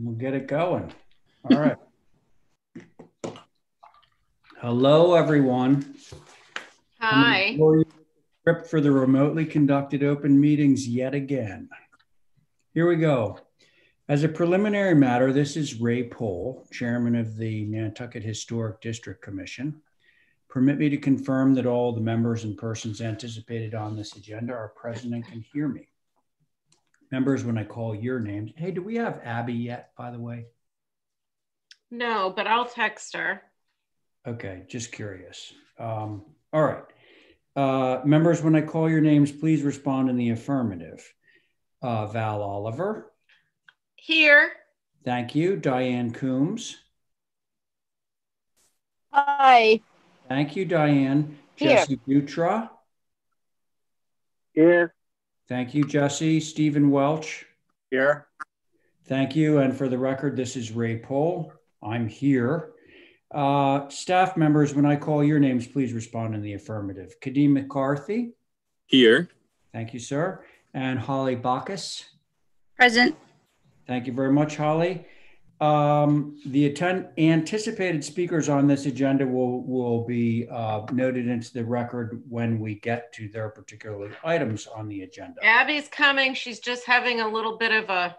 We'll get it going. All right. Hello, everyone. Hi. Script for the remotely conducted open meetings yet again. Here we go. As a preliminary matter, this is Ray Pohl, Chairman of the Nantucket Historic District Commission. Permit me to confirm that all the members and persons anticipated on this agenda are present and can hear me. Members, when I call your names, hey, do we have Abby yet, by the way? No, but I'll text her. Okay, just curious. Um, all right. Uh, members, when I call your names, please respond in the affirmative. Uh, Val Oliver. Here. Thank you. Diane Coombs. Hi. Thank you, Diane. Here. Jesse Dutra. Here. Thank you, Jesse. Stephen Welch. Here. Thank you. And for the record, this is Ray Pohl. I'm here. Uh, staff members, when I call your names, please respond in the affirmative. Kadeem McCarthy. Here. Thank you, sir. And Holly Backus. Present. Thank you very much, Holly. Um, the attend- anticipated speakers on this agenda will, will be uh, noted into the record when we get to their particular items on the agenda. Abby's coming. She's just having a little bit of a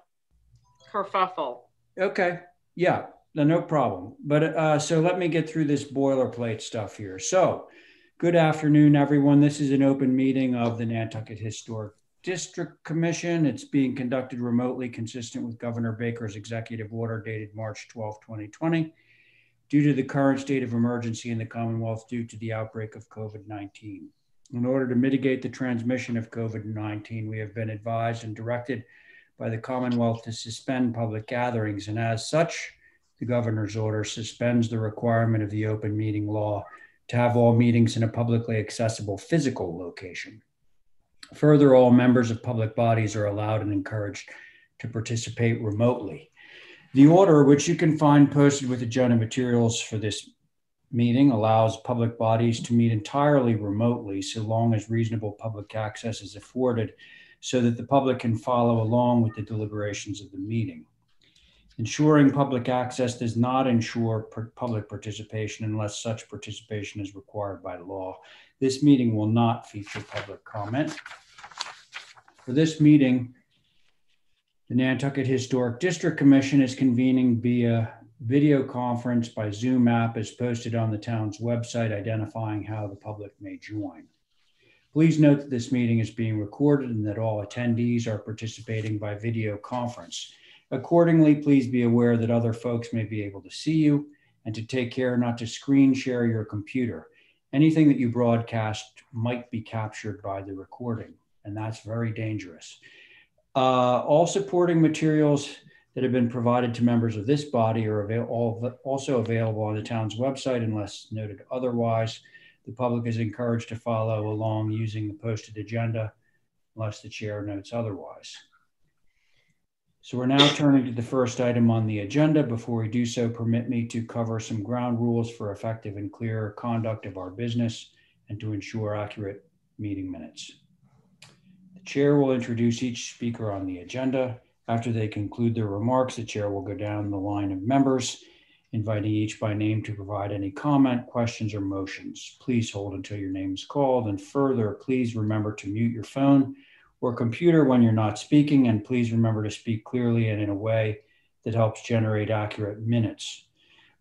kerfuffle. Okay, yeah, no, no problem. But uh, so let me get through this boilerplate stuff here. So, good afternoon, everyone. This is an open meeting of the Nantucket Historic District Commission. It's being conducted remotely, consistent with Governor Baker's executive order dated March 12, 2020, due to the current state of emergency in the Commonwealth due to the outbreak of COVID 19. In order to mitigate the transmission of COVID 19, we have been advised and directed by the Commonwealth to suspend public gatherings, and as such, the governor's order suspends the requirement of the open meeting law to have all meetings in a publicly accessible physical location. Further, all members of public bodies are allowed and encouraged to participate remotely. The order, which you can find posted with agenda materials for this meeting, allows public bodies to meet entirely remotely so long as reasonable public access is afforded so that the public can follow along with the deliberations of the meeting. Ensuring public access does not ensure public participation unless such participation is required by law. This meeting will not feature public comment. For this meeting, the Nantucket Historic District Commission is convening via video conference by Zoom app as posted on the town's website identifying how the public may join. Please note that this meeting is being recorded and that all attendees are participating by video conference. Accordingly, please be aware that other folks may be able to see you and to take care not to screen share your computer. Anything that you broadcast might be captured by the recording, and that's very dangerous. Uh, all supporting materials that have been provided to members of this body are avail- all, also available on the town's website unless noted otherwise. The public is encouraged to follow along using the posted agenda unless the chair notes otherwise. So we're now turning to the first item on the agenda. Before we do so, permit me to cover some ground rules for effective and clear conduct of our business and to ensure accurate meeting minutes. The chair will introduce each speaker on the agenda. After they conclude their remarks, the chair will go down the line of members, inviting each by name to provide any comment, questions, or motions. Please hold until your name is called. And further, please remember to mute your phone or computer when you're not speaking, and please remember to speak clearly and in a way that helps generate accurate minutes.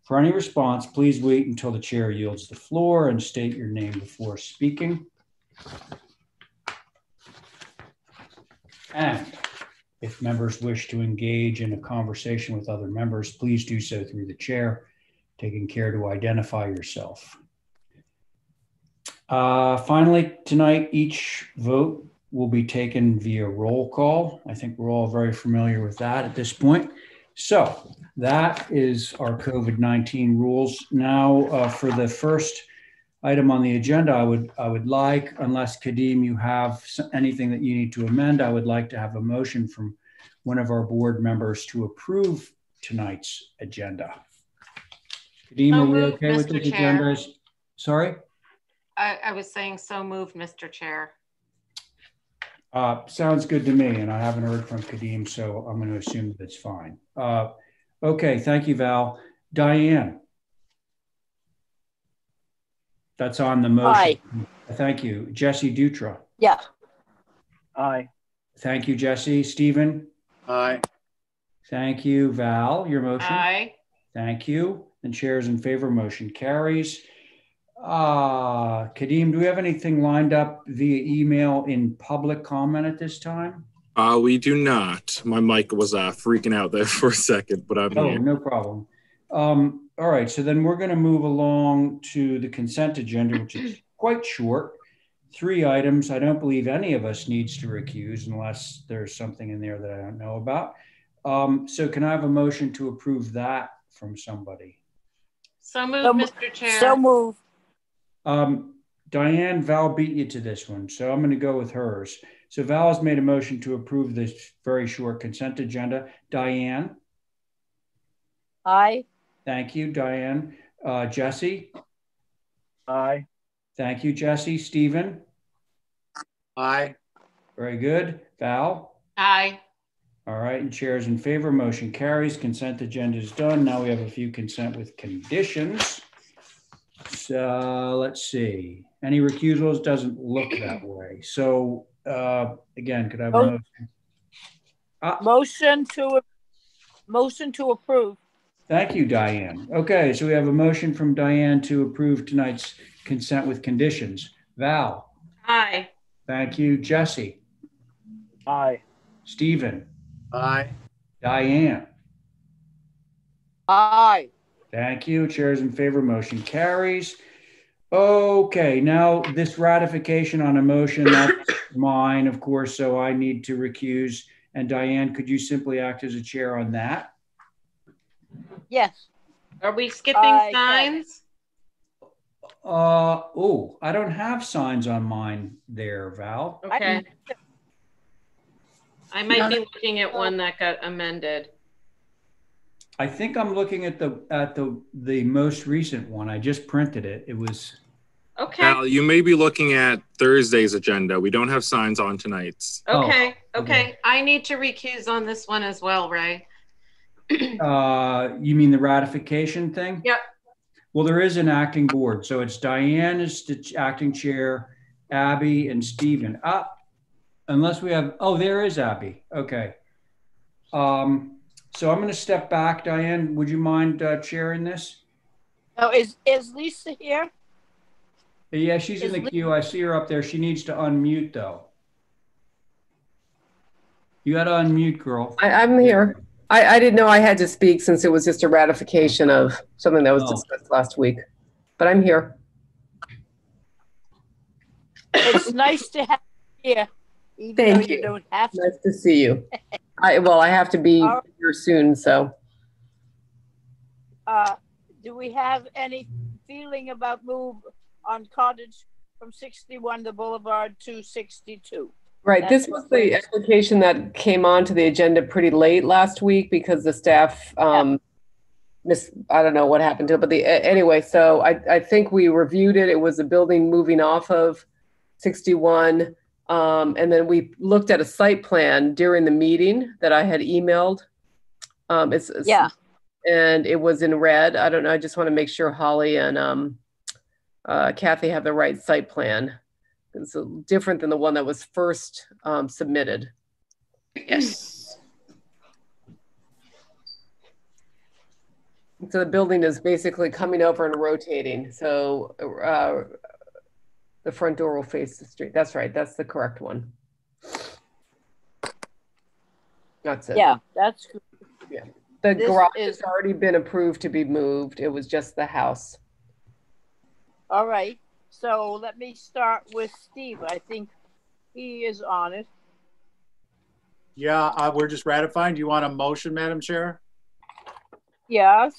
For any response, please wait until the chair yields the floor and state your name before speaking. And if members wish to engage in a conversation with other members, please do so through the chair, taking care to identify yourself. Uh, finally, tonight, each vote will be taken via roll call. I think we're all very familiar with that at this point. So that is our COVID-19 rules. Now uh, for the first item on the agenda, I would, I would like, unless Kadeem, you have anything that you need to amend, I would like to have a motion from one of our board members to approve tonight's agenda. Kadeem, So are we okay with Mr. Chair. agenda? Sorry? I, I was saying so moved, Mr. Chair. Uh, sounds good to me, and I haven't heard from Kadeem, so I'm going to assume that it's fine. Uh, Okay, thank you, Val. Diane? That's on the motion. Aye. Thank you. Jesse Dutra? Yeah. Aye. Thank you, Jesse. Stephen? Aye. Thank you, Val. Your motion? Aye. Thank you. And chairs in favor, motion carries. Uh, Kadeem, do we have anything lined up via email in public comment at this time? Uh, we do not. My mic was uh, freaking out there for a second, but I'm Oh, here. no problem. Um, all right, so then we're going to move along to the consent agenda, which is quite short. Three items. I don't believe any of us needs to recuse unless there's something in there that I don't know about. Um, so can I have a motion to approve that from somebody? So So moved, mo- Mr. Chair. So move. Um, Diane, Val beat you to this one, so I'm going to go with hers. So Val has made a motion to approve this very short consent agenda. Diane, Aye. thank you. Diane, uh, Jesse, Aye. thank you. Jesse, Stephen, Aye. very good. Val, Aye. all right, and chairs in favor. Motion carries. Consent agenda is done. Now we have a few consent with conditions. So let's see. Any recusals? Doesn't look that way. So uh, again, could I have a motion? Motion to, motion to approve. Thank you, Diane. Okay, so we have a motion from Diane to approve tonight's consent with conditions. Val, Aye. thank you. Jesse, Aye. Stephen, Aye. Diane, Aye. Thank you. Chairs in favor, motion carries. Okay, now this ratification on a motion, that's mine, of course, so I need to recuse. And Diane, could you simply act as a chair on that? Yes. Are we skipping Aye, signs? Uh, oh, I don't have signs on mine there, Val. Okay. I might be looking at one that got amended. I think I'm looking at the, at the, the most recent one. I just printed it. It was, Okay, Al, you may be looking at Thursday's agenda. We don't have signs on tonight's. Oh, okay, okay. okay. I need to recuse on this one as well, Ray. uh, you mean the ratification thing? Yep. Well, there is an acting board. So it's Diane is the acting chair, Abby and Stephen. Uh, unless we have, oh, there is Abby. Okay. Um, so I'm going to step back. Diane, would you mind uh, chairing this? Oh, is, is Lisa here? Yeah, she's in the Li- queue. I see her up there. She needs to unmute though. You got to unmute, girl. I, I'm here. I, I didn't know I had to speak since it was just a ratification of something that was Oh. discussed last week. But I'm here. It's nice to have you here. Even Thank you you. don't have to. Nice to see you. I, well, I have to be All here soon, so. Uh, do we have any feeling about move on cottage from sixty-one the boulevard to sixty-two? Right, this was the application that came onto the agenda pretty late last week because the staff, um, miss, I don't know what happened to it, but the, anyway, so I, I think we reviewed it. It was a building moving off of 61. Um, and then we looked at a site plan during the meeting that I had emailed. Um, it's. it's- Yeah. And it was in red. I don't know. I just want to make sure Holly and, um, uh, Kathy have the right site plan. It's a- different than the one that was first um, submitted. Yes. So the building is basically coming over and rotating. So uh, the front door will face the street. That's right. That's the correct one. That's it. Yeah, that's, good. The This garage is- has already been approved to be moved. It was just the house. all right. So let me start with Steve. I think he is on it. Yeah, uh, we're just ratifying. Do you want a motion, Madam Chair? Yes,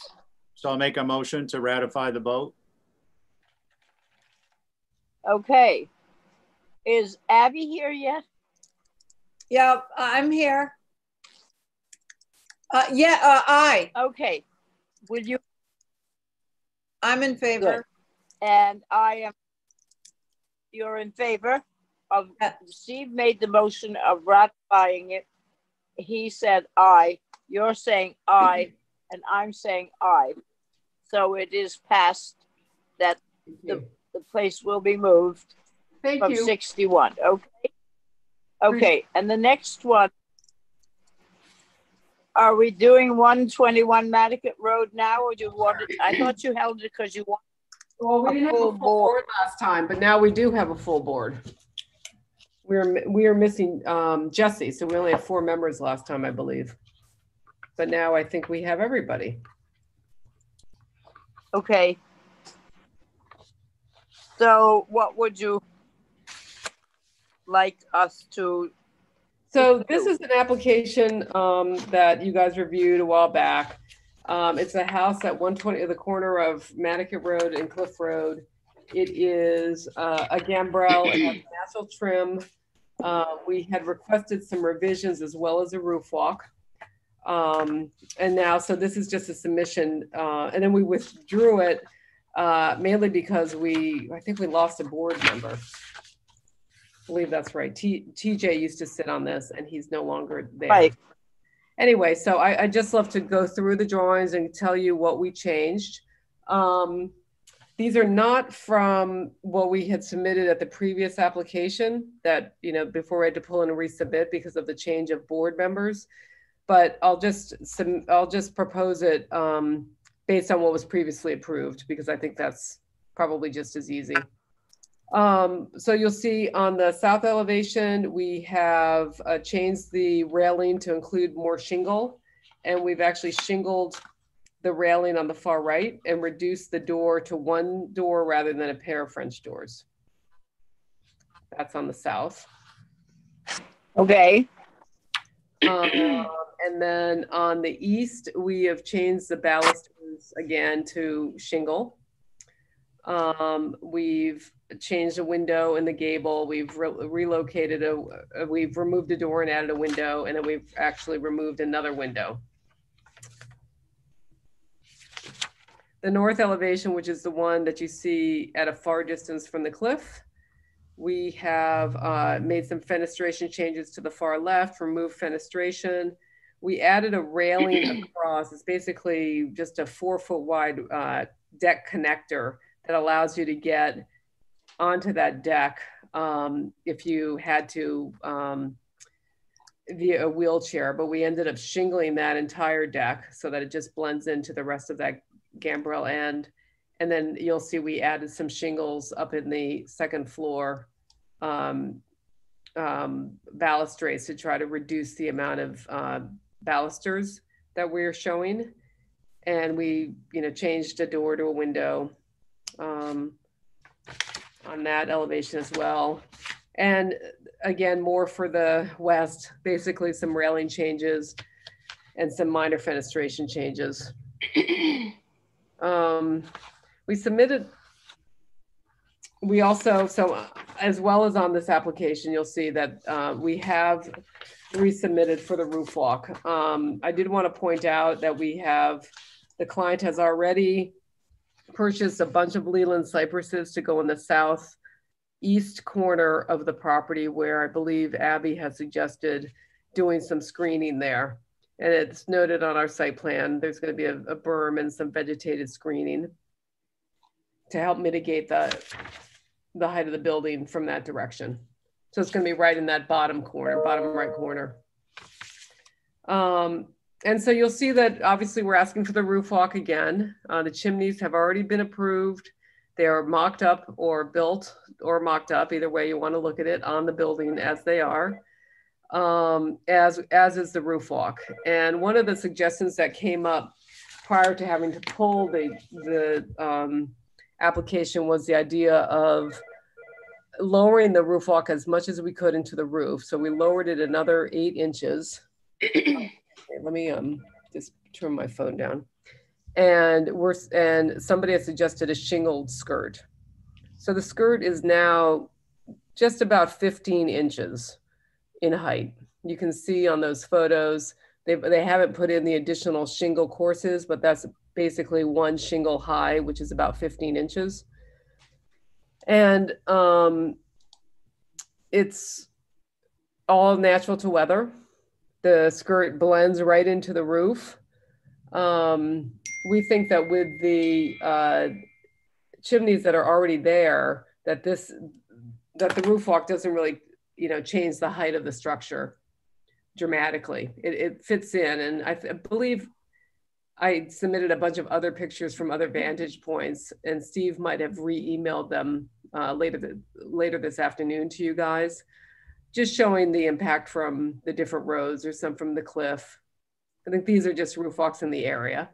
So I'll make a motion to ratify the vote. Okay. Is Abby here yet? Yep, I'm here. Uh, yeah, uh, aye, Okay. Will you, I'm in favor. and I am, you're in favor of, Yeah. Steve made the motion of ratifying it. He said I. You're saying I, and I'm saying I. So it is passed that Thank you. The place will be moved Thank from you. 61, okay? Okay, and the next one. Are we doing 121 Madaket Road now, or do you want it, I thought you held it because you want, Well, we didn't have a full full board. board last time, but now we do have a full board. We're, we are missing um, Jesse, so we only had four members last time, I believe. But now I think we have everybody. okay. So what would you like us to, So this is an application um, that you guys reviewed a while back. Um, It's a house at 120, the corner of Madaket Road and Cliff Road. It is uh, a gambrel, it has natural trim. Uh, We had requested some revisions as well as a roof walk. Um, And now, so this is just a submission, uh, and then we withdrew it uh, mainly because we, I think we lost a board member. I believe that's right. T, TJ used to sit on this and he's no longer there. Right. Anyway, so I, I just love to go through the drawings and tell you what we changed. Um, these are not from what we had submitted at the previous application that, you know, before we had to pull in and resubmit because of the change of board members. But I'll just, some, I'll just propose it, um, based on what was previously approved, because I think that's probably just as easy. Um, so you'll see on the south elevation, we have uh, changed the railing to include more shingle. And we've actually shingled the railing on the far right and reduced the door to one door rather than a pair of French doors. That's on the south. okay, Um, and then on the east, we have changed the balusters again to shingle. Um, we've changed a window in the gable. We've re- relocated a, uh, we've removed a door and added a window, and then we've actually removed another window. The north elevation, which is the one that you see at a far distance from the cliff, we have uh, made some fenestration changes to the far left, removed fenestration. We added a railing across. It's basically just a four foot wide uh, deck connector that allows you to get onto that deck um, if you had to um, via a wheelchair. But we ended up shingling that entire deck so that it just blends into the rest of that gambrel end. And then you'll see we added some shingles up in the second floor um, um, balustrades to try to reduce the amount of uh, balusters that we're showing. And we, you know, changed a door to a window um, on that elevation as well. And again, more for the west, basically some railing changes and some minor fenestration changes. Um, we submitted, we also, so uh, as well as on this application, you'll see that uh, we have resubmitted for the roof walk. Um, I did want to point out that we have, the client has already purchased a bunch of Leyland cypresses to go in the southeast corner of the property where I believe Abby has suggested doing some screening there. And it's noted on our site plan, there's going to be a, a berm and some vegetated screening to help mitigate the, the height of the building from that direction. So it's going to be right in that bottom corner, bottom right corner. Um, and so you'll see that obviously we're asking for the roof walk again. Uh, the chimneys have already been approved. They are mocked up or built or mocked up, either way you want to look at it on the building as they are um, as as is the roof walk. And one of the suggestions that came up prior to having to pull the the um, application was the idea of lowering the roof walk as much as we could into the roof. So we lowered it another eight inches. Let me um just turn my phone down. And we're and somebody has suggested a shingled skirt. So the skirt is now just about 15 inches in height. You can see on those photos, they, they haven't put in the additional shingle courses, but that's basically one shingle high, which is about 15 inches. And um, it's all natural to weather. The skirt blends right into the roof. Um, we think that with the uh, chimneys that are already there, that this, that the roof walk doesn't really, you know, change the height of the structure dramatically. It, it fits in, and I th- believe I submitted a bunch of other pictures from other vantage points, and Steve might have re-emailed them uh, later th- later this afternoon to you guys, just showing the impact from the different roads. or some from the cliff. I think these are just roof walks in the area,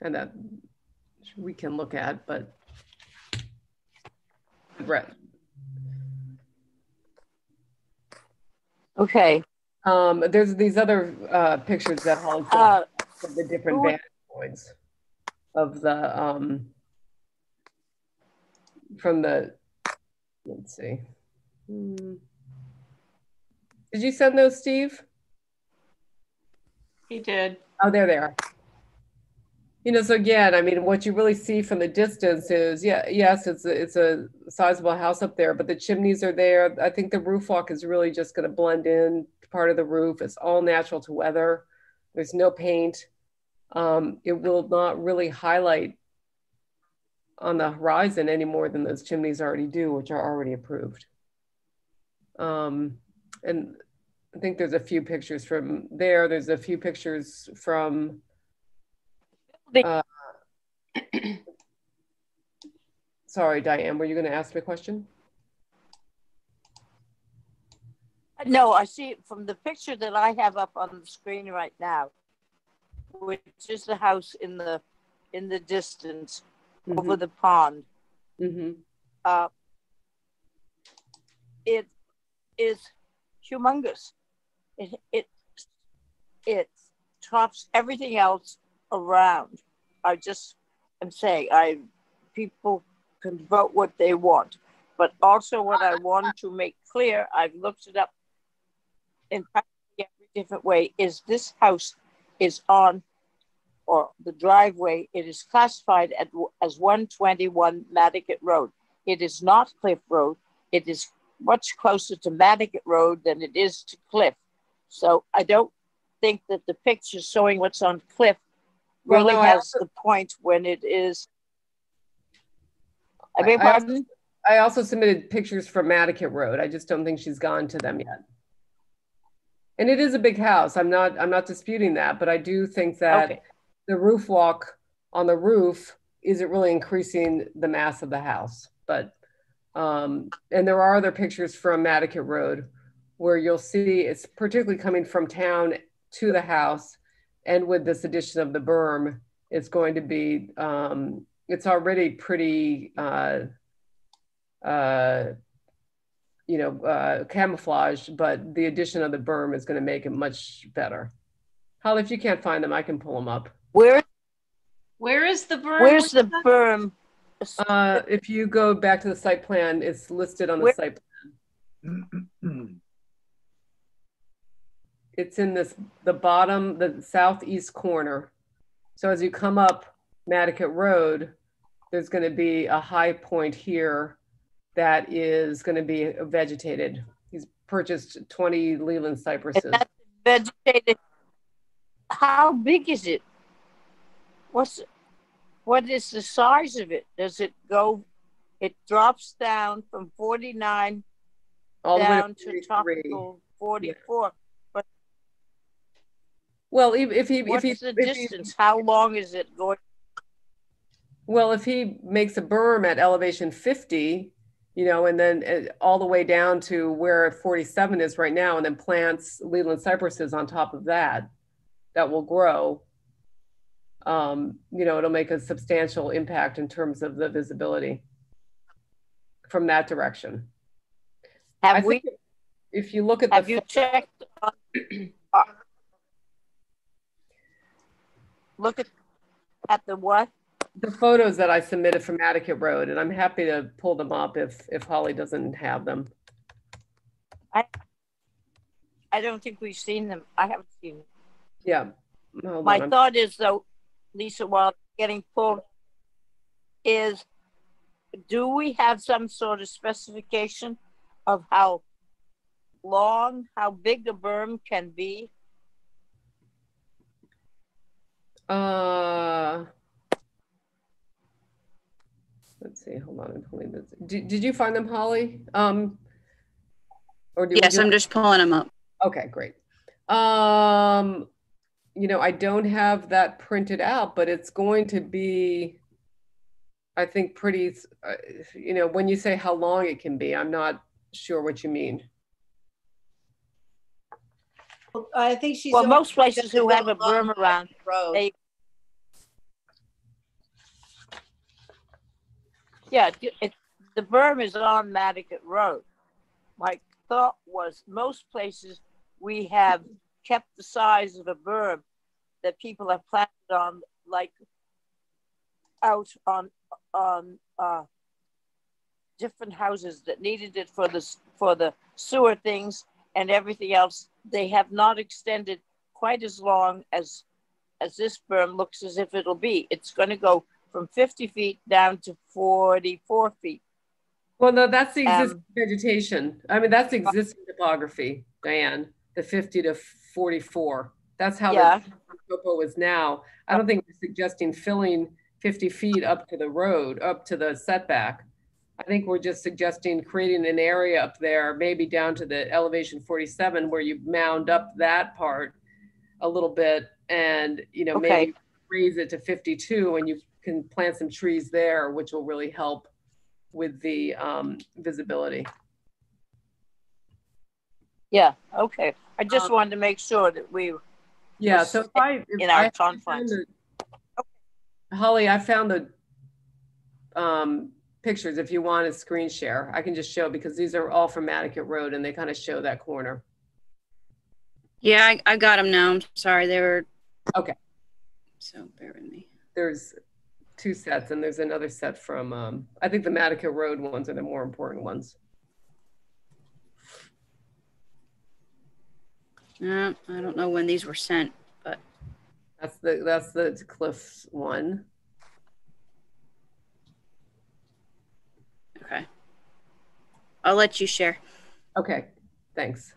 and that we can look at, but Brett. Okay, Um, there's these other uh, pictures that took uh, of the different vantage points of the um from the let's see. Hmm. Did you send those, Steve? He did. Oh, there they are. You know, so again, I mean, what you really see from the distance is, yeah, yes, it's a, it's a sizable house up there, but the chimneys are there. I think the roof walk is really just going to blend in part of the roof. It's all natural to weather. There's no paint. Um, it will not really highlight on the horizon any more than those chimneys already do, which are already approved. Um, and I think there's a few pictures from there. There's a few pictures from. Uh, sorry, Diane, were you going to ask me a question? no, I see from the picture that I have up on the screen right now, which is the house in the, in the distance over the pond. Mm-hmm. Uh, it is humongous. It, it, it tops everything else around. I just am saying, I, people can vote what they want. But also what I want to make clear, I've looked it up in every different way, is this house is on, or the driveway, it is classified at, as 121 Madaket Road. It is not Cliff Road. It is much closer to Madaket Road than it is to Cliff. So I don't think that the picture showing what's on Cliff Well, really no, I has the point when it is. I beg I- your I pardon? I also submitted pictures from Madaket Road. I just don't think she's gone to them yet. And it is a big house. I'm not, I'm not disputing that, but I do think that Okay. the roof walk on the roof isn't really increasing the mass of the house. But, um, and there are other pictures from Madaket Road where you'll see it's particularly coming from town to the house. And with this addition of the berm, it's going to be, um, it's already pretty, uh, uh, you know, uh, camouflaged, but the addition of the berm is going to make it much better. Holly, if you can't find them, I can pull them up. Where, Where is the berm? where's the berm? Uh, if you go back to the site plan, it's listed on the Where- site. It's in this, the bottom, the southeast corner. So as you come up Madaket Road, there's going to be a high point here that is going to be vegetated. He's purchased 20 Leyland cypresses. Vegetated. How big is it? What's, what is the size of it? Does it go, it drops down from forty-nine all down to 43. tropical forty-four? Well, if, if he, if What's he, the if he, distance? How long is it going? well, if he makes a berm at elevation 50, you know, and then uh, all the way down to where 47 is right now, and then plants Leyland cypresses on top of that, that will grow. Um, you know, it'll make a substantial impact in terms of the visibility from that direction. I Have we, if you look at the have the, you checked? on- uh, Look at, at the what? the photos that I submitted from Madaket Road, and I'm happy to pull them up if, if Holly doesn't have them. I I don't think we've seen them. I haven't seen them. Yeah. Hold My on, thought is though, Lisa, while getting pulled, is do we have some sort of specification of how long, how big a berm can be? Uh, let's see, hold on, I'm pulling this. Did, did you find them, Holly? Um, or do Yes, I'm just pulling them up. Okay, great. Um, you know, I don't have that printed out, but it's going to be, I think, pretty, uh, you know, when you say how long it can be, I'm not sure what you mean. I think she's. Well, most places who have a along berm around, Road. they- yeah, it, the berm is on Madaket Road. My thought was most places we have kept the size of a berm that people have planted on, like out on on uh, different houses that needed it for the for the sewer things and everything else. They have not extended quite as long as as this berm looks as if it'll be. It's going to go from 50 feet down to 44 feet. Well, no, that's the existing Um, vegetation. I mean, that's the existing topography, Diane, the 50 to 44. That's how Yeah. the topo is now. I don't think we're suggesting filling 50 feet up to the road, up to the setback. I think we're just suggesting creating an area up there, maybe down to the elevation 47, where you mound up that part a little bit and, you know, Okay. maybe raise it to 52 and you can plant some trees there, which will really help with the um, visibility. Yeah, okay. I just Um, wanted to make sure that we, Yeah, so if I, if in our I found confines. the- Holly, I found the um, pictures. If you want to screen share, I can just show because these are all from Madaket Road and they kind of show that corner. Yeah, I, I got them now. I'm sorry. They were. Okay. So bear with me. There's two sets and there's another set from, um, I think the Madaket Road ones are the more important ones. Uh, I don't know when these were sent. But that's the, that's the Cliffs one. Okay. I'll let you share. Okay, thanks.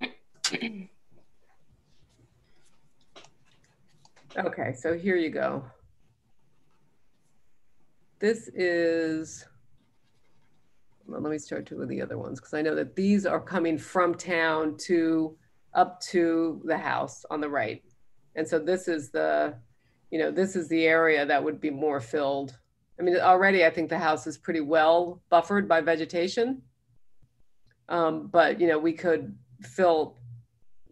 Okay, so here you go. This is, well, let me start to with the other ones, because I know that these are coming from town to, up to the house on the right. And so this is the, you know, this is the area that would be more filled. I mean, already I think the house is pretty well buffered by vegetation. Um, but you know, we could fill,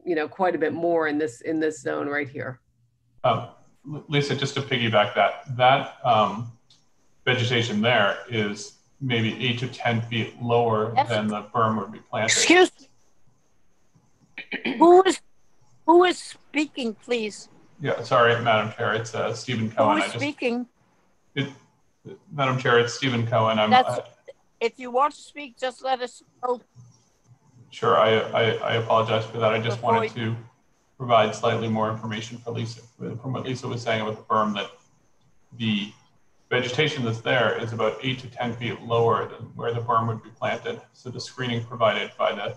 you know, quite a bit more in this, in this zone right here. L- Lisa, just to piggyback that, that um, vegetation there is maybe eight to 10 feet lower than the berm would be planted. excuse me. Who is, who is speaking, please? Yeah, sorry, Madam Chair, it's uh, Stephen Cohen. is I just, speaking? Madam Chair, it's Stephen Cohen. I'm, That's- uh, If you want to speak, just let us know. Sure, I, I, I apologize for that. I just Before wanted to provide slightly more information for Lisa, from what Lisa was saying about the berm, that the vegetation that's there is about eight to 10 feet lower than where the berm would be planted. So the screening provided by the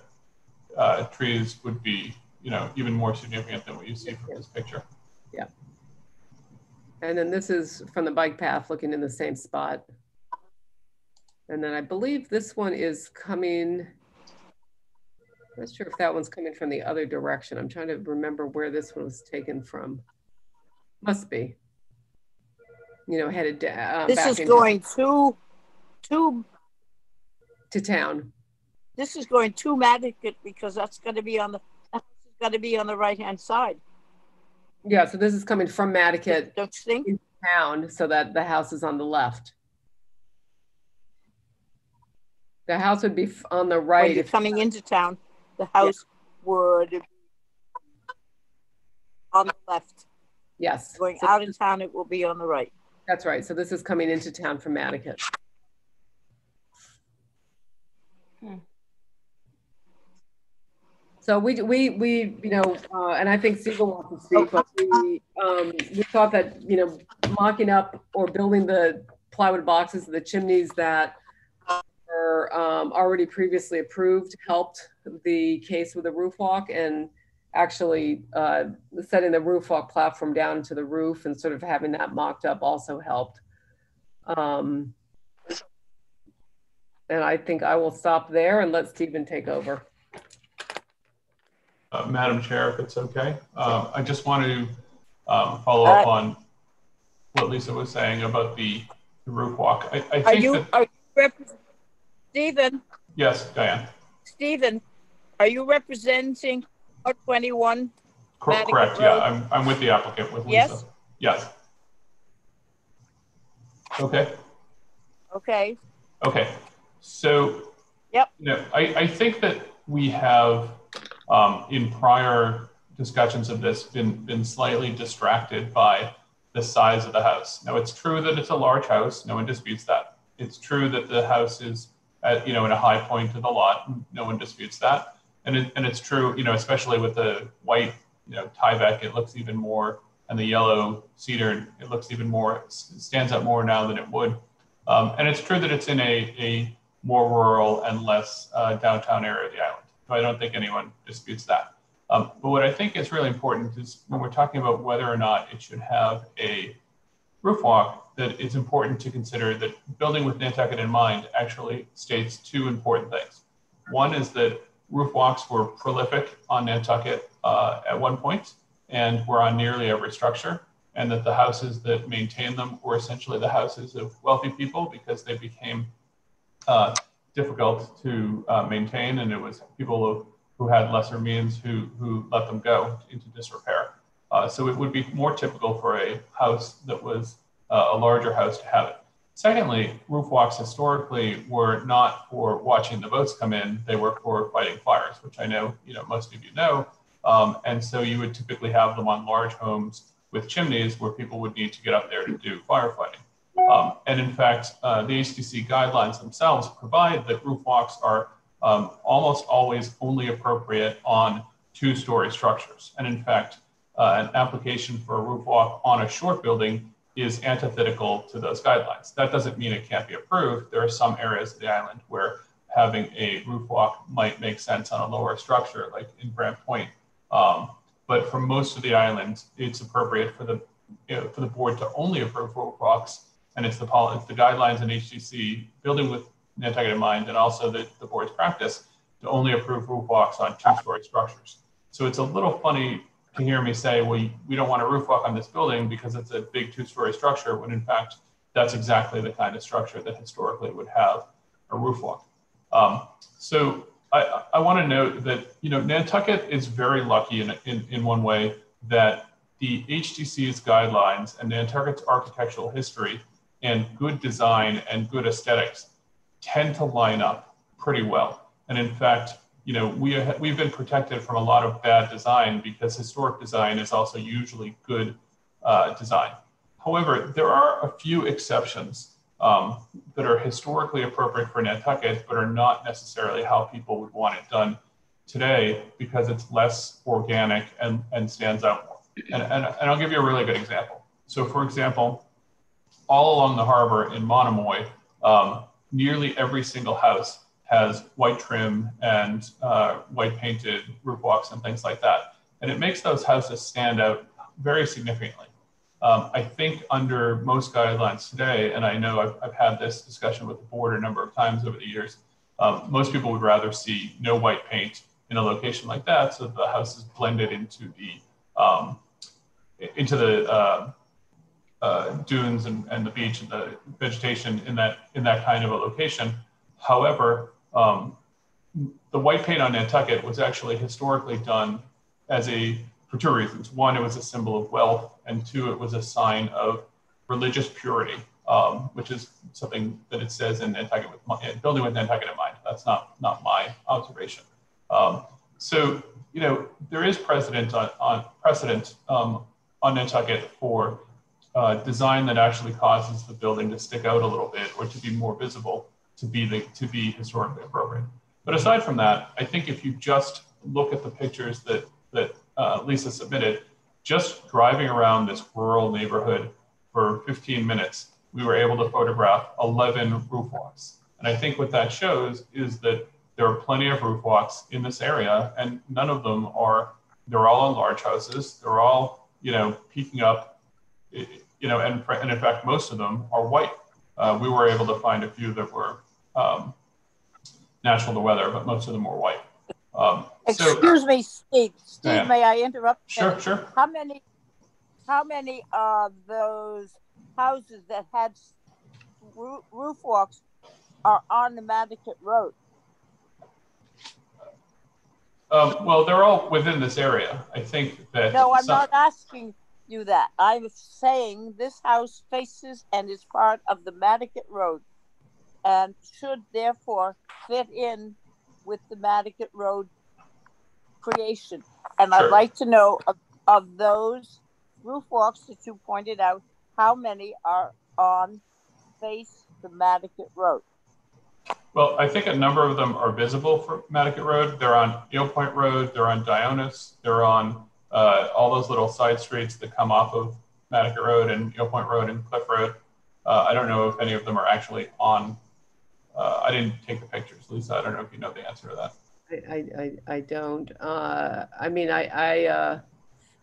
uh, trees would be, you know, even more significant than what you see from this picture. Yeah. And then this is from the bike path looking in the same spot. And then I believe this one is coming. I'm not sure if that one's coming from the other direction. I'm trying to remember where this one was taken from. Must be. You know, headed down. Uh, this is going to, to, To town. this is going to Madaket because that's going to be on the, that's going to be on the right-hand side, Yeah, so this is coming from Madaket don't you think? town so that the house is on the left. The house would be on the When right. you're if- coming into town, the house would be on the left. Yes. Going So out of town, it will be on the right. That's right. So this is coming into town from Madaket. So we, we, we, you know, uh, and I think Siegel wants to speak, but we, um, we thought that, you know, mocking up or building the plywood boxes, of the chimneys that were, um, already previously approved helped the case with the roof walk. And actually uh, setting the roof walk platform down to the roof and sort of having that mocked up also helped. Um, and I think I will stop there and let Stephen take over. Uh, Madam Chair, if it's okay, um, I just want to um, follow up Uh, on what Lisa was saying about the, the roof walk. I, I Are you, that, are you Stephen, yes, Diane, Stephen, are you representing R twenty-one? Cor- Madigan correct. Yeah, I'm, I'm with the applicant, with Lisa. Yes? Yes. Okay. Okay, Okay, so. Yep. You know, I, I think that we have, um, in prior discussions of this, been, been slightly distracted by the size of the house. Now, it's true that it's a large house, no one disputes that. It's true that the house is at, you know, in a high point of the lot, no one disputes that. And it, and it's true, you know, especially with the white, you know, Tyvek, it looks even more, and the yellow cedar, it looks even more, it stands out more now than it would. Um, and it's true that it's in a, a more rural and less uh, downtown area of the island. So I don't think anyone disputes that. Um, but what I think is really important is when we're talking about whether or not it should have a roof walk, that it's important to consider that building with Nantucket in mind actually states two important things. One is that roof walks were prolific on Nantucket uh, at one point and were on nearly every structure and that the houses that maintained them were essentially the houses of wealthy people because they became uh, difficult to uh, maintain, and it was people who, who had lesser means who, who let them go into disrepair. Uh, so it would be more typical for a house that was uh, a larger house to have it. Secondly, roof walks historically were not for watching the boats come in; they were for fighting fires, which I know you know most of you know. Um, and so you would typically have them on large homes with chimneys where people would need to get up there to do firefighting. Um, and in fact, uh, the HDC guidelines themselves provide that roof walks are um, almost always only appropriate on two-story structures. And in fact, uh, an application for a roof walk on a short building is antithetical to those guidelines. That doesn't mean it can't be approved. There are some areas of the island where having a roof walk might make sense on a lower structure, like in Brant Point. Um, but for most of the island, it's appropriate for the you know, for the board to only approve roof walks, and it's the it's the guidelines in HCC building with Nantucket in mind, and also the, the board's practice to only approve roof walks on two-story structures. So it's a little funny to hear me say, well, we don't want a roof walk on this building because it's a big two-story structure, when in fact that's exactly the kind of structure that historically would have a roof walk. Um, so I, I want to note that you know Nantucket is very lucky in, in, in one way that the HDC's guidelines and Nantucket's architectural history and good design and good aesthetics tend to line up pretty well. And in fact, you know, we have, we've been protected from a lot of bad design because historic design is also usually good uh, design. However, there are a few exceptions um, that are historically appropriate for Nantucket, but are not necessarily how people would want it done today because it's less organic and, and stands out more. And, and, and I'll give you a really good example. So, for example, all along the harbor in Monomoy, um, nearly every single house has white trim and uh, white painted roof walks and things like that. And it makes those houses stand out very significantly. Um, I think under most guidelines today, and I know I've, I've, had this discussion with the board a number of times over the years, um, most people would rather see no white paint in a location like that, so the house is blended into the um, into the uh, uh, dunes and, and, the beach and the vegetation in that in that kind of a location. However, um, the white paint on Nantucket was actually historically done as a for two reasons. One, it was a symbol of wealth, and two, it was a sign of religious purity, um, which is something that it says in Nantucket with building with Nantucket in mind. That's not not my observation. Um, so you know there is precedent on, on precedent um, on Nantucket for uh, design that actually causes the building to stick out a little bit or to be more visible to be the to be historically appropriate. But aside from that, I think if you just look at the pictures that that uh, Lisa submitted, just driving around this rural neighborhood for 15 minutes, we were able to photograph 11 roof walks. And I think what that shows is that there are plenty of roof walks in this area, and none of them are they're all on large houses. They're all, you know, peaking up, you know, and, and in fact, most of them are white. Uh, we were able to find a few that were um, natural to weather, but most of them were white. Um, so, Excuse me, Steve. Steve, Yeah. may I interrupt? sure, sure. How many, how many of those houses that had roof walks are on the Madaket Road? Um, well, they're all within this area. I think that. No, I'm some- not asking you that. I'm saying this house faces and is part of the Madaket Road and should therefore fit in with the Madaket Road creation. And I'd Sure. like to know of, of those roof walks that you pointed out, how many are on face the Madaket Road? Well, I think a number of them are visible from Madaket Road. They're on Eel Point Road. They're on Dionis. They're on uh, all those little side streets that come off of Madaket Road and Eel Point Road and Cliff Road. Uh, I don't know if any of them are actually on. Uh, I didn't take the pictures, Lisa. I don't know if you know the answer to that. I, I, I, I don't. Uh, I mean, I, I, uh,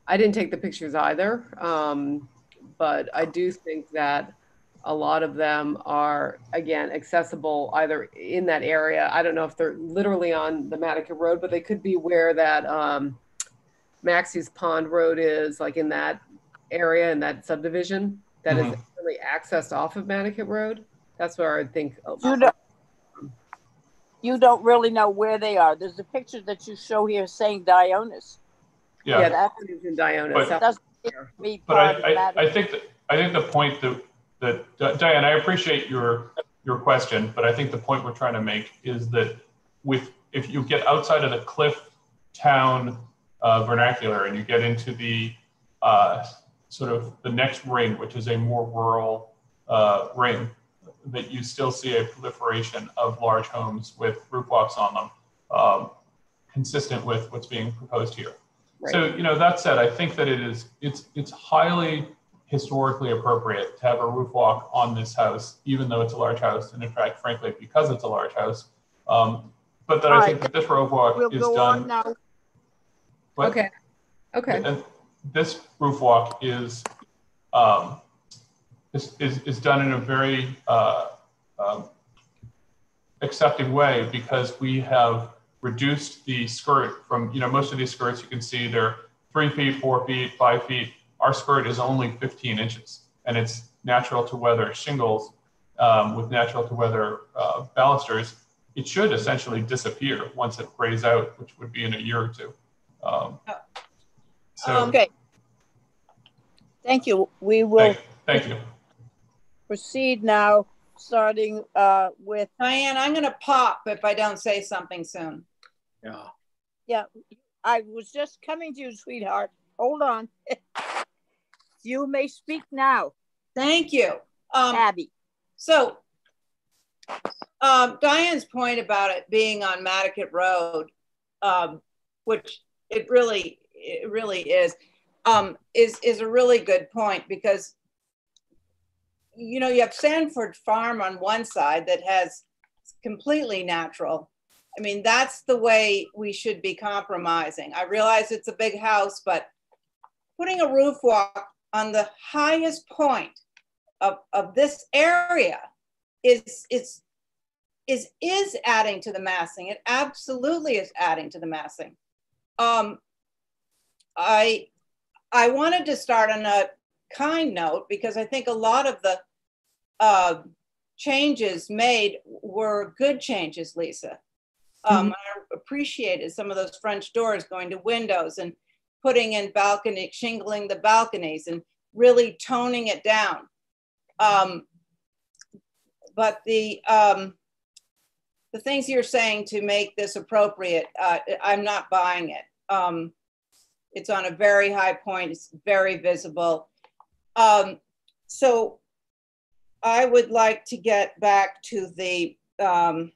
I didn't take the pictures either. Um, but I do think that a lot of them are, again, accessible either in that area. I don't know if they're literally on the Madaket Road, but they could be where that, um, Maxie's Pond Road is, like in that area, in that subdivision that is really accessed off of Madaket Road. That's where I would think. You don't, you don't really know where they are. There's a picture that you show here saying Dionis. Yeah, Yeah, that one is in Dionis. But- That- Doesn't seem me but I, I. I think that I think the point that that Diane, I appreciate your your question, but I think the point we're trying to make is that with if you get outside of the cliff town uh, vernacular and you get into the uh, sort of the next ring, which is a more rural uh, ring, that you still see a proliferation of large homes with roof walks on them, um, consistent with what's being proposed here. So, you know, that said, I think that it is, it's, it's highly historically appropriate to have a roof walk on this house, even though it's a large house, and in fact, frankly, because it's a large house. Um, but that I think right. that this roof walk We'll is go on done. now. but- Okay. Okay. And this roof walk is, um, is, is, is done in a very, uh, um, accepting way because we have reduced the skirt from, you know, most of these skirts you can see they're three feet, four feet, five feet. Our skirt is only 15 inches and it's natural to weather shingles um, with natural to weather uh, balusters. It should essentially disappear once it grays out, which would be in a year or two. Um, so Okay. Thank you. We will thank, thank you. Proceed now, starting uh, with, Diane, I'm gonna pop if I don't say something soon. Yeah. yeah, I was just coming to you, sweetheart. Hold on. You may speak now, Thank you. Um, Abby. so, um, Diane's point about it being on Madaket Road, um, which it really, it really is, um, is, is a really good point because, you know, you have Sanford Farm on one side that has completely natural. I mean, that's the way we should be compromising. I realize it's a big house, but putting a roof walk on the highest point of, of this area is is is is adding to the massing. It absolutely is adding to the massing. Um, I I wanted to start on a kind note because I think a lot of the uh, changes made were good changes, Lisa. Um, I appreciated some of those French doors going to windows and putting in balcony, shingling the balconies and really toning it down. Um, but the um, the things you're saying to make this appropriate, uh, I'm not buying it. Um, it's on a very high point. It's very visible. Um, so I would like to get back to the. Um,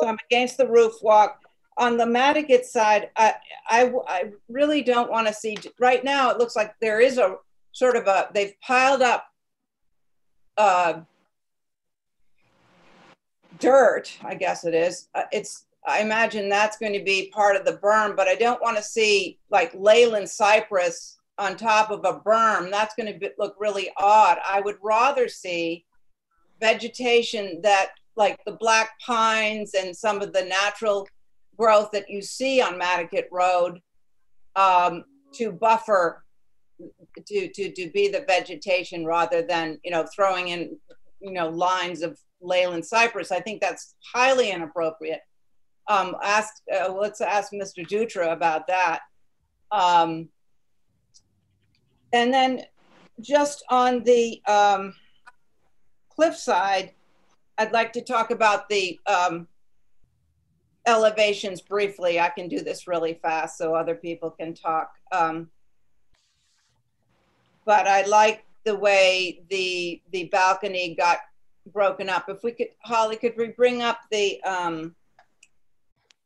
so I'm against the roof walk on the Madaket side, I, I, I really don't want to see, right now, it looks like there is a sort of a, they've piled up uh, dirt, I guess it is. Uh, it's I imagine that's going to be part of the berm, but I don't want to see like Leyland cypress on top of a berm. That's going to look really odd. I would rather see vegetation that like the black pines and some of the natural growth that you see on Madaket Road um, to buffer to, to to be the vegetation rather than you know throwing in you know lines of Leyland cypress. I think that's highly inappropriate. Um, ask uh, let's ask Mr. Dutra about that. Um, and then just on the um, cliff side, I'd like to talk about the um, elevations briefly. I can do this really fast so other people can talk. Um, but I like the way the the balcony got broken up. If we could, Holly, could we bring up the, um,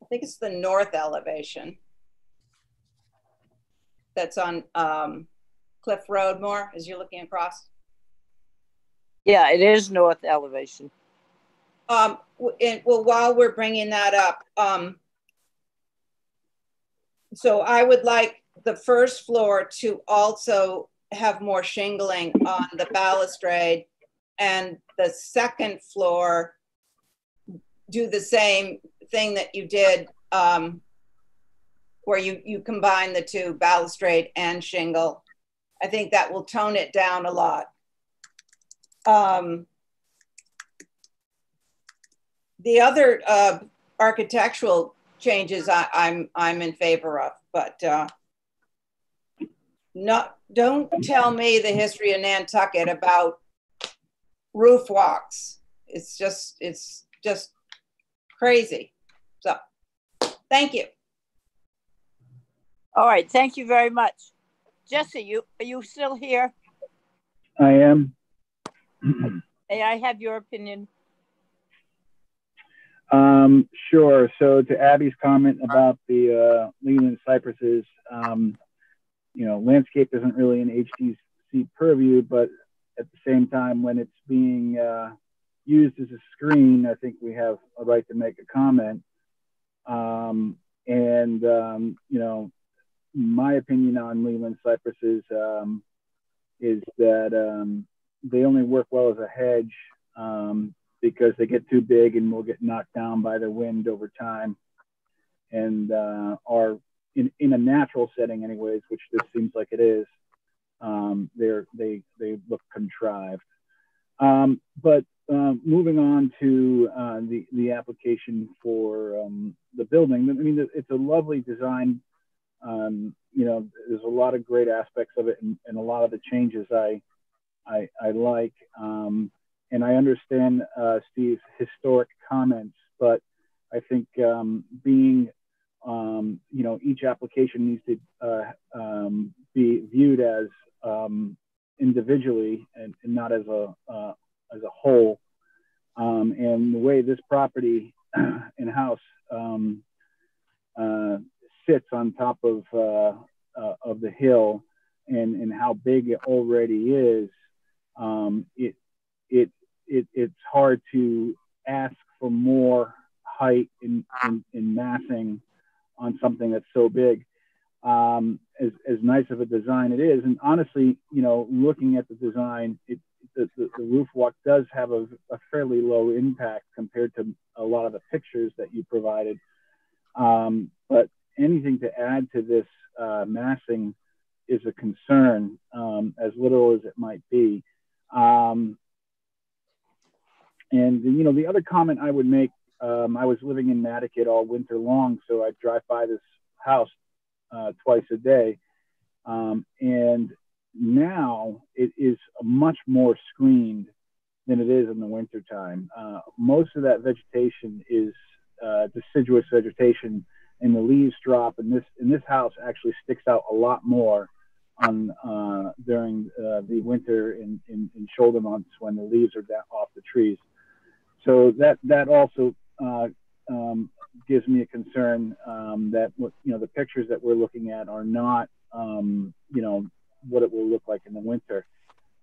I think it's the north elevation that's on um, Cliff Road more as you're looking across? Yeah, it is north elevation. Um, and, well, while we're bringing that up, um, so I would like the first floor to also have more shingling on the balustrade and the second floor do the same thing that you did um, where you, you combine the two balustrade and shingle. I think that will tone it down a lot. Um, the other uh, architectural changes I, am I'm, I'm in favor of, but uh, not don't tell me the history of Nantucket about roof walks. It's just it's just crazy. So thank you. All right, thank you very much. Jesse, you are you still here? I am. May I have your opinion? Um, sure. So to Abby's comment about the uh, Leyland cypresses, um, you know, landscape isn't really an HDC purview, but at the same time, when it's being uh, used as a screen, I think we have a right to make a comment. Um, and um, you know, my opinion on Leyland cypresses um, is that um, they only work well as a hedge um, because they get too big and will get knocked down by the wind over time, and uh, are in, in a natural setting, anyways, which this seems like it is. Um, they're they they look contrived. Um, but um, moving on to uh, the the application for um, the building, I mean, it's a lovely design um, you know, there's a lot of great aspects of it, and, and a lot of the changes I I, I like. Um, and I understand uh, Steve's historic comments, but I think um, being um, you know each application needs to uh, um, be viewed as um, individually and, and, not as a uh, as a whole. Um, and the way this property in house uh, sits on top of uh, uh, of the hill and and how big it already is, um, it it it it's hard to ask for more height in, in, in massing on something that's so big. Um, as, as nice of a design it is, and honestly, you know, looking at the design, it, the, the, the roof walk does have a, a, fairly low impact compared to a lot of the pictures that you provided. Um, but anything to add to this uh, massing is a concern, um, as little as it might be. Um, and you know, the other comment I would make, um, I was living in Madaket all winter long, so I drive by this house uh, twice a day, um, and now it is much more screened than it is in the wintertime. Uh, most of that vegetation is uh, deciduous vegetation and the leaves drop and this and this house actually sticks out a lot more on uh, during uh, the winter in, in, in, shoulder months when the leaves are down off the trees. So that that also uh, um, gives me a concern um, that you know the pictures that we're looking at are not um, you know what it will look like in the winter.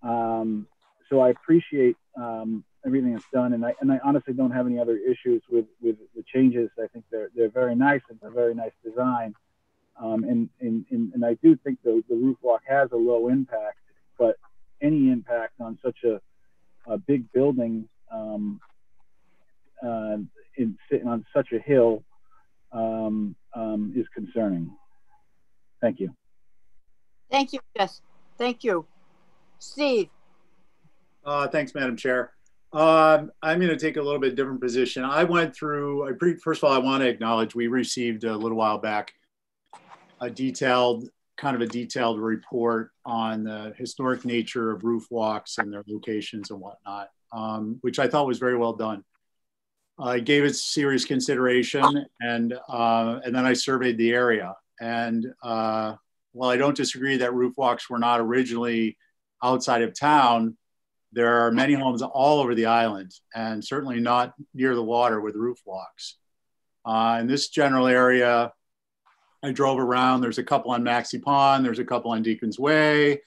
Um, so I appreciate um, everything that's done, and I and I honestly don't have any other issues with with the changes. I think they're they're very nice and they're very nice design, um, and, and and and I do think the the roof walk has a low impact, but any impact on such a a big building um, uh, in sitting on such a hill um, um, is concerning. Thank you. Thank you, Jess. Thank you. Steve, Uh, thanks, Madam Chair. Um, I'm going to take a little bit different position. I went through, I pre, first of all, I want to acknowledge, we received a little while back a detailed, kind of a detailed report on the historic nature of roof walks and their locations and whatnot, um, which I thought was very well done. I gave it serious consideration and, uh, and then I surveyed the area. And uh, while I don't disagree that roof walks were not originally outside of town, there are many homes all over the island and certainly not near the water with roof walks. Uh, in this general area, I drove around. There's a couple on Maxey Pond. There's a couple on Deacon's Way.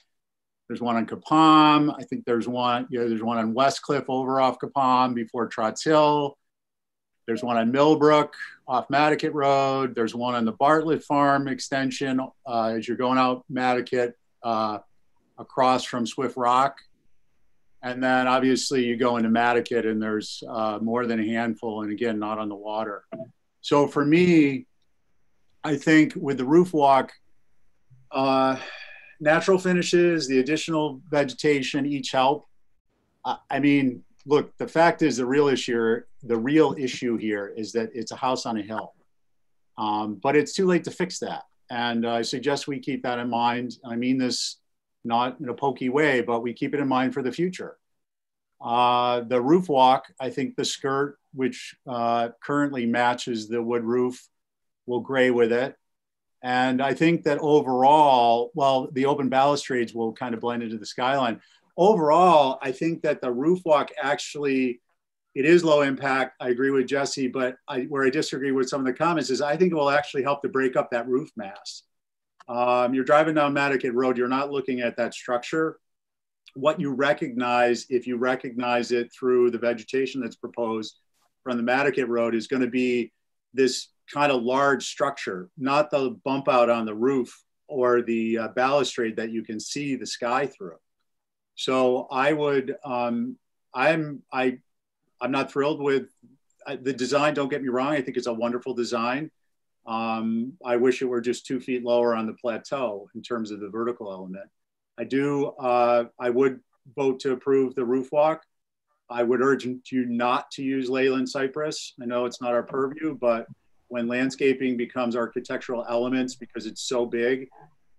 There's one on Capaum. I think there's one, you know, there's one on West Cliff over off Capaum before Trotz Hill. There's one on Millbrook off Madaket Road. There's one on the Bartlett Farm extension uh, as you're going out Madaket uh, across from Swift Rock. And then obviously you go into Madaket and there's uh, more than a handful, and again, not on the water. So for me, I think with the roof walk, uh, natural finishes, the additional vegetation each help. Uh, I mean, look, the fact is the real issue, the real issue here is that it's a house on a hill. Um, but it's too late to fix that. And I suggest we keep that in mind. I mean this not in a pokey way, but we keep it in mind for the future. Uh, the roof walk, I think the skirt, which uh, currently matches the wood roof, will gray with it. And I think that overall, well, the open balustrades will kind of blend into the skyline. Overall, I think that the roof walk actually, it is low impact. I agree with Jesse, but I, where I disagree with some of the comments is I think it will actually help to break up that roof mass. Um, you're driving down Madaket Road, you're not looking at that structure. What you recognize, if you recognize it through the vegetation that's proposed from the Madaket Road, is going to be this kind of large structure, not the bump out on the roof or the uh, balustrade that you can see the sky through. So I would, um, I'm, I, I'm not thrilled with the design. Don't get me wrong. I think it's a wonderful design. Um, I wish it were just two feet lower on the plateau in terms of the vertical element. I do, uh, I would vote to approve the roof walk. I would urge you not to use leyland cypress. I know it's not our purview, but when landscaping becomes architectural elements because it's so big,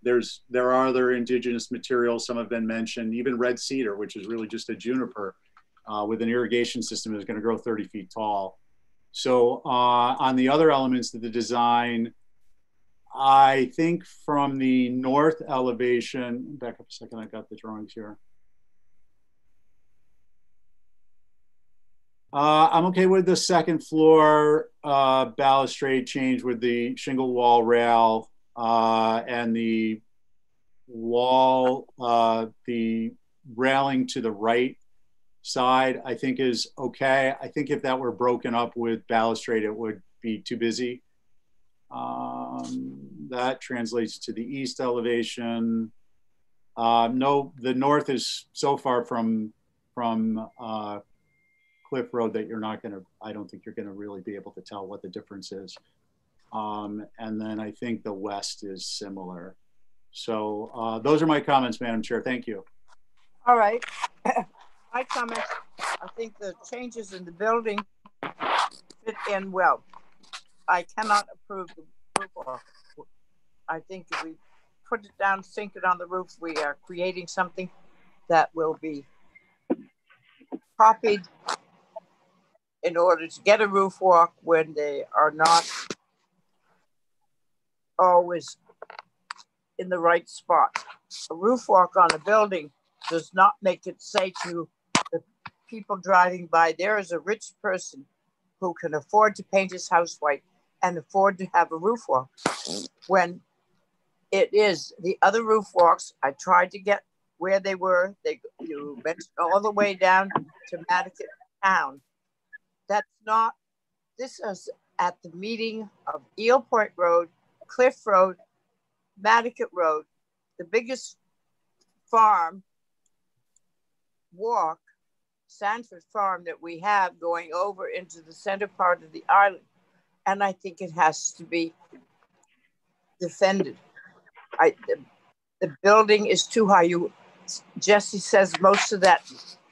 there's there are other indigenous materials. Some have been mentioned, even red cedar, which is really just a juniper uh, with an irrigation system is going to grow 30 feet tall. So uh, on the other elements of the design, I think from the north elevation, back up a second, I got the drawings here. Uh, I'm okay with the second floor uh, balustrade change with the shingle wall rail uh, and the wall, uh, the railing to the right side, I think is okay. I think if that were broken up with balustrade, it would be too busy. Um, that translates to the east elevation. Uh, no, the north is so far from from uh, Cliff Road that you're not going to. I don't think you're going to really be able to tell what the difference is. Um, and then I think the west is similar. So uh, those are my comments, Madam Chair. Thank you. all right. My comment, I think the changes in the building fit in well. I cannot approve the roof off. I think if we put it down, sink it on the roof, we are creating something that will be copied in order to get a roof walk when they are not always in the right spot. A roof walk on a building does not make it say to people driving by, there is a rich person who can afford to paint his house white and afford to have a roof walk. When it is the other roof walks, I tried to get where they were. They you went all the way down to Madaket town. That's not, this is at the meeting of Eel Point Road, Cliff Road, Madaket Road, the biggest farm walk, Sanford Farm that we have going over into the center part of the island. And I think it has to be defended. I, the, the building is too high. You, Jesse says most of that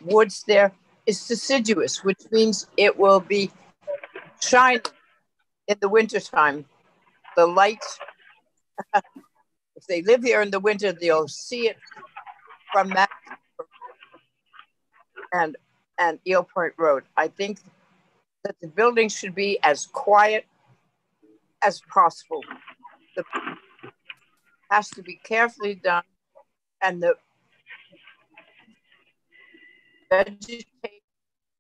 woods there is deciduous, which means it will be shining in the wintertime. The lights, if they live here in the winter, they'll see it from that and and Eel Point Road. I think that the building should be as quiet as possible. The has to be carefully done, and the vegetation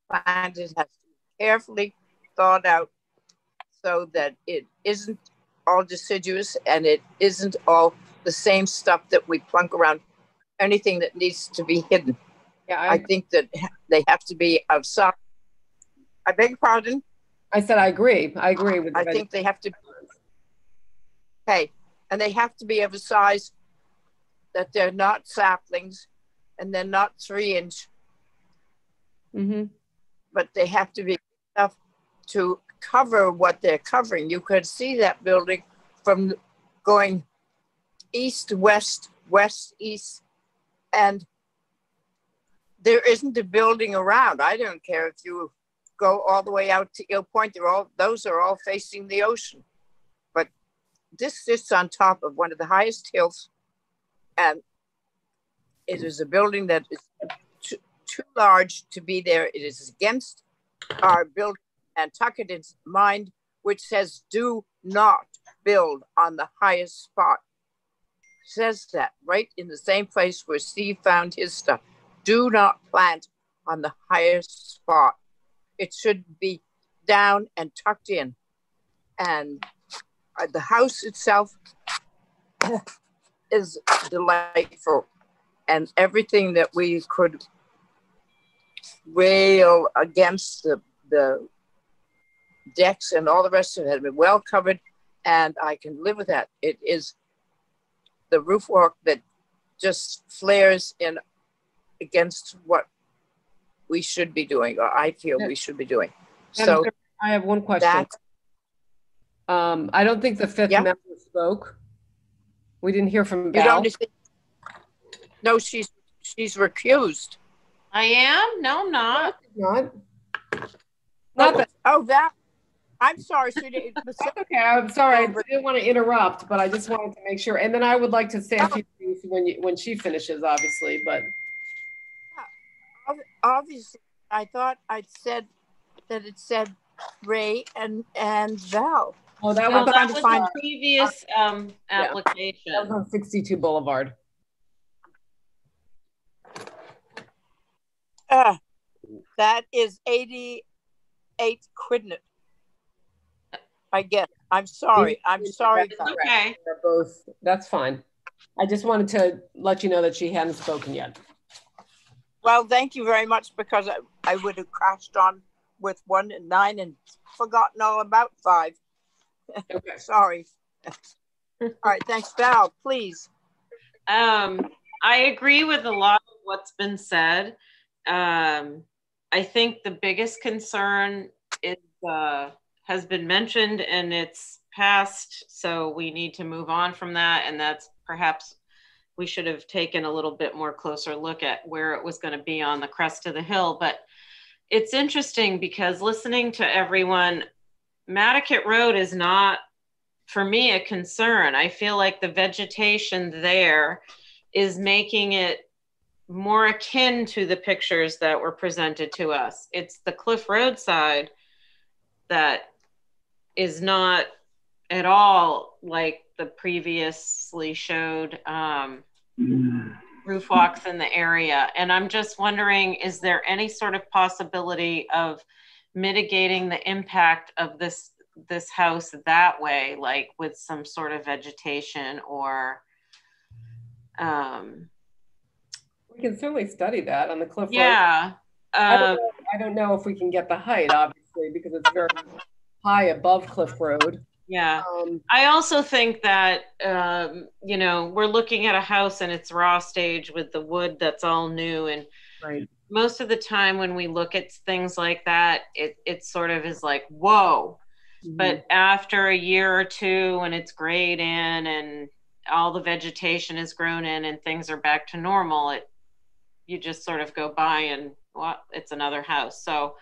planted has to be carefully thought out so that it isn't all deciduous and it isn't all the same stuff that we plunk around anything that needs to be hidden. Yeah, I, I, think that they have to be of some. I beg your pardon. I said I agree. I agree with. I think they have to. Okay, and they have to be of a size that they're not saplings, and they're not three inch, hmm but they have to be enough to cover what they're covering. You could see that building from going east, west, west, east, and there isn't a building around. I don't care if you go all the way out to Eel Point. They're all those are all facing the ocean. But this sits on top of one of the highest hills, and it is a building that is too, too large to be there. It is against our building Nantucket's mind, which says do not build on the highest spot. Says that right in the same place where Steve found his stuff. Do not plant on the highest spot. It should be down and tucked in. And uh, the house itself is delightful. And everything that we could rail against the, the decks and all the rest of it had been well covered. And I can live with that. It is the roof walk that just flares in against what we should be doing, or I feel we should be doing. So I have one question. that, Um, I don't think the fifth Yeah. member spoke. We didn't hear from you Val. don't, no, she's, she's recused. I am? No, I'm not. Not. Not that, Oh, that, I'm sorry, sweetie. that's okay. I'm sorry. I didn't want to interrupt, but I just wanted to make sure. And then I would like to say a few things when you, when she finishes, obviously, but Ob- Obviously, I thought I said that it said Ray and, and Val. oh, that Well, was, that to was find- a previous um, Yeah. that application. was on 62 Boulevard. Uh, that is 88 Quidnet. I guess. I'm sorry. I'm sorry. It's okay. They're both, that's fine. I just wanted to let you know that she hadn't spoken yet. Well, thank you very much because I, I would have crashed on with one and nine and forgotten all about five. Okay. Sorry. All right. Thanks, Val. Please. Um, I agree with a lot of what's been said. Um, I think the biggest concern is uh, has been mentioned and it's passed, so we need to move on from that. And that's perhaps we should have taken a little bit more closer look at where it was going to be on the crest of the hill. But it's interesting because listening to everyone, Madaket Road is not, for me, a concern. I feel like the vegetation there is making it more akin to the pictures that were presented to us. It's the Cliff Road side that is not at all like the previously showed um, roof walks in the area. And I'm just wondering, is there any sort of possibility of mitigating the impact of this this house that way, like with some sort of vegetation or um, We can certainly study that on the Cliff Road. yeah. I don't Um, know. I don't know if we can get the height, obviously, because it's very high above Cliff Road. Yeah. Um, I also think that, um, you know, we're looking at a house and it's raw stage with the wood that's all new. And right. most of the time when we look at things like that, it, it sort of is like, whoa. But after a year or two, when it's grayed in and all the vegetation is grown in and things are back to normal, it you just sort of go by and well, it's another house. So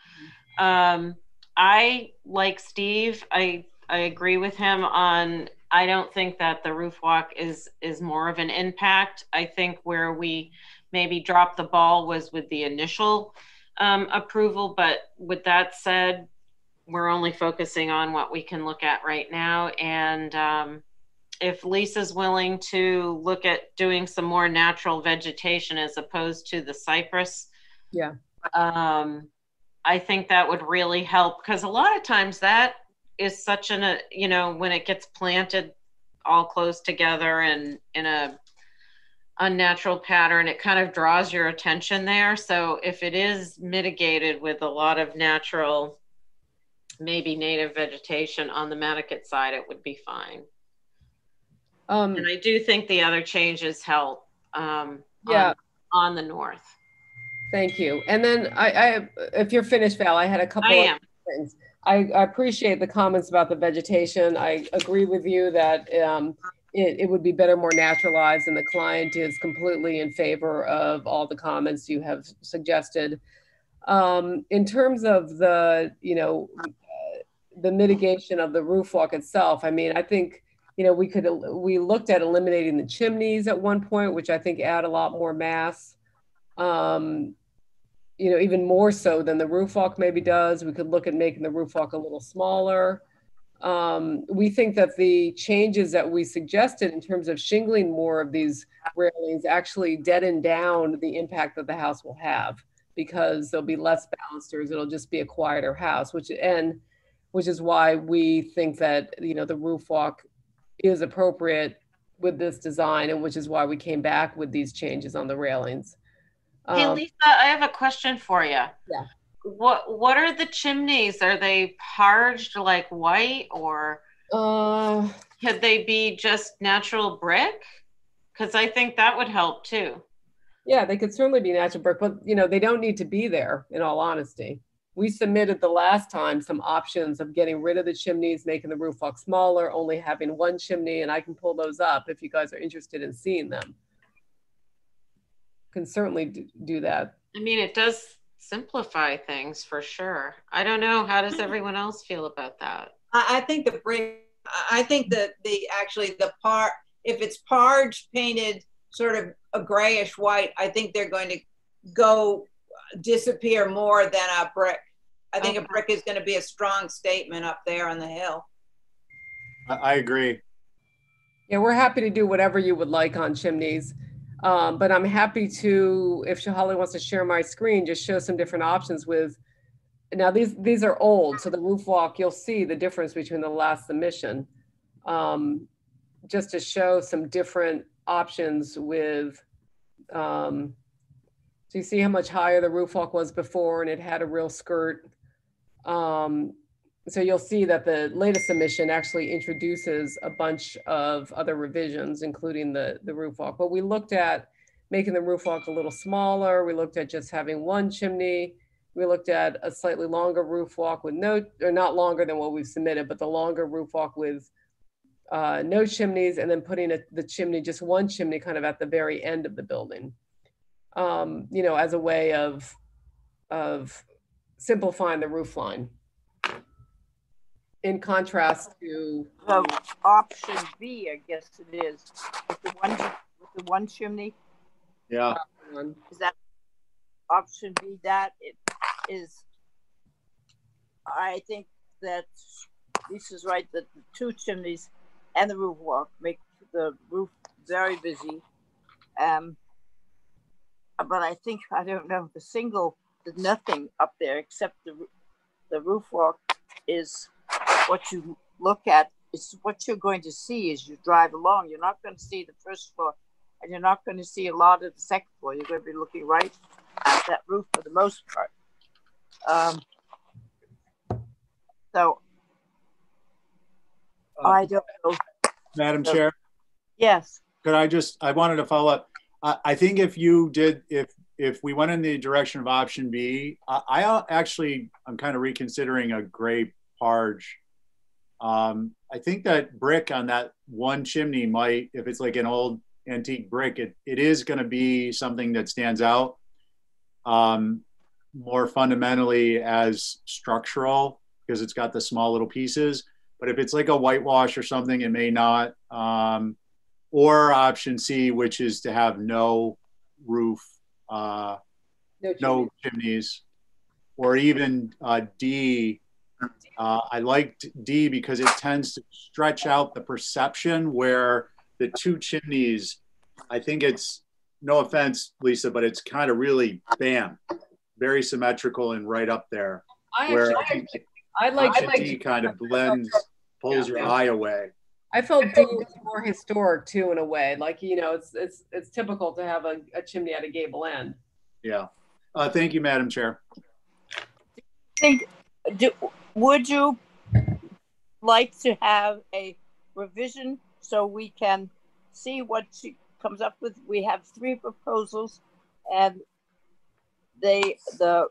um, I like Steve. I I agree with him on. I don't think that the roof walk is is more of an impact. I think where we maybe dropped the ball was with the initial um, approval. But with that said, we're only focusing on what we can look at right now. And um, if Lisa's willing to look at doing some more natural vegetation as opposed to the cypress, yeah, um, I think that would really help because a lot of times that is such an a you know when it gets planted all close together and in a unnatural pattern it kind of draws your attention there so if it is mitigated with a lot of natural maybe native vegetation on the Madaket side it would be fine um, and i do think the other changes help um, yeah on, on the north Thank you. And then I, I, if you're finished, Val, I had a couple I of am. things. I, I appreciate the comments about the vegetation. I agree with you that um, it, it would be better more naturalized, and the client is completely in favor of all the comments you have suggested. Um, in terms of the, you know, the mitigation of the roof walk itself, I mean, I think, you know, we could, we looked at eliminating the chimneys at one point, which I think add a lot more mass. Um, you know, even more so than the roof walk maybe does. We could look at making the roof walk a little smaller. Um, we think that the changes that we suggested in terms of shingling more of these railings actually deaden down the impact that the house will have because there'll be less balusters. It'll just be a quieter house, which and which is why we think that you know the roof walk is appropriate with this design, and which is why we came back with these changes on the railings. Hey, Um, Lisa, I have a question for you. Yeah. What What are the chimneys? Are they parged like white, or Uh, could they be just natural brick? Because I think that would help too. yeah, they could certainly be natural brick, but you know, they don't need to be there in all honesty. We submitted the last time some options of getting rid of the chimneys, making the roof walk smaller, only having one chimney, and I can pull those up if you guys are interested in seeing them. Can certainly do, do that. I mean, it does simplify things for sure. I don't know. How does everyone else feel about that? I, I think the brick, I think that the, actually the part, if it's parged, painted sort of a grayish white, I think they're going to go disappear more than a brick. I think a brick is going to be a strong statement up there on the hill. I, I agree. Yeah, we're happy to do whatever you would like on chimneys. Um, but I'm happy to, if Shahali wants to share my screen, just show some different options with, now these, these are old, so the roof walk, you'll see the difference between the last submission. Um, just to show some different options with, um, so you see how much higher the roof walk was before and it had a real skirt. Um, so you'll see that the latest submission actually introduces a bunch of other revisions, including the, the roof walk. But we looked at making the roof walk a little smaller. We looked at just having one chimney. We looked at a slightly longer roof walk with no, or not longer than what we've submitted, but the longer roof walk with uh, no chimneys and then putting a, the chimney, just one chimney kind of at the very end of the building. Um, you know, as a way of, of simplifying the roof line in contrast to So option B, I guess it is, with the one, with the one chimney, Yeah. um, is that option B, that it is, I think that Lisa's right, that the two chimneys and the roof walk make the roof very busy. Um, but I think, I don't know, the single, there's nothing up there except the, the roof walk is what you look at is what you're going to see as you drive along. You're not going to see the first floor, and you're not going to see a lot of the second floor. You're going to be looking right at that roof for the most part. Um, so Uh, I don't know. Madam So- Chair, Yes, could I just, I wanted to follow up. I, I think if you did, if, if we went in the direction of option B, I, I actually, I'm kind of reconsidering a gray parge. Um, I think that brick on that one chimney might, if it's like an old antique brick, it, it is going to be something that stands out. Um, more fundamentally as structural because it's got the small little pieces. But if it's like a whitewash or something, it may not. Um, or option C, which is to have no roof, uh, no chimneys, or even uh, D. Uh, I liked D because it tends to stretch out the perception where the two chimneys, I think it's, no offense, Lisa, but it's kind of really bam, very symmetrical and right up there. I Where actually, I think I like, I like, D kind of blends, pulls your eye away. I felt D was more historic too, in a way. Like, you know, it's, it's, it's typical to have a, a chimney at a gable end. Yeah. Uh, thank you, Madam Chair. think, do, would you like to have a revision so we can see what she comes up with? We have three proposals and they, the,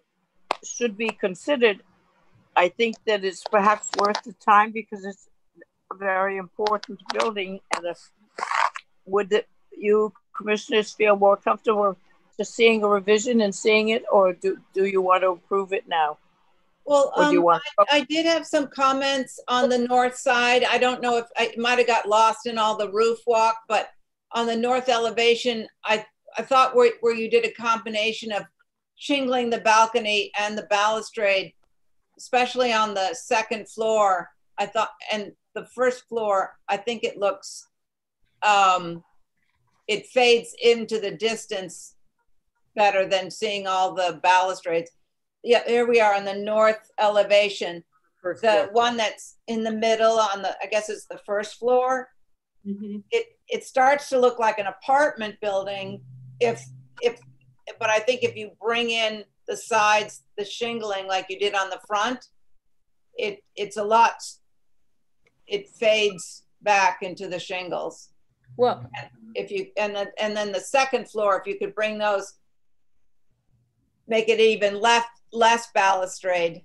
should be considered. I think that it's perhaps worth the time because it's a very important building and if, would you commissioners feel more comfortable just seeing a revision and seeing it, or do, do you want to approve it now? Well, Or do you um, want? I did have some comments on the north side. I don't know if I might have got lost in all the roof walk, but on the north elevation, I, I thought where, where you did a combination of shingling the balcony and the balustrade, especially on the second floor, I thought, and the first floor, I think it looks, um, it fades into the distance better than seeing all the balustrades. Yeah, here we are on the north elevation, First the floor. one that's in the middle on the, I guess it's the first floor. Mhm. It, it starts to look like an apartment building if, if, but I think if you bring in the sides, the shingling like you did on the front, it, it's a lot, it fades back into the shingles. Well, If you, and then, and then the second floor, if you could bring those, make it even left, less balustrade.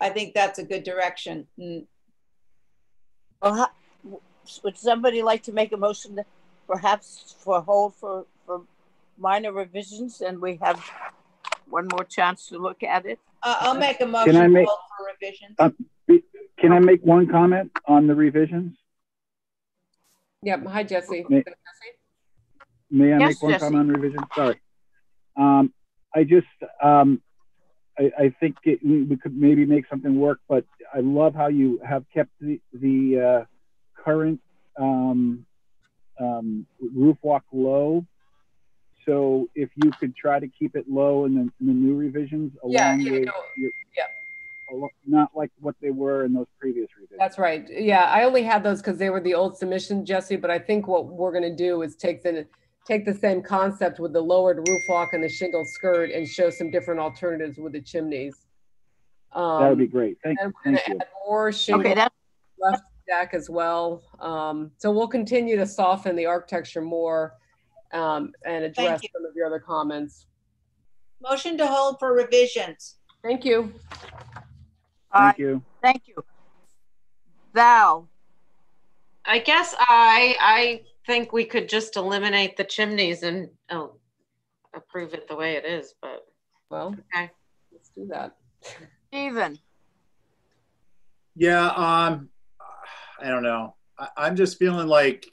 I think that's a good direction. Mm, Well, ha- would somebody like to make a motion to perhaps for hold for, for minor revisions and we have one more chance to look at it? Uh, I'll make a motion I make- hold for revision. Uh, Can I make one comment on the revisions? yep. Hi, Jesse. May- May I Yes, make one Jesse. comment on revision? Sorry. Um, I just, um, I, I think it, we could maybe make something work, but I love how you have kept the, the, uh, current, um, um, roof walk low. So if you could try to keep it low in the, in the new revisions along yeah, with, no, your- yeah. not like what they were in those previous revisions. That's right. Yeah, I only had those because they were the old submission, Jesse, but I think what we're gonna do is take the, take the same concept with the lowered roof walk and the shingle skirt and show some different alternatives with the chimneys. That would be Um, great. Thank, and we're thank gonna you. add more Okay, shingle left deck as well. Um, so we'll continue to soften the architecture more um, and address some of your other comments. Motion to hold for revisions. Thank you. Thank you. thank you. Val, I guess I, I think we could just eliminate the chimneys and oh, approve it the way it is, but Well, Okay. let's do that. Stephen, Yeah, um, I don't know. I, I'm just feeling like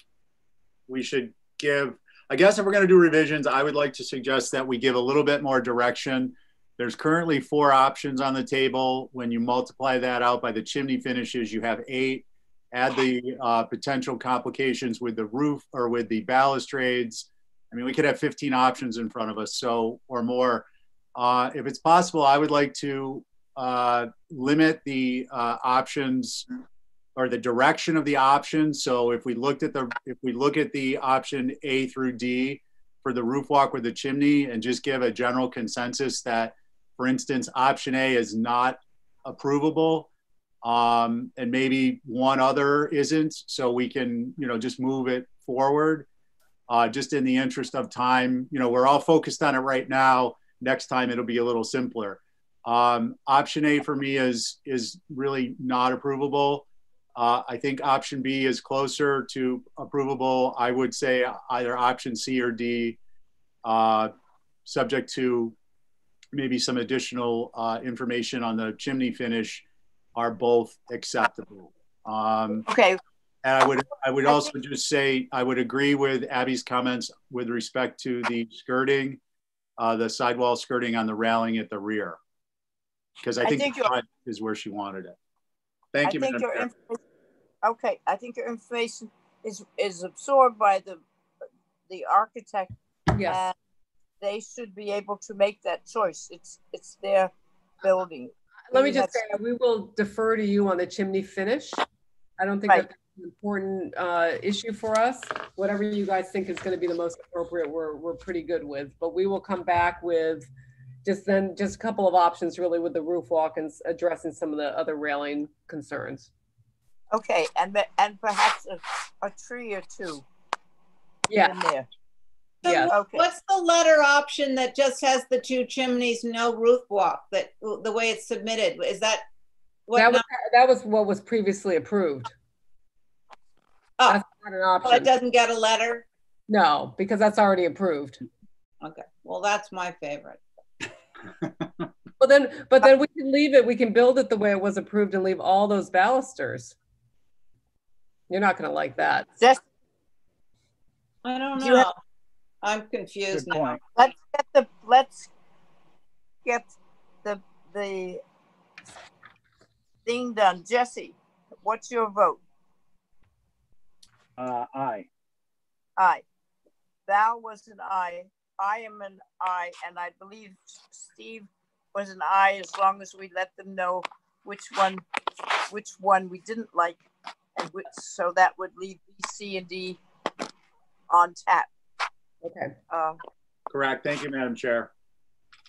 we should give, I guess if we're gonna do revisions, I would like to suggest that we give a little bit more direction. There's currently four options on the table. When you multiply that out by the chimney finishes, you have eight. Add the uh, potential complications with the roof or with the balustrades. I mean, we could have 15 options in front of us, so, or more. Uh, if it's possible, I would like to uh, limit the uh, options or the direction of the options. So if we looked at the, if we look at the option A through D for the roof walk with the chimney and just give a general consensus that for instance, option A is not approvable, um, and maybe one other isn't, so we can, you know, just move it forward. Uh, just in the interest of time, you know, we're all focused on it right now. Next time it'll be a little simpler. Um, option A for me is is really not approvable. Uh, I think option B is closer to approvable. I would say either option C or D, uh, subject to maybe some additional uh, information on the chimney finish, are both acceptable. Um, Okay, and I would I would also just say I would agree with Abby's comments with respect to the skirting, uh, the sidewall skirting on the railing at the rear, because I, I think, think the front is where she wanted it. Thank I you, think Madam your Chair. information, okay, I think your information is, is absorbed by the, the architect. Yes. and They should be able to make that choice. It's, it's their building. Let me just say, we will defer to you on the chimney finish. I don't think Right. that's an important uh, issue for us. Whatever you guys think is going to be the most appropriate, we're, we're pretty good with. But we will come back with just then, just a couple of options really with the roof walk and addressing some of the other railing concerns. Okay, and, and perhaps a, a tree or two Yeah, in. So Yeah. Okay. What's the letter option that just has the two chimneys, no roof walk, that, the way it's submitted? Is that? what that was, that was what was previously approved. Oh, That's not an so it doesn't get a letter? No, because that's already approved. Okay, well, that's my favorite. Well, then, but then we can leave it, we can build it the way it was approved and leave all those balusters. You're not gonna like that. Just, I don't You have- know. I'm confused now. let's get the, let's get the, the thing done. Jesse, what's your vote? Uh, aye. Aye. Val was an aye. I am an aye, and I believe Steve was an aye as long as we let them know which one, which one we didn't like. And which, so that would leave B, C, and D on tap. Okay. Uh, Correct. Thank you, Madam Chair.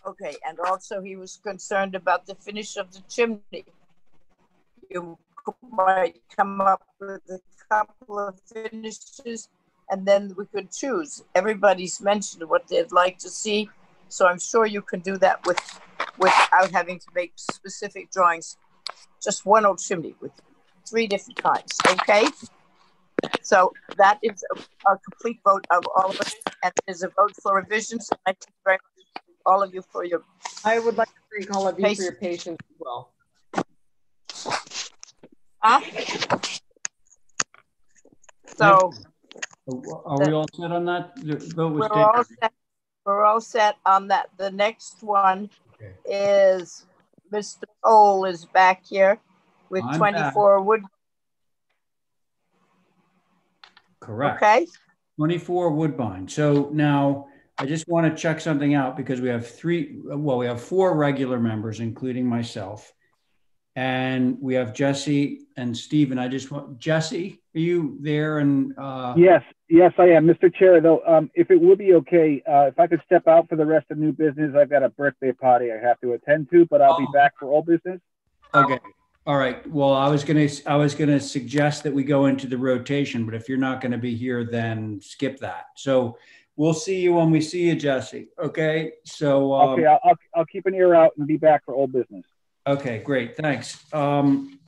okay, and also he was concerned about the finish of the chimney. You might come up with a couple of finishes and then we could choose. Everybody's mentioned what they'd like to see, so I'm sure you can do that with, without having to make specific drawings. Just one old chimney with three different kinds, okay? So that is a, a complete vote of all of us, and it is a vote for revisions. I thank you very much, all of you for your, I would like to thank all of you for your patience as well. huh? So Are we all set on that? Vote was we're all set, we're all set on that. The next one Okay. is Mr. Cole is back here with I'm back. twenty-four Wood, Correct. okay? 24 Woodbine. So now I just want to check something out because we have three, well, we have four regular members, including myself. And we have Jesse and Stephen. I just want, Jesse, are you there? And uh, Yes, yes, I am. Mr. Chair, though, um, if it would be okay, uh, if I could step out for the rest of new business, I've got a birthday party I have to attend to, but I'll be Oh. back for old business. okay. All right. Well, I was gonna, I was gonna suggest that we go into the rotation, but if you're not gonna be here, then skip that. So we'll see you when we see you, Jesse. Okay. So um, Okay, I'll, I'll, I'll keep an ear out and be back for old business. okay, great. Thanks. Um,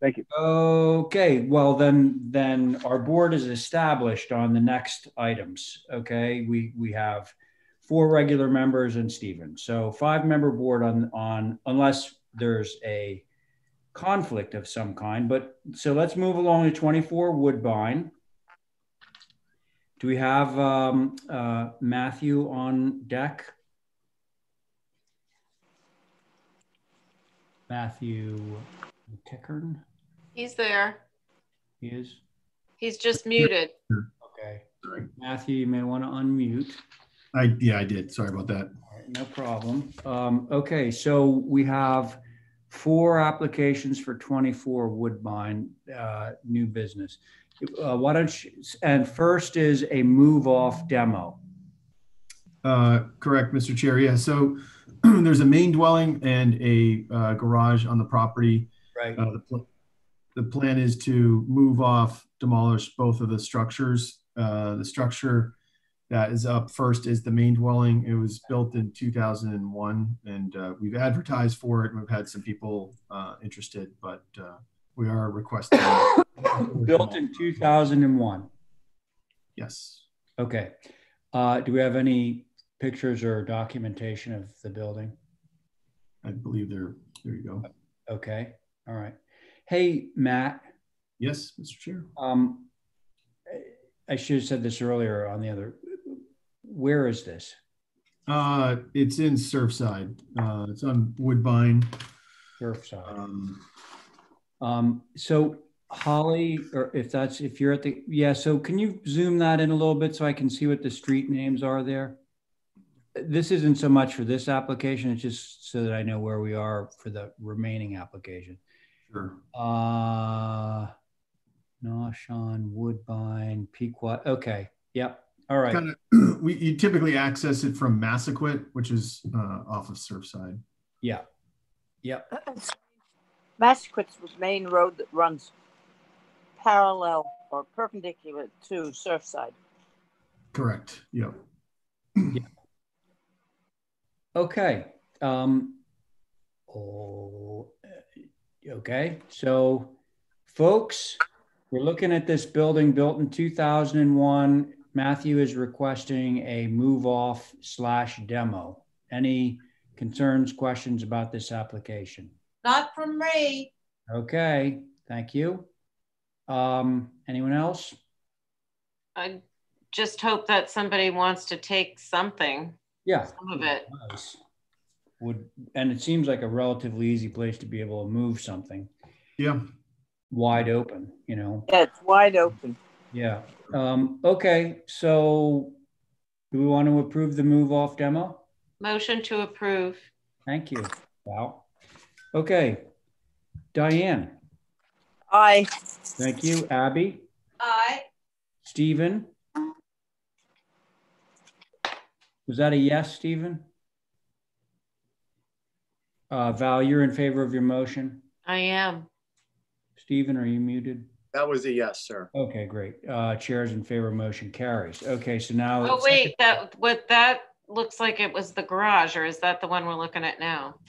Thank you. Okay, well then, then our board is established on the next items. Okay, we we have four regular members and Stephen. So five member board on on unless there's a conflict of some kind. But so let's move along to 24 Woodbine. Do we have um, uh, Matthew on deck? Matthew MacEachern, He's there. he is. He's just muted. Okay. Matthew, you may want to unmute. I, yeah, I did. Sorry about that. All right, no problem. Um, okay, so we have four applications for 24 Woodbine, uh, new business. Uh, why don't you, and first is a move off demo. Uh, Correct, Mr. Chair. Yeah, so there's a main dwelling and a uh, garage on the property. Right. Uh, The pl- the plan is to move off, demolish both of the structures. Uh, The structure that is up first is the main dwelling. It was built in 2001, and uh, we've advertised for it. And we've had some people uh, interested, but uh, we are requesting. Built in 2001. Yes. Okay. Uh, do we have any pictures or documentation of the building? I believe there, there you go. Okay. All right. Hey, Matt. Yes, Mr. Chair. Um, I should have said this earlier on the other. Where is this? Uh, it's in Surfside. Uh, it's on Woodbine. Surfside. Um, Um, so Holly, or if that's, if you're at the, yeah, so can you zoom that in a little bit so I can see what the street names are there? This isn't so much for this application, it's just so that I know where we are for the remaining application. sure. Uh, Noshawn, Woodbine, Pequot, okay, yep, all right. Kind of, we you typically access it from Masaquet, which is uh, off of Surfside. Yeah. Yep. Masaquet's the main road that runs parallel or perpendicular to Surfside. Correct. Yep. Okay. Um, oh, uh, okay. So, folks, we're looking at this building built in 2001. Matthew is requesting a move off slash demo. Any concerns, questions about this application? Not from me. Okay. Thank you. Um, anyone else? I just hope that somebody wants to take something, Yeah. some of it. Nice. Would and it seems like a relatively easy place to be able to move something Yeah. wide open, you know. Yeah, it's wide open. Yeah. Um, okay. So do we want to approve the move off demo? Motion to approve. Thank you. Wow. Okay. Diane, Aye. thank you. Abby, Aye. Stephen. Was that a yes, Stephen? Uh, Val, you're in favor of your motion. I am. Stephen, are you muted? That was a yes, sir. Okay, great. Uh, chairs in favor, motion carries. Okay, so now. Oh, wait, that, what, that looks like it was the garage, or is that the one we're looking at now?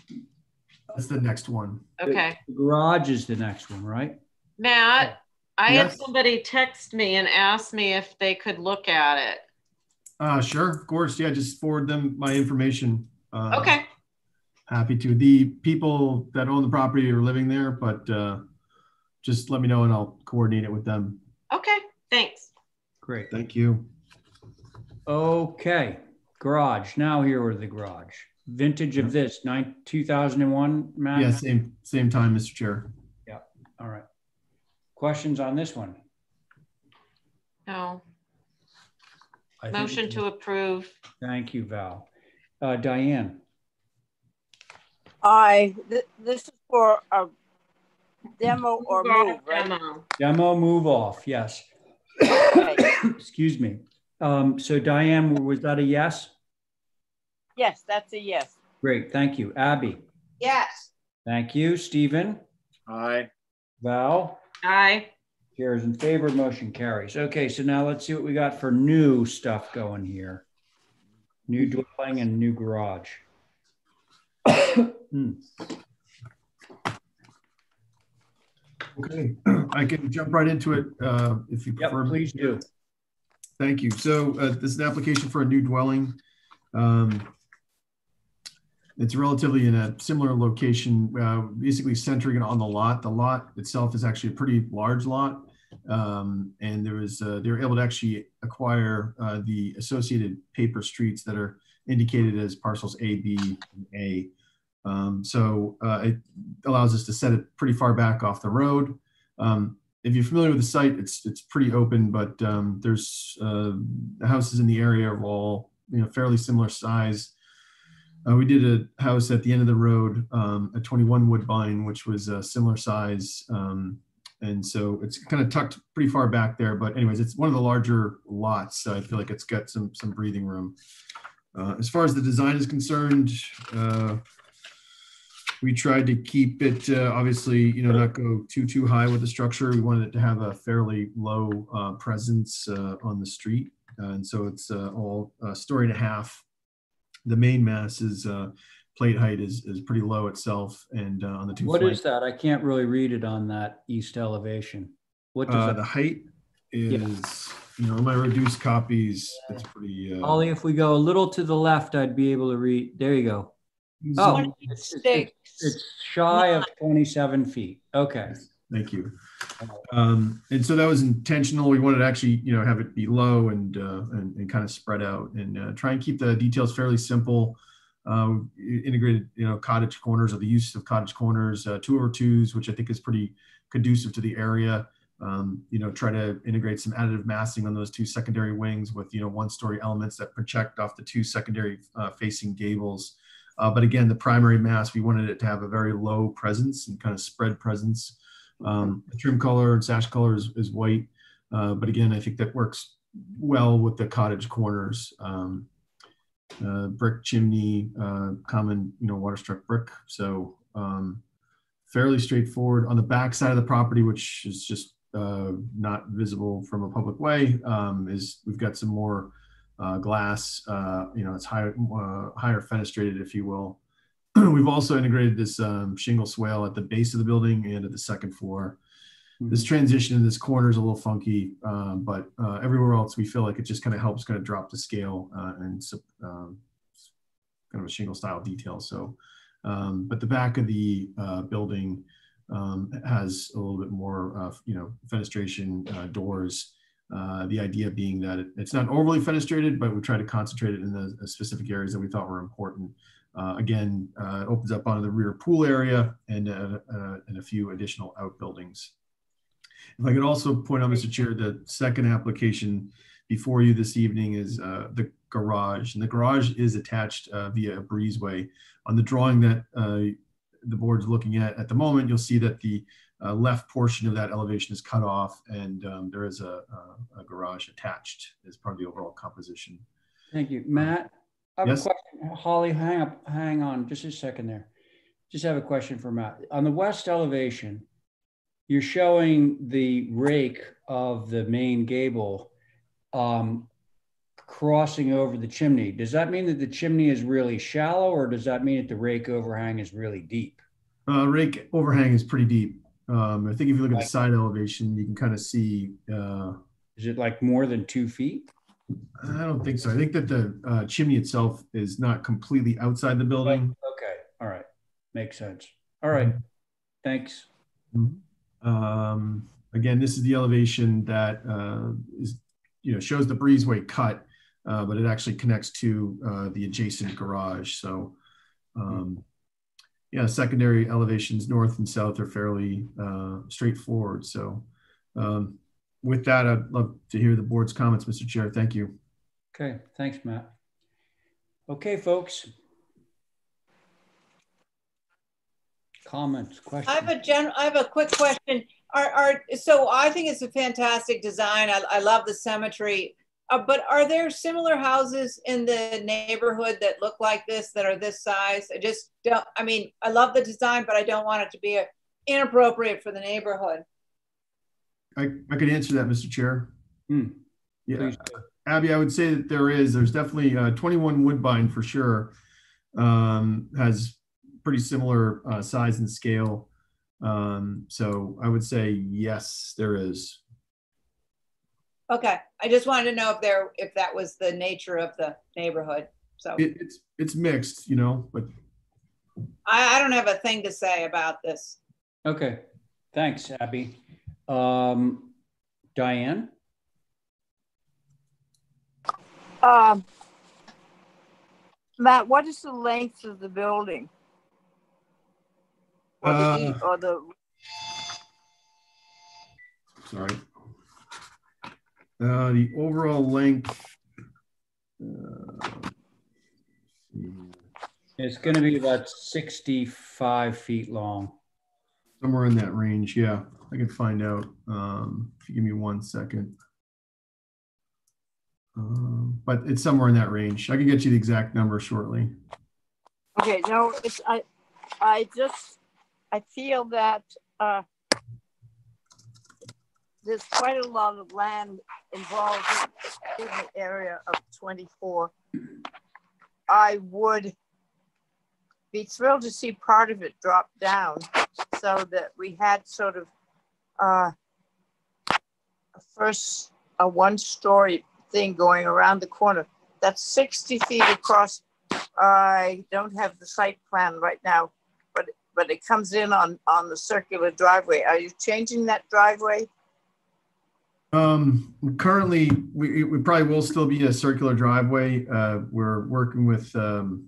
That's the next one. Okay. The Garage is the next one, right? Matt, I had somebody text me and ask me if they could look at it. Uh, sure. Of course. Yeah. Just forward them my information. Uh, Okay, Happy to. The people that own the property are living there, but uh, just let me know and I'll coordinate it with them. okay, thanks. Great. Thank you. Okay, garage. Now here we're the garage. Vintage of this, nine, 2001, Matt? Yeah. Same same time, Mr. Chair. Yeah, all right. Questions on this one? No, I think- motion to approve. Thank you, Val. Uh, Diane, I, th- this is for a demo or move, right? Demo. demo move off, yes. Okay. Excuse me. Um, so Diane, was that a yes? Yes, that's a yes. Great, thank you. Abby, Yes. thank you. Stephen, Aye. Val? Aye. Chairs in favor, motion carries. Okay, so now let's see what we got for new stuff going here. New dwelling and new garage. Hmm, Okay. I can jump right into it uh, if you Yep, prefer. please do. Thank you. So uh, this is an application for a new dwelling. Um, It's relatively in a similar location, uh, basically centering on the lot. The lot itself is actually a pretty large lot. Um, And there was, uh, they were able to actually acquire uh, the associated paper streets that are indicated as parcels A, B, and A. Um, So uh, it allows us to set it pretty far back off the road. Um, if you're familiar with the site, it's it's pretty open, but um, there's uh, houses in the area are all you know fairly similar size. Uh, we did a house at the end of the road, um, a 21 Woodbine, which was a similar size, um, and so it's kind of tucked pretty far back there. But anyways, it's one of the larger lots, so I feel like it's got some some breathing room. Uh, as far as the design is concerned, uh, we tried to keep it uh, obviously, you know, not go too too high with the structure. We wanted it to have a fairly low uh, presence uh, on the street, uh, and so it's uh, all a story and a half. The main mass is uh, plate height is is pretty low itself, and uh, on the two. What is that? I can't really read it on that east elevation. What does the height is, you know, my reduced copies, it's pretty. Uh, Ollie, if we go a little to the left, I'd be able to read. There you go. Oh, it's, it's, it's- it's shy of 27 feet. Okay. Thank you. Um, and so that was intentional. We wanted to actually, you know, have it be low and uh, and, and kind of spread out and uh, try and keep the details fairly simple. Uh, integrated, you know, cottage corners or the use of cottage corners, uh, two over twos, which I think is pretty conducive to the area. Um, you know, try to integrate some additive massing on those two secondary wings with, you know, one-story elements that project off the two secondary uh, facing gables. Uh, but again, the primary mass, we wanted it to have a very low presence and kind of spread presence. Um, the trim color and sash color is, is white. Uh, but again, I think that works well with the cottage corners. Um, uh, brick chimney, uh, common, you know, water struck brick. So um, fairly straightforward. On the back side of the property, which is just uh, not visible from a public way, um, is we've got some more uh, glass. Uh, you know, it's higher, uh, higher fenestrated, if you will. We've also integrated this um, shingle swale at the base of the building and at the second floor. This transition in this corner is a little funky, um, but uh, everywhere else we feel like it just kind of helps kind of drop the scale uh, and so- um, kind of a shingle style detail. So, um, but the back of the uh, building um, has a little bit more, uh, you know, fenestration uh, doors. Uh, the idea being that it, it's not overly fenestrated, but we try to concentrate it in the, the specific areas that we thought were important. Uh, again, uh, it opens up onto the rear pool area and, uh, uh, and a few additional outbuildings. If I could also point out, Mr. Chair, the second application before you this evening is the garage. And the garage is attached via a breezeway. On the drawing that the board's looking at at the moment, you'll see that the uh, left portion of that elevation is cut off and um, there is a, a, a garage attached as part of the overall composition. Thank you. Matt, I have Yes. a question. Holly, hang up, hang on just a second there. Just have a question for Matt. On the west elevation, you're showing the rake of the main gable um, crossing over the chimney. Does that mean that the chimney is really shallow or does that mean that the rake overhang is really deep? Uh, rake overhang is pretty deep. Um, I think if you look at the side elevation, you can kind of see. Uh, Is it like more than two feet? I don't think so. I think that the uh, chimney itself is not completely outside the building. Okay, all right. Makes sense. All right. Thanks. Um, again, this is the elevation that uh, is, you know, shows the breezeway cut, uh, but it actually connects to uh, the adjacent garage. So, um, yeah, secondary elevations north and south are fairly uh, straightforward. So, um, with that, I'd love to hear the board's comments, Mr. Chair. Thank you. Okay, thanks, Matt. Okay, folks. Comments, questions? I have a gen, I have a quick question. Are, are, so I think it's a fantastic design. I, I love the symmetry. Uh, but are there similar houses in the neighborhood that look like this, that are this size? I just don't, I mean, I love the design, but I don't want it to be a, inappropriate for the neighborhood. I, I could answer that, Mr. Chair. Hmm, Yeah, please. Abby, I would say that there is. There's definitely uh, 21 Woodbine for sure. Um, has pretty similar uh, size and scale. Um, so I would say yes, there is. Okay, I just wanted to know if there, if that was the nature of the neighborhood. So It, it's it's mixed, you know, but I, I don't have a thing to say about this. Okay, thanks, Abby. Um, Diane? Um, Matt, what is the length of the building? Or the, e- Uh, or the, sorry. Uh, the overall length. Uh, It's gonna be about 65 feet long. somewhere in that range, yeah. I can find out. Um, if you give me one second. Um, but it's somewhere in that range. I can get you the exact number shortly. Okay, no, it's, I, I just, I feel that, uh, there's quite a lot of land involved in the area of 24. I would be thrilled to see part of it drop down so that we had sort of uh, a first a one story thing going around the corner. That's 60 feet across. I don't have the site plan right now, but but it comes in on on the circular driveway. Are you changing that driveway? Um, currently, we, we probably will still be a circular driveway. Uh, we're working with, um,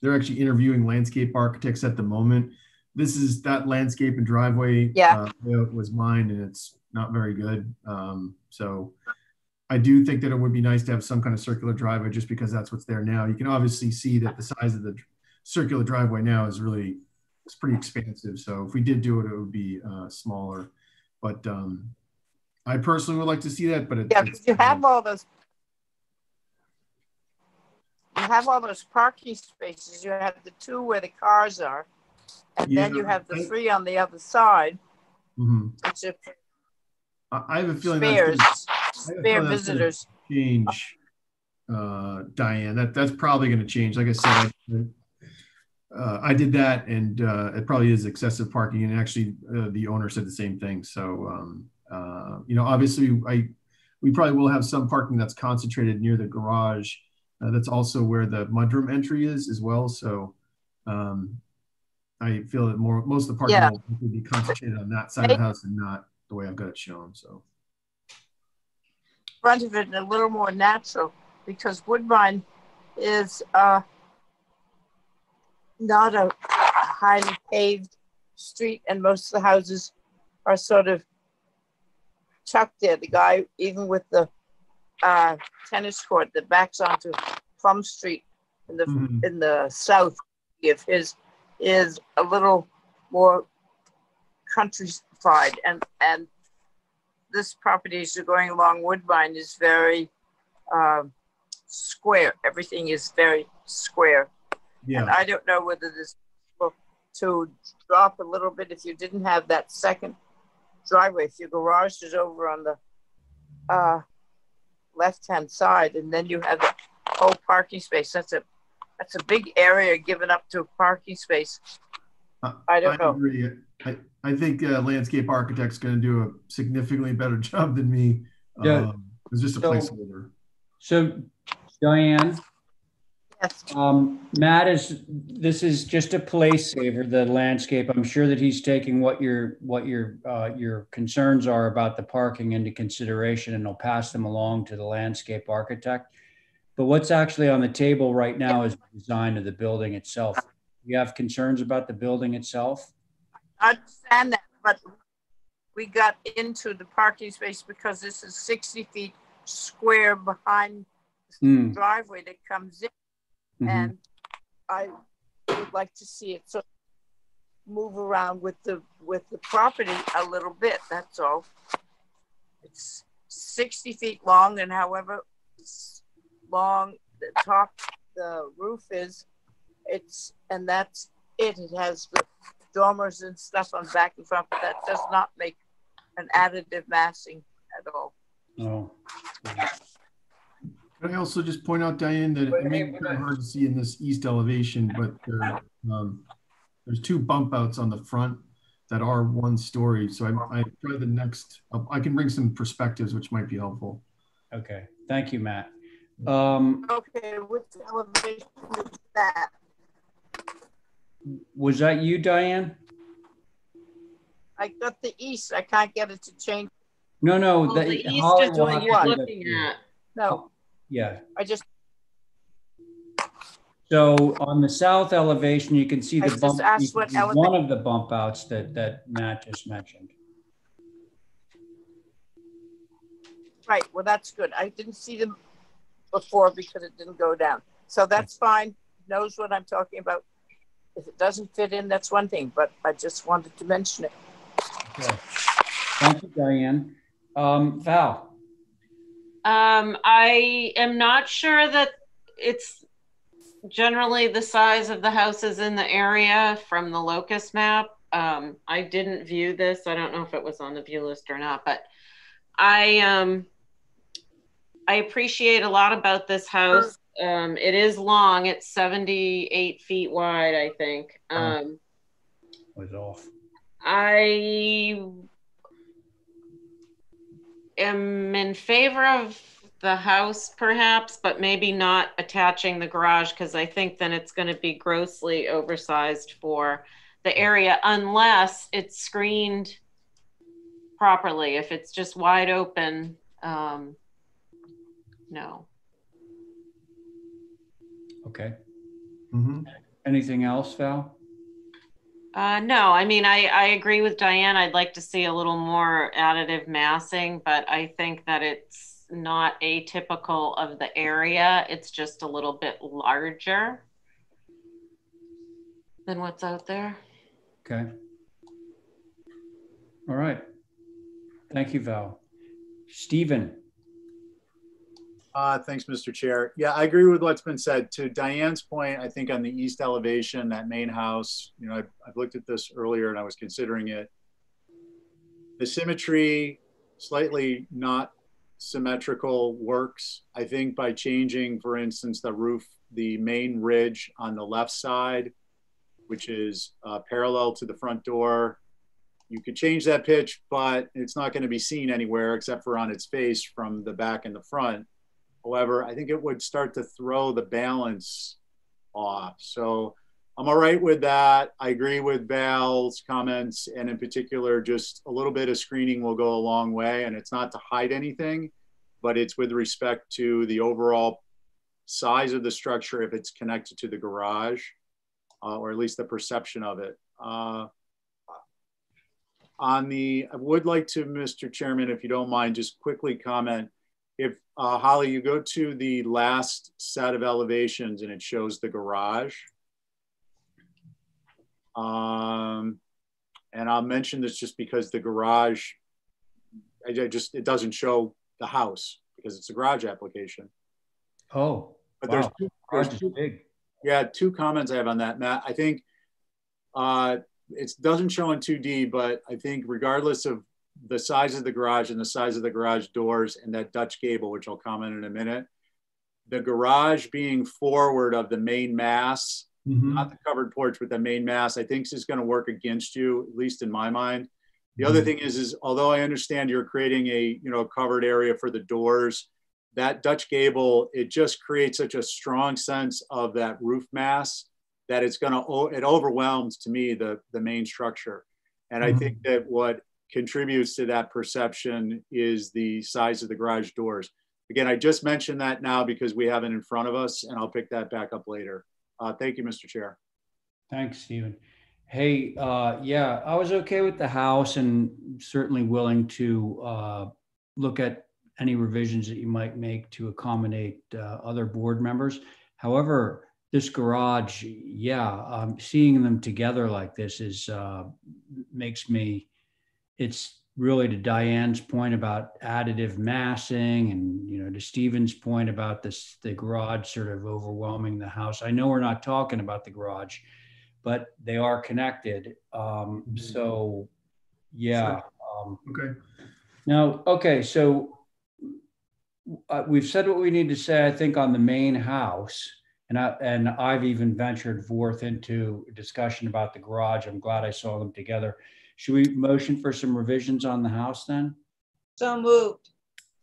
they're actually interviewing landscape architects at the moment. This is that landscape and driveway. Yeah. Uh, was mine and it's not very good. Um, so I do think that it would be nice to have some kind of circular driveway just because that's what's there now. You can obviously see that the size of the circular driveway now is really, it's pretty expansive. So if we did do it, it would be uh, smaller. But um, I personally would like to see that, but it, Yeah, you have all those. You have all those parking spaces. You have the two where the cars are. And then you have the three on the other side, Mm-hmm. which I have a feeling spares, that's gonna- I have a spare visitors. change, uh, Diane. That that's probably going to change. Like I said, I, uh, I did that, and uh, it probably is excessive parking. And actually, uh, the owner said the same thing. So, um, uh, you know, obviously, I we probably will have some parking that's concentrated near the garage. Uh, that's also where the mudroom entry is as well. So, um, I feel that more most of the parking Yeah. will be concentrated on that side of the house and not the way I've got it shown. So. front of it a little more natural because Woodbine is uh, not a highly paved street, and most of the houses are sort of tucked there. The guy, even with the uh, tennis court that backs onto Plum Street in the Mhm. in the south, if his, is a little more countryside, and and this property you're going along Woodbine is very um, square. Everything is very square. Yeah. And I don't know whether this to drop a little bit if you didn't have that second driveway. If your garage is over on the uh, left-hand side, and then you have the whole parking space. That's a that's a big area given up to a parking space. I don't know. agree. I, I think uh, landscape architect's going to do a significantly better job than me. Yeah. Um, it's just a So- placeholder. So, Diane, Yes. um, Matt is, this is just a place saver, the landscape. I'm sure that he's taking what your, what your, uh, your concerns are about the parking into consideration and he'll pass them along to the landscape architect. But what's actually on the table right now is the design of the building itself. You have concerns about the building itself? I understand that, but we got into the parking space because this is 60 feet square behind the Hmm. driveway that comes in. Mhm. And I would like to see it sort of move around with the, with the property a little bit, that's all. It's 60 feet long and however long the top, the roof is, it's, and that's it. It has the dormers and stuff on back and front, but that does not make an additive massing at all. Oh. Can I also just point out, Diane, that it may be kind of hard to see in this east elevation, but there, um, there's two bump outs on the front that are one story. So I, I try the next, I can bring some perspectives, which might be helpful. Okay, thank you, Matt. Um, Okay, which elevation is that? was that you, Diane? I got the east, I can't get it to change. No, no. Well, that- the east Holly is what you're have to do that looking at. No, Yeah, I just, so on the south elevation, you can see I the just bump, asked you can what see eleva- one of the bump outs that, that Matt just mentioned. right, well, that's good. I didn't see them before because it didn't go down. So that's fine, knows what I'm talking about. If it doesn't fit in, that's one thing, but I just wanted to mention it. Okay. Thank you, Diane. Um, Val, Um, I am not sure that it's generally the size of the houses in the area from the locust map. Um, I didn't view this. I don't know if it was on the view list or not, but I um I appreciate a lot about this house. Um, it is long. It's 78 feet wide, I think. Um, Was off. I am in favor of the house perhaps, but maybe not attaching the garage because I think then it's going to be grossly oversized for the area unless it's screened properly. If it's just wide open, um, no. Okay. Mhm. Anything else, Val? Uh, no, I mean, I, I agree with Diane. I'd like to see a little more additive massing, but I think that it's not atypical of the area. It's just a little bit larger than what's out there. Okay. All right. Thank you, Val. Stephen, Uh, thanks, Mr. Chair. Yeah, I agree with what's been said. To Diane's point, I think on the east elevation, that main house, you know, I've, I've looked at this earlier and I was considering it. The symmetry, slightly not symmetrical works. I think by changing, for instance, the roof, the main ridge on the left side, which is uh, parallel to the front door, you could change that pitch, but it's not going to be seen anywhere except for on its face from the back and the front. However, I think it would start to throw the balance off. So I'm all right with that. I agree with Val's comments, and in particular, just a little bit of screening will go a long way. And it's not to hide anything, but it's with respect to the overall size of the structure if it's connected to the garage, uh, or at least the perception of it. Uh, on the, I would like to, Mr. Chairman, if you don't mind, just quickly comment if uh, Holly, you go to the last set of elevations and it shows the garage. Um, and I'll mention this just because the garage, I, I just, it doesn't show the house because it's a garage application. oh, But there's two, there's two, big. yeah, two comments I have on that, Matt. I think uh, it doesn't show in 2D, but I think regardless of the size of the garage and the size of the garage doors and that Dutch gable, which I'll comment in a minute, the garage being forward of the main mass, Mhm. not the covered porch, but the main mass, I think is going to work against you, at least in my mind. The other thing is, is although I understand you're creating a, you know, covered area for the doors, that Dutch gable, it just creates such a strong sense of that roof mass that it's going to, it overwhelms to me the, the main structure. And I Mhm. think that what contributes to that perception is the size of the garage doors. Again, I just mentioned that now because we have it in front of us and I'll pick that back up later. Uh, thank you, Mr. Chair. Thanks, Stephen. Hey, uh, yeah, I was okay with the house and certainly willing to uh, look at any revisions that you might make to accommodate uh, other board members. However, this garage, yeah, um, seeing them together like this is uh, makes me. It's really to Diane's point about additive massing, and you know to Stephen's point about this the garage sort of overwhelming the house. I know we're not talking about the garage but they are connected. Um, so, yeah. Um, Okay. now, okay, so uh, we've said what we need to say, I think, on the main house. And I, and I've even ventured forth into a discussion about the garage. I'm glad I saw them together. Should we motion for some revisions on the house then? So moved.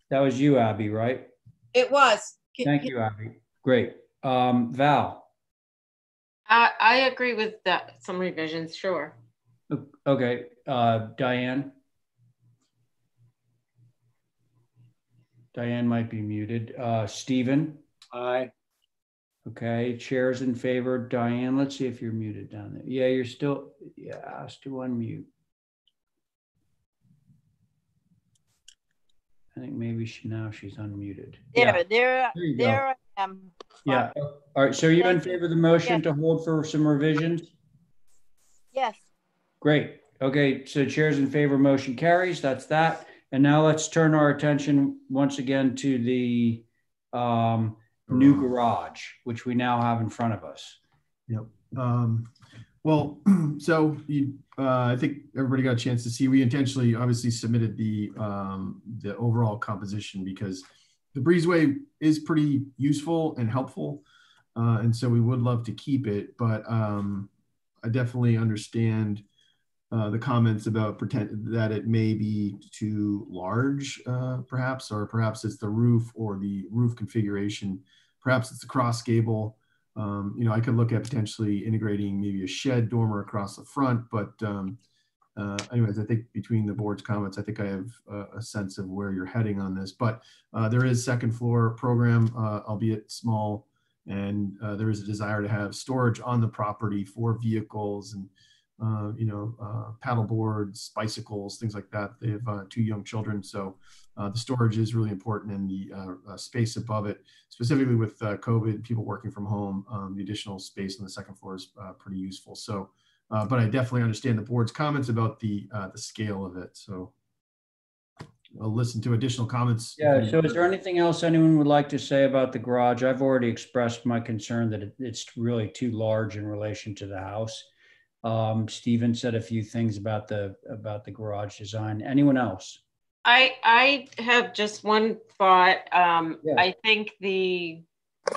That was you, Abby, right? It was. Can- Thank you, Abby. Great. Um, Val? I, I agree with that, some revisions, sure. Okay, uh, Diane? Diane might be muted. Uh, Stephen? Aye. Okay, chairs in favor. Diane, let's see if you're muted down there. Yeah, you're still, yeah, asked to unmute. I think maybe she, now she's unmuted. Yeah, There, there, There you go. there I am. yeah. All right, so are you in Thank you. favor of the motion Yes. to hold for some revisions? Yes, Great. Okay, so chairs in favor, motion carries. That's that. And now let's turn our attention once again to the um, new garage, which we now have in front of us. Yep. Um, well, so you, uh, I think everybody got a chance to see. We intentionally, obviously, submitted the um, the overall composition because the breezeway is pretty useful and helpful, uh, and so we would love to keep it. But um, I definitely understand uh, the comments about pretend that it may be too large, uh, perhaps, or perhaps it's the roof or the roof configuration. Perhaps it's the cross gable. Um, you know, I could look at potentially integrating maybe a shed dormer across the front, but um, uh, anyways, I think between the board's comments, I think I have a, sense of where you're heading on this. But uh, there is second floor program, uh, albeit small, and uh, there is a desire to have storage on the property for vehicles and uh, you know, uh, paddle boards, bicycles, things like that. They have two young children, so the storage is really important and the uh, uh, space above it, specifically with COVID, people working from home, um, the additional space on the second floor is pretty useful. So, but I definitely understand the board's comments about the the scale of it. So. I'll listen to additional comments. Yeah. So, is there anything else anyone would like to say about the garage? I've already expressed my concern that it, it's really too large in relation to the house. Um, Stephen said a few things about the about the garage design. Anyone else? I I have just one thought. Um, Yeah. I think the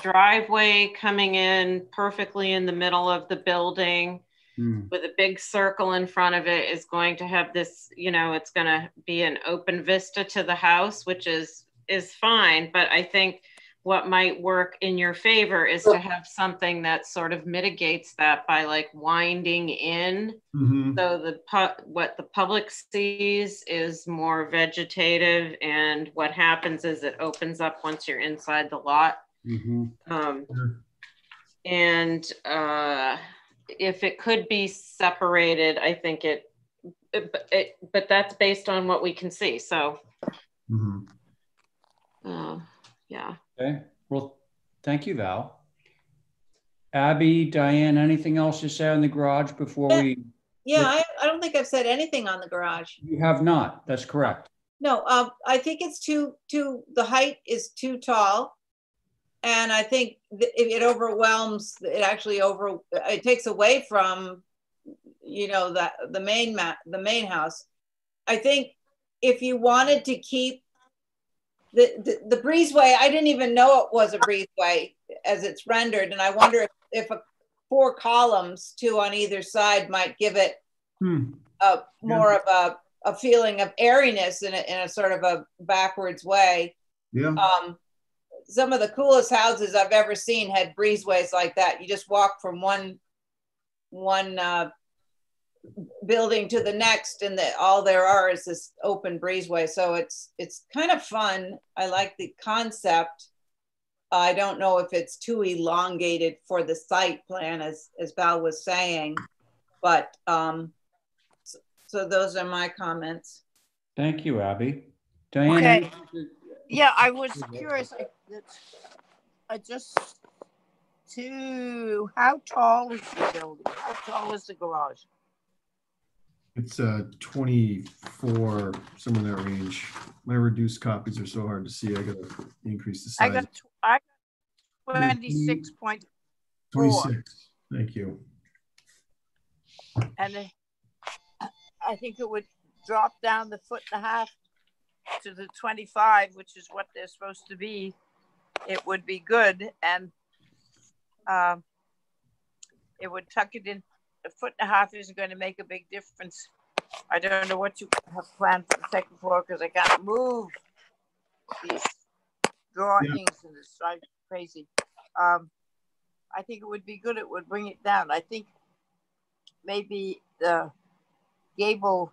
driveway coming in perfectly in the middle of the building Hmm. with a big circle in front of it is going to have this, you know, it's going to be an open vista to the house, which is is fine. But I think what might work in your favor is to have something that sort of mitigates that by like winding in Mhm. so the pu- what the public sees is more vegetative and what happens is it opens up once you're inside the lot Mhm. um, and uh, if it could be separated i think it, it, but it but that's based on what we can see so Mhm. uh, yeah Okay. Well, thank you, Val. Abby, Diane, anything else to say on the garage before we? Yeah, I, I don't think I've said anything on the garage. You have not. That's correct. No, um, I think it's too, too, the height is too tall. And I think th- it, it overwhelms, it actually over, it takes away from, you know, the, the main ma, the main house. I think if you wanted to keep the, the, the breezeway, I didn't even know it was a breezeway as it's rendered. And I wonder if, if a four columns, two on either side might give it Hmm. a more of a, a feeling of airiness in a, in a sort of a backwards way. Yeah. Um, some of the coolest houses I've ever seen had breezeways like that. You just walk from one one uh, building to the next, and that all there are is this open breezeway. So it's it's kind of fun. I like the concept. I don't know if it's too elongated for the site plan, as as Val was saying, but um, so, so those are my comments. Thank you, Abby. Diane? Okay. anything Yeah, I was curious. I, I just to how tall is the building? How tall is the garage? It's uh 24, somewhere in that range. My reduced copies are so hard to see. I gotta increase the size. I got tw- I got twenty six point four, 26. Thank you. and then I think it would drop down the foot and a half to the twenty five, which is what they're supposed to be. It would be good, and um, it would tuck it in. A foot and a half isn't going to make a big difference. I don't know what you have planned for the second floor because I can't move these drawings and it's driving crazy. Um, I think it would be good. It would bring it down. I think maybe the gable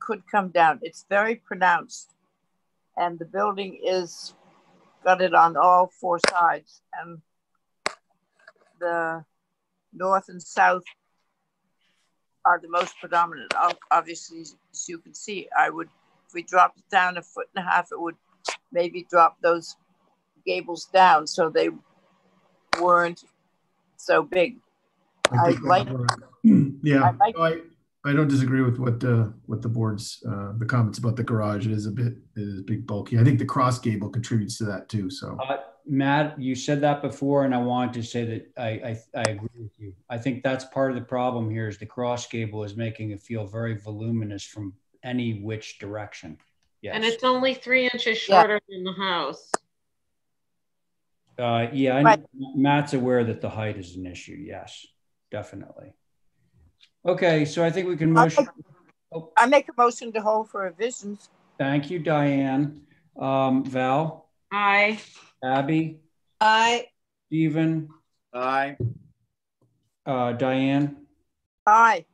could come down. It's very pronounced, and the building is got it on all four sides, and the north and south are the most predominant. Obviously, as you can see, I would, if we dropped it down a foot and a half, it would maybe drop those gables down so they weren't so big. I think like- right. yeah. I like- I, I don't disagree with what uh, what the board's uh, the comments about the garage. It is a bit it is a big bulky. I think the cross gable contributes to that too. So Uh, Matt, you said that before, and I wanted to say that I, I, I agree with you. I think that's part of the problem here is the cross gable is making it feel very voluminous from any which direction. Yes. And it's only three inches Yeah. shorter than the house. Uh, yeah, I Right. Matt's aware that the height is an issue. Yes, definitely. Okay, so I think we can I'll motion. make- I make a motion to hold for revisions. Thank you, Diane. Um, Val, Aye. Abby, I, Stephen, Aye. uh, Diane. Aye.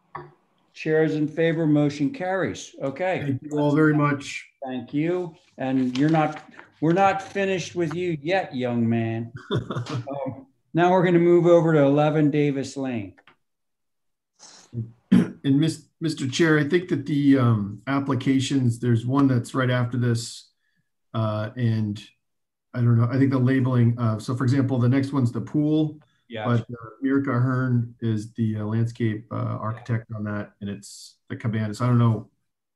Chairs in favor, motion carries. Okay. thank you all very much. Thank you. And you're not, we're not finished with you yet, young man. Um, Now we're going to move over to 11 Davis Lane. And Miss, Mr. Chair, I think that the um, applications, there's one that's right after this. Uh, and I don't know, I think the labeling, uh, so for example, the next one's the pool. Yeah. But uh, Mirka Hearn is the uh, landscape uh, architect on that, and it's the cabana. So I don't know.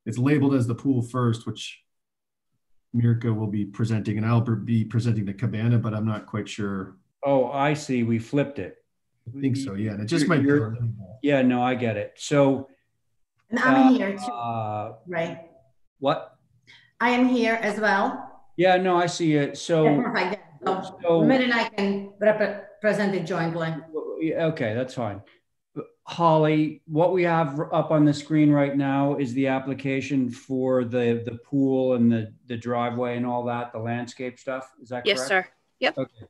It's labeled as the pool first, which Mirka will be presenting, and I'll be presenting the cabana, but I'm not quite sure. Oh, I see. We flipped it. I think so, yeah. And it just You're- might be. you're- Yeah, no, I get it. So, And I'm Uh, here too, uh, right? what? I am here as well. Yeah, no, I see it. Yeah, So, perfect. So so Mid and I can rep- present it jointly. Okay, that's fine. Holly, what we have up on the screen right now is the application for the, the pool and the, the driveway and all that, the landscape stuff. Is that correct? Yes, sir. Yep. Okay.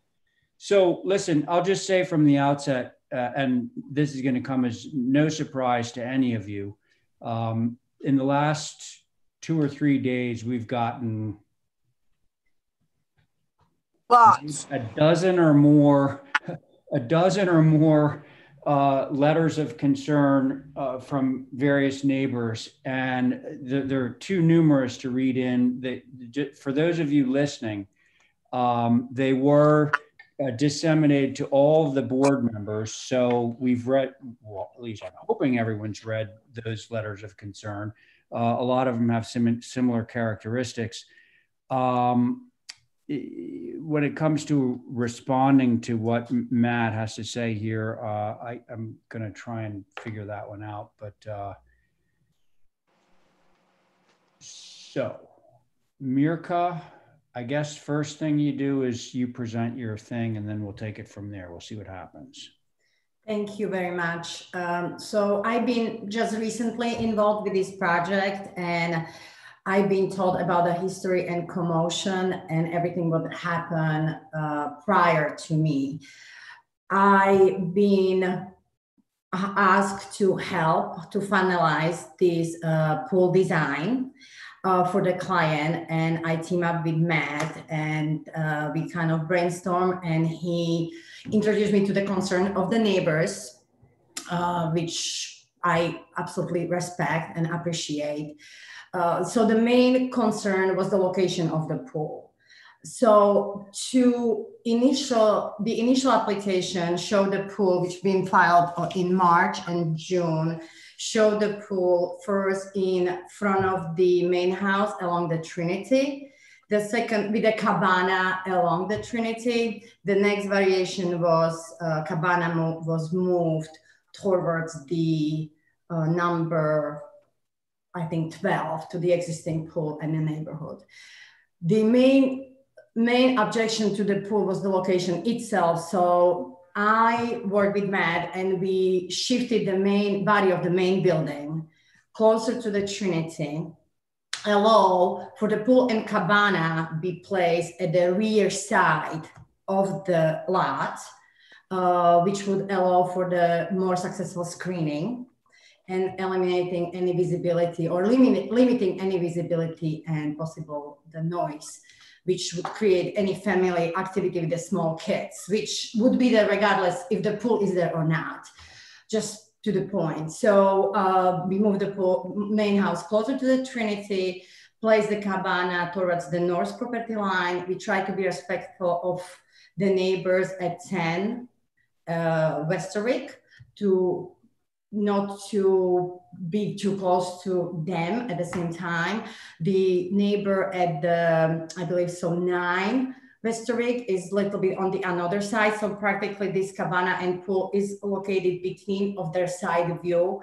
So listen, I'll just say from the outset, uh, and this is going to come as no surprise to any of you. Um, in the last two or three days, we've gotten A dozen or more, a dozen or more uh, letters of concern uh, from various neighbors, and they're, they're too numerous to read in. For those of you listening, um, they were uh, disseminated to all of the board members. So we've read, well, at least I'm hoping everyone's read those letters of concern. Uh, a lot of them have sim- similar characteristics. Um, when it comes to responding to what Matt has to say here, uh, I, I'm going to try and figure that one out. But uh, so, Mirka, I guess first thing you do is you present your thing, and then we'll take it from there. We'll see what happens. Thank you very much. Um, so I've been just recently involved with this project and I've been told about the history and commotion and everything what happened uh, prior to me. I've been asked to help to finalize this uh, pool design uh, for the client and I team up with Matt and uh, we kind of brainstorm and he introduced me to the concern of the neighbors, uh, which I absolutely respect and appreciate. Uh, so the main concern was the location of the pool. So to initial, the initial application showed the pool, which been filed in March and June, showed the pool first in front of the main house along the Trinity. The second with the cabana along the Trinity. The next variation was uh, cabana mo- was moved towards the uh, number, I think 12 to the existing pool in the neighborhood. The main main objection to the pool was the location itself. So I worked with Matt and we shifted the main body of the main building closer to the Trinity allow for the pool and cabana be placed at the rear side of the lot, uh, which would allow for the more successful screening and eliminating any visibility or limit, limiting any visibility and possible the noise, which would create any family activity with the small kids, which would be there regardless if the pool is there or not. Just to the point. So uh, we moved the pool, main house closer to the Trinity, place the cabana towards the north property line. We try to be respectful of the neighbors at 10 uh, Westerwick to not to be too close to them at the same time. The neighbor at the, I believe so nine, Westerwick is a little bit on the another side. So practically this cabana and pool is located between of their side view.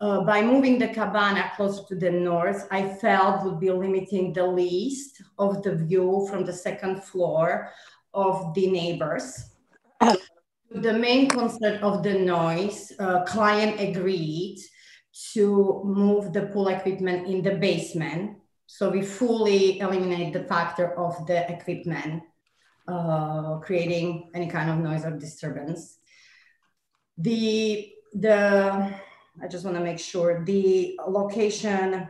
Uh, by moving the cabana closer to the north, I felt would be limiting the least of the view from the second floor of the neighbors. the main concern of the noise, uh, client agreed to move the pool equipment in the basement. So we fully eliminate the factor of the equipment uh, creating any kind of noise or disturbance. The, the I just want to make sure the location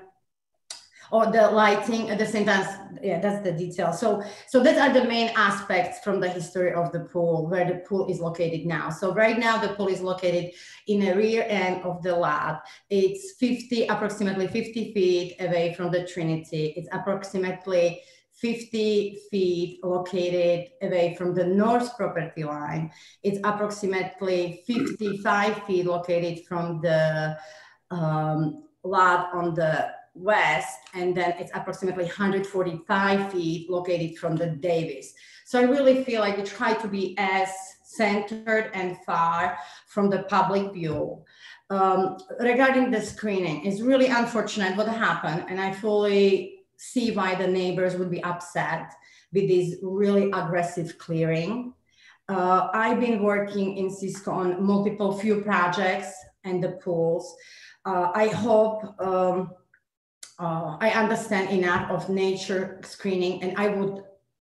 or the lighting at the same time. Yeah, that's the detail. So, so these are the main aspects from the history of the pool, where the pool is located now. So right now the pool is located in the rear end of the lot. It's 50, approximately 50 feet away from the Trinity. It's approximately 50 feet located away from the north property line. It's approximately 55 feet located from the um, lot on the west, and then it's approximately 145 feet located from the Davis. So I really feel like we try to be as centered and far from the public view. Um, regarding the screening, it's really unfortunate what happened, and I fully see why the neighbors would be upset with this really aggressive clearing. Uh, I've been working in Cisco on multiple few projects and the pools. Uh, I hope um, uh, I understand enough of nature screening and I would,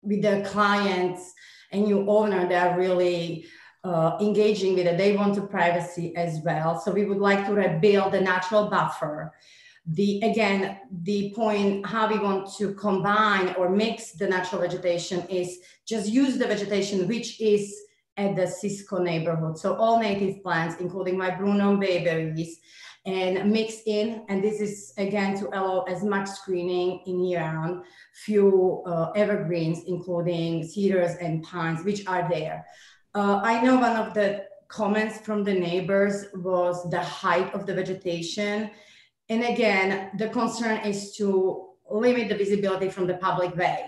with the clients and new owner that are really uh, engaging with it, they want to privacy as well. So we would like to rebuild the natural buffer the again the point how we want to combine or mix the natural vegetation is just use the vegetation which is at the Cisco neighborhood. So all native plants, including viburnum bayberries, and mix in. And this is again to allow as much screening in year round, few uh, evergreens, including cedars and pines, which are there. Uh, I know one of the comments from the neighbors was the height of the vegetation and again, the concern is to limit the visibility from the public way,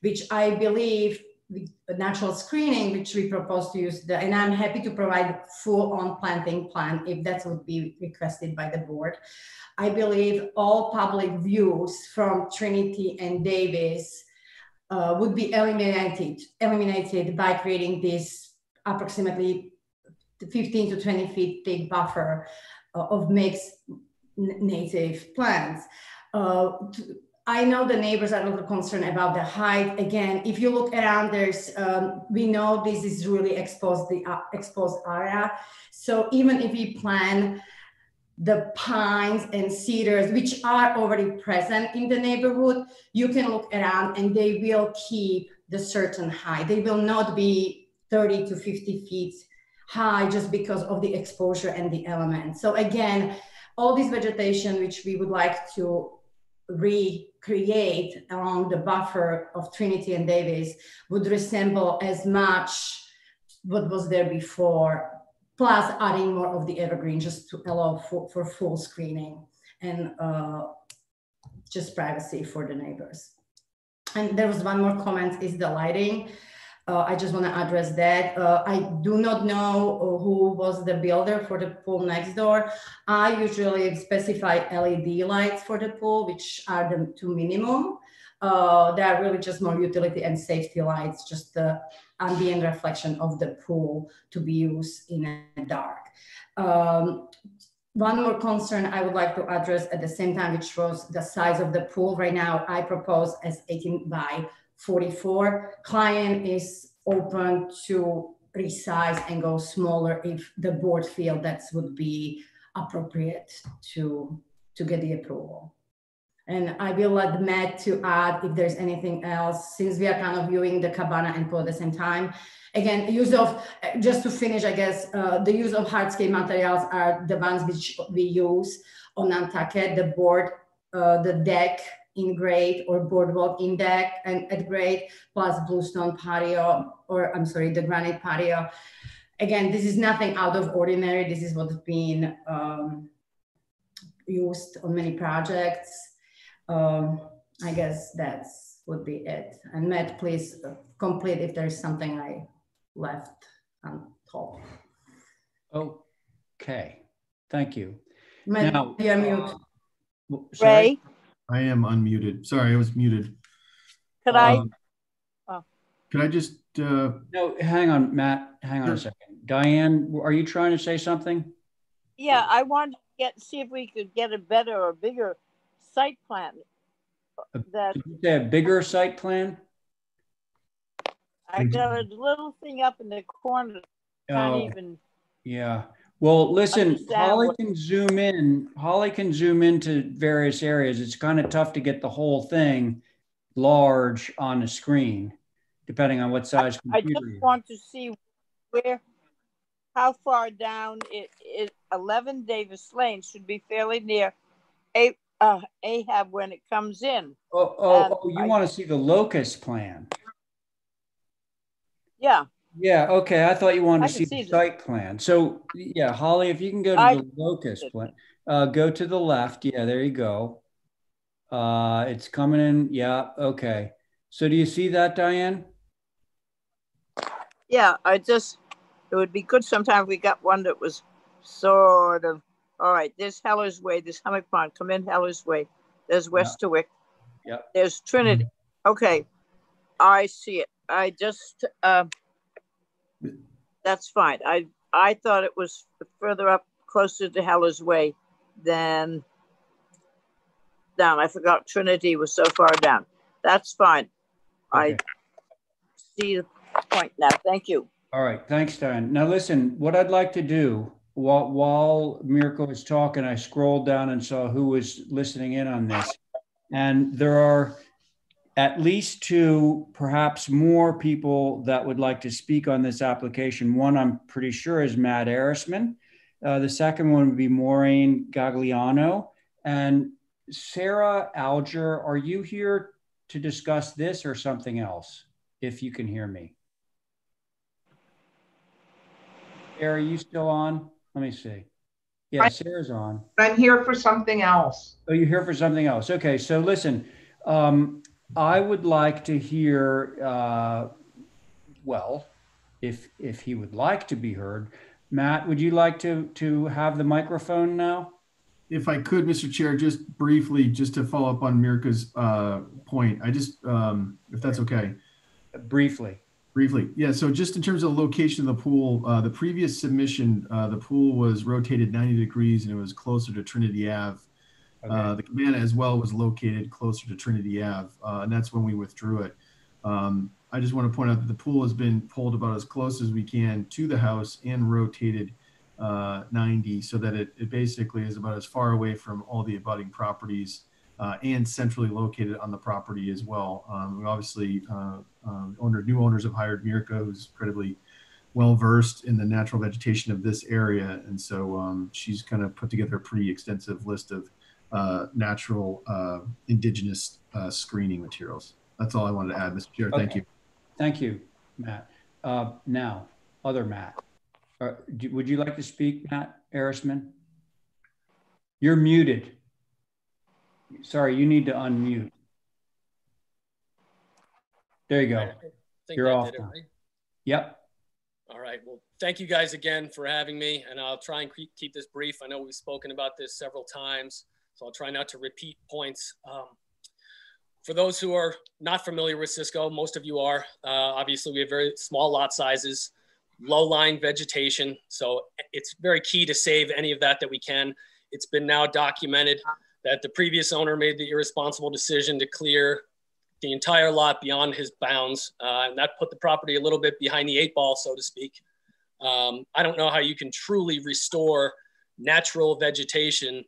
which I believe with natural screening, which we propose to use, the, and I'm happy to provide full on planting plan if that would be requested by the board. I believe all public views from Trinity and Davis uh, would be eliminated, eliminated by creating this approximately 15 to 20 feet thick buffer uh, of mixed native plants. Uh, I know the neighbors are a little concerned about the height. Again, if you look around, there's um, we know this is really exposed the uh, exposed area. So even if we plan the pines and cedars, which are already present in the neighborhood, you can look around and they will keep the certain height. They will not be 30 to 50 feet high just because of the exposure and the elements. So again, all this vegetation, which we would like to recreate along the buffer of Trinity and Davis, would resemble as much what was there before, plus adding more of the evergreen just to allow for, for full screening and uh, just privacy for the neighbors. And there was one more comment is the lighting. Uh, I just want to address that. Uh, I do not know uh, who was the builder for the pool next door. I usually specify LED lights for the pool, which are the two minimum. Uh, they are really just more utility and safety lights, just the ambient reflection of the pool to be used in the dark. Um, one more concern I would like to address at the same time, which was the size of the pool. Right now, I propose as 18 by 44. Client is open to resize and go smaller if the board feel that would be appropriate to, to get the approval. And I will let Matt to add if there's anything else, since we are kind of viewing the cabana and pool at the same time. Again, use of, just to finish, I guess, uh, the use of hardscape materials are the ones which we use on Nantucket, the board, uh, the deck, in grade or boardwalk in deck and at grade plus bluestone patio or I'm sorry, the granite patio. again, this is nothing out of ordinary. This is what's been um, used on many projects. Um, I guess that's would be it. And Matt, please complete if there's something I left on untold. Okay, thank you. Matt, Now, you're mute. Sorry? Ray, I am unmuted. Sorry, I was muted. could I? Um, Oh. Could I just, uh, No, hang on, Matt, hang on a second. Diane, are you trying to say something? Yeah, I wanted to get, see if we could get a better or bigger site plan. That, Did you say a bigger site plan? I got a little thing up in the corner, can't Oh. even, Yeah. Well, listen, Holly can zoom in. Holly can zoom into various areas. It's kind of tough to get the whole thing large on the screen, depending on what size I computer. just want to see where, how far down it is, eleven Davis Lane should be fairly near A, uh, Ahab when it comes in. Oh, oh, oh, you I- want to see the locus plan? Yeah, Yeah, okay. I thought you wanted I to can see the see site plan. So, yeah, Holly, if you can go to I- the locus plan, uh, go to the left. Yeah, there you go. Uh, it's coming in. Yeah, okay. So do you see that, Diane? yeah, I just, it would be good sometime we got one that was sort of, all right, there's Heller's Way, there's Hummock Pond, come in Heller's Way, there's Westerwick. Yep. There's Trinity. Okay, I see it. I just, uh, that's fine. I, I thought it was further up, closer to Heller's Way than down. I forgot Trinity was so far down. That's fine. I see the point now. Thank you. All right, thanks, Diane. Now listen, what I'd like to do while while Mirko was talking, I scrolled down and saw who was listening in on this. And there are at least two, perhaps more people that would like to speak on this application. One, I'm pretty sure, is Matt Arisman. Uh, the second one would be Maureen Gagliano. And Sarah Alger, are you here to discuss this or something else? If you can hear me. Sarah, are you still on? Let me see. Yeah, Sarah's on. I'm here for something else. Oh, you're here for something else. Okay, so listen, um, I would like to hear, uh, well, if if he would like to be heard, Matt, would you like to to have the microphone now? if I could, Mr. Chair, just briefly, just to follow up on Mirka's uh, point, I just, um, if that's okay. Briefly. Briefly, yeah. So just in terms of the location of the pool, uh, the previous submission, uh, the pool was rotated 90 degrees and it was closer to Trinity Ave. Uh, the cabana as well was located closer to Trinity Ave, uh, and that's when we withdrew it. Um, I just want to point out that the pool has been pulled about as close as we can to the house and rotated uh, 90 so that it, it basically is about as far away from all the abutting properties uh, and centrally located on the property as well. Um, we obviously, uh, um, owner, new owners have hired Mirka, who's incredibly well versed in the natural vegetation of this area, and so um, she's kind of put together a pretty extensive list of uh, natural uh, indigenous uh, screening materials. That's all I wanted to add, Mr. Chair. Thank you. Thank you, Matt. Uh, now, other Matt, uh, do- would you like to speak, Matt Arisman? You're muted. Sorry, you need to unmute. There you go. I think You're that off did it, right? Yep. All right. Well, thank you guys again for having me, and I'll try and keep, keep this brief. I know we've spoken about this several times, so I'll try not to repeat points. Um, for those who are not familiar with Cisco, most of you are. Uh, obviously, we have very small lot sizes, low-lying vegetation, so it's very key to save any of that that we can. It's been now documented that the previous owner made the irresponsible decision to clear the entire lot beyond his bounds, uh, and that put the property a little bit behind the eight ball, so to speak. Um, I don't know how you can truly restore natural vegetation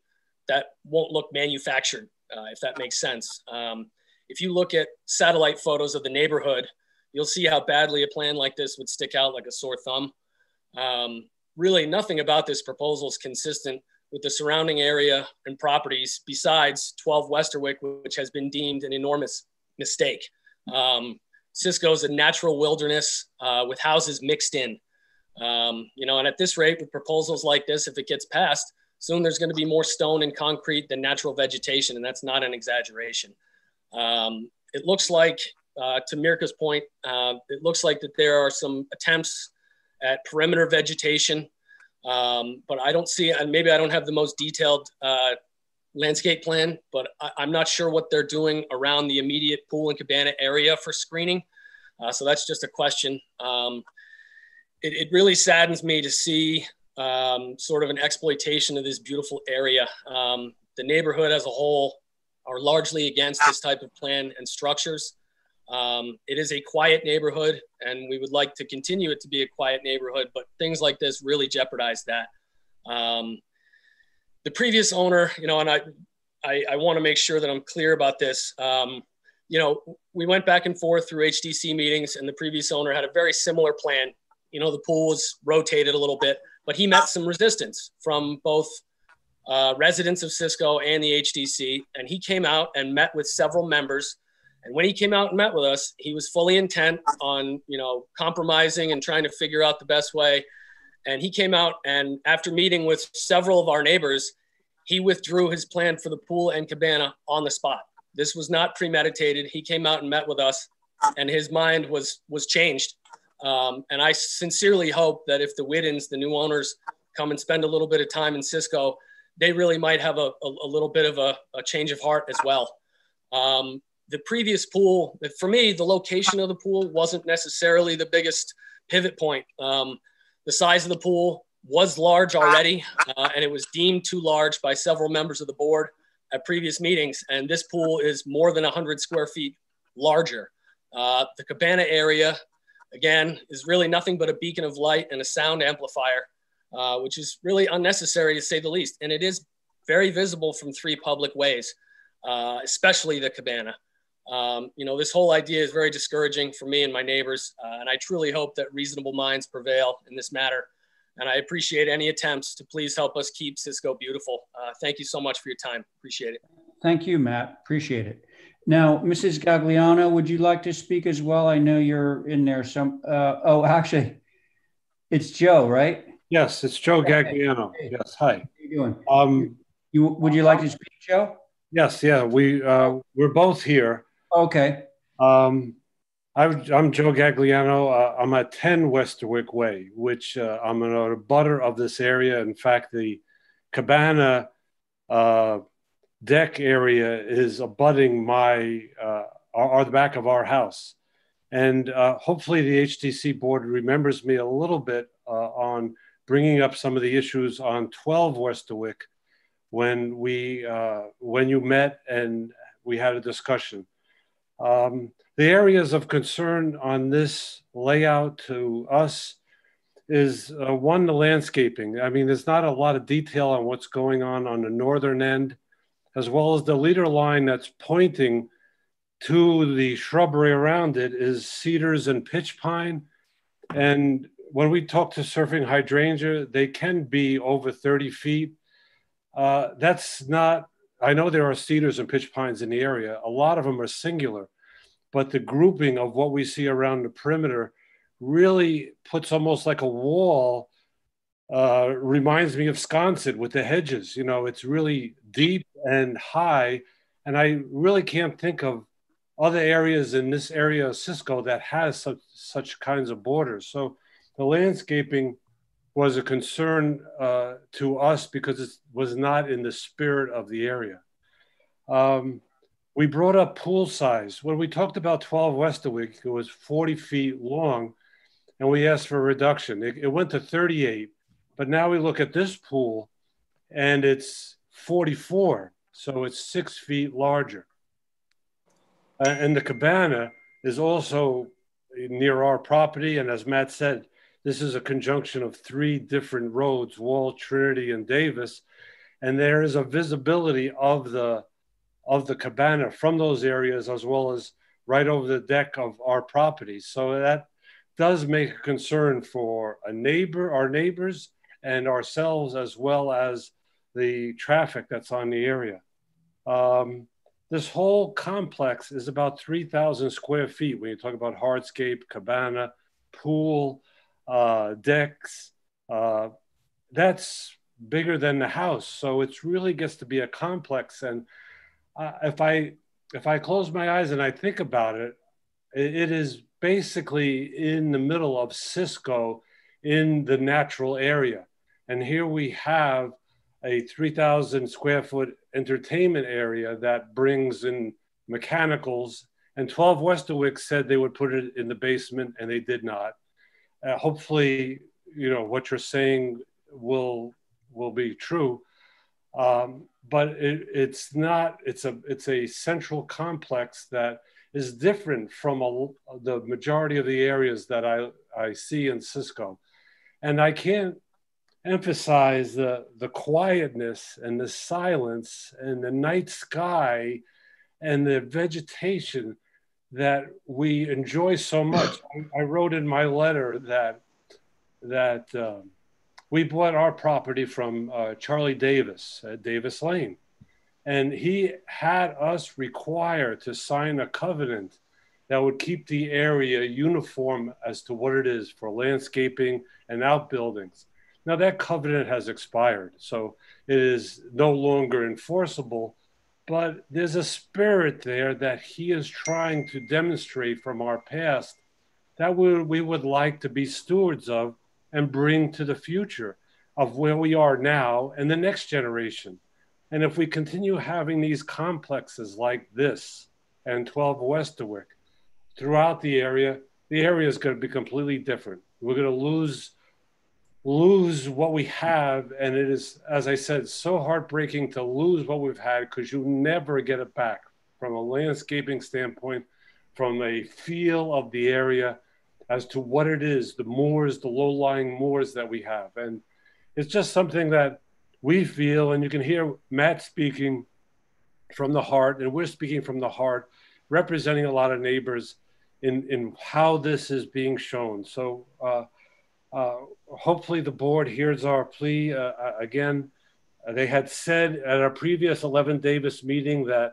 that won't look manufactured, uh, if that makes sense. Um, if you look at satellite photos of the neighborhood, you'll see how badly a plan like this would stick out like a sore thumb. Um, really, nothing about this proposal is consistent with the surrounding area and properties besides 12 Westerwick, which has been deemed an enormous mistake. Um, Cisco is a natural wilderness uh, with houses mixed in. Um, you know, and at this rate, with proposals like this, if it gets passed, soon there's going to be more stone and concrete than natural vegetation, and that's not an exaggeration. Um, it looks like, uh, to Mirka's point, uh, it looks like that there are some attempts at perimeter vegetation, um, but I don't see, and maybe I don't have the most detailed uh, landscape plan, but I, am not sure what they're doing around the immediate pool and cabana area for screening. Uh, so that's just a question. Um, it, it, really saddens me to see um, sort of an exploitation of this beautiful area. Um, the neighborhood as a whole are largely against this type of plan and structures. Um, it is a quiet neighborhood, and we would like to continue it to be a quiet neighborhood, but things like this really jeopardize that. Um, the previous owner, you know, and I, I, I want to make sure that I'm clear about this. Um, you know, we went back and forth through HDC meetings, and the previous owner had a very similar plan. You know, the pool was rotated a little bit, but he met some resistance from both uh, residents of Cisco and the HDC, and he came out and met with several members. And when he came out and met with us, he was fully intent on, you know, compromising and trying to figure out the best way and he came out and after meeting with several of our neighbors, he withdrew his plan for the pool and cabana on the spot. This was not premeditated. He came out and met with us, and his mind was was changed. Um, and I sincerely hope that if the Whiddens, the new owners, come and spend a little bit of time in Cisco, they really might have a, a, a little bit of a, a, change of heart as well. Um, the previous pool, for me, the location of the pool wasn't necessarily the biggest pivot point. Um, the size of the pool was large already, uh, and it was deemed too large by several members of the board at previous meetings. And this pool is more than 100 square feet larger. Uh, the cabana area, again, is really nothing but a beacon of light and a sound amplifier, uh, which is really unnecessary to say the least. And it is very visible from three public ways, uh, especially the cabana. Um, you know, this whole idea is very discouraging for me and my neighbors, uh, and I truly hope that reasonable minds prevail in this matter. And I appreciate any attempts to please help us keep Cisco beautiful. Uh, thank you so much for your time. Appreciate it. Thank you, Matt. Appreciate it. Now, Mrs. Gagliano, would you like to speak as well? I know you're in there. Some. Uh, oh, actually, it's Joe, right? Yes, it's Joe Gagliano. Yes. Hi. How you doing? Um, you would you like to speak, Joe? Yes. Yeah. We uh, we're both here. Okay. Um, I'm Joe Gagliano. Uh, I'm at 10 Westerwick Way, which uh, I'm a butter of this area. In fact, the cabana uh, deck area is abutting my uh, or the back of our house. And uh, hopefully, the HDC board remembers me a little bit uh, on bringing up some of the issues on 12 Westerwick when we uh, when you met and we had a discussion. Um, the areas of concern on this layout to us is uh, one, the landscaping. I mean, there's not a lot of detail on what's going on on the northern end, as well as the leader line that's pointing to the shrubbery around it is cedars and pitch pine. And when we talk to surfing hydrangea, they can be over 30 feet. Uh, that's not I know there are cedars and pitch pines in the area. A lot of them are singular, but the grouping of what we see around the perimeter really puts almost like a wall. Uh, reminds me of Sconset with the hedges. You know, it's really deep and high, and I really can't think of other areas in this area of Cisco that has such such kinds of borders. So the landscaping was a concern uh, to us because it was not in the spirit of the area. Um, we brought up pool size. When we talked about 12 Westerwick, it was 40 feet long, and we asked for a reduction. It, it went to 38, but now we look at this pool, and it's 44, so it's six feet larger. Uh, and the cabana is also near our property, and as Matt said, this is a conjunction of three different roads, Wall, Trinity, and Davis. And there is a visibility of the of the cabana from those areas as well as right over the deck of our property. So that does make a concern for a neighbor, our neighbors, and ourselves, as well as the traffic that's on the area. Um, this whole complex is about 3,000 square feet when you talk about hardscape, cabana, pool, uh, decks. Uh, that's bigger than the house, so it really gets to be a complex. And uh, if I if I close my eyes and I think about it, it, it is basically in the middle of Cisco in the natural area. And here we have a 3,000 square foot entertainment area that brings in mechanicals. And 12 Westerwick said they would put it in the basement, and they did not. Uh, hopefully, you know what you're saying will will be true. Um, but it, it's not. It's a it's a central complex that is different from a, the majority of the areas that I I see in Cisco, and I can't emphasize the the quietness and the silence and the night sky and the vegetation that we enjoy so much. I, I wrote in my letter that that um, we bought our property from uh, Charlie Davis at Davis Lane, and he had us required to sign a covenant that would keep the area uniform as to what it is for landscaping and outbuildings. Now that covenant has expired, so it is no longer enforceable, but there's a spirit there that he is trying to demonstrate from our past that we, we would like to be stewards of and bring to the future of where we are now and the next generation. And if we continue having these complexes like this and 12 Westerwick throughout the area, the area is going to be completely different. We're going to lose lose what we have and it is as i said so heartbreaking to lose what we've had because you never get it back from a landscaping standpoint from a feel of the area as to what it is the moors the low-lying moors that we have. And it's just something that we feel and you can hear matt speaking from the heart and we're speaking from the heart representing a lot of neighbors in in how this is being shown. So uh, hopefully the board hears our plea. Uh, uh again, uh, they had said at our previous 11 Davis meeting that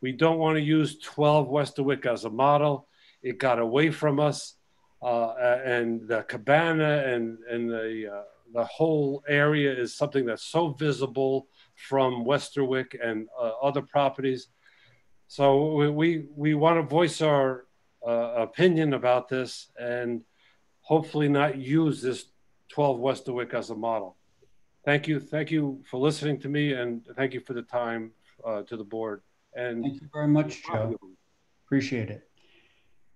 we don't want to use 12 Westerwick as a model. It got away from us, uh, and the cabana and and the the whole area is something that's so visible from Westerwick and other properties. So we we, we want to voice our opinion about this and hopefully not use this 12 Westerwick as a model. Thank you. Thank you for listening to me and thank you for the time uh, to the board. And thank you very much, Joe. Appreciate it.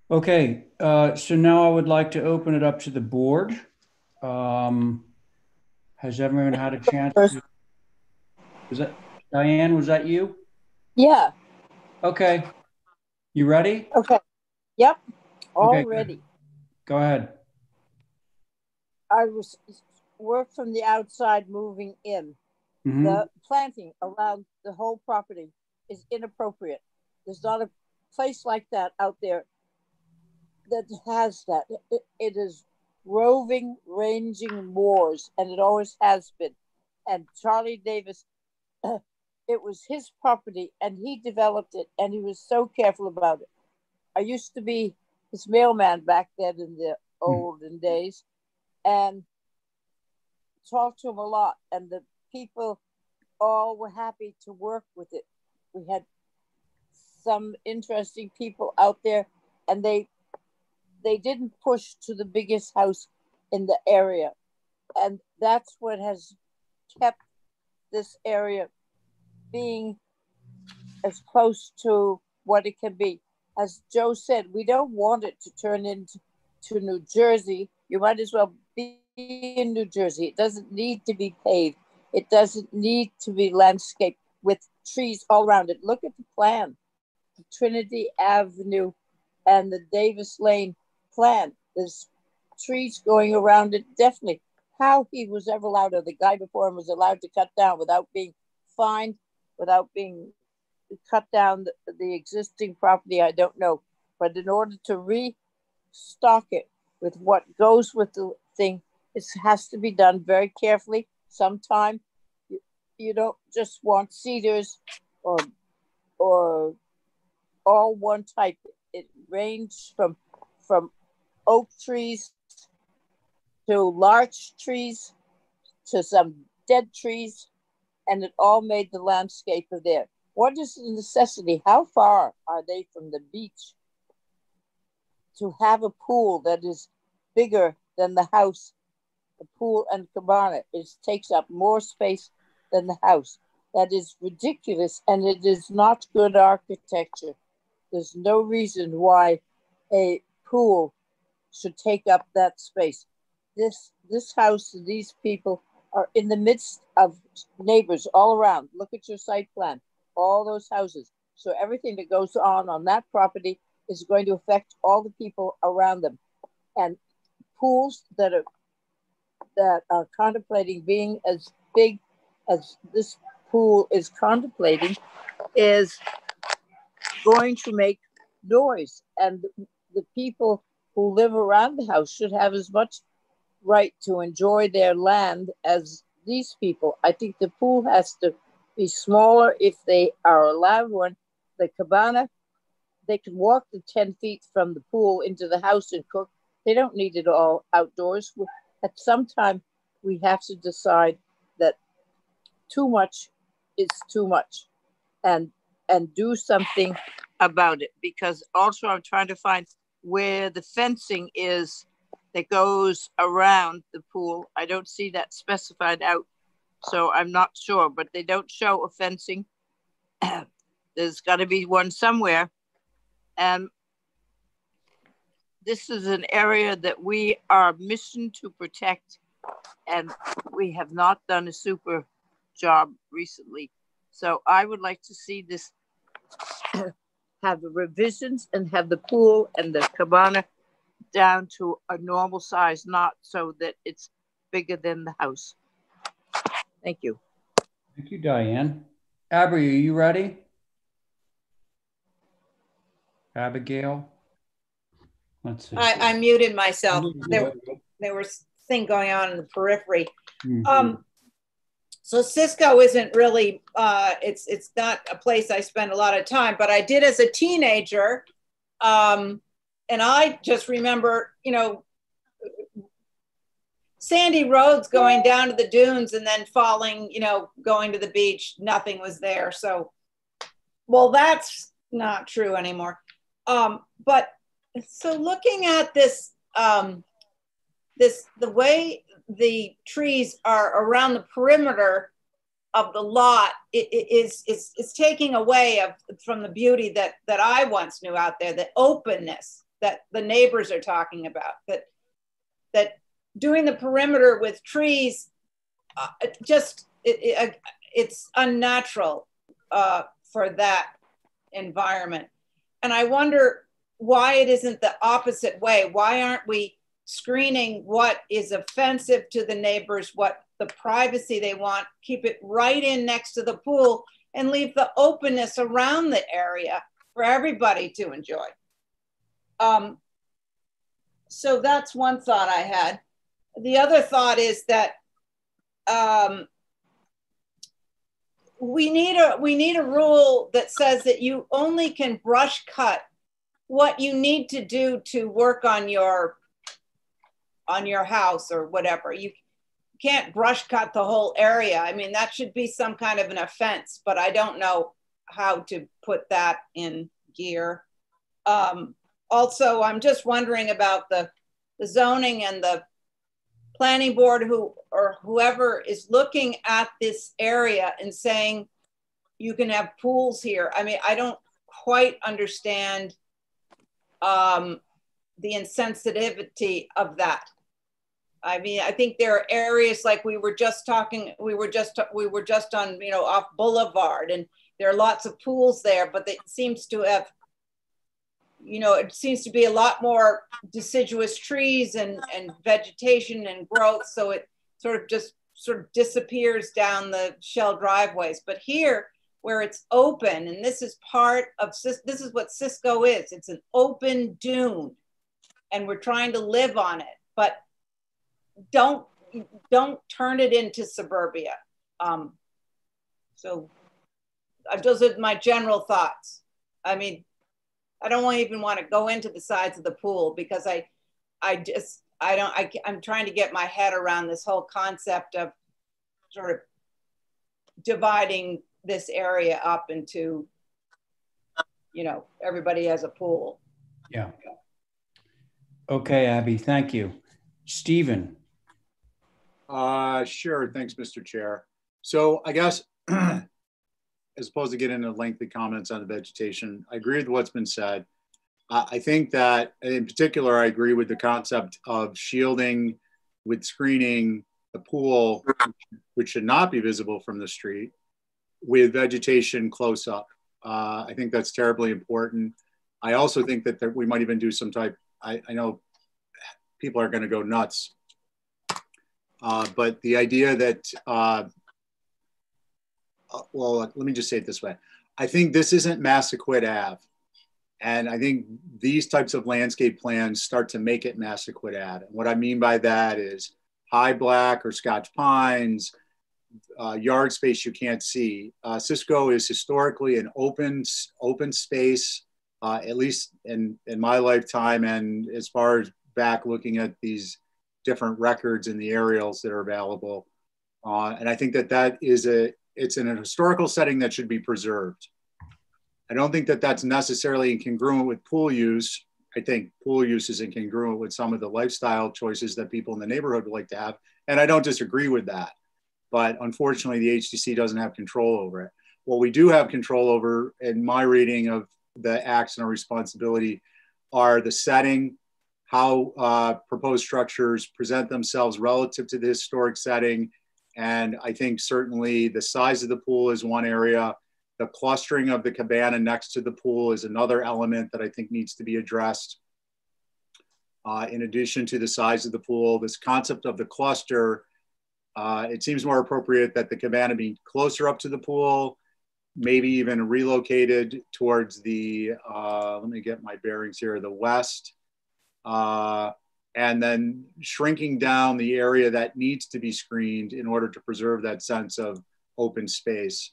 Okay, uh, so now I would like to open it up to the board. Um, has everyone had a chance? To, was that Diane? Was that you? Yeah. Okay. You ready? Okay. Yep. All okay, ready. Go ahead. I was work from the outside moving in. Mm-hmm. The planting around the whole property is inappropriate. There's not a place like that out there that has that. it, it is roving, ranging moors, and it always has been. And Charlie Davis, uh, it was his property, and he developed it, and he was so careful about it. I used to be his mailman back then in the hmm. olden days, and talked to him a lot. And the people all were happy to work with it. We had some interesting people out there, and they they didn't push to the biggest house in the area, and that's what has kept this area being as close to what it can be. As Joe said, we don't want it to turn into to New Jersey. You might as well be in New Jersey. It doesn't need to be paved. It doesn't need to be landscaped with trees all around it. Look at the plan, the Trinity Avenue and the Davis Lane plan. There's trees going around it. Definitely, how he was ever allowed, or the guy before him was allowed to cut down without being fined, without being cut down the, the existing property, I don't know. But in order to restock it with what goes with the thing. It has to be done very carefully. Sometime you, you don't just want cedars or or all one type. It ranges from from oak trees to larch trees to some dead trees, and it all made the landscape of there. What is the necessity? How far are they from the beach to have a pool that is bigger than the house? The pool and cabana it takes up more space than the house. That is ridiculous, and it is not good architecture. There's no reason why a pool should take up that space. This this house, these people are in the midst of neighbors all around. Look at your site plan, all those houses. So everything that goes on on that property is going to affect all the people around them. And pools that are that are contemplating being as big as this pool is contemplating is going to make noise and the people who live around the house should have as much right to enjoy their land as these people. I think the pool has to be smaller if they are allowed one. The cabana, they can walk the 10 feet from the pool into the house and cook. They don't need it all outdoors. At some time, we have to decide that too much is too much and and do something about it because also I'm trying to find where the fencing is that goes around the pool. I don't see that specified out, so I'm not sure, but they don't show a fencing. There's got to be one somewhere. And this is an area that we are mission to protect, and we have not done a super job recently. So I would like to see this have the revisions and have the pool and the cabana down to a normal size, not so that it's bigger than the house. Thank you. Thank you, Diane. Abby, are you ready? Abigail? Let's see. I, I muted myself. There, there was thing going on in the periphery. Mm -hmm. Um, so Cisco isn't really uh, it's it's not a place I spend a lot of time, but I did as a teenager. Um, and I just remember, you know, sandy roads going down to the dunes and then falling, you know, going to the beach. Nothing was there. So, well, that's not true anymore. Um, but so looking at this, um, this the way the trees are around the perimeter of the lot it, it is is is taking away of from the beauty that that I once knew out there, the openness that the neighbors are talking about. That that doing the perimeter with trees, uh, just it, it, uh, it's unnatural uh, for that environment, and I wonder why it isn't the opposite way. Why aren't we screening what is offensive to the neighbors, what the privacy they want, keep it right in next to the pool, and leave the openness around the area for everybody to enjoy. Um, so that's one thought I had. The other thought is that um, we need a we need a rule that says that you only can brush cut what you need to do to work on your on your house or whatever. You can't brush cut the whole area. I mean, that should be some kind of an offense, but I don't know how to put that in gear. Um, also, I'm just wondering about the, the zoning and the planning board who or whoever is looking at this area and saying you can have pools here. I mean, I don't quite understand um, the insensitivity of that. I mean, I think there are areas like we were just talking, we were just we were just on, you know, off Boulevard, and there are lots of pools there, but it seems to have, you know, it seems to be a lot more deciduous trees and and vegetation and growth, so it sort of just sort of disappears down the shell driveways. But here, where it's open, and this is part of this is what Cisco is. It's an open dune, and we're trying to live on it, but don't don't turn it into suburbia. Um, so uh, those are my general thoughts. I mean, I don't even want to go into the sides of the pool because I, I just I don't, I, I'm trying to get my head around this whole concept of sort of dividing this area up into, you know, everybody has a pool. Yeah. Okay, Abby, thank you. Stephen. Uh, sure. Thanks, Mr. Chair. So I guess, as opposed to get into lengthy comments on the vegetation, I agree with what's been said. Uh, I think that in particular, I agree with the concept of shielding with screening the pool, which should not be visible from the street, with vegetation close up. Uh, I think that's terribly important. I also think that we might even do some type, I, I know people are going to go nuts, uh, but the idea that, uh, uh, well, let me just say it this way. I think this isn't Masaquet Ave. And I think these types of landscape plans start to make it Masaquet Ave. And what I mean by that is high black or Scotch pines, uh, yard space you can't see. Uh, Cisco is historically an open open space, uh, at least in in my lifetime, and as far as back looking at these different records in the aerials that are available. Uh, and I think that that is a it's in a historical setting that should be preserved. I don't think that that's necessarily incongruent with pool use. I think pool use is incongruent with some of the lifestyle choices that people in the neighborhood would like to have. And I don't disagree with that but unfortunately the HDC doesn't have control over it. What we do have control over in my reading of the acts and our responsibility are the setting, how uh, proposed structures present themselves relative to the historic setting. And I think certainly the size of the pool is one area. The clustering of the cabana next to the pool is another element that I think needs to be addressed. Uh, in addition to the size of the pool, this concept of the cluster uh, it seems more appropriate that the cabana be closer up to the pool, maybe even relocated towards the, uh, let me get my bearings here, the west, uh, and then shrinking down the area that needs to be screened in order to preserve that sense of open space.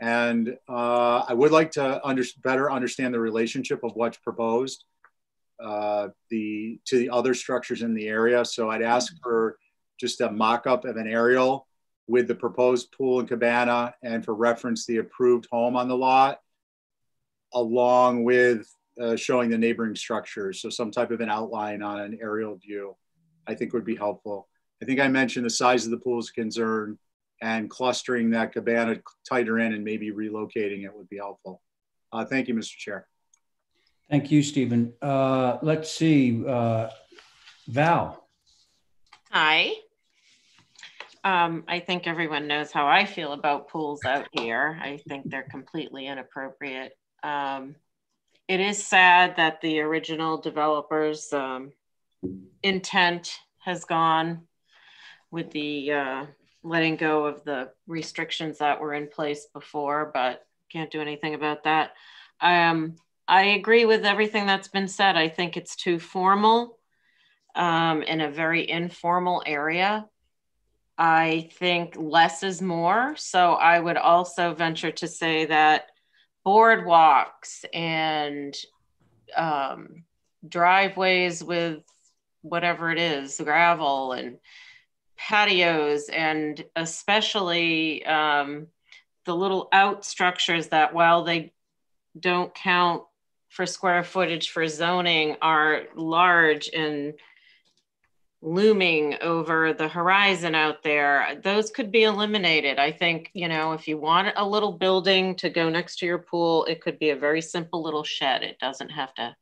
And uh, I would like to under better understand the relationship of what's proposed uh, the, to the other structures in the area. So I'd ask for just a mock-up of an aerial with the proposed pool and cabana and for reference the approved home on the lot along with uh, showing the neighboring structures. So some type of an outline on an aerial view i think would be helpful. I think i mentioned the size of the pool is a concern and clustering that cabana tighter in and maybe relocating it would be helpful. Uh, thank you mr chair. Thank you stephen. Uh, let's see uh, val. Hi um, I think everyone knows how I feel about pools out here. I think they're completely inappropriate. Um, it is sad that the original developer's um, intent has gone with the uh, letting go of the restrictions that were in place before, but can't do anything about that. Um, I agree with everything that's been said. I think it's too formal um, in a very informal area. I think less is more. So I would also venture to say that boardwalks and um, driveways with whatever it is, gravel and patios, and especially um, the little out structures that, while they don't count for square footage for zoning, are large and looming over the horizon out there, those could be eliminated. I think, you know, if you want a little building to go next to your pool, it could be a very simple little shed. It doesn't have to,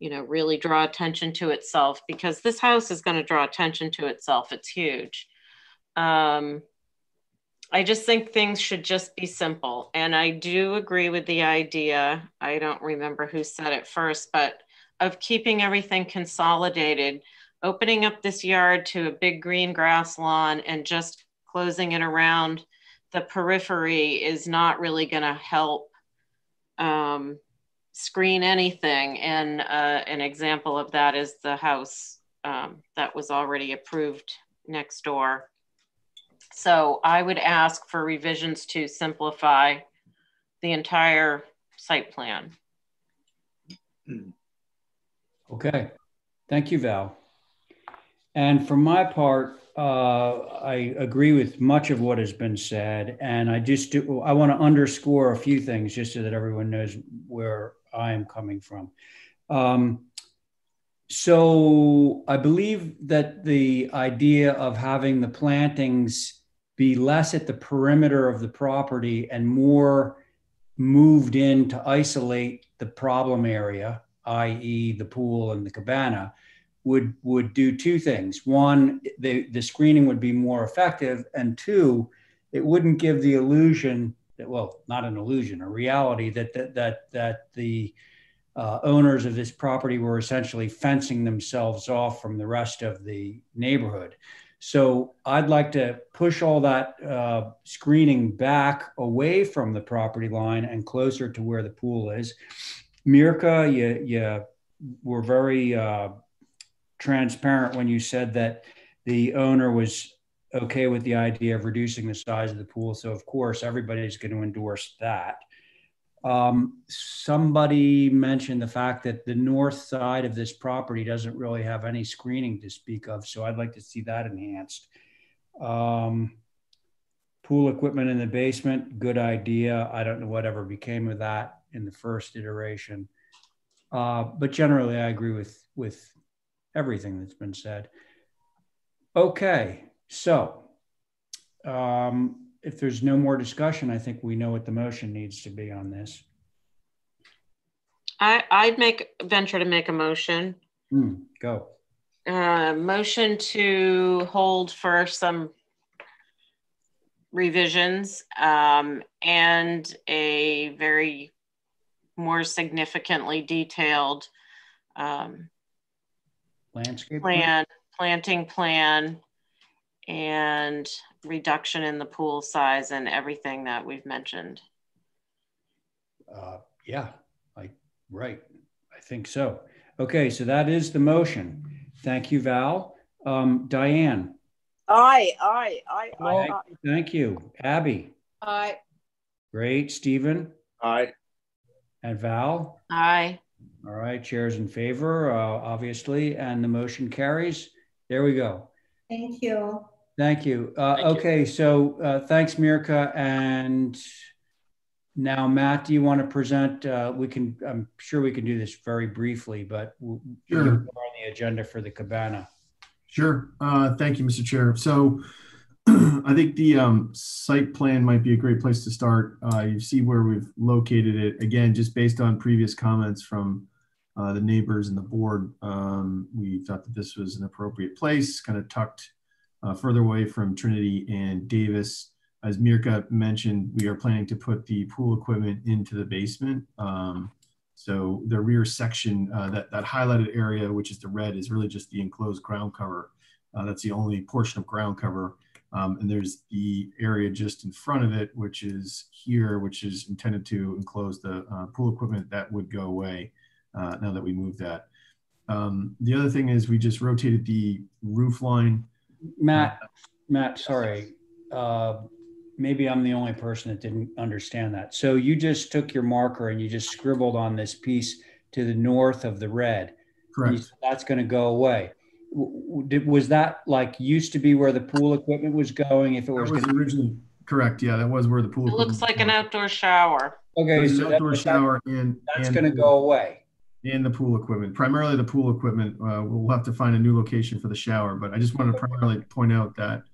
you know, really draw attention to itself because this house is going to draw attention to itself. It's huge. Um, I just think things should just be simple. And I do agree with the idea. I don't remember who said it first, but of keeping everything consolidated opening up this yard to a big green grass lawn and just closing it around the periphery is not really going to help um, screen anything. And uh, an example of that is the house um, that was already approved next door. So I would ask for revisions to simplify the entire site plan. Okay. Thank you, Val. And for my part, uh, I agree with much of what has been said, and I just do, I want to underscore a few things just so that everyone knows where I am coming from. Um, so I believe that the idea of having the plantings be less at the perimeter of the property and more moved in to isolate the problem area, i.e., the pool and the cabana, would would do two things. One, the, the screening would be more effective, and two, it wouldn't give the illusion that well, not an illusion, a reality that that that, that the uh, owners of this property were essentially fencing themselves off from the rest of the neighborhood. So I'd like to push all that uh, screening back away from the property line and closer to where the pool is. Mirka, you, you were very uh, transparent when you said that the owner was okay with the idea of reducing the size of the pool. So of course, everybody's going to endorse that. Um, somebody mentioned the fact that the north side of this property doesn't really have any screening to speak of. So I'd like to see that enhanced. Um, pool equipment in the basement, good idea. I don't know whatever became of that in the first iteration. Uh, but generally, I agree with, with everything that's been said. Okay, so um, if there's no more discussion, I think we know what the motion needs to be on this. I, I'd make venture to make a motion. Hmm, go. Uh, motion to hold for some revisions um, and a very more significantly detailed um, landscape plan, planting plan, and reduction in the pool size and everything that we've mentioned. Uh, yeah, I right. I think so. Okay, so that is the motion. Thank you, Val. Um, Diane. Aye, aye, aye, aye, aye. Thank you, Abby. Aye. Great, Stephen. Aye. And Val. Aye. All right, chairs in favor, uh, obviously, and the motion carries. There we go. Thank you. Thank you. Uh, Thank you. okay, so uh, thanks, Mirka. And now, Matt, do you want to present? Uh, we can, I'm sure we can do this very briefly, but we'll Sure. we're on the agenda for the cabana. Sure. Uh, thank you, Mr. Chair. So I think the um, site plan might be a great place to start. Uh, you see where we've located it. Again, just based on previous comments from uh, the neighbors and the board, um, we thought that this was an appropriate place, kind of tucked uh, further away from Trinity and Davis. As Mirka mentioned, we are planning to put the pool equipment into the basement. Um, so the rear section, uh, that, that highlighted area, which is the red, is really just the enclosed ground cover. Uh, that's the only portion of ground cover. Um, and there's the area just in front of it, which is here, which is intended to enclose the uh, pool equipment that would go away uh, now that we move that. Um, the other thing is we just rotated the roof line. Matt, Matt, sorry. Uh, maybe I'm the only person that didn't understand that. So you just took your marker and you just scribbled on this piece to the north of the red. Correct. Said That's going to go away. W- w- did- Was that like used to be where the pool equipment was going? If it was, was gonna- originally correct. Yeah, that was where the pool. It looks like was an outdoor shower. okay, so an outdoor that- shower and that's going to go away. And the pool equipment. Primarily the pool equipment. Uh, we'll have to find a new location for the shower, but I just want to primarily point out that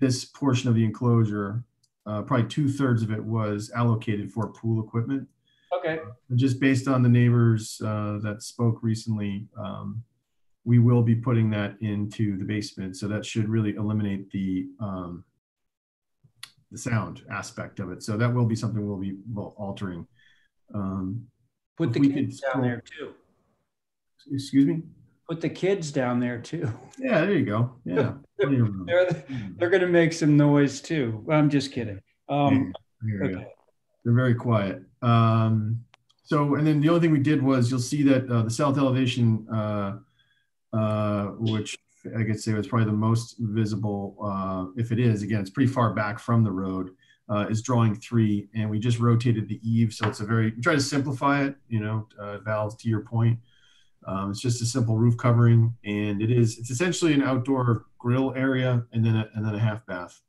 this portion of the enclosure, uh, probably two thirds of it was allocated for pool equipment. Okay. And just based on the neighbors uh, that spoke recently, um, we will be putting that into the basement. So that should really eliminate the um, the sound aspect of it. So that will be something we'll be altering. Um, Put the kids down there too. Excuse me? Put the kids down there too. Yeah, there you go. Yeah. plenty of room. They're they're going to make some noise too. I'm just kidding. Um, okay. They're very quiet. Um, so, and then the only thing we did was you'll see that uh, the south elevation, uh, uh, which I could say was probably the most visible, uh, if it is, again, it's pretty far back from the road, uh, is drawing three. And we just rotated the eave. So it's a very, we try to simplify it, you know, uh, Val, to your point. Um, it's just a simple roof covering, and it is it's essentially an outdoor grill area and then a, and then a half bath,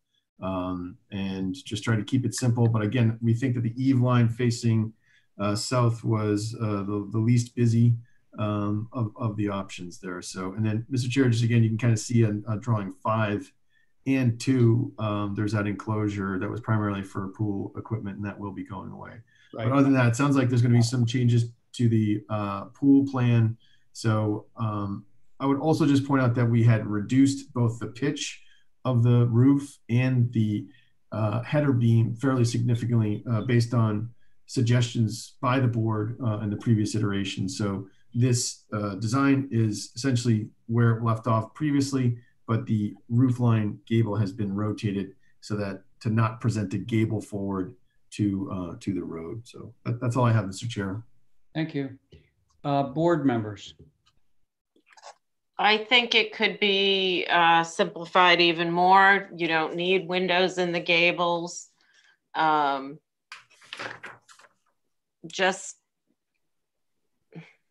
um, and just try to keep it simple. But again, we think that the eave line facing uh, south was uh, the, the least busy um, of, of the options there. So, and then Mr. Chair, just again, you can kind of see on drawing five and two, um, there's that enclosure that was primarily for pool equipment, and that will be going away. Right. But other than that, it sounds like there's going to be some changes to the uh, pool plan. So um, I would also just point out that we had reduced both the pitch of the roof and the uh, header beam fairly significantly uh, based on suggestions by the board uh, in the previous iteration. So this uh, design is essentially where it left off previously but the roofline gable has been rotated so that to not present a gable forward to uh, to the road. So that, that's all I have, Mr. Chair. Thank you. Uh, board members. I think it could be uh, simplified even more. You don't need windows in the gables. Um, just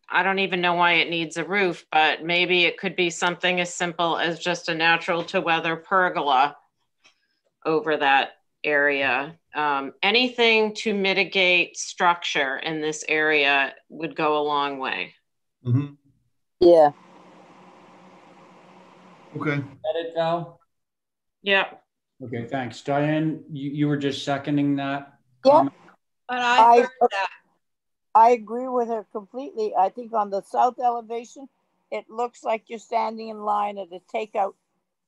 I don't even know why it needs a roof, but maybe it could be something as simple as just a natural to weather pergola over that area. Um, anything to mitigate structure in this area would go a long way. Mm-hmm. Yeah. Okay. That it, Val? Yeah. Okay, thanks. Diane, you, you were just seconding that? Yeah. comment? And I, I, heard that. I agree with her completely. I think on the south elevation, it looks like you're standing in line at a takeout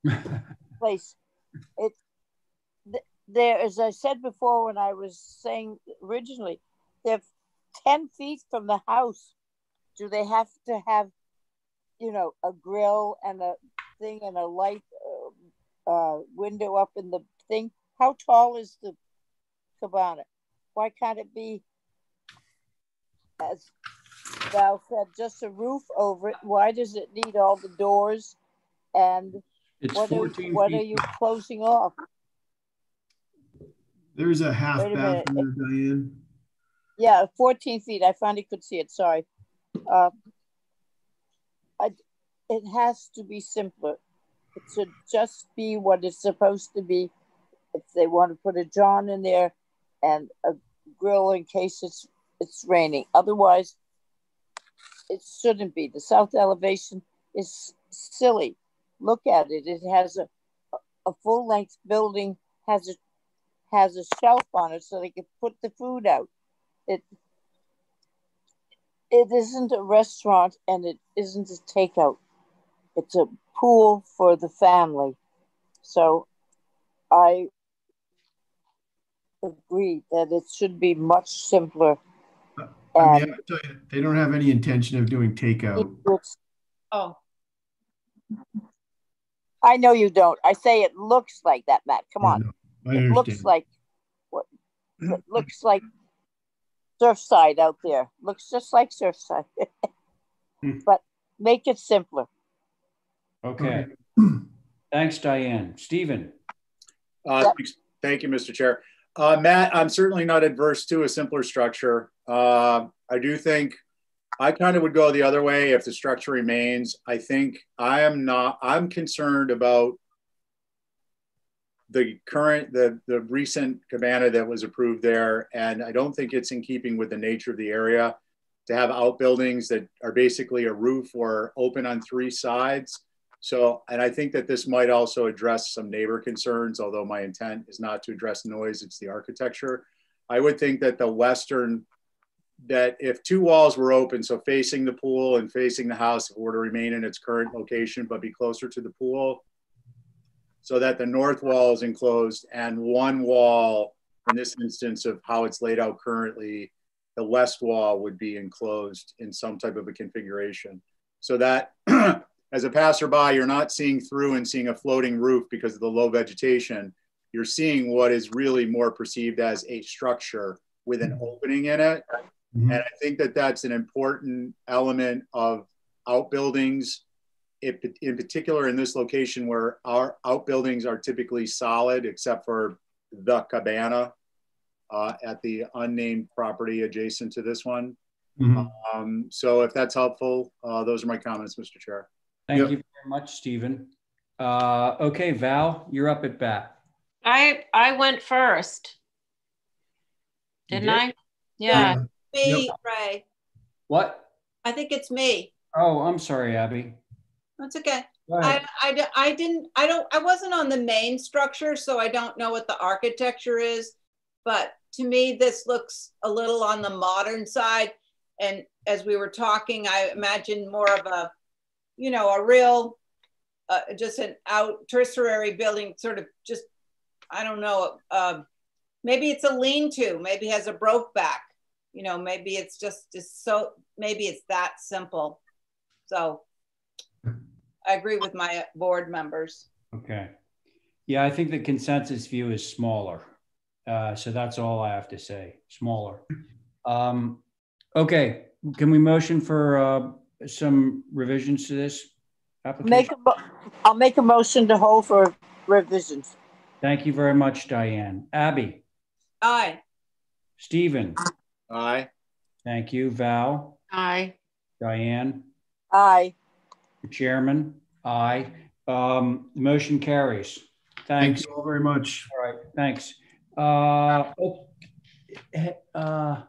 place. It th- there, as I said before, when I was saying originally, they're ten feet from the house. Do they have to have, you know, a grill and a thing and a light uh, uh, window up in the thing? How tall is the cabana? Why can't it be, as Val said, just a roof over it? Why does it need all the doors? And It's what are, what are you closing off? There's a half Wait a bath minute. there, Diane. Yeah, 14 feet. I finally could see it. Sorry. Uh, I, it has to be simpler. It should just be what it's supposed to be. If they want to put a john in there and a grill in case it's it's raining. Otherwise, it shouldn't be. The south elevation is silly. Look at it. It has a a full length building has a has a shelf on it so they can put the food out. It it isn't a restaurant and it isn't a takeout. It's a pool for the family. So I agree that it should be much simpler. I mean, I have tell you, they don't have any intention of doing takeout. it's, Oh, I know you don't. I say it looks like that, Matt. Come on. I It looks like what it looks like Surfside out there. Looks just like Surfside. Hmm. but make it simpler. Okay. Thanks, Diane. Stephen? Uh, thanks- Thank you, Mr. Chair. Uh, Matt, I'm certainly not adverse to a simpler structure. Uh, I do think I kind of would go the other way if the structure remains. I think I am not, I'm concerned about the current, the, the recent cabana that was approved there. And I don't think it's in keeping with the nature of the area to have outbuildings that are basically a roof or open on three sides. So, and I think that this might also address some neighbor concerns, although my intent is not to address noise, it's the architecture. I would think that the western, that if two walls were open, so facing the pool and facing the house, if it were to remain in its current location, but be closer to the pool, so that the north wall is enclosed and one wall, in this instance of how it's laid out currently, the west wall would be enclosed in some type of a configuration. So that as a passerby, you're not seeing through and seeing a floating roof because of the low vegetation. You're seeing what is really more perceived as a structure with an opening in it. Mhm. And I think that that's an important element of outbuildings, in in particular in this location where our outbuildings are typically solid, except for the cabana uh, at the unnamed property adjacent to this one. Mhm. Um, so if that's helpful, uh, those are my comments, Mr. Chair. Thank Yep. you very much, Stephen. Uh, okay, Val, you're up at bat. I I went first. Didn't did? I? Yeah. Me, Ray. What? I think it's me. Oh, I'm sorry, Abby. That's okay. I, I, I didn't, I don't, I wasn't on the main structure, so I don't know what the architecture is. But to me, this looks a little on the modern side. And as we were talking, I imagined more of a, you know, a real, uh, just an out tertiary building, sort of just, I don't know, uh, maybe it's a lean-to, maybe has a broke back. You know, maybe it's just, just so, maybe it's that simple. So I agree with my board members. Okay. Yeah, I think the consensus view is smaller. Uh, so that's all I have to say, smaller. Um, okay, can we motion for uh, some revisions to this application? Make a, mo- I'll make a motion to hold for revisions. Thank you very much, Diane. Abby, Aye. Stephen, Aye. thank you. Val, Aye. Diane, Aye. Chairman, aye. Um, the motion carries. Thank Thanks. you all very much. All right, thanks. Uh, uh,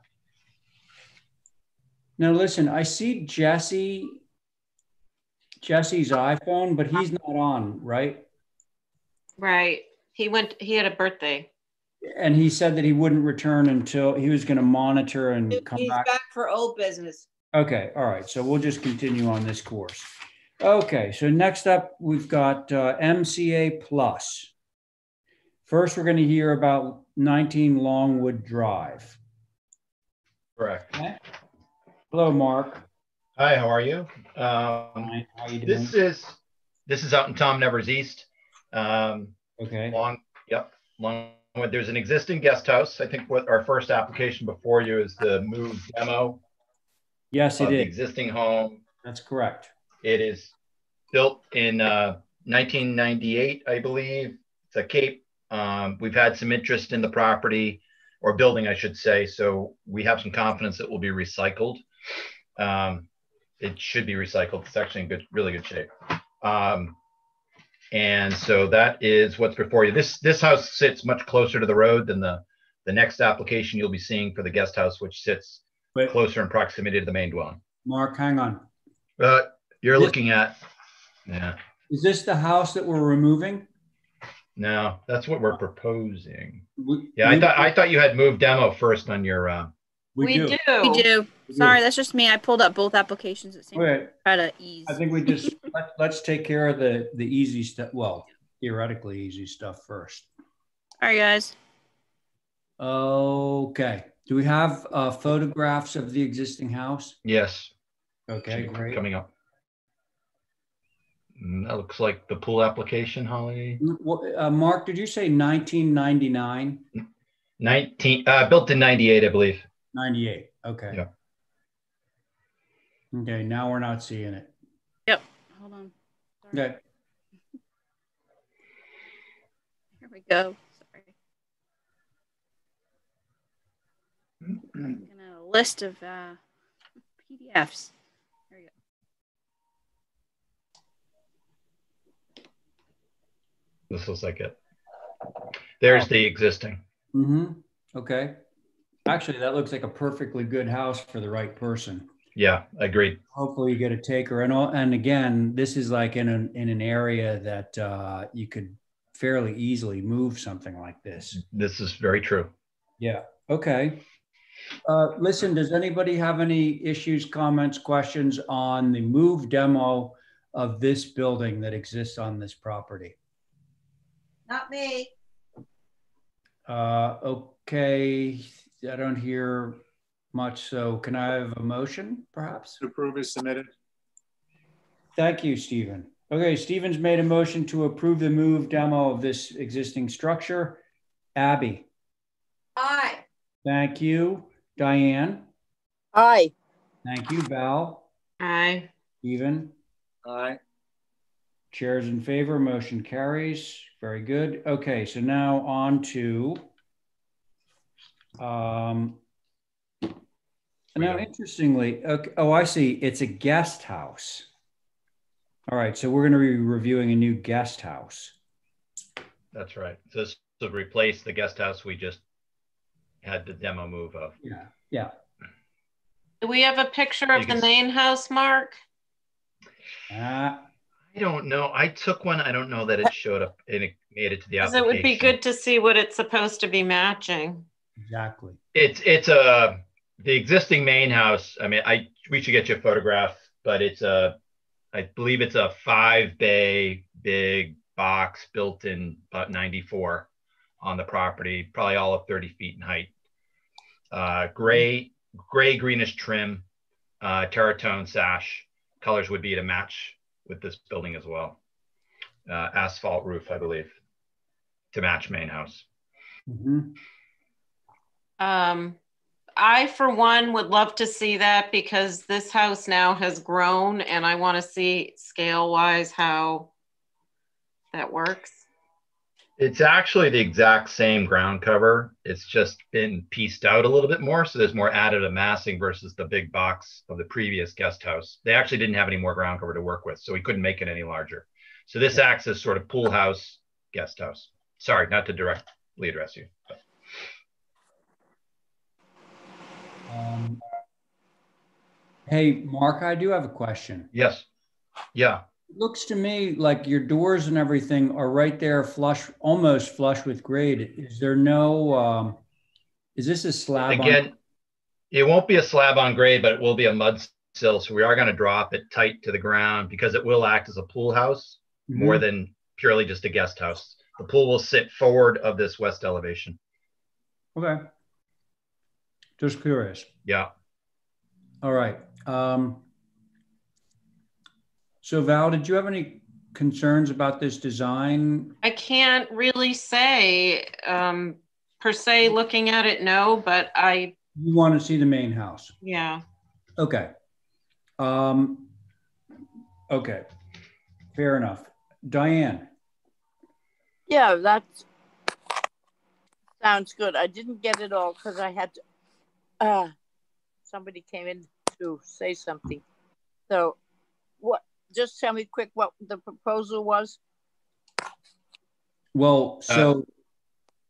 now listen, I see Jesse, Jesse's iPhone, but he's not on, right? Right. He went. He had a birthday. And he said that he wouldn't return until he was going to monitor and come back. He's back. back for old business. Okay, all right. So we'll just continue on this course. Okay, so next up, we've got uh, MCA Plus. First, we're going to hear about 19 Longwood Drive. Correct. Hello, Mark. Hi, how are you? Um, How you doing? this is this is out in Tom Nevers East. Um, okay. Long, yep. Long. There's an existing guest house. I think what our first application before you is the move demo. Yes, it is. existing home. That's correct. It is built in uh, 1998, I believe. It's a Cape. Um, we've had some interest in the property or building, I should say. So we have some confidence it will be recycled. Um, it should be recycled. It's actually in good, really good shape. Um, and so that is what's before you. This this house sits much closer to the road than the the next application you'll be seeing for the guest house, which sits Wait. closer in proximity to the main dwelling. Mark, hang on. Uh, you're This- looking at, yeah. Is this the house that we're removing? No, that's what we're proposing. We- Yeah, I thought I thought you had moved demo first on your. Uh, We, do. We do. Sorry, that's just me. I pulled up both applications at the same time. Okay. Try to ease. I think we just let, let's take care of the the easy stuff. Well, theoretically easy stuff first. All right, guys. Okay. Do we have uh, photographs of the existing house? yes. Okay, should great. Coming up. Mm, That looks like the pool application, Holly. What, uh, Mark, did you say 1999? 19, uh, built in 98, I believe. 98. Okay. Yeah. Okay. Now we're not seeing it. Yep. Hold on. Okay. Here we go. Sorry. A list of uh, PDFs. There you go. This looks like it. There's the existing. Mm-hmm. Okay. Actually, that looks like a perfectly good house for the right person. Yeah, agreed. Hopefully, you get a taker. And all, and again, this is like in an in an area that uh, you could fairly easily move something like this. This is very true. Yeah. Okay. Uh, listen, does anybody have any issues, comments, questions on the move demo of this building that exists on this property? Not me. Uh, okay, I don't hear much. So can I have a motion, perhaps? To approve is submitted. Thank you, Stephen. Okay, Stephen's made a motion to approve the move demo of this existing structure. Abby, Aye. thank you. Diane, Aye. thank you. Val, Aye. Stephen, Aye. chairs in favor, motion carries. Very good. Okay, so now on to um, Now, interestingly, okay, oh, I see. It's a guest house. All right, so we're going to be reviewing a new guest house. That's right. This to replace the guest house we just had the demo move of. Yeah. Yeah. Do we have a picture of the main house, Mark? Uh, I don't know. I took one. I don't know that it showed up and it made it to the Because application. it would be good to see what it's supposed to be matching. Exactly. It's it's a the existing main house. I mean, I we should get you a photograph, but it's a I believe it's a five bay big box built in about 94 on the property, probably all of 30 feet in height. Uh, gray gray greenish trim, uh, terratone sash colors would be to match with this building as well. Uh, asphalt roof, I believe, to match main house. Mhm. Um, I, for one, would love to see that because this house now has grown and I want to see scale wise how that works. It's actually the exact same ground cover. It's just been pieced out a little bit more. So there's more added amassing versus the big box of the previous guest house. They actually didn't have any more ground cover to work with. So we couldn't make it any larger. So this acts as sort of pool house, guest house. Sorry, not to directly address you. but- Um, hey, Mark, I do have a question. Yes. Yeah. It looks to me like your doors and everything are right there, flush, almost flush with grade. Is there no? Um, is this a slab? on- Again, it won't be a slab on grade, but it will be a mud sill. So we are going to drop it tight to the ground because it will act as a pool house more Mhm. than purely just a guest house. The pool will sit forward of this west elevation. Okay. Just curious. Yeah. All right. Um, so Val, did you have any concerns about this design? I can't really say um, per se looking at it, no, but I, You want to see the main house? yeah. Okay. Um, okay. Fair enough. Diane. Yeah, that sounds good. I didn't get it all because I had to, uh, somebody came in to say something. So, what? Just tell me quick what the proposal was. Well, so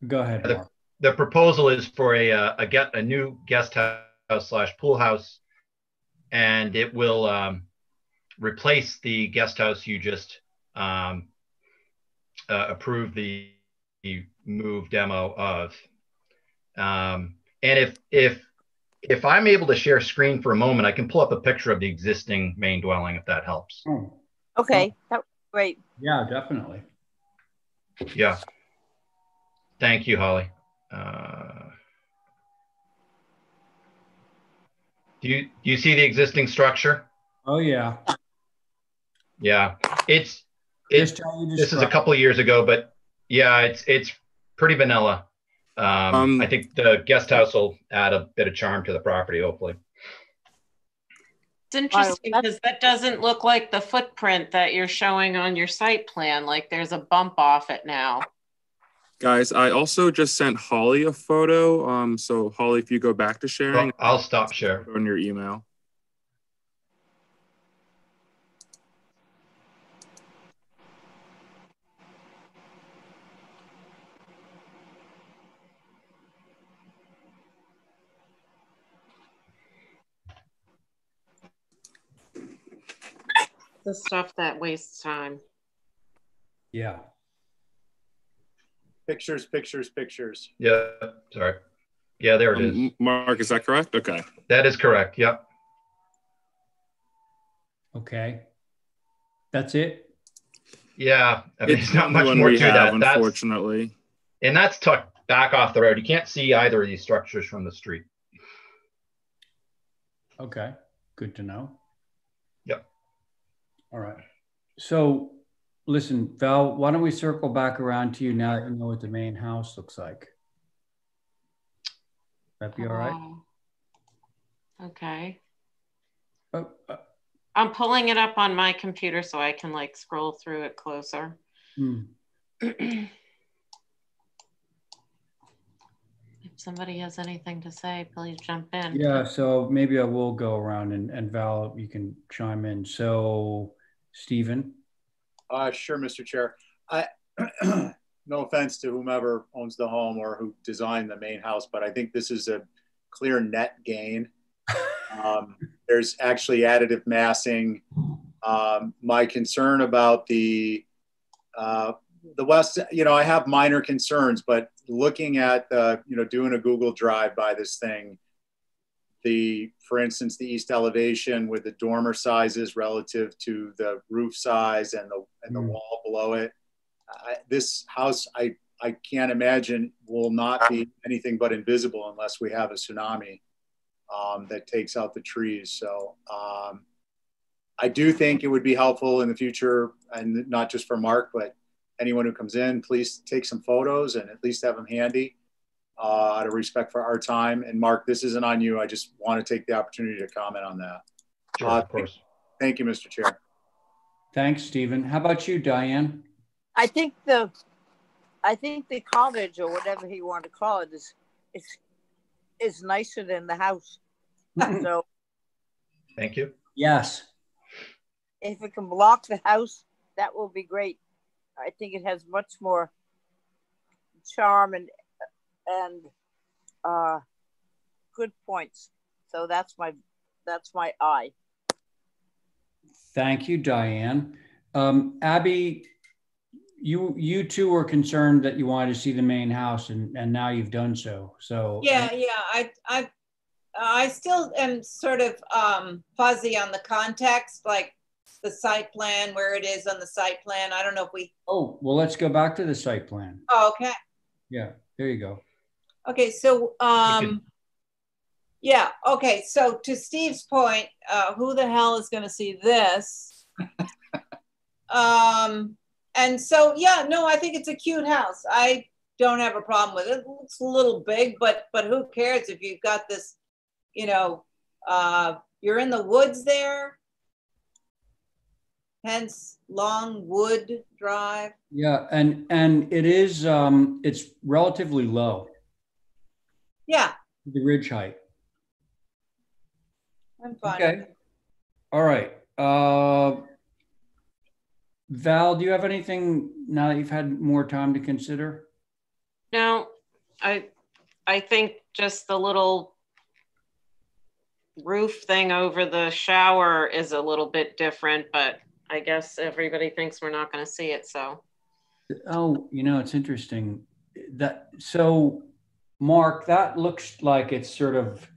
go ahead. The, the proposal is for a, uh, a get a new guest house slash pool house, and it will um, replace the guest house you just um, uh, approved the, the move demo of. Um, and if if if I'm able to share screen for a moment, I can pull up a picture of the existing main dwelling if that helps. Oh, Okay, that great. yeah, definitely. Yeah. Thank you, Holly. Uh, do you do you see the existing structure? Oh yeah. Yeah, it's Just it's this is a couple of years ago, but yeah, it's it's pretty vanilla. Um, Um, I think the guest house will add a bit of charm to the property, hopefully. It's interesting because that doesn't look like the footprint that you're showing on your site plan. Like there's a bump off it now. Guys, I also just sent Holly a photo. Um, so Holly, if you go back to sharing, I'll stop share on your email. The stuff that wastes time. Yeah. Pictures, pictures, pictures. Yeah, sorry. Yeah, there it is. Um, Mark, is that correct? Okay. That is correct. Yep. Okay. That's it. Yeah, I mean, It's it's not much one more we to have, that. That's, unfortunately. and that's tucked back off the road. You can't see either of these structures from the street. Okay. Good to know. All right. So listen, Val, why don't we circle back around to you now that you know what the main house looks like? That be all right? Oh. Okay. Oh, uh, I'm pulling it up on my computer so I can like scroll through it closer. hmm. if somebody has anything to say, please jump in. Yeah, so maybe I will go around and, and Val, you can chime in. So, Stephen? Uh, sure, Mr. Chair. I, no offense to whomever owns the home or who designed the main house, but I think this is a clear net gain. Um, there's actually additive massing. Um, my concern about the uh, the west, you know, I have minor concerns, but looking at the, you know, doing a Google Drive by this thing, the, for instance, the east elevation with the dormer sizes relative to the roof size and the and the mm. wall below it, I, this house, I I can't imagine will not be anything but invisible unless we have a tsunami um, that takes out the trees. So um, I do think it would be helpful in the future, and not just for Mark, but anyone who comes in, please take some photos and at least have them handy uh, out of respect for our time. And Mark, this isn't on you. I just want to take the opportunity to comment on that. Sure, uh, of course. Thank you, Mr. Chair. Thanks, Stephen. How about you, Diane? I think the, I think the cottage or whatever you want to call it is, is, is nicer than the house. so. Thank you. Yes. If it can block the house, that will be great. I think it has much more charm and and uh, good points. So that's my that's my eye. Thank you, Diane. Um, Abby, you you too were concerned that you wanted to see the main house, and and now you've done so. So yeah, yeah, I I I still am sort of um, fuzzy on the context, like the site plan, where it is on the site plan. I don't know if we. Oh, well, let's go back to the site plan. Oh, okay. Yeah, there you go. Okay, so, um, yeah, okay. So to Steve's point, uh, who the hell is going to see this? um, and so, yeah, no, I think it's a cute house. I don't have a problem with it. It's a little big, but but who cares if you've got this, you know, uh, you're in the woods there hence Longwood Drive. Yeah, and and it is um it's relatively low. Yeah. The ridge height. I'm fine. Okay. All right. Uh Val, do you have anything now that you've had more time to consider? No, I I think just the little roof thing over the shower is a little bit different, but I guess everybody thinks we're not going to see it. So, oh, you know, it's interesting that so, Mark, that looks like it's sort of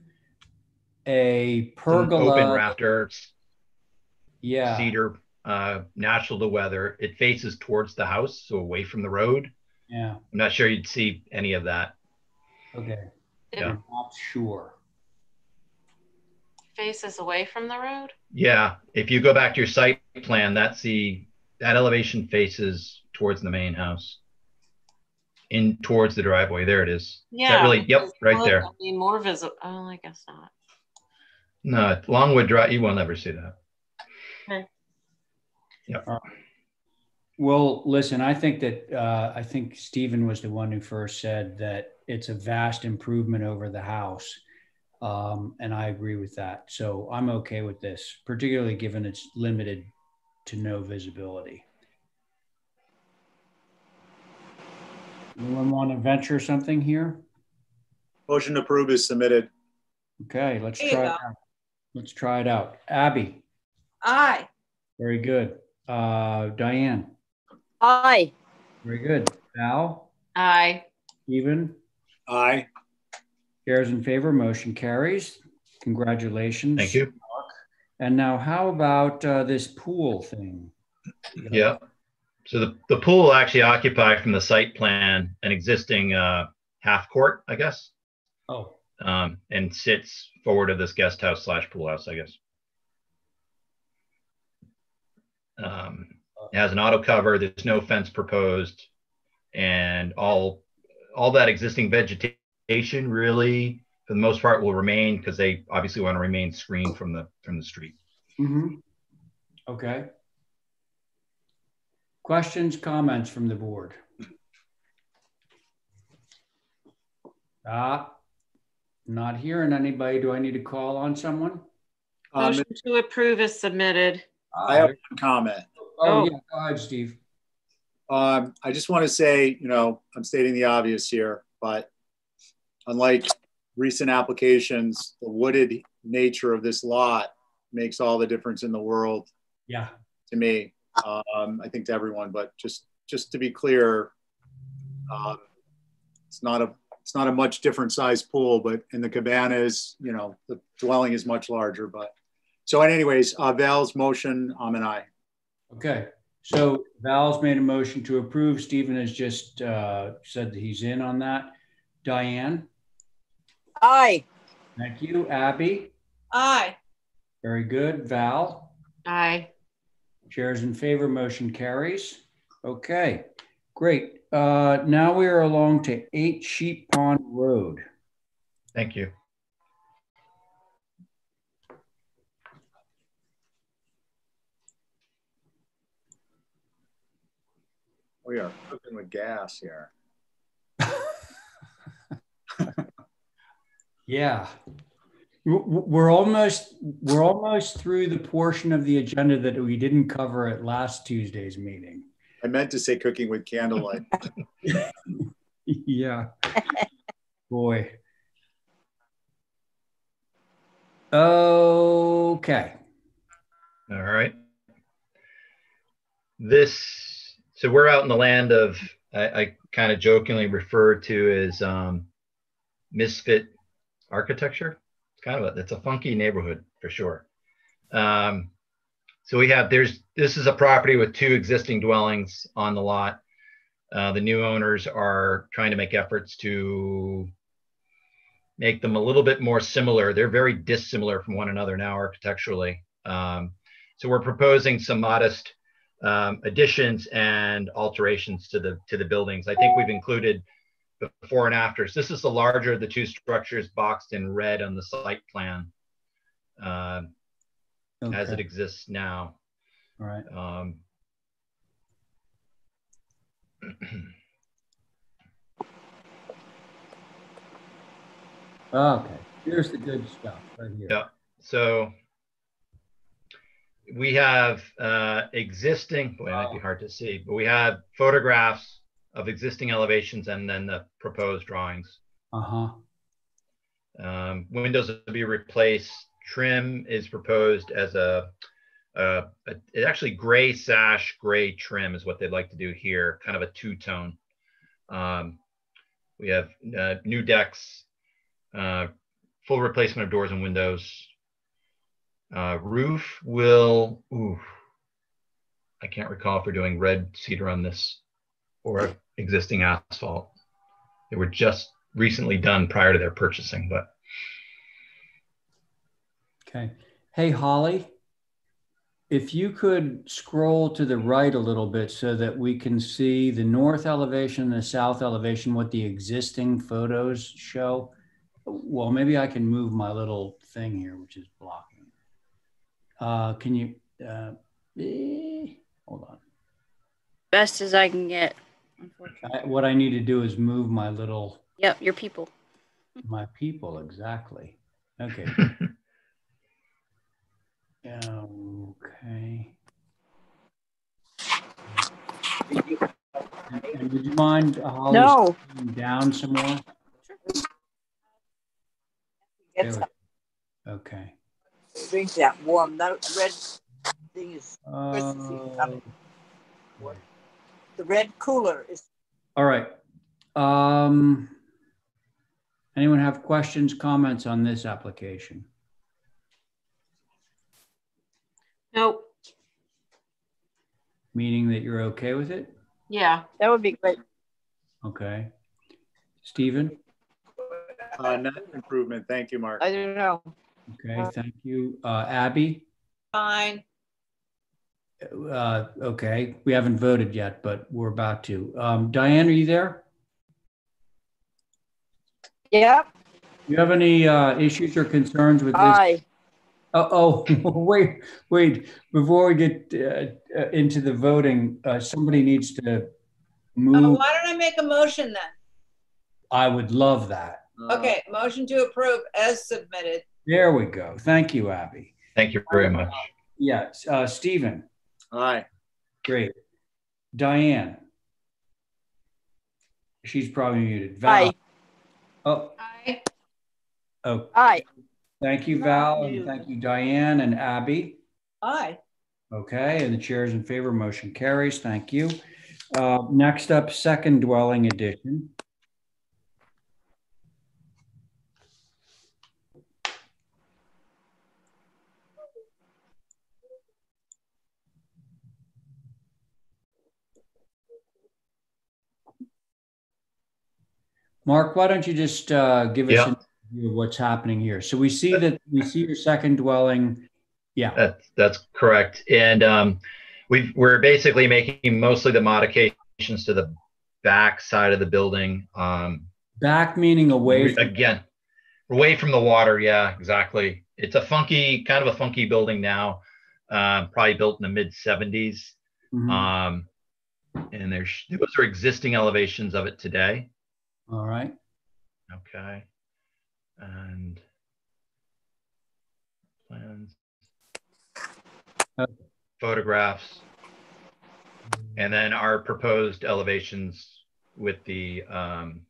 a pergola, open rafters, yeah, cedar, uh, natural to weather. It faces towards the house, so away from the road. Yeah, I'm not sure you'd see any of that. Okay, yeah, I'm not sure faces away from the road? Yeah, if you go back to your site plan, that's the that elevation faces towards the main house, in towards the driveway. There it is. Yeah. Is that really? Yep, right there. I mean, more visible. Oh, I guess not. No, Longwood Drive. You will never see that. Okay. Yep. Uh, well, listen, I think that uh, I think Stephen was the one who first said that it's a vast improvement over the house. Um, and I agree with that. So I'm okay with this, particularly given it's limited to no visibility. Anyone want to venture something here? Motion to approve is submitted. Okay, let's try it out. Let's try it out. Abby. Aye. Very good. Uh, Diane. Aye. Very good. Val. Aye. Stephen. Aye. Chairs in favor, motion carries. Congratulations. Thank you. And now how about uh, this pool thing? Yeah. So the, the pool will actually occupy from the site plan an existing uh, half court, I guess. Oh. Um, and sits forward of this guest house slash pool house, I guess. Um, it has an auto cover. There's no fence proposed, and all all that existing vegetation really for the most part will remain because they obviously want to remain screened from the from the street. Mm-hmm. Okay. Questions, comments from the board? Ah, not hearing anybody. Do I need to call on someone? Um, Motion to approve is submitted. I have one comment. Oh, yeah, go ahead, Steve. Um, I just want to say, you know, I'm stating the obvious here, but unlike recent applications, the wooded nature of this lot makes all the difference in the world Yeah. to me. Um, I think to everyone, but just just to be clear, um, it's not a it's not a much different size pool, but in the cabanas, you know, the dwelling is much larger. But so, anyways, uh, Val's motion, I'm an aye. Okay. So Val's made a motion to approve. Stephen has just uh, said that he's in on that. Diane, Aye. thank you. Abby, Aye. very good. Val, Aye. Chairs in favor, motion carries. Okay, great. Uh, now we are along to 8 Sheep Pond Road. Thank you. We are cooking with gas here. Yeah. W- w- We're almost we're almost through the portion of the agenda that we didn't cover at last Tuesday's meeting. I meant to say cooking with candlelight. yeah. Boy. Okay. All right. This, so we're out in the land of, I, I kind of jokingly refer to as um, misfit architecture. Kind of a, it's a funky neighborhood for sure. Um, so we have, there's, this is a property with two existing dwellings on the lot. Uh, the new owners are trying to make efforts to make them a little bit more similar. They're very dissimilar from one another now architecturally. Um, so we're proposing some modest um, additions and alterations to the to the buildings. I think we've included before and afters. This is the larger of the two structures boxed in red on the site plan uh, as it exists now. All right. Um, Okay. Here's the good stuff right here. Yeah. So we have uh, existing, boy, it might be hard to see, but we have photographs of existing elevations and then the proposed drawings. Uh-huh. Um, windows will be replaced. Trim is proposed as a, a, a it actually gray sash, gray trim is what they'd like to do here, kind of a two tone. Um, we have uh, new decks, uh, full replacement of doors and windows. Uh, roof will, ooh, I can't recall if we're doing red cedar on this or existing asphalt. They were just recently done prior to their purchasing, but Okay. Hey, Holly, if you could scroll to the right a little bit so that we can see the north elevation and the south elevation, what the existing photos show. Well, maybe I can move my little thing here, which is blocking. Uh, can you, uh, eh, hold on. Best as I can get. Unfortunately. I, what I need to do is move my little, Yep, your people. my people, exactly. Okay. Okay. And, and would you mind, uh, Holly, No. down some more? There It's Okay. drink that warm. That red thing is Uh, the red cooler is all right. Um, anyone have questions, comments on this application? Nope. Meaning that you're okay with it? Yeah. that would be great. Okay. Stephen? Uh, net improvement. Thank you, Mark. I don't know. Okay, thank you. Uh, Abby? Fine. Uh, okay, we haven't voted yet, but we're about to. Um, Diane, are you there? Yep. You have any uh, issues or concerns with this? Aye. Oh, oh, wait, wait. Before we get uh, uh, into the voting, uh, somebody needs to Uh, move. why don't I make a motion then? I would love that. Okay, motion to approve as submitted. There we go. Thank you, Abby. Thank you very much. Yes, uh, Stephen. Aye. Great. Diane. She's probably muted. Val. Aye. Oh, Aye. oh, Aye. thank you, Val, and thank you, Diane and Abby. Aye. Okay, and the chair is in favor. Motion carries. Thank you. Uh, next up, second dwelling addition. Mark, why don't you just uh, give us Yeah. an overview of what's happening here? So we see that we see your second dwelling. Yeah. That's that's correct. And um, we we're basically making mostly the modifications to the back side of the building. Um, Back meaning away. From, again, away from the water. Yeah, exactly. It's a funky, kind of a funky building now. Um, probably built in the mid '70s. Mhm. Um, and there's those are existing elevations of it today. All right. Okay. And plans, Okay. photographs, and then our proposed elevations with the um,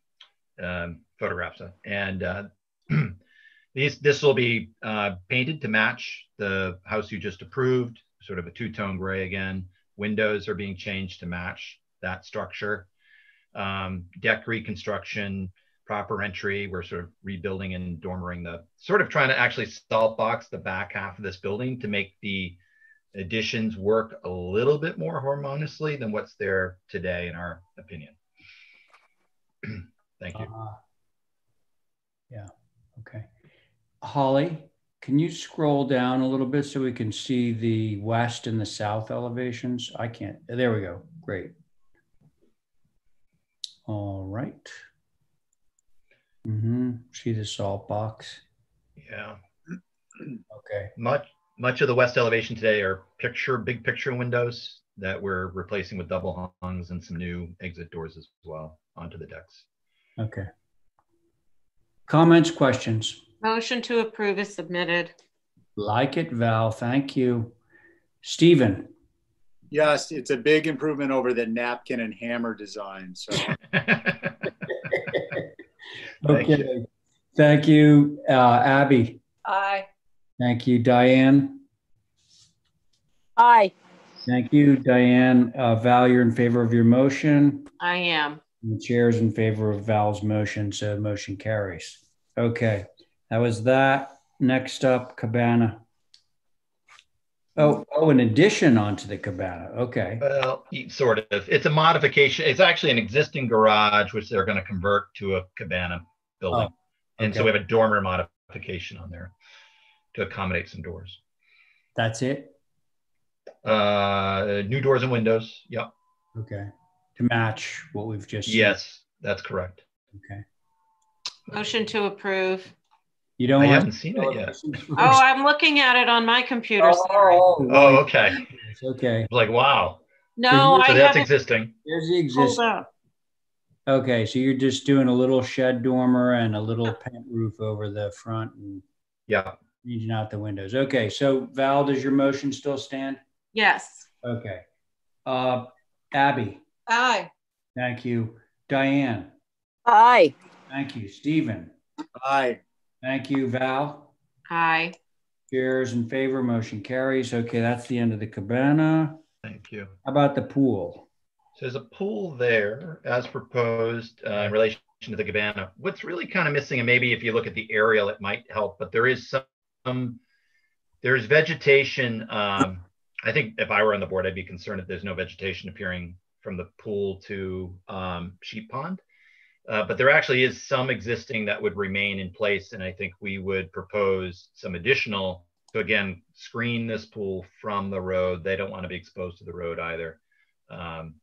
um, photographs. And uh, these, this will be uh, painted to match the house you just approved, sort of a two-tone gray again. Windows are being changed to match that structure. Um, deck reconstruction, proper entry. We're sort of rebuilding and dormering the, sort of trying to actually salt box the back half of this building to make the additions work a little bit more harmoniously than what's there today, in our opinion. Thank you. Uh, yeah. Okay. Holly, can you scroll down a little bit so we can see the west and the south elevations? I can't. There we go. Great. All right. Mm-hmm. See the salt box? Yeah. Okay. Much much of the west elevation today are picture big picture windows that we're replacing with double hungs and some new exit doors as well onto the decks. Okay. Comments, questions? Motion to approve is submitted. Like it, Val. Thank you. Stephen. Yes, it's a big improvement over the napkin and hammer design. So Thank Okay. Thank you, uh, Abby. Aye. Thank you, Diane. Aye. Thank you, Diane. Uh, Val, you're in favor of your motion. I am. The chair is in favor of Val's motion, so motion carries. Okay, that was that. Next up, Cabana. Oh, oh, an addition onto the Cabana. Okay. Well, sort of. It's a modification. It's actually an existing garage, which they're going to convert to a cabana building. Oh, And so we have a dormer modification on there to accommodate some doors. That's it? Uh, new doors and windows. Yep. Okay. To match what we've just. seen. Yes, that's correct. Okay. Motion to approve. You don't I want. haven't seen it yet. Oh, I'm looking at it on my computer. Sorry. Oh, Oh, okay. okay. Like, wow. No, So I that's haven't. existing. Here's the existing. Okay, so you're just doing a little shed dormer and a little pent roof over the front and Yeah. changing out the windows. Okay, so Val, does your motion still stand? Yes. Okay. Uh, Abby, Aye. thank you. Diane, Aye. thank you. Stephen, aye. Thank you. Val, Aye. chairs in favor, motion carries. Okay, that's the end of the cabana. Thank you. How about the pool? So there's a pool there as proposed uh, in relation to the cabana. What's really kind of missing, and maybe if you look at the aerial, it might help, but there is some, there's vegetation. Um, I think if I were on the board, I'd be concerned if there's no vegetation appearing from the pool to um, sheep pond. Uh, but there actually is some existing that would remain in place. And I think we would propose some additional to again screen this pool from the road. They don't want to be exposed to the road either. Um,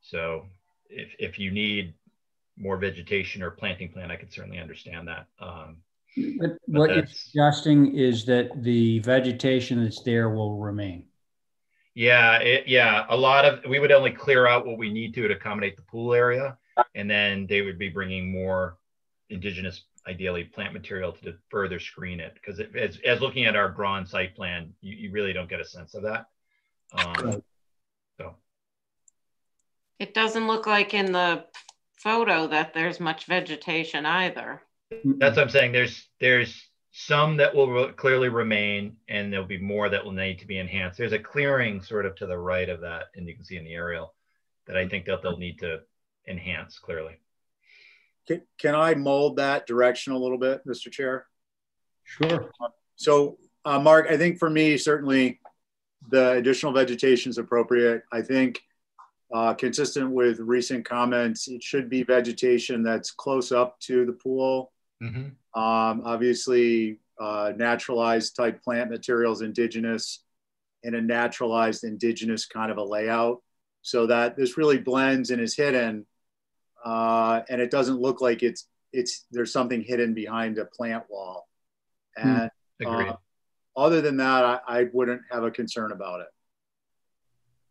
so if, if you need more vegetation or planting plan, I could certainly understand that. Um, But But what you're suggesting is that the vegetation that's there will remain. yeah, it, yeah, a lot of, we would only clear out what we need to to accommodate the pool area. And then they would be bringing more indigenous, ideally plant material to further screen it. Because as, as looking at our drawn site plan, you, you really don't get a sense of that. Um, so It doesn't look like in the photo that there's much vegetation either. that's what I'm saying. There's there's some that will re- clearly remain, and there'll be more that will need to be enhanced. There's a clearing sort of to the right of that, and you can see in the aerial that I think that they'll need to enhance clearly. Can, can I mold that direction a little bit, Mr. Chair? Sure. So, uh, Mark, I think for me, certainly the additional vegetation is appropriate. I think uh, consistent with recent comments, it should be vegetation that's close up to the pool. Mhm. Um, obviously, uh, naturalized type plant materials, indigenous, in a naturalized indigenous kind of a layout, so that this really blends and is hidden, uh, and it doesn't look like it's it's there's something hidden behind a plant wall. And Agreed. uh, other than that, I, I wouldn't have a concern about it.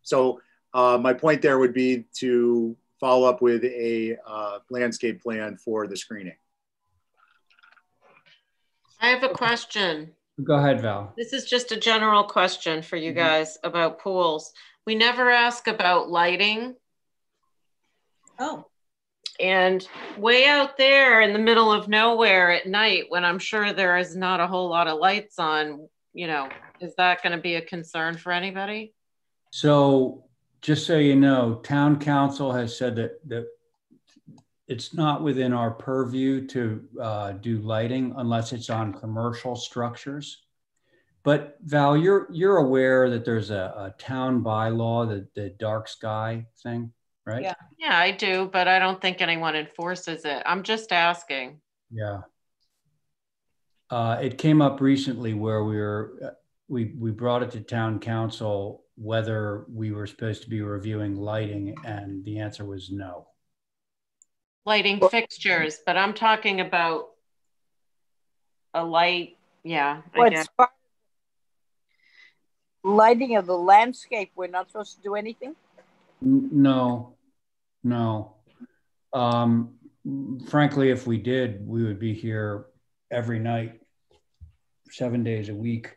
So uh, my point there would be to follow up with a uh, landscape plan for the screening. I have a question. Go ahead, Val. This is just a general question for you guys about pools. We never ask about lighting. Oh. And way out there in the middle of nowhere at night, when I'm sure there is not a whole lot of lights on, you know, is that going to be a concern for anybody? So just so you know, town council has said that, that it's not within our purview to uh, do lighting unless it's on commercial structures. But Val, you're, you're aware that there's a, a town bylaw, the, the dark sky thing, right? Yeah. Yeah, I do, but I don't think anyone enforces it. I'm just asking. Yeah. Uh, it came up recently where we were, uh, we, we brought it to town council whether we were supposed to be reviewing lighting and the answer was no. Lighting fixtures, but I'm talking about a light. Yeah, I What's guess. lighting of the landscape, we're not supposed to do anything? No, no. Um, frankly, if we did, we would be here every night, seven days a week.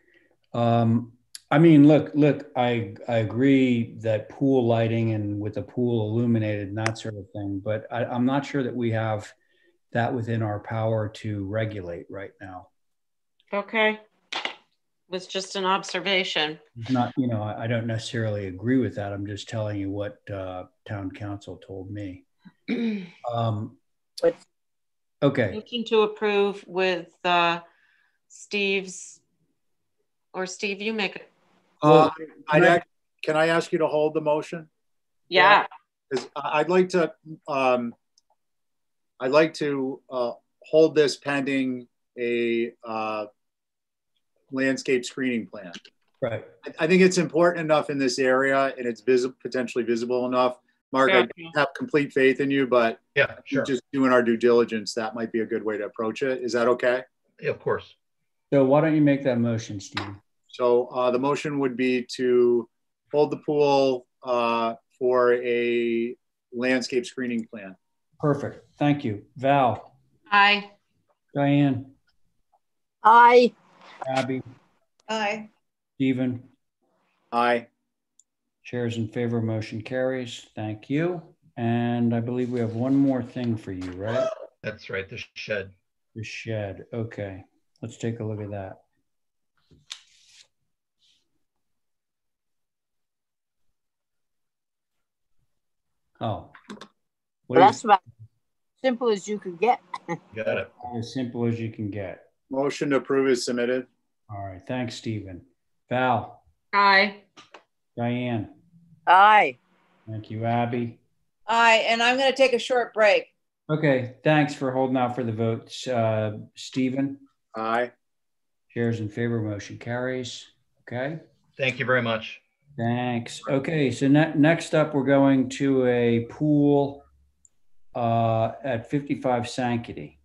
Um, I mean, look, look, I, I agree that pool lighting and with the pool illuminated and that sort of thing, but I, I'm not sure that we have that within our power to regulate right now. Okay. Was just an observation. Not, you know, I, I don't necessarily agree with that. I'm just telling you what uh, town council told me. Um, okay. Looking to approve with uh, Steve's, or Steve, you make it. Uh, I'd can I ask you to hold the motion? Yeah. Because I'd like to, um, I'd like to uh, hold this pending a uh, landscape screening plan. Right. I- I think it's important enough in this area and it's visible, potentially visible enough. Mark, I have complete faith in you, but Yeah, sure. just doing our due diligence, that might be a good way to approach it. Is that okay? Yeah, of course. So why don't you make that motion, Steve? So uh, the motion would be to hold the pool uh, for a landscape screening plan. Perfect. Thank you. Val, Aye. Diane, I, Abby, Aye. Stephen, Aye. chairs in favor, motion carries. Thank you. And I believe we have one more thing for you, right? That's right. The shed. The shed. Okay. Let's take a look at that. Oh. What that's is about simple as you could get. Got it. as simple as you can get? Motion to approve is submitted. All right. Thanks, Stephen. Val, Aye. Diane, Aye. thank you, Abby. Aye. And I'm going to take a short break. Okay, thanks for holding out for the votes. Uh, Stephen, Aye. chairs in favor, motion carries. Okay, Thank you very much. thanks. Okay, so ne- next up, we're going to a pool uh, at 55 Sankaty.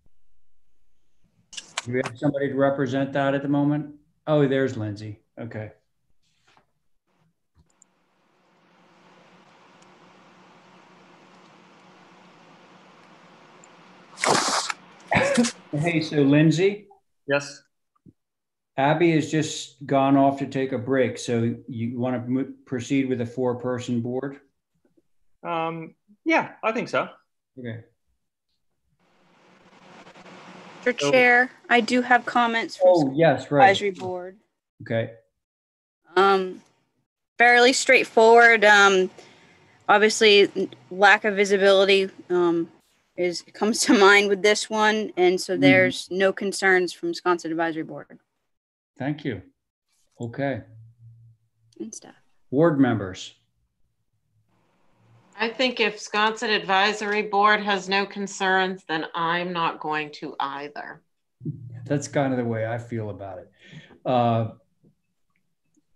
Do we have somebody to represent that at the moment? Oh, there's Lindsay. Okay. Hey, so Lindsay, Yes. Abby has just gone off to take a break. So you want to proceed with a four-person board? Um, yeah, I think so. Okay. Mr. So- Chair, I do have comments from Oh, yes, right. advisory board. Okay. Um, fairly straightforward. Um, obviously, lack of visibility um, is comes to mind with this one, and so Mhm. there's no concerns from Sconset Advisory Board Thank you. Okay. and staff. Board members. I think if Sconset Advisory Board has no concerns, then I'm not going to either. That's kind of the way I feel about it. Uh,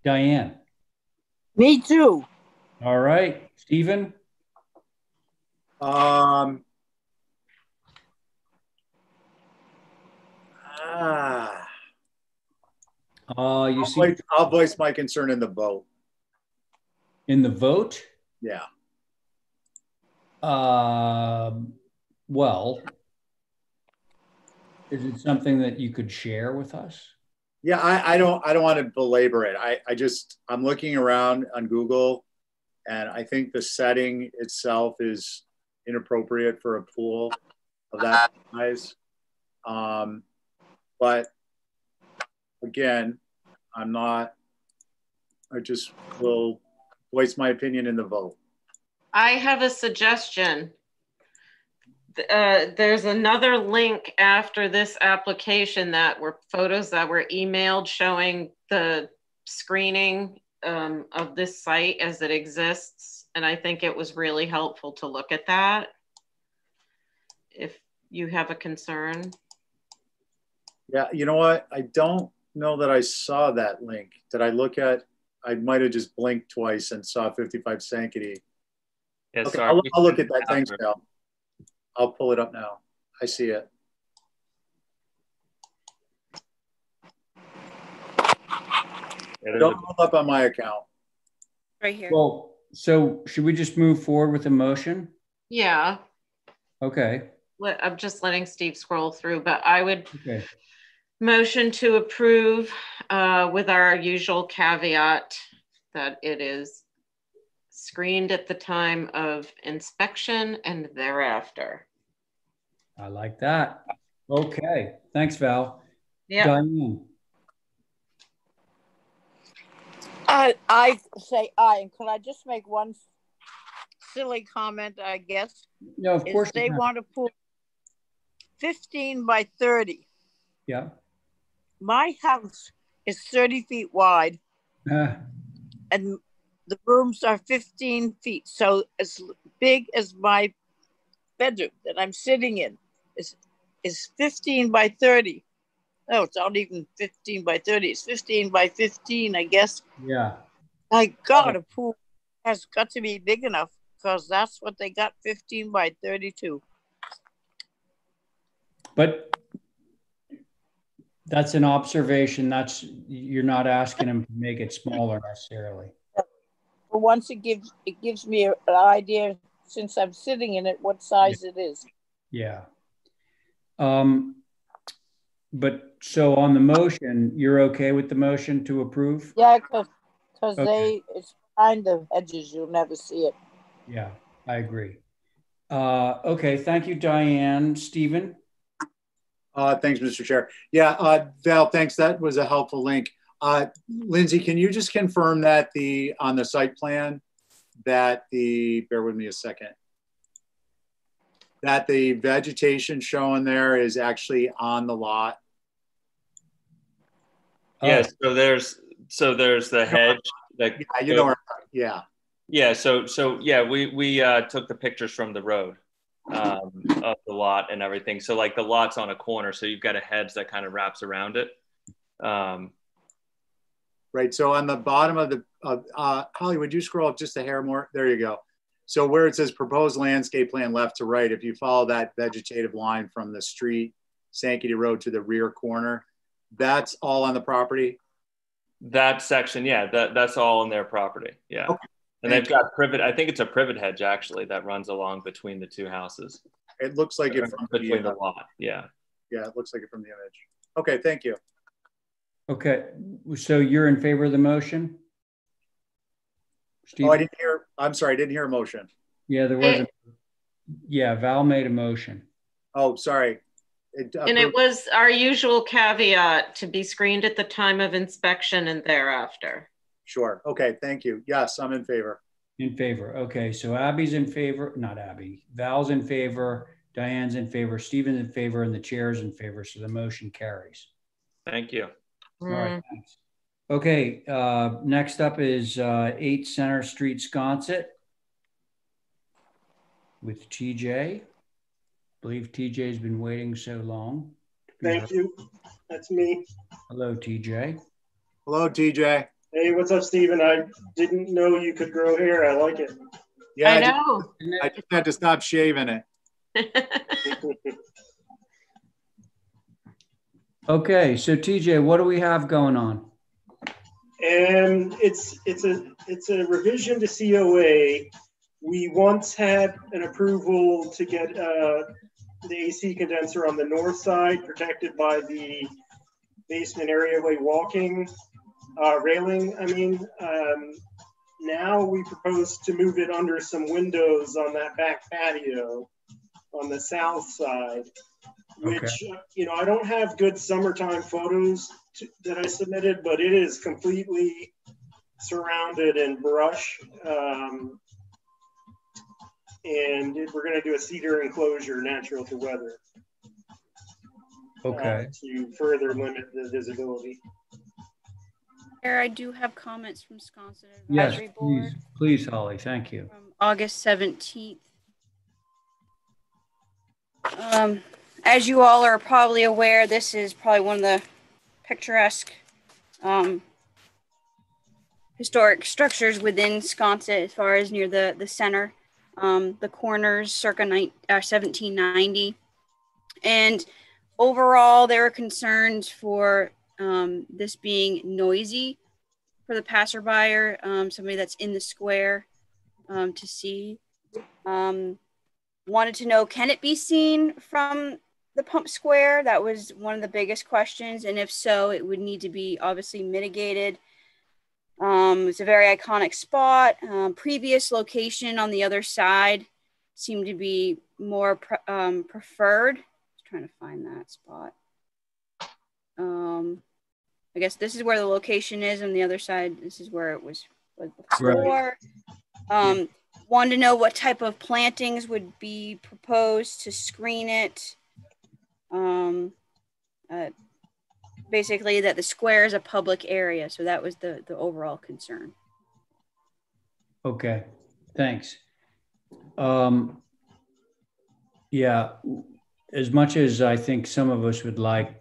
Diane. Me too. All right. Stephen? Um, ah, Uh, you I'll, see voice, I'll voice my concern in the vote. in the vote? Yeah. Um, well, is it something that you could share with us? Yeah, I, I don't I don't want to belabor it. I, I just I'm looking around on Google and I think the setting itself is inappropriate for a pool of that size. Um, but again, I'm not I just will voice my opinion in the vote. I have a suggestion. Uh, there's another link after this application that were photos that were emailed showing the screening um, of this site as it exists. And I think it was really helpful to look at that. If you have a concern. Yeah, you know what? I don't know that I saw that link. Did I look at? I might have just blinked twice and saw 55 Sankaty. Yeah, okay, sorry. I'll, I'll look at that. Thanks, Val. I'll pull it up now. I see it. Don't hold up on my account. Right here. Well, so should we just move forward with the motion? Yeah, Okay. let- I'm just letting Steve scroll through, but I would Okay. Motion to approve uh, with our usual caveat that it is screened at the time of inspection and thereafter. I like that. Okay. Thanks, Val. Yeah. Diane. I, I say aye. And could I just make one silly comment, I guess? No, of course They can. want to put 15 by 30. Yeah. My house is 30 feet wide Uh, and the rooms are 15 feet. So as big as my bedroom that I'm sitting in is, is 15 by 30. No, it's not even 15 by 30. It's 15 by 15, I guess. yeah. My God, oh. a pool has got to be big enough because that's what they got 15 by 32. But that's an observation. That's, you're not asking them to make it smaller necessarily. But once it gives it gives me an idea since I'm sitting in it what size it is. Yeah. Um, but so on the motion, you're okay with the motion to approve? Yeah, because because Okay. they it's behind the edges, You'll never see it. Yeah, I agree. Uh, okay, thank you, Diane. Stephen? Uh, thanks, Mr. Chair. Yeah, uh, Val, thanks. That was a helpful link. Uh, Lindsay, can you just confirm that the on the site plan that the bear with me a second that the vegetation shown there is actually on the lot? Yes. So there's so there's the hedge that Yeah, you know, where- yeah. Yeah, so so yeah, we we uh, took the pictures from the road um, of the lot and everything. So like the lot's on a corner, so you've got a hedge that kind of wraps around it. Um, Right. So on the bottom of the, uh, uh, Holly, would you scroll up just a hair more? There you go. So where it says proposed landscape plan left to right, if you follow that vegetative line from the street, Sankaty Road to the rear corner, that's all on the property. that section, yeah, that that's all in their property. Yeah, Okay. and they've got privet. I think it's a privet hedge actually that runs along between the two houses. It looks like it from between the, the lot. Yeah. Yeah, it looks like it from the image. Okay, thank you. Okay, so you're in favor of the motion? Oh, I didn't hear, I'm sorry, I didn't hear a motion. Yeah, there was, a yeah, Val made a motion. Oh, sorry. It, uh, And it was our usual caveat to be screened at the time of inspection and thereafter. Sure. Okay, thank you. Yes, I'm in favor. In favor. Okay, so Abby's in favor, not Abby. Val's in favor, Diane's in favor, Stephen's in favor, and the chair's in favor. So the motion carries. Thank you. All right, thanks. Okay, uh, next up is uh, 8 Center Street, Sconset with TJ. I believe TJ's been waiting so long. Thank you. That's me. Hello, TJ. Hello, TJ. Hey, what's up, Steven? I didn't know you could grow hair. I like it. Yeah, I just- know. I just had to stop shaving it. Okay, so TJ, what do we have going on? And it's it's a it's a revision to COA. We once had an approval to get uh, the AC condenser on the north side protected by the basement areaway walking uh, railing. I mean, um, now we propose to move it under some windows on that back patio on the south side, which Okay. uh, you know I don't have good summertime photos to, that I submitted, but it is completely surrounded in brush. Um, and it- we're going to do a cedar enclosure natural to weather uh, Okay. to further limit the visibility. Chair, I do have comments from Sconset Yes, Advisory Board please, please, Holly, thank you. from August 17th. Um, as you all are probably aware, this is probably one of the picturesque um, historic structures within Sconset as far as near the, the center. Um, the corners circa nine, uh, 1790. And overall, there were concerns for um, this being noisy for the passerby, um, somebody that's in the square um, to see. Um, wanted to know can it be seen from the pump square? That was one of the biggest questions. And if so, it would need to be obviously mitigated. Um, it's a very iconic spot. Um, previous location on the other side seemed to be more pre- um, preferred. trying to find that spot. Um, I guess this is where the location is, on the other side, this is where it was, was before. Um, wanted to know what type of plantings would be proposed to screen it. Um, uh, basically, that the square is a public area, so that was the the overall concern. Okay, thanks. Um, yeah, as much as I think some of us would like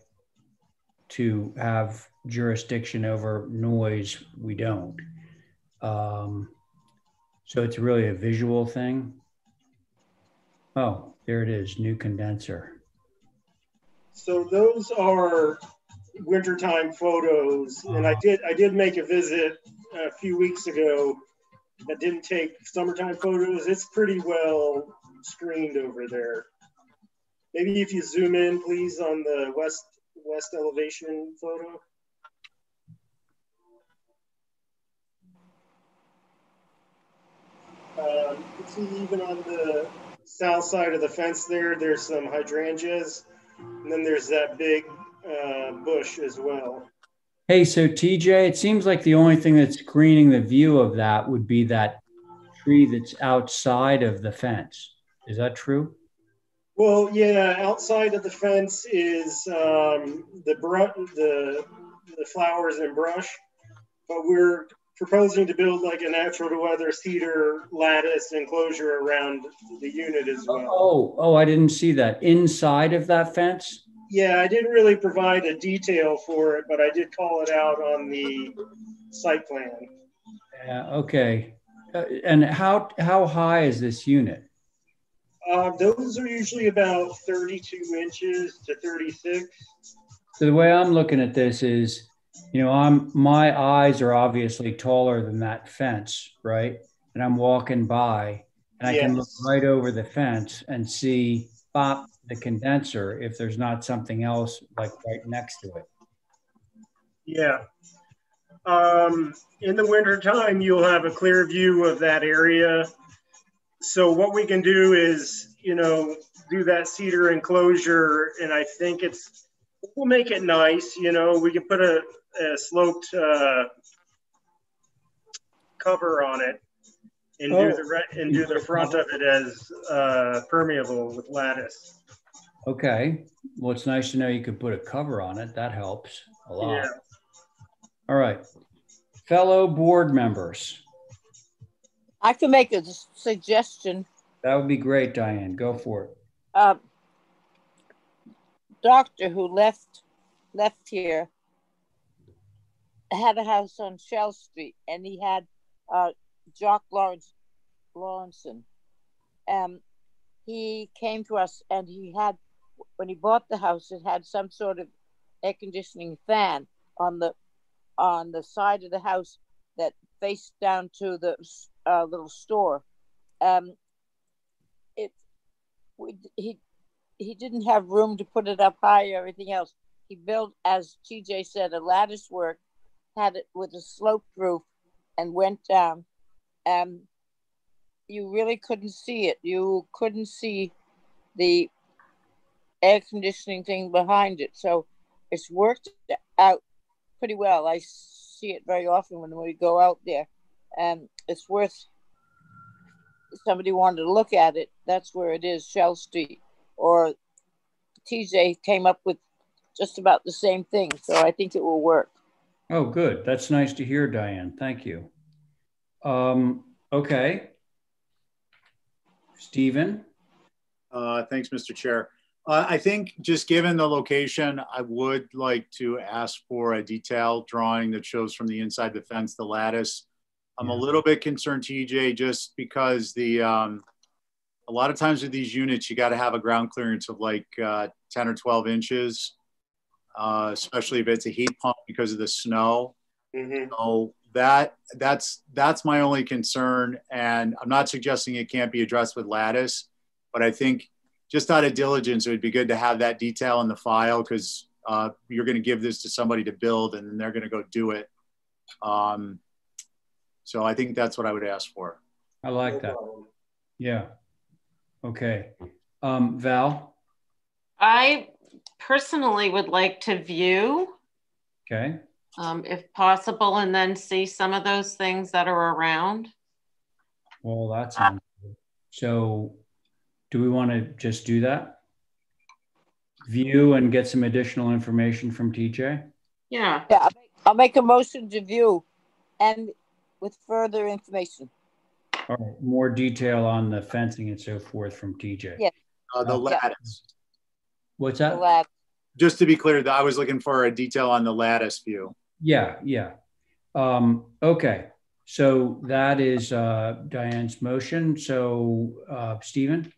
to have jurisdiction over noise, we don't. Um, so it's really a visual thing. Oh, there it is, new condenser. So those are wintertime photos, and I did I did make a visit a few weeks ago that didn't take summertime photos. It's pretty well screened over there. Maybe if you zoom in, please, on the west west elevation photo. Um, you can see even on the south side of the fence there, there's some hydrangeas. And then there's that big uh, bush as well. Hey, so TJ, it seems like the only thing that's screening the view of that would be that tree that's outside of the fence. Is that true? Well, yeah, outside of the fence is um, the bru- the the flowers and brush, but we're proposing to build like a natural to weather cedar lattice enclosure around the unit as well. Oh, oh, I didn't see that. Inside of that fence? Yeah, I didn't really provide a detail for it, but I did call it out on the site plan. Yeah, okay. Uh, and how how high is this unit? Uh, those are usually about 32 inches to 36. So the way I'm looking at this is, you know, I'm my eyes are obviously taller than that fence, right? And I'm walking by and I can look right over the fence and see Bob, the condenser if there's not something else like right next to it. Yeah. Um, in the wintertime, you'll have a clear view of that area. So what we can do is, you know, do that cedar enclosure, and I think it's, we'll make it nice, you know, we can put a, a sloped uh, cover on it and do Oh. the, re- and do the front of it as uh, permeable with lattice. Okay. Well, it's nice to know you could put a cover on it. That helps a lot. Yeah. All right. Fellow board members, I can make a suggestion. that would be great, Diane. Go for it. Uh, doctor who left left here had a house on Shell Street, and he had uh, Jock Lawrence Lawrenson. Um, he came to us, and he had when he bought the house, it had some sort of air conditioning fan on the on the side of the house that faced down to the uh, little store. Um, it we, he he didn't have room to put it up high or everything else. He built, as TJ said, a lattice work, had it with a sloped roof, and went down. Um, you really couldn't see it. You couldn't see the air conditioning thing behind it. So it's worked out pretty well. I see it very often when we go out there. And it's worth somebody wanted to look at it. That's where it is, Shell Street. Or TJ came up with just about the same thing. So I think it will work. Oh, good. That's nice to hear, Diane. Thank you. Um, okay. Stephen? Uh, thanks, Mr. Chair. Uh, I think just given the location, I would like to ask for a detailed drawing that shows from the inside the fence, the lattice. I'm a little bit concerned, TJ, just because the, um, a lot of times with these units, you got to have a ground clearance of like uh, 10 or 12 inches, uh, especially if it's a heat pump because of the snow. So that that's that's my only concern, and I'm not suggesting it can't be addressed with lattice, but I think just out of diligence, it would be good to have that detail in the file because uh, you're going to give this to somebody to build, and then they're going to go do it. Um, so I think that's what I would ask for. I like that. Yeah. Okay. Um, Val? I personally would like to view, Okay. um, if possible, and then see some of those things that are around. Well, that sounds good. So do we want to just do that? View and get some additional information from TJ? Yeah. Yeah, I'll make, I'll make a motion to view and with further information. All right, more detail on the fencing and so forth from TJ. Yes. Uh, the lattice. What's that? Glad. Just to be clear, that I was looking for a detail on the lattice view. Yeah, yeah. Um, okay, so that is uh, Diane's motion. So uh, Stephen,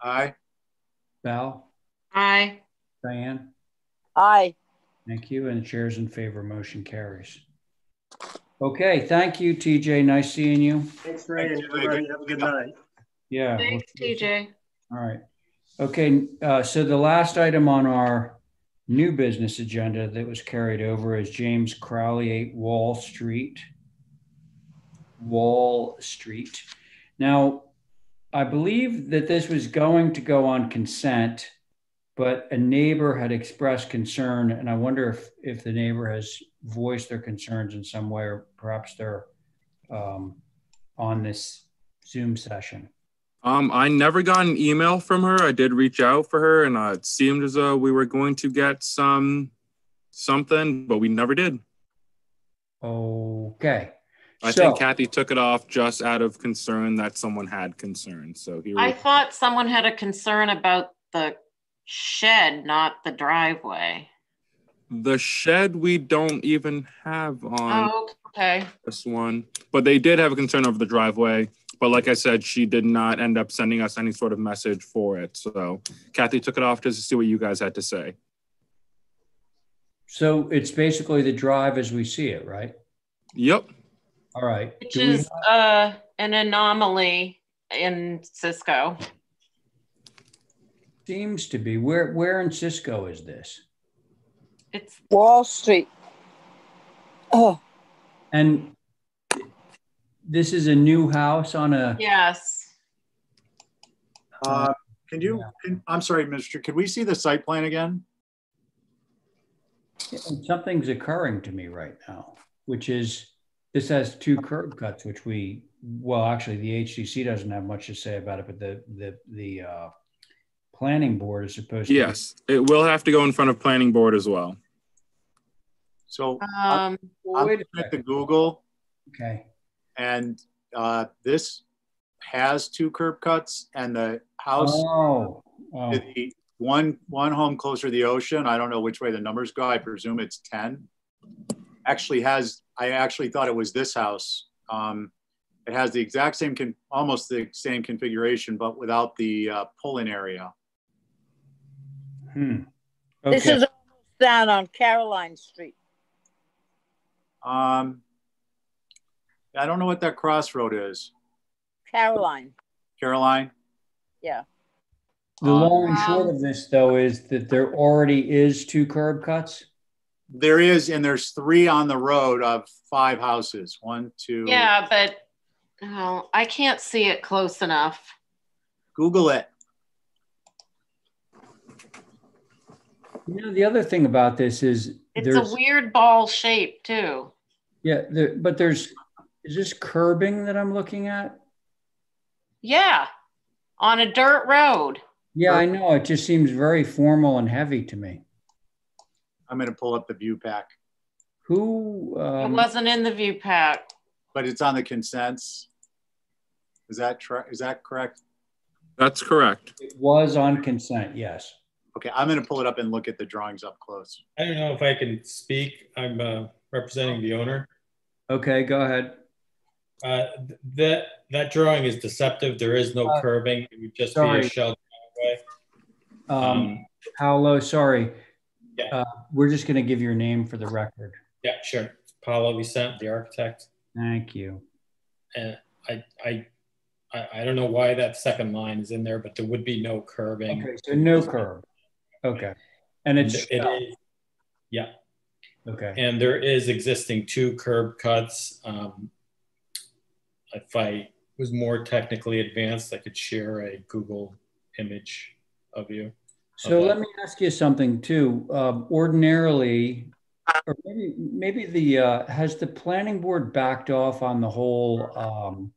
Aye. Val, Aye. Diane, Aye. thank you. And the chair's in favor, motion carries. Okay, thank you, TJ. Nice seeing you. Thanks, Ray, and everybody. Have a good night. Yeah. we'll Thanks, TJ. All right. Okay, uh, so the last item on our new business agenda that was carried over is James Crowley, 8 Wall Street. Wall Street. Now, I believe that this was going to go on consent, but a neighbor had expressed concern, and I wonder if, if the neighbor has voiced their concerns in some way, or perhaps they're um, on this Zoom session. Um, I never got an email from her. I did reach out for her, and uh, it seemed as though we were going to get some something, but we never did. Okay. I So- think Kathy took it off just out of concern that someone had concerns. So here I we thought someone had a concern about the shed, not the driveway. the shed we don't even have on Oh, okay. this one, but they did have a concern over the driveway. But like I said, she did not end up sending us any sort of message for it. So Kathy took it off just to see what you guys had to say. So it's basically the drive as we see it, right? Yep. All right. Which Do we- is uh, an anomaly in Cisco. seems to be. Where, where in Cisco is this? It's Wall Street. Oh, And this is a new house on a, yes. Uh, Can you, can- I'm sorry, Mr. Could we see the site plan again? something's occurring to me right now, which is, this has two curb cuts, which we, well, actually, the HDC doesn't have much to say about it, but the, the, the, uh, planning board is supposed to. Yes, it will have to go in front of planning board as well. So Um, I'm Well, wait a looking at the Google Okay, and uh, this has two curb cuts and the house, oh, oh, the one, one home closer to the ocean, I don't know which way the numbers go. I presume it's 10. Actually has, I actually thought it was this house. Um, It has the exact same, con- almost the same configuration, but without the uh, pull-in area. hmm. this is down on Caroline Street. Um, I don't know what that crossroad is. Caroline, Caroline? yeah. The um, long and short of this, though, is that there already is two curb cuts. There is, and there's three on the road of five houses. One, two. Yeah, but oh, I can't see it close enough. Google it. You know, the other thing about this is It's there's, a weird ball shape too. yeah, there, but there's, is this curbing that I'm looking at? Yeah, on a dirt road. Yeah, I know. It just seems very formal and heavy to me. I'm going to pull up the view pack, Who, It um, wasn't in the view pack. but it's on the consents. Is that tr- is that correct? That's correct. it was on consent, yes. Okay, I'm going to pull it up and look at the drawings up close. I don't know if I can speak. I'm uh, representing the owner. Okay, go ahead. Uh, that that drawing is deceptive. There is no Uh, curbing. It would just be sorry. a shell driveway. Um, Paolo, sorry. Yeah. Uh, we're just gonna give your name for the record. Yeah, sure. It's Paulo Vicente, the architect. Thank you. And I, I, I, I don't know why that second line is in there, but there would be no curbing. Okay, so no curb. Okay. And it's, It is, yeah. okay, And there is existing two curb cuts. Um, if I was more technically advanced, I could share a Google image of you. so of let me ask you something too. Um, ordinarily, or maybe, maybe the, uh, has the planning board backed off on the whole, um,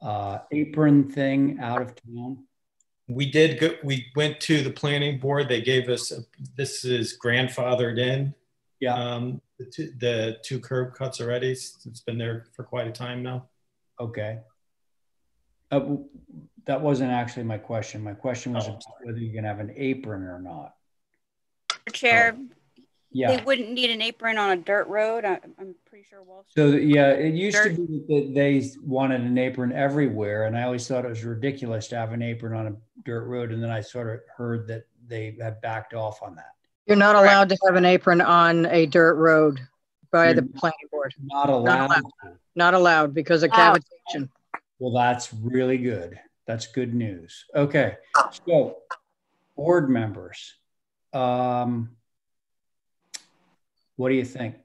uh, apron thing out of town? We did go, we went to the planning board. They gave us, a- this is grandfathered in. Yeah. Um, the two, the two curb cuts already. It's it's been there for quite a time now. Okay. Uh, that wasn't actually my question. My question was about whether you're gonna have an apron or not. Chair, Yeah. they wouldn't need an apron on a dirt road. I, I'm pretty sure Wall So yeah, it used to be that they wanted an apron everywhere, and I always thought it was ridiculous to have an apron on a dirt road. And then I sort of heard that they had backed off on that. You're not allowed to have an apron on a dirt road by the You're planning board. Not allowed. allowed. Not allowed because of cavitation. Well, that's really good. That's good news. Okay, so board members, um, what do you think?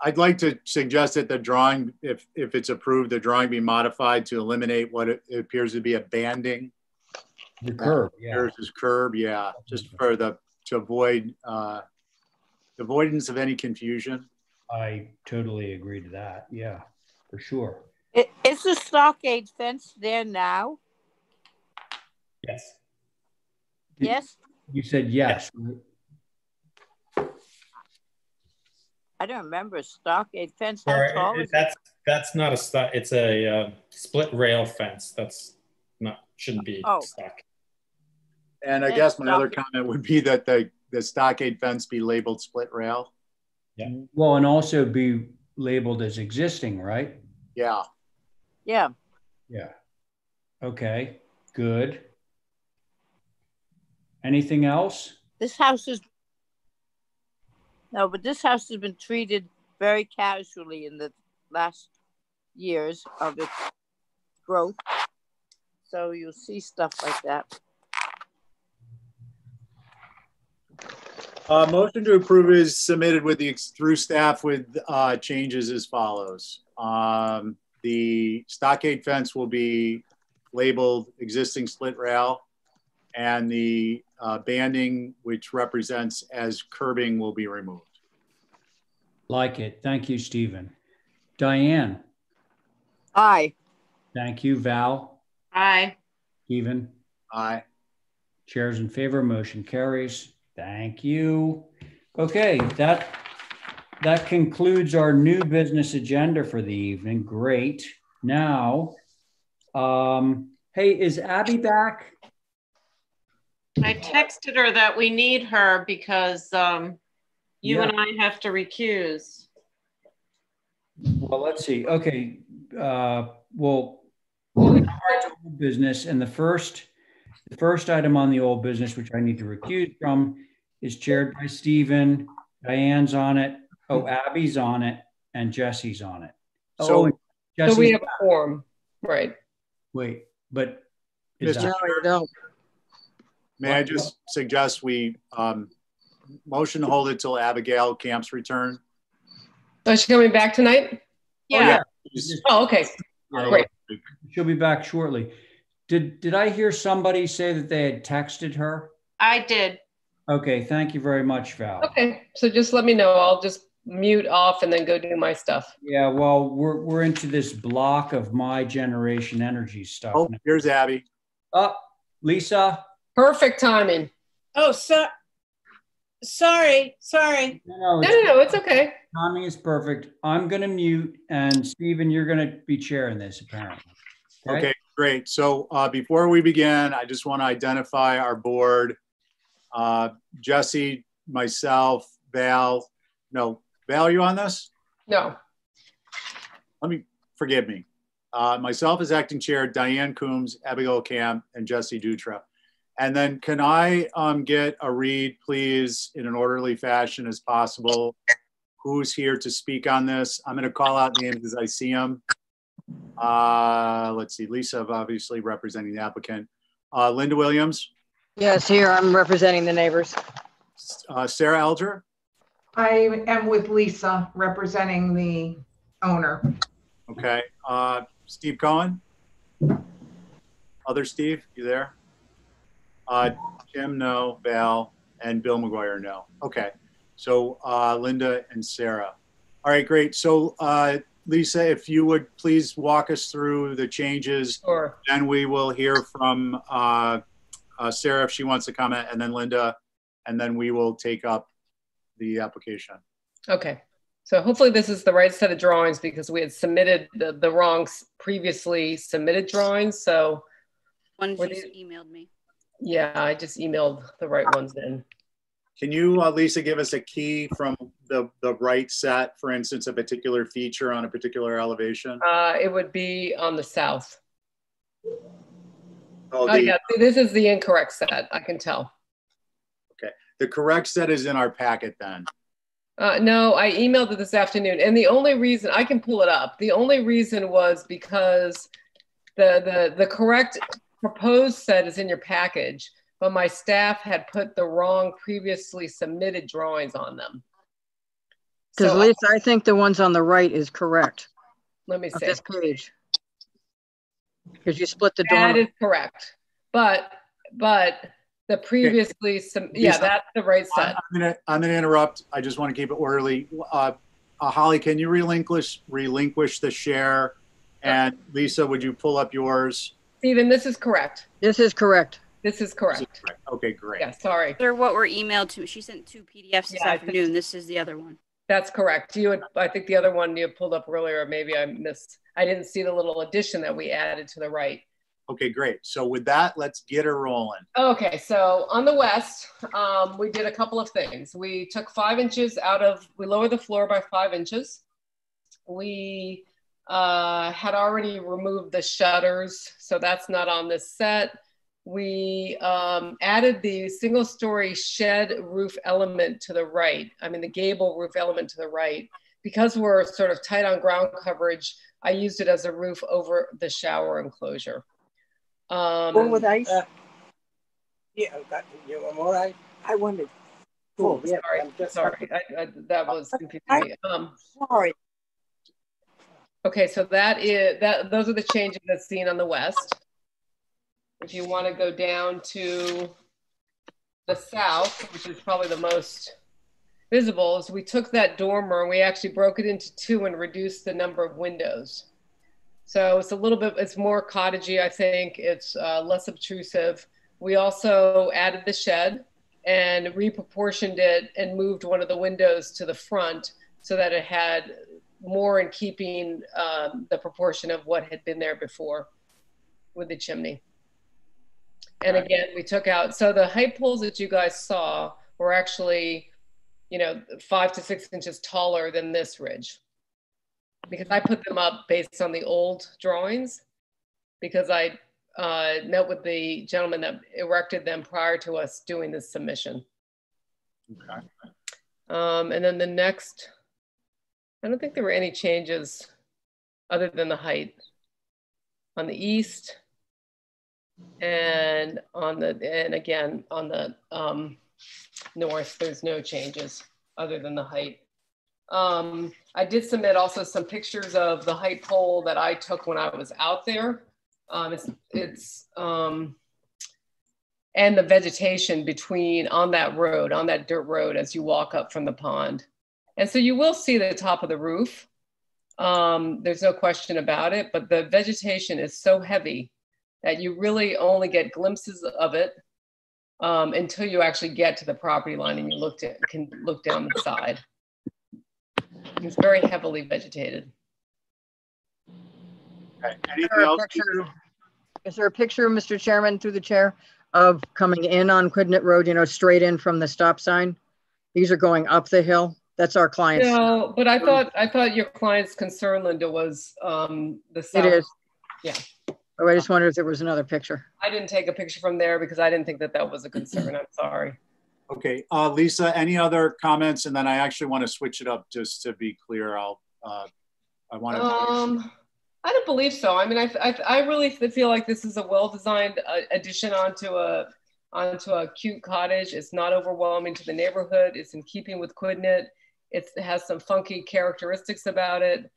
I'd like to suggest that the drawing, if, if it's approved, the drawing be modified to eliminate what it it appears to be a banding. The curb, yeah. Appears as curb, yeah, just for the, to avoid, uh, avoidance of any confusion. I totally agree to that. Yeah, for sure. I- Is the stockade fence there now? Yes. Yes? You said yes. right? I don't remember a stockade fence. Or How tall it- is it? that's that's not a stu It's a uh, split rail fence. That's not shouldn't be Oh. stuck. And I And guess my other comment would be that the, the stockade fence be labeled split rail. Yeah. Well, and also be labeled as existing, right? Yeah. Yeah. Yeah. Okay, good. Anything else? This house is, no, but this house has been treated very casually in the last years of its growth. So you'll see stuff like that. Uh, motion to approve is submitted with the, through staff with, uh, changes as follows. Um, the stockade fence will be labeled existing split rail and the, uh, banding, which represents as curbing will be removed. Like it. Thank you, Stephen. Diane, Aye. thank you. Val, Aye. Stephen, Aye. chairs in favor, motion carries. Thank you. Okay, that, that concludes our new business agenda for the evening. Great. Now, um, hey, is Abby back? I texted her that we need her because um, you Yeah. and I have to recuse. Well, let's see. Okay, uh, well, business, and the first, the first item on the old business, which I need to recuse from, is chaired by Stephen. Diane's on it. Oh, Abby's on it, and Jesse's on it. So- oh, and So we have a quorum, right? Wait, but is Mr. that, Chair, May I just suggest we, um, motion to hold it till Abigail Camp's return? Oh, is she coming back tonight? Yeah. Oh, okay. Great. she'll be back shortly. Did did I hear somebody say that they had texted her? I did. Okay, thank you very much, Val. Okay, so just let me know. I'll just mute off and then go do my stuff. Yeah, well, we're we're into this block of my generation energy stuff. Oh, now. here's Abby. Oh, Lisa. Perfect timing. Oh, so, sorry, sorry. No, no, No, no, no, it's okay. Timing is perfect. I'm gonna mute, and Stephen, you're gonna be chairing this apparently. Okay, great. So uh, before we begin, I just want to identify our board. Uh, Jesse, myself, Val. No, Val, you on this? No. Let me, forgive me. Uh, myself as acting chair, Diane Coombs, Abigail Camp, and Jesse Dutra. And then can I um, get a read, please, in an orderly fashion as possible? Who's here to speak on this? I'm going to call out names as I see them. Uh, let's see, Lisa, obviously representing the applicant. Uh, Linda Williams, Yes, here I'm representing the neighbors. uh, Sarah Alger, I am with Lisa, representing the owner. okay. Uh, Steve Cohen? Other Steve, you there? Uh, Jim, no. Val, and Bill McGuire, no. Okay. So uh, Linda and Sarah. All right, great. So uh, Lisa, if you would please walk us through the changes. Sure. Then we will hear from uh, uh, Sarah if she wants to comment, and then Linda, and then we will take up the application. Okay. So hopefully this is the right set of drawings because we had submitted the, the wrong previously submitted drawings. So One Were just these- emailed me. yeah, I just emailed the right ones in. Can you, uh, Lisa, give us a key from the, the right set, for instance, a particular feature on a particular elevation? Uh, it would be on the south. Oh, Oh the, yeah, see, this is the incorrect set. I can tell. Okay, the correct set is in our packet then. Uh, no, I emailed it this afternoon, and the only reason I can pull it up, the only reason was because the the the correct proposed set is in your package, but my staff had put the wrong previously submitted drawings on them. Because So, Lisa, I think the ones on the right is correct let me see. this page. Because you split the That dormer. is correct, but but the previously some yeah, Lisa, that's the right I'm. I'm gonna, I'm gonna interrupt. I just want to keep it orderly. Uh, uh, Holly, can you relinquish, relinquish the share? And Lisa, would you pull up yours? Stephen, this is correct. This is correct. This is correct. Okay, great. Yeah, sorry. They're what were emailed to me. She sent two PDFs this Yeah, afternoon. This is the other one. That's correct. You had, I think the other one you pulled up earlier, maybe I missed. I didn't see the little addition that we added to the right. Okay, great. So with that, let's get her rolling. Okay, so on the west, um, we did a couple of things. We took five inches out of, we lowered the floor by five inches. We uh, had already removed the shutters, so that's not on this set. We um, added the single story shed roof element to the right. I mean, the gable roof element to the right. Because we're sort of tight on ground coverage, I used it as a roof over the shower enclosure. Um, Or with ice? Yeah, got you. I'm all right. I wondered. Cool. Yeah, sorry, sorry. I, I, that was confusing. Um, sorry. Okay, so that is that. Those are the changes that's seen on the west. If you want to go down to the south, which is probably the most visible, is we took that dormer and we actually broke it into two and reduced the number of windows. So it's a little bit, it's more cottagey, I think. It's uh, less obtrusive. We also added the shed and reproportioned it and moved one of the windows to the front so that it had more in keeping um, the proportion of what had been there before with the chimney. And again, we took out, so the height poles that you guys saw were actually, you know, five to six inches taller than this ridge. Because I put them up based on the old drawings, because I uh, met with the gentleman that erected them prior to us doing this submission. Okay. Um, and then the next, I don't think there were any changes other than the height. On the east, and on the, and again, on the um, north, there's no changes other than the height. Um, I did submit also some pictures of the height pole that I took when I was out there. Um, it's, it's um, and the vegetation between on that road, on that dirt road as you walk up from the pond. And so you will see the top of the roof. Um, there's no question about it, but the vegetation is so heavy that you really only get glimpses of it um, until you actually get to the property line and you looked at, can look down the side. It's very heavily vegetated. Okay. Is there, a picture, is there a picture, Mr. Chairman, through the chair, of coming in on Quidnet Road, you know, straight in from the stop sign? These are going up the hill. That's our client's. No, but I thought I thought your client's concern, Linda, was um, the south. It is. Yeah. Oh, I just wondered if there was another picture. I didn't take a picture from there because I didn't think that that was a concern. I'm sorry. Okay, uh, Lisa, any other comments? And then I actually want to switch it up just to be clear. I'll, uh, I want to. Um, I don't believe so. I mean, I, I, I really feel like this is a well-designed uh, addition onto a onto a cute cottage. It's not overwhelming to the neighborhood. It's in keeping with Quidnet. It's, it has some funky characteristics about it.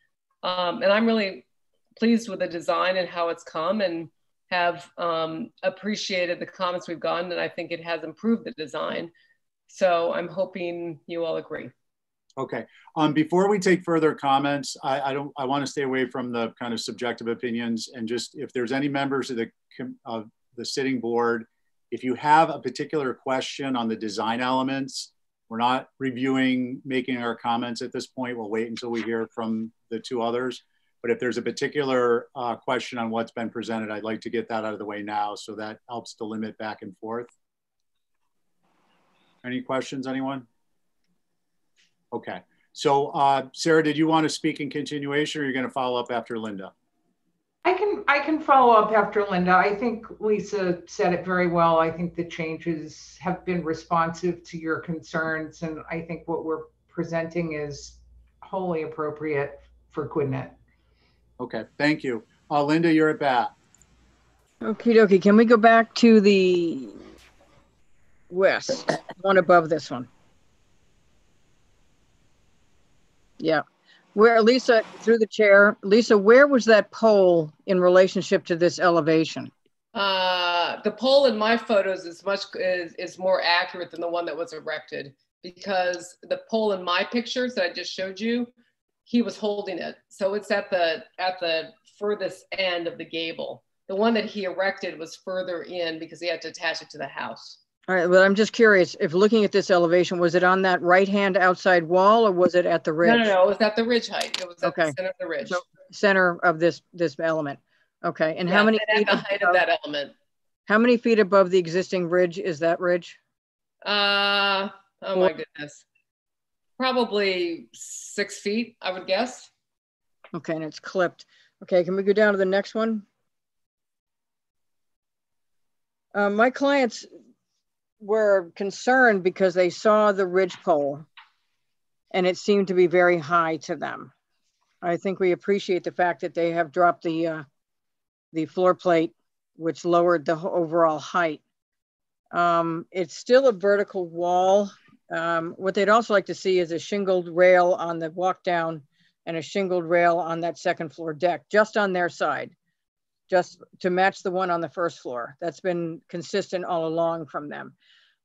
Um, and I'm really pleased with the design and how it's come and have um, appreciated the comments we've gotten. And I think it has improved the design. So I'm hoping you all agree. Okay. Um, before we take further comments, I, I don't. I want to stay away from the kind of subjective opinions and just if there's any members of the of the sitting board, if you have a particular question on the design elements, we're not reviewing, making our comments at this point. We'll wait until we hear from the two others. But if there's a particular uh, question on what's been presented, I'd like to get that out of the way now so that helps to limit back and forth. Any questions, anyone? Okay. So uh, Sarah, did you want to speak in continuation or are you going to follow up after Linda? I can I can follow up after Linda. I think Lisa said it very well. I think the changes have been responsive to your concerns, and I think what we're presenting is wholly appropriate for Quidnet. Okay, thank you. Uh, Linda, you're at bat. Okie dokie. Can we go back to the west, one above this one? Yeah. Where Lisa, through the chair, Lisa, where was that pole in relationship to this elevation? Uh, the pole in my photos is much is, is more accurate than the one that was erected because the pole in my pictures that I just showed you, he was holding it. So it's at the at the furthest end of the gable. The one that he erected was further in because he had to attach it to the house. All right, but I'm just curious if looking at this elevation, was it on that right hand outside wall or was it at the ridge? No, no, no, it was at the ridge height. It was at Okay. the center of the ridge. So center of this this element. Okay, and how many and feet at the height of above, that element? how many feet above the existing ridge is that ridge? Uh, oh my goodness. Probably six feet, I would guess. Okay, and it's clipped. Okay, can we go down to the next one? Uh, my clients were concerned because they saw the ridgepole and it seemed to be very high to them. I think we appreciate the fact that they have dropped the uh, the floor plate, which lowered the overall height. Um, it's still a vertical wall Um, what they'd also like to see is a shingled rail on the walk down and a shingled rail on that second floor deck, just on their side, just to match the one on the first floor. That's been consistent all along from them.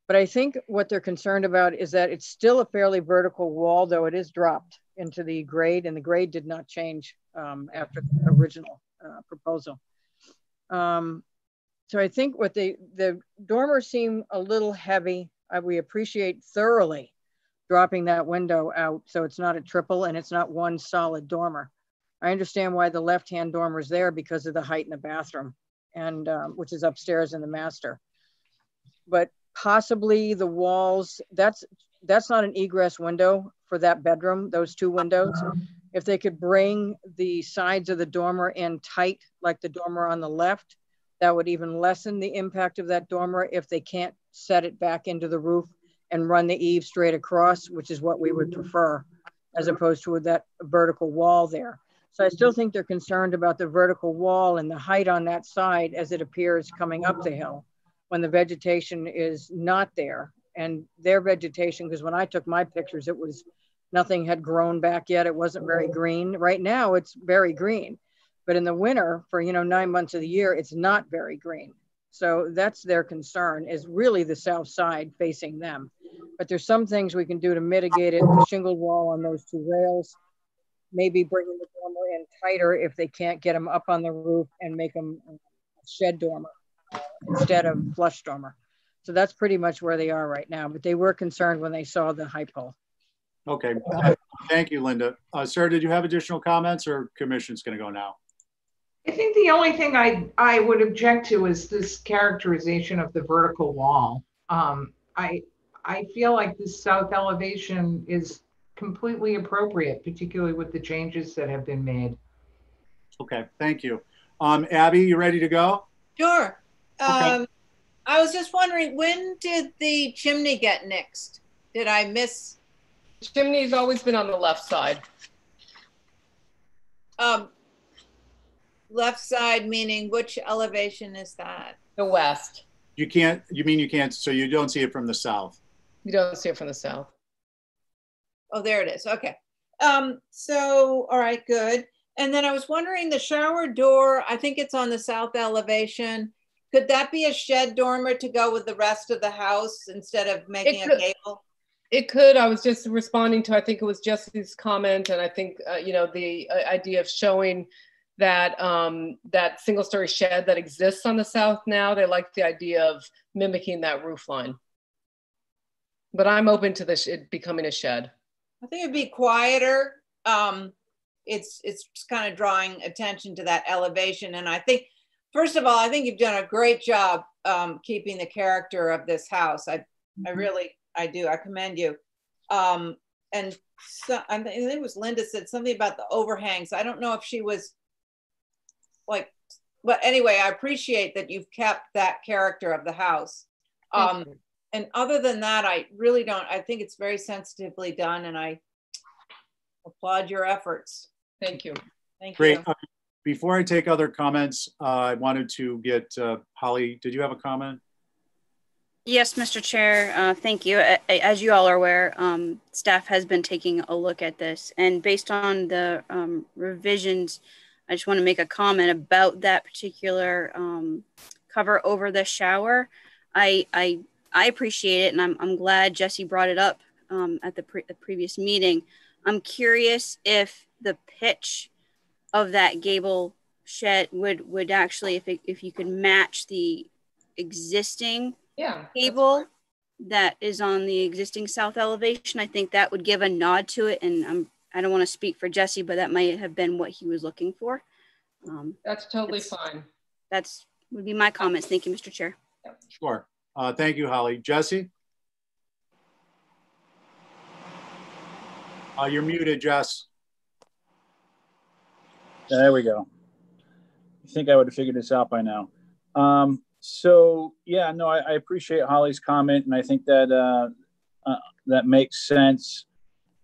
But I think what they're concerned about is that it's still a fairly vertical wall, though it is dropped into the grade, and the grade did not change um, after the original uh, proposal. Um, so I think what they, the dormers seem a little heavy. We appreciate thoroughly dropping that window out so it's not a triple and it's not one solid dormer. I understand why the left-hand dormer is there because of the height in the bathroom and um, which is upstairs in the master. But possibly the walls, that's that's not an egress window for that bedroom, those two windows. If they could bring the sides of the dormer in tight, like the dormer on the left, that would even lessen the impact of that dormer if they can't set it back into the roof and run the eave straight across, which is what we would prefer, as opposed to that vertical wall there. So I still think they're concerned about the vertical wall and the height on that side as it appears coming up the hill when the vegetation is not there. And their vegetation, because when I took my pictures, it was nothing had grown back yet. It wasn't very green. Right now, it's very green. But in the winter, for you know nine months of the year, it's not very green. So that's their concern is really the south side facing them. But there's some things we can do to mitigate it. The shingled wall on those two rails, maybe bringing the dormer in tighter if they can't get them up on the roof and make them shed dormer instead of flush dormer. So that's pretty much where they are right now. But they were concerned when they saw the high pole. Okay, thank you, Linda. Uh, Sarah, did you have additional comments or commission's going to go now? I think the only thing I I would object to is this characterization of the vertical wall. Um, I I feel like this south elevation is completely appropriate, particularly with the changes that have been made. Okay, thank you. Um, Abby, you ready to go? Sure. Um, I was just wondering, when did the chimney get nixed? Did I miss? Chimney's always been on the left side. Um, left side meaning which elevation is that? The west. You can't, you mean you can't, so you don't see it from the south? You don't see it from the south. Oh, there it is. Okay. Um, so, all right, good. And then I was wondering the shower door, I think it's on the south elevation. Could that be a shed dormer to go with the rest of the house instead of making a gable? It could. I was just responding to, I think it was Jesse's comment, and I think uh, you know the uh, idea of showing that um, that single story shed that exists on the south now. They like the idea of mimicking that roof line. But I'm open to this it becoming a shed. I think it'd be quieter. Um, it's it's kind of drawing attention to that elevation, and I think first of all, I think you've done a great job um, keeping the character of this house. I, I mm-hmm. really, I do. I commend you. Um, and so, I think it was Linda said something about the overhangs. I don't know if she was like, but anyway, I appreciate that you've kept that character of the house. Um, and other than that, I really don't. I think it's very sensitively done, and I applaud your efforts. Thank you. Thank Great. you. Uh, before I take other comments, uh, I wanted to get uh, Holly. Did you have a comment? Yes, Mr. Chair. Uh, thank you. As you all are aware, um, staff has been taking a look at this, and based on the um, revisions, I just want to make a comment about that particular um, cover over the shower. I, I I appreciate it, and I'm I'm glad Jesse brought it up um, at the, pre- the previous meeting. I'm curious if the pitch of that gable shed would would actually if it, if you could match the existing yeah gable that is on the existing south elevation i think that would give a nod to it and i'm i don't want to speak for jesse but that might have been what he was looking for. Um, that's totally fine. That's would be my comments. Thank you mr chair. Sure. Uh, thank you holly. Jesse? Uh, you're muted jess. There we go. I think I would have figured this out by now. Um, so yeah, no, I, I, appreciate Holly's comment, and I think that uh, uh, that makes sense.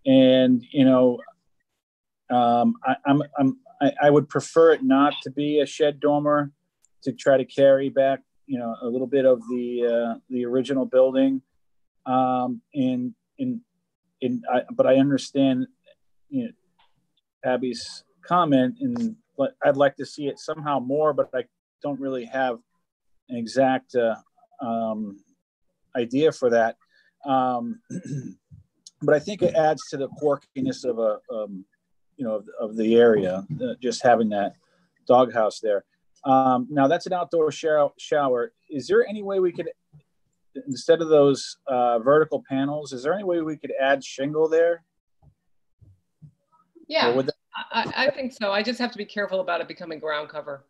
And you know, um, I, I'm, I'm I, would prefer it not to be a shed dormer to try to carry back, you know, a little bit of the uh, the original building. Um, and in in I, but I understand you know Abby's comment and but I'd like to see it somehow more, but I don't really have an exact uh, um, idea for that. Um, but I think it adds to the quirkiness of a, um, you know, of, of the area, uh, just having that doghouse there. Um, now that's an outdoor shower, shower. Is there any way we could, instead of those uh, vertical panels, is there any way we could add shingle there? Yeah, that- I, I think so. I just have to be careful about it becoming ground cover.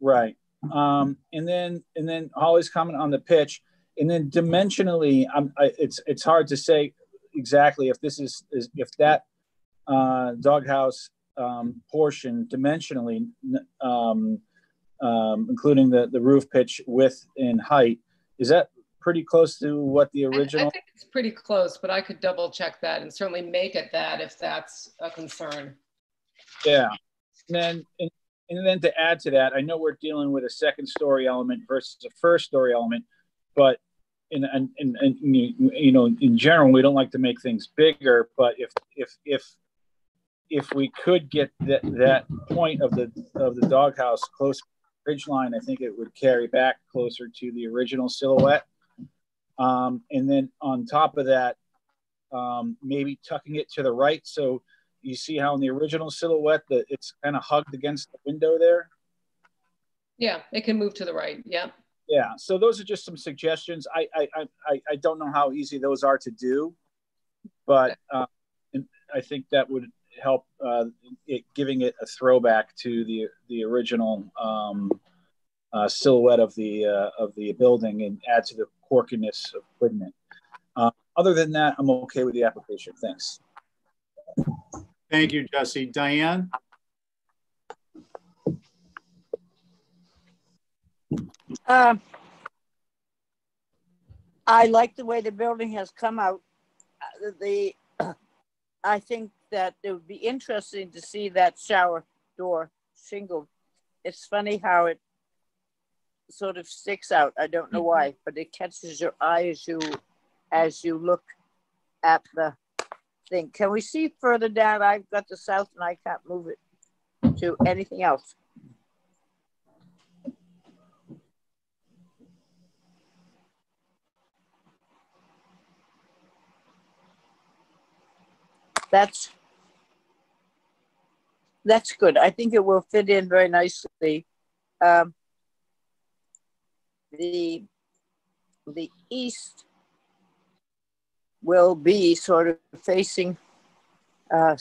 Right. Um, and then and then Holly's comment on the pitch, and then dimensionally, I'm, I, it's it's hard to say exactly if this is, is if that uh, doghouse um, portion dimensionally, um, um, including the the roof pitch width and height, is that pretty close to what the I, original? I think it's pretty close, but I could double check that and certainly make it that if that's a concern. Yeah. And then and, and then to add to that, I know we're dealing with a second story element versus a first story element, but and in, in, you know in general we don't like to make things bigger, but if if if if we could get that that point of the of the doghouse close ridge line, I think it would carry back closer to the original silhouette. Um, and then on top of that, um, maybe tucking it to the right so you see how in the original silhouette that it's kind of hugged against the window there. Yeah, it can move to the right. Yeah. Yeah. So those are just some suggestions. I I I, I don't know how easy those are to do, but uh, I think that would help uh, it giving it a throwback to the the original um, uh, silhouette of the uh, of the building and add to the quirkiness of putting. Uh, other than that, I'm okay with the application. Thanks. Thank you, Jesse. Diane? Um, I like the way the building has come out. Uh, The, I think that it would be interesting to see that shower door shingle. It's funny how it sort of sticks out. I don't know why, but it catches your eye as you as you look at the thing. Can we see further down? I've got the south and I can't move it to anything else. That's that's good. I think it will fit in very nicely. Um, the the east will be sort of facing uh,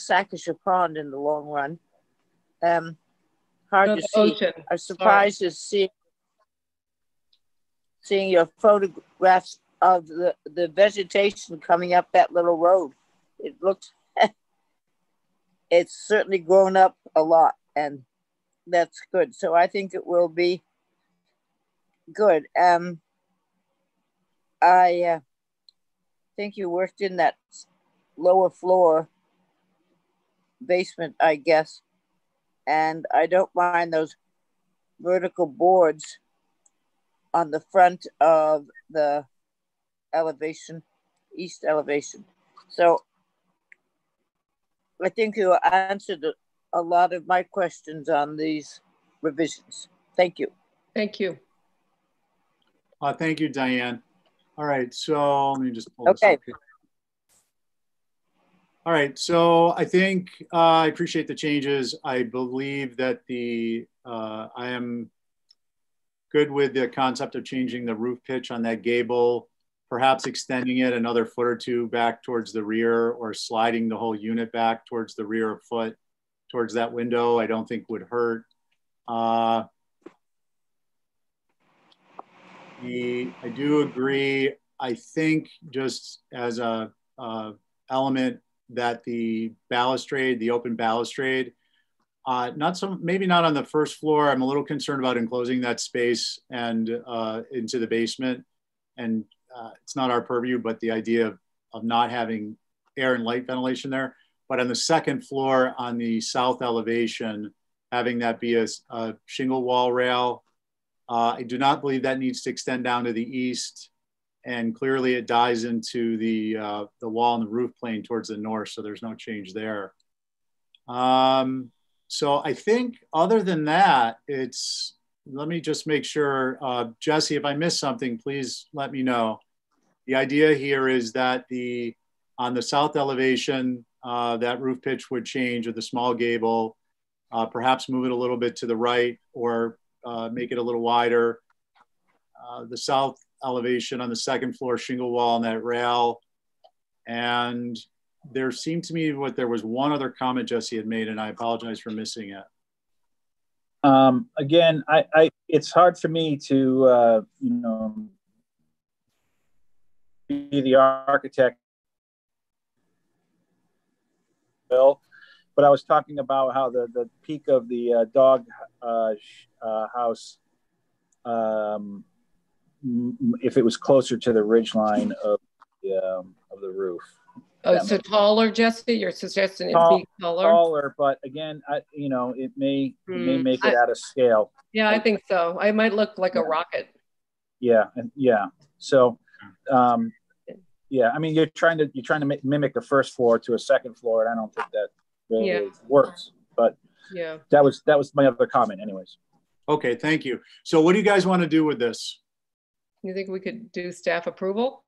Pond in the long run. Um, hard No, to see. ocean. I'm surprised to see seeing your photographs of the, the vegetation coming up that little road. It looks, it's certainly grown up a lot, and that's good. So I think it will be good. Um, I uh, think you worked in that lower floor basement, I guess, and I don't mind those vertical boards on the front of the elevation, east elevation. So I think you answered a lot of my questions on these revisions. Thank you. Thank you. Uh, thank you, Diane. All right, so let me just pull this up here. All right, so I think uh, I appreciate the changes. I believe that the uh, I am good with the concept of changing the roof pitch on that gable, perhaps extending it another foot or two back towards the rear or sliding the whole unit back towards the rear foot towards that window. I don't think would hurt. Uh, the, I do agree. I think just as a, a element that the balustrade, the open balustrade, uh, not so maybe not on the first floor. I'm a little concerned about enclosing that space and uh, into the basement. And uh, it's not our purview, but the idea of, of not having air and light ventilation there. But on the second floor, on the south elevation, having that be a, a shingle wall rail. Uh, I do not believe that needs to extend down to the east. and clearly it dies into the, uh, the wall and the roof plane towards the north, so there's no change there. Um, so I think other than that, it's, let me just make sure, uh, Jesse, if I missed something, please let me know. The idea here is that the, on the south elevation, uh, that roof pitch would change or the small gable, uh, perhaps move it a little bit to the right or uh, make it a little wider. Uh, the south elevation on the second floor shingle wall and that rail. And there seemed to me what there was one other comment Jesse had made, and I apologize for missing it. Um, again, I, I, it's hard for me to, uh, you know, be the architect. Bill, but I was talking about how the, the peak of the uh, dog uh, uh, house, um, if it was closer to the ridge line of the, um, of the roof. Oh, so taller, Jesse? You're suggesting it be taller? taller, but again, I, you know, it may it may Hmm, make it I- out of scale. Yeah, I think so. I might look like a rocket. Yeah, and yeah. So, um, yeah, I mean, you're trying to you're trying to mimic the first floor to a second floor, and I don't think that really Yeah. works. But Yeah. that was that was my other comment, anyways. Okay, thank you. So what do you guys want to do with this? You think we could do staff approval?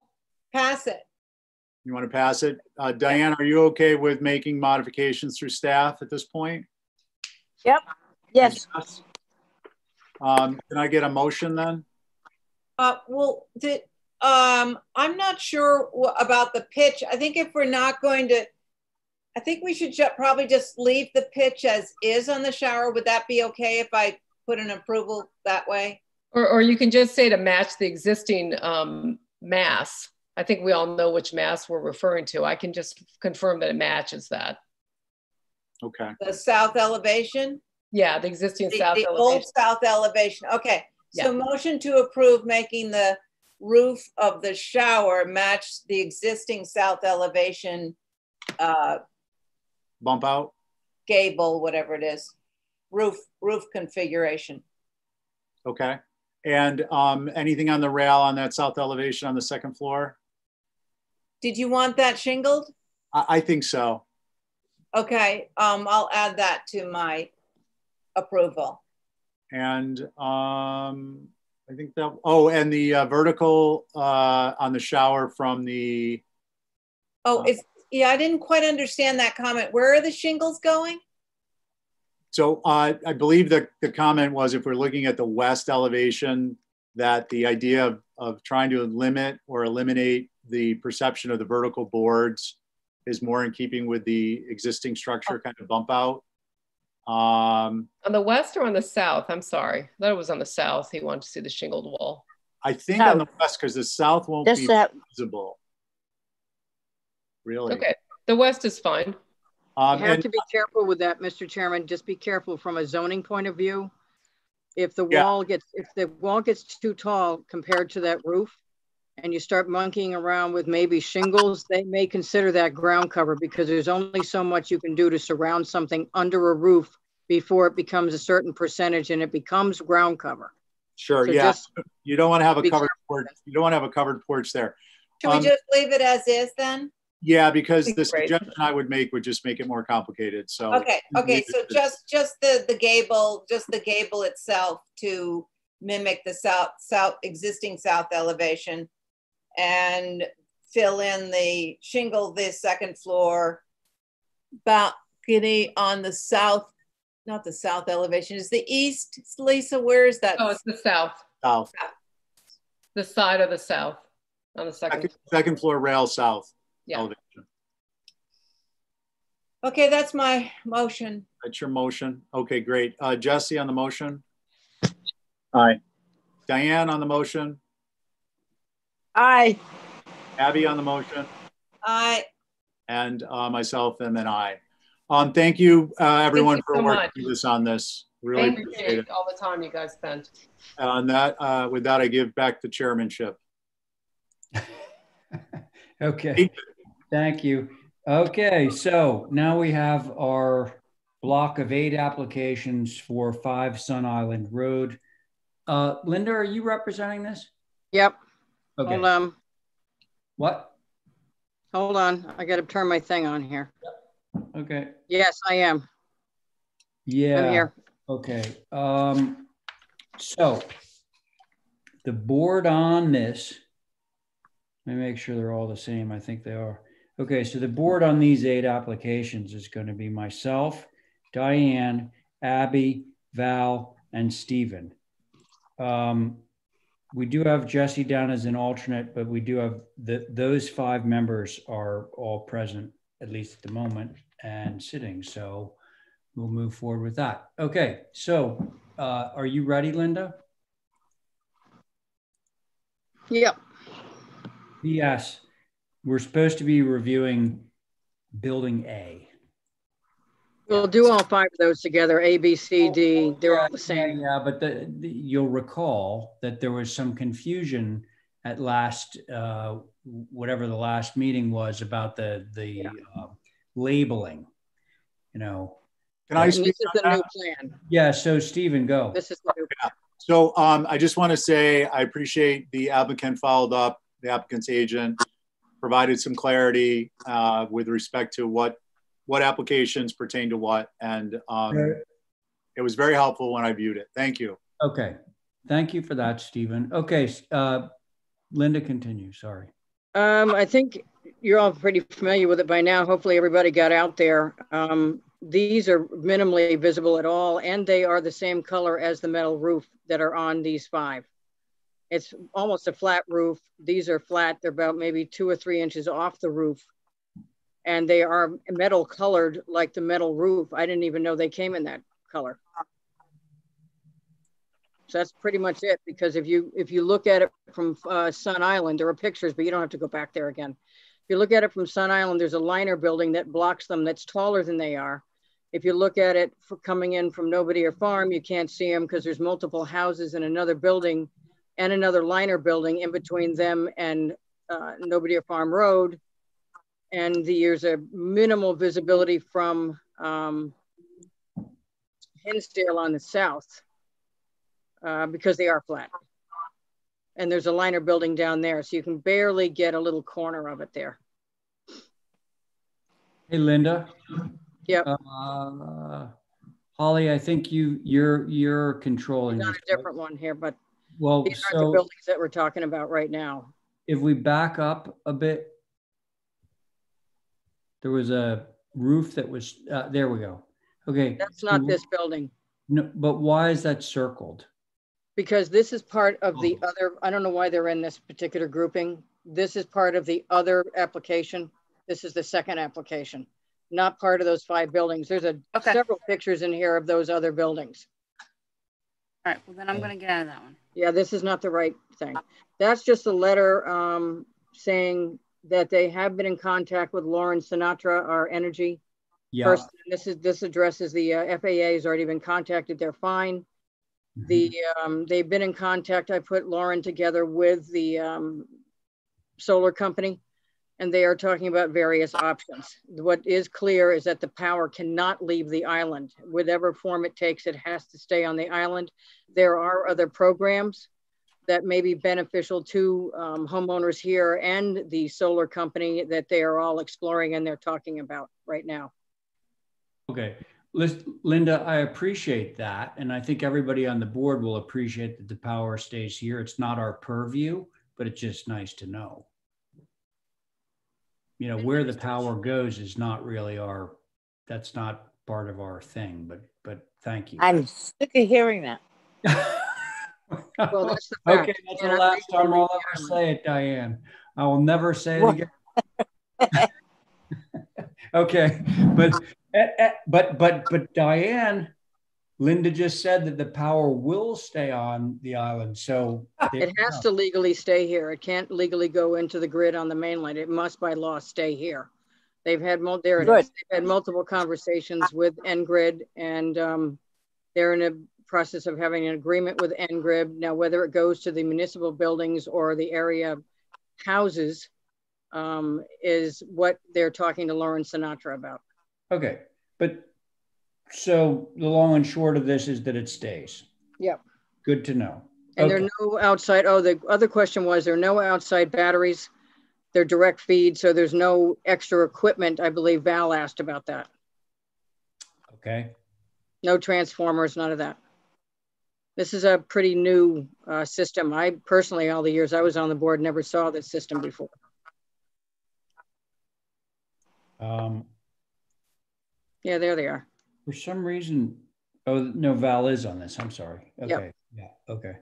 Pass it. You want to pass it? Uh, Diane, are you okay with making modifications through staff at this point? Yep. Yes. Um, can I get a motion then? Uh, well, did, um, I'm not sure wh- about the pitch. I think if we're not going to, I think we should ju- probably just leave the pitch as is on the shower. Would that be okay if I put an approval that way? Or, or you can just say to match the existing um, mass. I think we all know which mass we're referring to. I can just confirm that it matches that. Okay. The south elevation? Yeah, the existing The, south the elevation. old south elevation. Okay. So Yeah. motion to approve making the roof of the shower match the existing south elevation uh, Bump out? gable, whatever it is, roof roof configuration. Okay. And um, anything on the rail on that south elevation on the second floor? Did you want that shingled? I, I think so. Okay, um, I'll add that to my approval. And um, I think that, oh, and the uh, vertical uh, on the shower from the, Oh, it's yeah, I didn't quite understand that comment. Where are the shingles going? so uh, I believe that the comment was if we're looking at the west elevation, that the idea of, of trying to limit or eliminate the perception of the vertical boards is more in keeping with the existing structure kind of bump out. Um, On the west or on the south? I'm sorry. I thought it was on the south. He wanted to see the shingled wall. I think on the west, because the south won't This be that- visible. Really? Okay. The west is fine. Um, You have and- to be careful with that, Mr. Chairman. Just be careful from a zoning point of view. If the Yeah. wall gets, if the wall gets too tall compared to that roof, and you start monkeying around with maybe shingles, they may consider that ground cover because there's only so much you can do to surround something under a roof before it becomes a certain percentage and it becomes ground cover. Sure, So yeah. You don't want to have a be covered porch. You don't want to have a covered porch there. Should we Um, just leave it as is then? Yeah, because the Great. suggestion I would make would just make it more complicated, so. Okay, okay, so just, just the, the gable, just the gable itself to mimic the south, south, existing south elevation and fill in the shingle, the second floor balcony on the south, not the south elevation, is the east, Lisa, where is that? Oh, it's the south. South, The side of the south on the second. second, second floor rail south Yeah. elevation. Okay, that's my motion. That's your motion. Okay, great. Uh, Jesse on the motion? Aye. Diane on the motion? Aye. Abby on the motion? Aye. And uh, myself am an aye. Um, thank you, uh, everyone, you for so working with us on this. Really Thank you appreciate it. all the time you guys spent. On that, uh, with that, I give back the chairmanship. Okay, thank you. Okay, so now we have our block of eight applications for five Sun Island Road. Uh, Linda, are you representing this? Yep. Okay. Hold on. What? Hold on, I gotta turn my thing on here. Okay. Yes, I am. Yeah. here. Okay. Um, so the board on this, let me make sure they're all the same. I think they are. Okay, so the board on these eight applications is going to be myself, Diane, Abby, Val, and Stephen. Um, we do have Jesse down as an alternate, but we do have the, those five members are all present, at least at the moment, and sitting. So we'll move forward with that. Okay, so uh, are you ready, Linda? Yep. Yes, we're supposed to be reviewing building A. We'll do all five of those together, A, B, C, D, they're all the same. Yeah, but the, the, you'll recall that there was some confusion at last, uh, whatever the last meeting was about the the uh, labeling. You know. Can I speak This is the that? new plan. Yeah. So Stephen, go. This is the new plan. So um, I just want to say I appreciate the applicant followed up, the applicant's agent provided some clarity uh, with respect to what what applications pertain to what, and um, Right. it was very helpful when I viewed it. Thank you. Okay. Thank you for that, Stephen. Okay. Uh, Linda, continue. Sorry. Um, I think you're all pretty familiar with it by now. Hopefully everybody got out there. Um, these are minimally visible at all, and they are the same color as the metal roof that are on these five. It's almost a flat roof. These are flat. They're about maybe two or three inches off the roof. And they are metal colored like the metal roof. I didn't even know they came in that color. So that's pretty much it. Because if you if you look at it from uh, Sun Island, there are pictures, but you don't have to go back there again. If you look at it from Sun Island, there's a liner building that blocks them that's taller than they are. If you look at it for coming in from Nobadeer Farm, you can't see them because there's multiple houses and another building and another liner building in between them and uh, Nobadeer Farm Road. And the, there's a minimal visibility from um, Hinsdale on the south uh, because they are flat. And there's a liner building down there, so you can barely get a little corner of it there. Hey, Linda. Yep. Uh, Holly, I think you you're you're controlling. Not a different one here, but Well, these aren't the buildings that we're talking about right now. if we back up a bit, there was a roof that was uh, there. We go. Okay. That's not this building No, but why is that circled? because this is part of the Oh. other, I don't know why they're in this particular grouping. This is part of the other application. This is the second application, not part of those five buildings. There's a several pictures in here of those other buildings. All right, well then I'm gonna get out of that one. Yeah, this is not the right thing. That's just a letter um, saying that they have been in contact with Lauren Sinatra, our energy Yeah. person. This is, this addresses the uh, FAA has already been contacted. They're fine. The, um, they've been in contact. I put Lauren together with the um, solar company and they are talking about various options. What is clear is that the power cannot leave the island. Whatever form it takes, it has to stay on the island. There are other programs that may be beneficial to um, homeowners here and the solar company that they are all exploring and they're talking about right now. Okay. Lis- Linda, I appreciate that. And I think everybody on the board will appreciate that the power stays here. It's not our purview, but it's just nice to know. You know, where the power goes is not really our, that's not part of our thing, but, but thank you. I'm sick of hearing that. Well, that's the fact. Okay, that's And the last time I'll ever say it, Diane. I will never say it again. Okay, but, eh, eh, but, but, but Diane, Linda just said that the power will stay on the island, so. It has go. to legally stay here. It can't legally go into the grid on the mainland. It must by law stay here. They've had, mul- there it They've had multiple conversations with NGrid and um, they're in a process of having an agreement with NGrid. Now, whether it goes to the municipal buildings or the area houses um, is what they're talking to Lauren Sinatra about. Okay, but, so the long and short of this is that it stays. Yep. Good to know. And there are no outside, oh, the other question was, there are no outside batteries. They're direct feed, so there's no extra equipment. I believe Val asked about that. Okay. No transformers, none of that. This is a pretty new uh, system. I personally, all the years I was on the board, never saw this system before. Um, Yeah, there they are. for some reason, oh, no, Val is on this. I'm sorry. Yep. Okay. Yeah. Okay.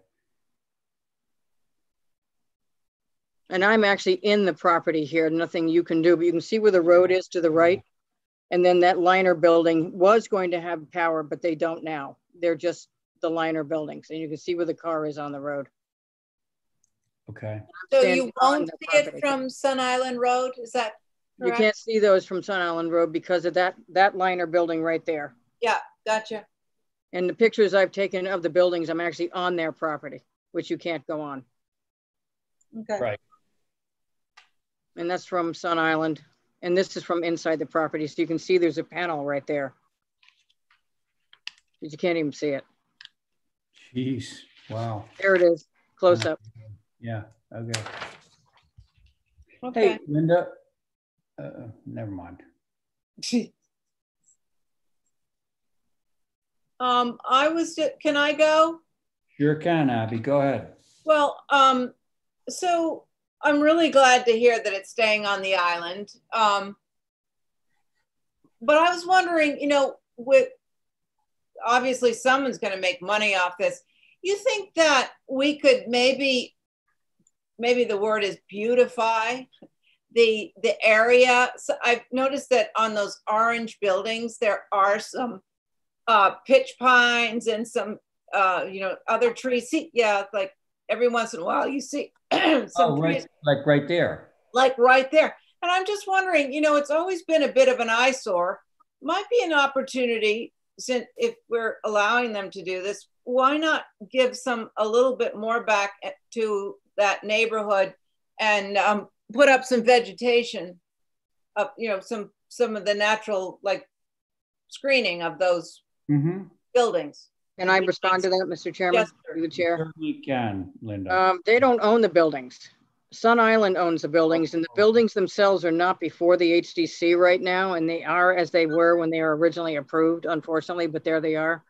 And I'm actually in the property here, nothing you can do, but you can see where the road is to the right. And then that liner building was going to have power, but they don't now. They're just the liner buildings and you can see where the car is on the road. Okay. So you won't the see it from Sun Island Road, is that You can't see those from Sun Island Road because of that, that liner building right there. Yeah, gotcha. And the pictures I've taken of the buildings, I'm actually on their property, which you can't go on. Okay. Right. And that's from Sun Island. And this is from inside the property. So you can see there's a panel right there. But you can't even see it. Jeez. Wow. There it is, close up. Yeah. Okay. Okay. Hey, Linda. Uh, never mind. Um, I was, ju- can I go? Sure can, Abby. Go ahead. Well, um, so I'm really glad to hear that it's staying on the island. Um, but I was wondering, you know, with obviously someone's going to make money off this. You think that we could maybe, maybe the word is beautify the the area. So I've noticed that on those orange buildings there are some uh, pitch pines and some uh, you know other trees. See, yeah, like every once in a while you see some Oh, trees right, like right there. like right there. And I'm just wondering, you know, it's always been a bit of an eyesore. Might be an opportunity since if we're allowing them to do this, why not give some a little bit more back to that neighborhood and um, put up some vegetation, up you know some some of the natural like screening of those Mm-hmm. buildings. Can I respond to that, Mr. Chairman, Yes, through the chair? Certainly can, Linda. Um, they don't own the buildings. Sun Island owns the buildings and the buildings themselves are not before the HDC right now. And they are as they were when they were originally approved, unfortunately, but there they are.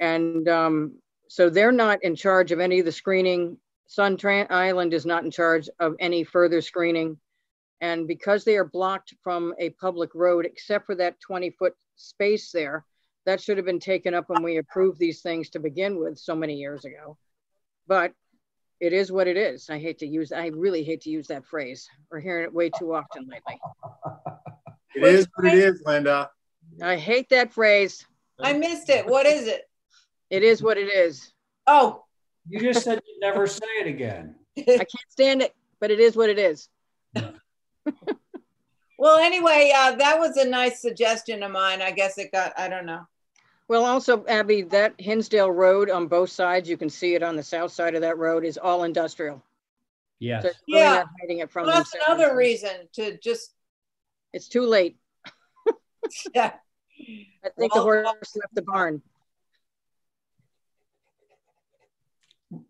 And um, so they're not in charge of any of the screening. Sun Tran Island is not in charge of any further screening. And because they are blocked from a public road, except for that 20 foot space there, that should have been taken up when we approved these things to begin with so many years ago. But it is what it is. I hate to use, I really hate to use that phrase. We're hearing it way too often lately. It is what it is, Linda. I hate that phrase. I missed it. What is it? It is what it is. Oh, You just said you'd never say it again. I can't stand it, but it is what it is. well, anyway, uh, that was a nice suggestion of mine. I guess it got. I don't know. Well, also, Abby, that Hinsdale Road on both sides, you can see it on the south side of that road is all industrial. Yes. So really Yeah. not hiding it from Well, that's another reason to just. It's too late. Yeah. I think the horse left the barn.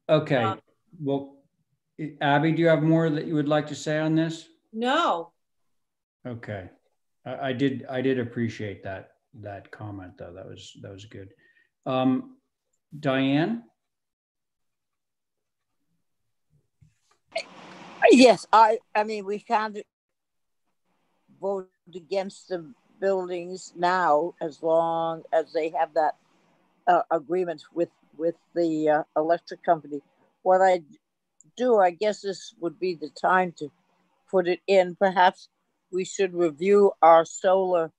Okay. Well, Abby, do you have more that you would like to say on this? No. Okay. I, I did, I did appreciate that, that comment though. That was, that was good. Um, Diane? Yes, I, I mean, we can't vote against the buildings now as long as they have that uh, agreement with, with the uh, electric company. What I do, I guess this would be the time to put it in. Perhaps we should review our solar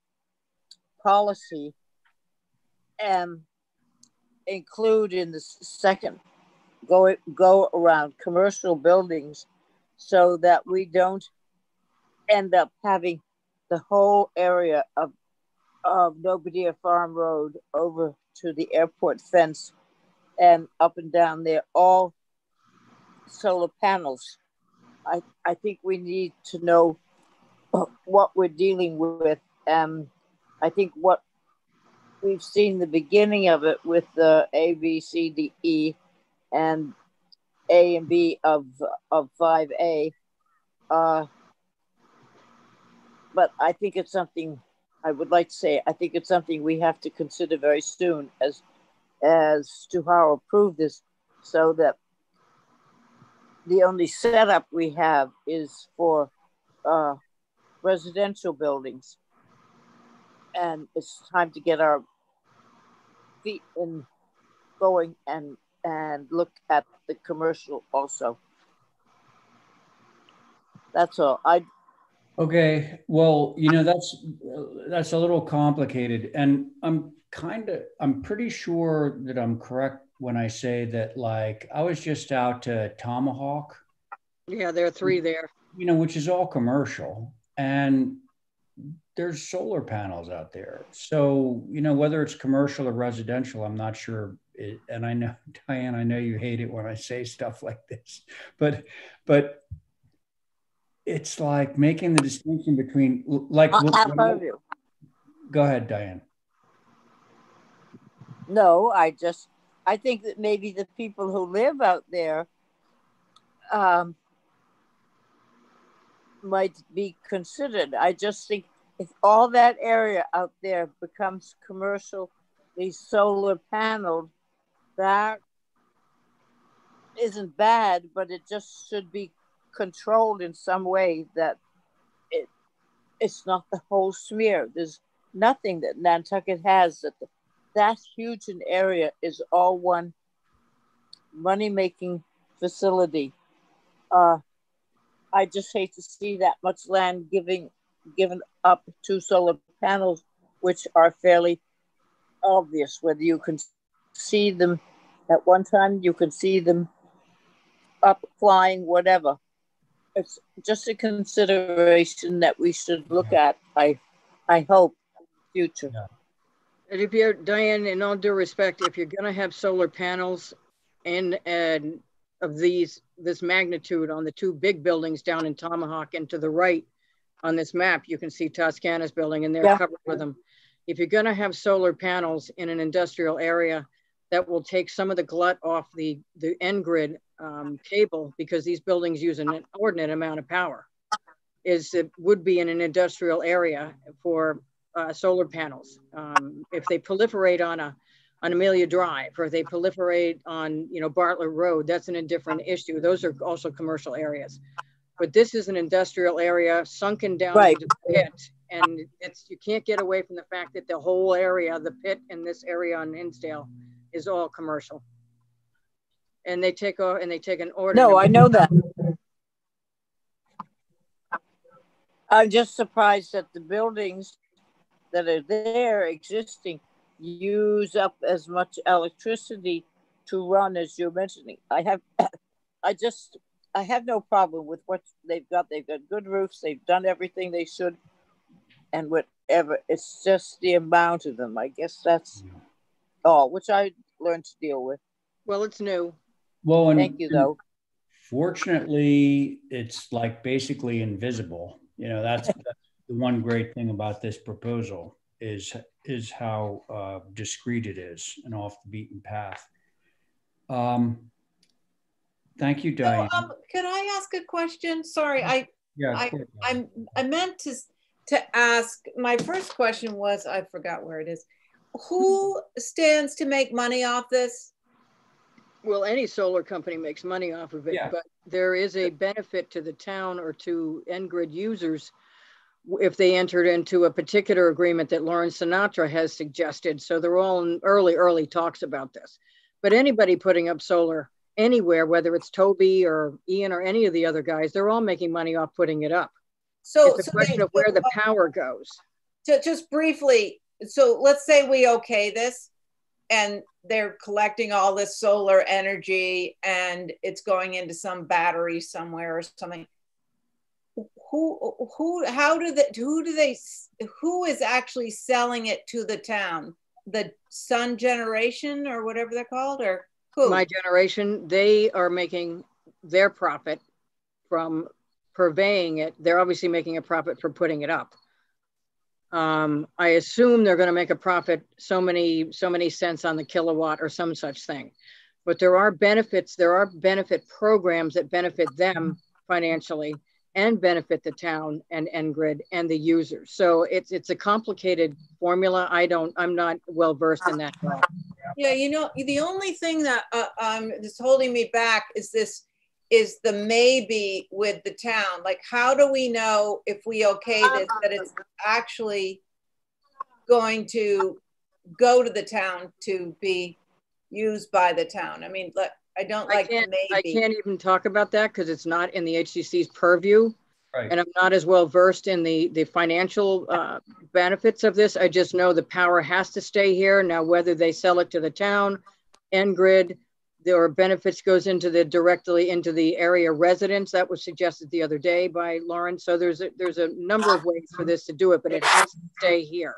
policy and include in the second go go around commercial buildings so that we don't end up having the whole area of of Nobadeer Farm Road over to the airport fence and up and down there all solar panels. I, I think we need to know what we're dealing with. Um, I think what we've seen the beginning of it with the A, B, C, D, E, and A and B of of five A. Uh, but I think it's something I would like to say. I think it's something we have to consider very soon as as to how approve this, so that the only setup we have is for uh, residential buildings, and it's time to get our feet in going and and look at the commercial also. That's all. I Okay, well, you know that's that's a little complicated, and I'm kind of I'm pretty sure that I'm correct when I say that. Like, I was just out to Tomahawk, Yeah, there are three mm-hmm. there. you know, which is all commercial, and there's solar panels out there. So, you know, whether it's commercial or residential, I'm not sure. It, and I know Diane, I know you hate it when I say stuff like this, but but it's like making the distinction between like I- I've you. go ahead diane No, I just I think that maybe the people who live out there um, might be considered. I just think if all that area out there becomes commercial, these solar paneled, that isn't bad, but it just should be controlled in some way that it it's not the whole smear. There's nothing that Nantucket has that that huge an area is all one money making facility. Uh, I just hate to see that much land giving given up to solar panels, which are fairly obvious. Whether you can see them at one time, you can see them up flying, whatever. It's just a consideration that we should look at. I, I hope, in the future. If you're, Diane, in all due respect, if you're gonna have solar panels and, and of these, this magnitude on the two big buildings down in Tomahawk and to the right on this map, you can see Toscana's building and they're Yeah. covered with them. If you're gonna have solar panels in an industrial area, that will take some of the glut off the, the end grid um, cable because these buildings use an inordinate amount of power. Is it would be in an industrial area for uh, solar panels. Um, if they proliferate on a on Amelia Drive or they proliferate on you know Bartlett Road, that's an indifferent issue. Those are also commercial areas. But this is an industrial area sunken down Right. into the pit. And it's you can't get away from the fact that the whole area, the pit in this area on Hinsdale, is all commercial. And they take a, and they take an order. No, I know that. I'm just surprised that the buildings that are there existing use up as much electricity to run as you're mentioning. I have, I just, I have no problem with what they've got. They've got good roofs. They've done everything they should, and whatever. It's just the amount of them. I guess that's all, which I learned to deal with. Well, it's new. well and Thank you, though. fortunately it's like basically invisible you know that's, that's the one great thing about this proposal is is how uh, discreet it is and off the beaten path um thank you So, diane um, can I ask a question? Sorry, I, yeah I. I'm, I meant to, to ask, my first question was, I forgot where it is. Who stands to make money off this? Well, any solar company makes money off of it, Yeah. but there is a benefit to the town or to N-Grid users w- if they entered into a particular agreement that Lauren Sinatra has suggested. So they're all in early, early talks about this. But anybody putting up solar anywhere, whether it's Toby or Ian or any of the other guys, they're all making money off putting it up. So, It's a so question they- of where the power goes. Ju- just briefly, so let's say we okay this and they're collecting all this solar energy and it's going into some battery somewhere or something. Who, who, how do they, who do they, who is actually selling it to the town? The sun generation or whatever they're called or who? My generation, they are making their profit from purveying it. They're obviously making a profit for putting it up. Um, I assume they're going to make a profit so many so many cents on the kilowatt or some such thing. But there are benefits. There are benefit programs that benefit them financially and benefit the town and NGrid and the users. So it's it's a complicated formula. I don't, I'm not well versed in that. Yeah, you know, the only thing that uh, um, is holding me back is this is the maybe with the town. Like, how do we know if we okay this that it's actually going to go to the town to be used by the town? I mean, let, I don't like I can't, maybe. I can't even talk about that because it's not in the HDC's purview. Right. And I'm not as well versed in the, the financial uh, benefits of this. I just know the power has to stay here. Now, whether they sell it to the town, NGrid, there are benefits goes into the directly into the area residents. That was suggested the other day by Lauren. So there's a, there's a number of ways for this to do it, but it has to stay here.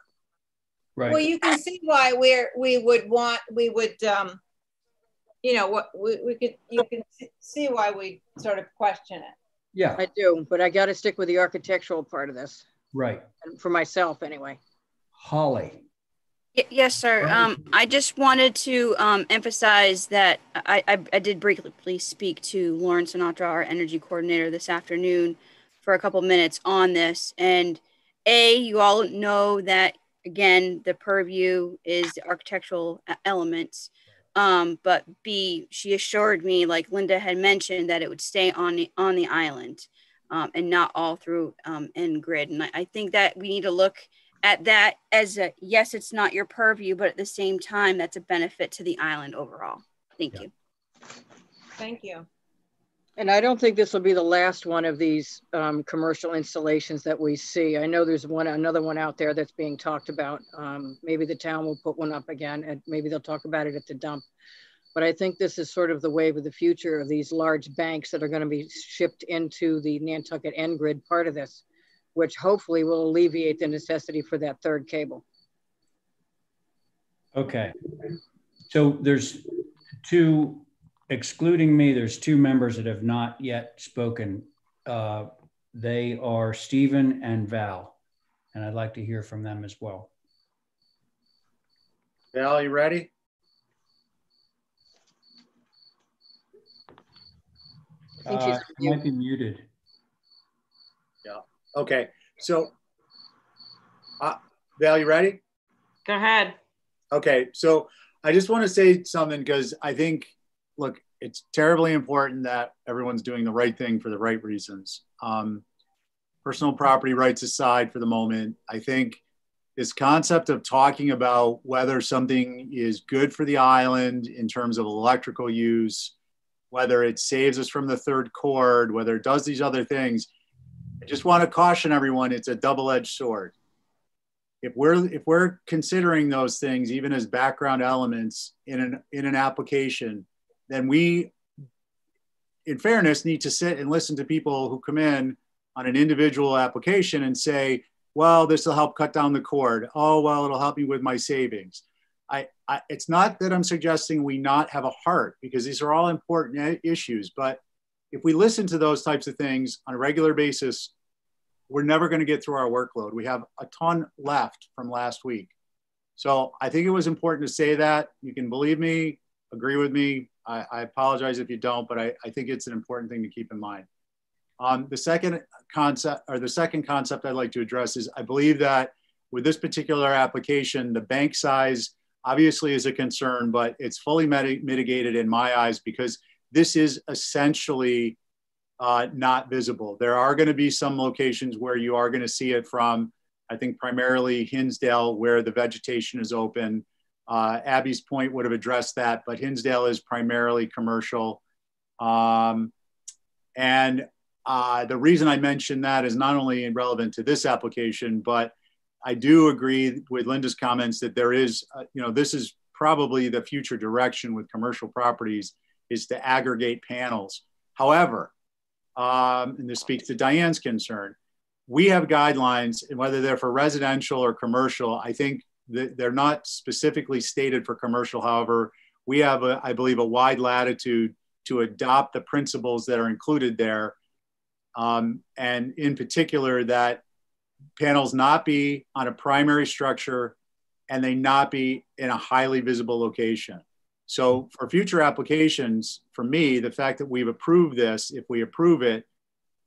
Right. Well, you can see why we're we would want we would um, you know what we, we could you can see why we sort of question it. Yeah, I do, but I got to stick with the architectural part of this right. for myself anyway. Holly. Y- Yes, sir. Um, I just wanted to um, emphasize that I, I, I did briefly speak to Lauren Sinatra, our energy coordinator, this afternoon for a couple minutes on this. And A, you all know that, again, the purview is the architectural elements. Um, but B, she assured me, like Linda had mentioned, that it would stay on the, on the island um, and not all through um, N-Grid. And I, I think that we need to look at that as a yes, it's not your purview, but at the same time, that's a benefit to the island overall. Thank you. Thank you. And I don't think this will be the last one of these um, commercial installations that we see. I know there's one, another one out there that's being talked about. Um, maybe the town will put one up again and maybe they'll talk about it at the dump. But I think this is sort of the wave of the future of these large banks that are going to be shipped into the Nantucket N-Grid part of this, which hopefully will alleviate the necessity for that third cable. Okay. So there's two, excluding me, there's two members that have not yet spoken. Uh, They are Stephen and Val, and I'd like to hear from them as well. Val, you ready? think she's Uh, you Might be muted. Yeah. Okay. So, uh, Val, you ready? Go ahead. Okay. So I just want to say something because I think, look, it's terribly important that everyone's doing the right thing for the right reasons. Um, personal property rights aside for the moment, I think this concept of talking about whether something is good for the island in terms of electrical use, whether it saves us from the third cord, whether it does these other things, I just want to caution everyone it's a double-edged sword. If we're if we're considering those things even as background elements in an in an application, then we in fairness need to sit and listen to people who come in on an individual application and say, well, this will help cut down the cord. Oh, well, it'll help me with my savings. I, I, it's not that I'm suggesting we not have a heart because these are all important issues. But if we listen to those types of things on a regular basis, we're never going to get through our workload. We have a ton left from last week. So I think it was important to say that. You can believe me, agree with me. I, I apologize if you don't, but I, I think it's an important thing to keep in mind. Um, the second concept, or the second concept I'd like to address is I believe that with this particular application, the bank size obviously is a concern, but it's fully mit- mitigated in my eyes because this is essentially uh, not visible. There are going to be some locations where you are going to see it from, I think primarily Hinsdale, where the vegetation is open. Uh, Abby's point would have addressed that, but Hinsdale is primarily commercial. Um, and uh, the reason I mention that is not only relevant to this application, but I do agree with Linda's comments that there is, uh, you know, this is probably the future direction with commercial properties is to aggregate panels. However, um, and this speaks to Diane's concern, we have guidelines, and whether they're for residential or commercial, I think they're not specifically stated for commercial. However, we have, a, I believe, a wide latitude to adopt the principles that are included there. Um, and in particular, that panels not be on a primary structure and they not be in a highly visible location. So for future applications, for me, the fact that we've approved this, if we approve it,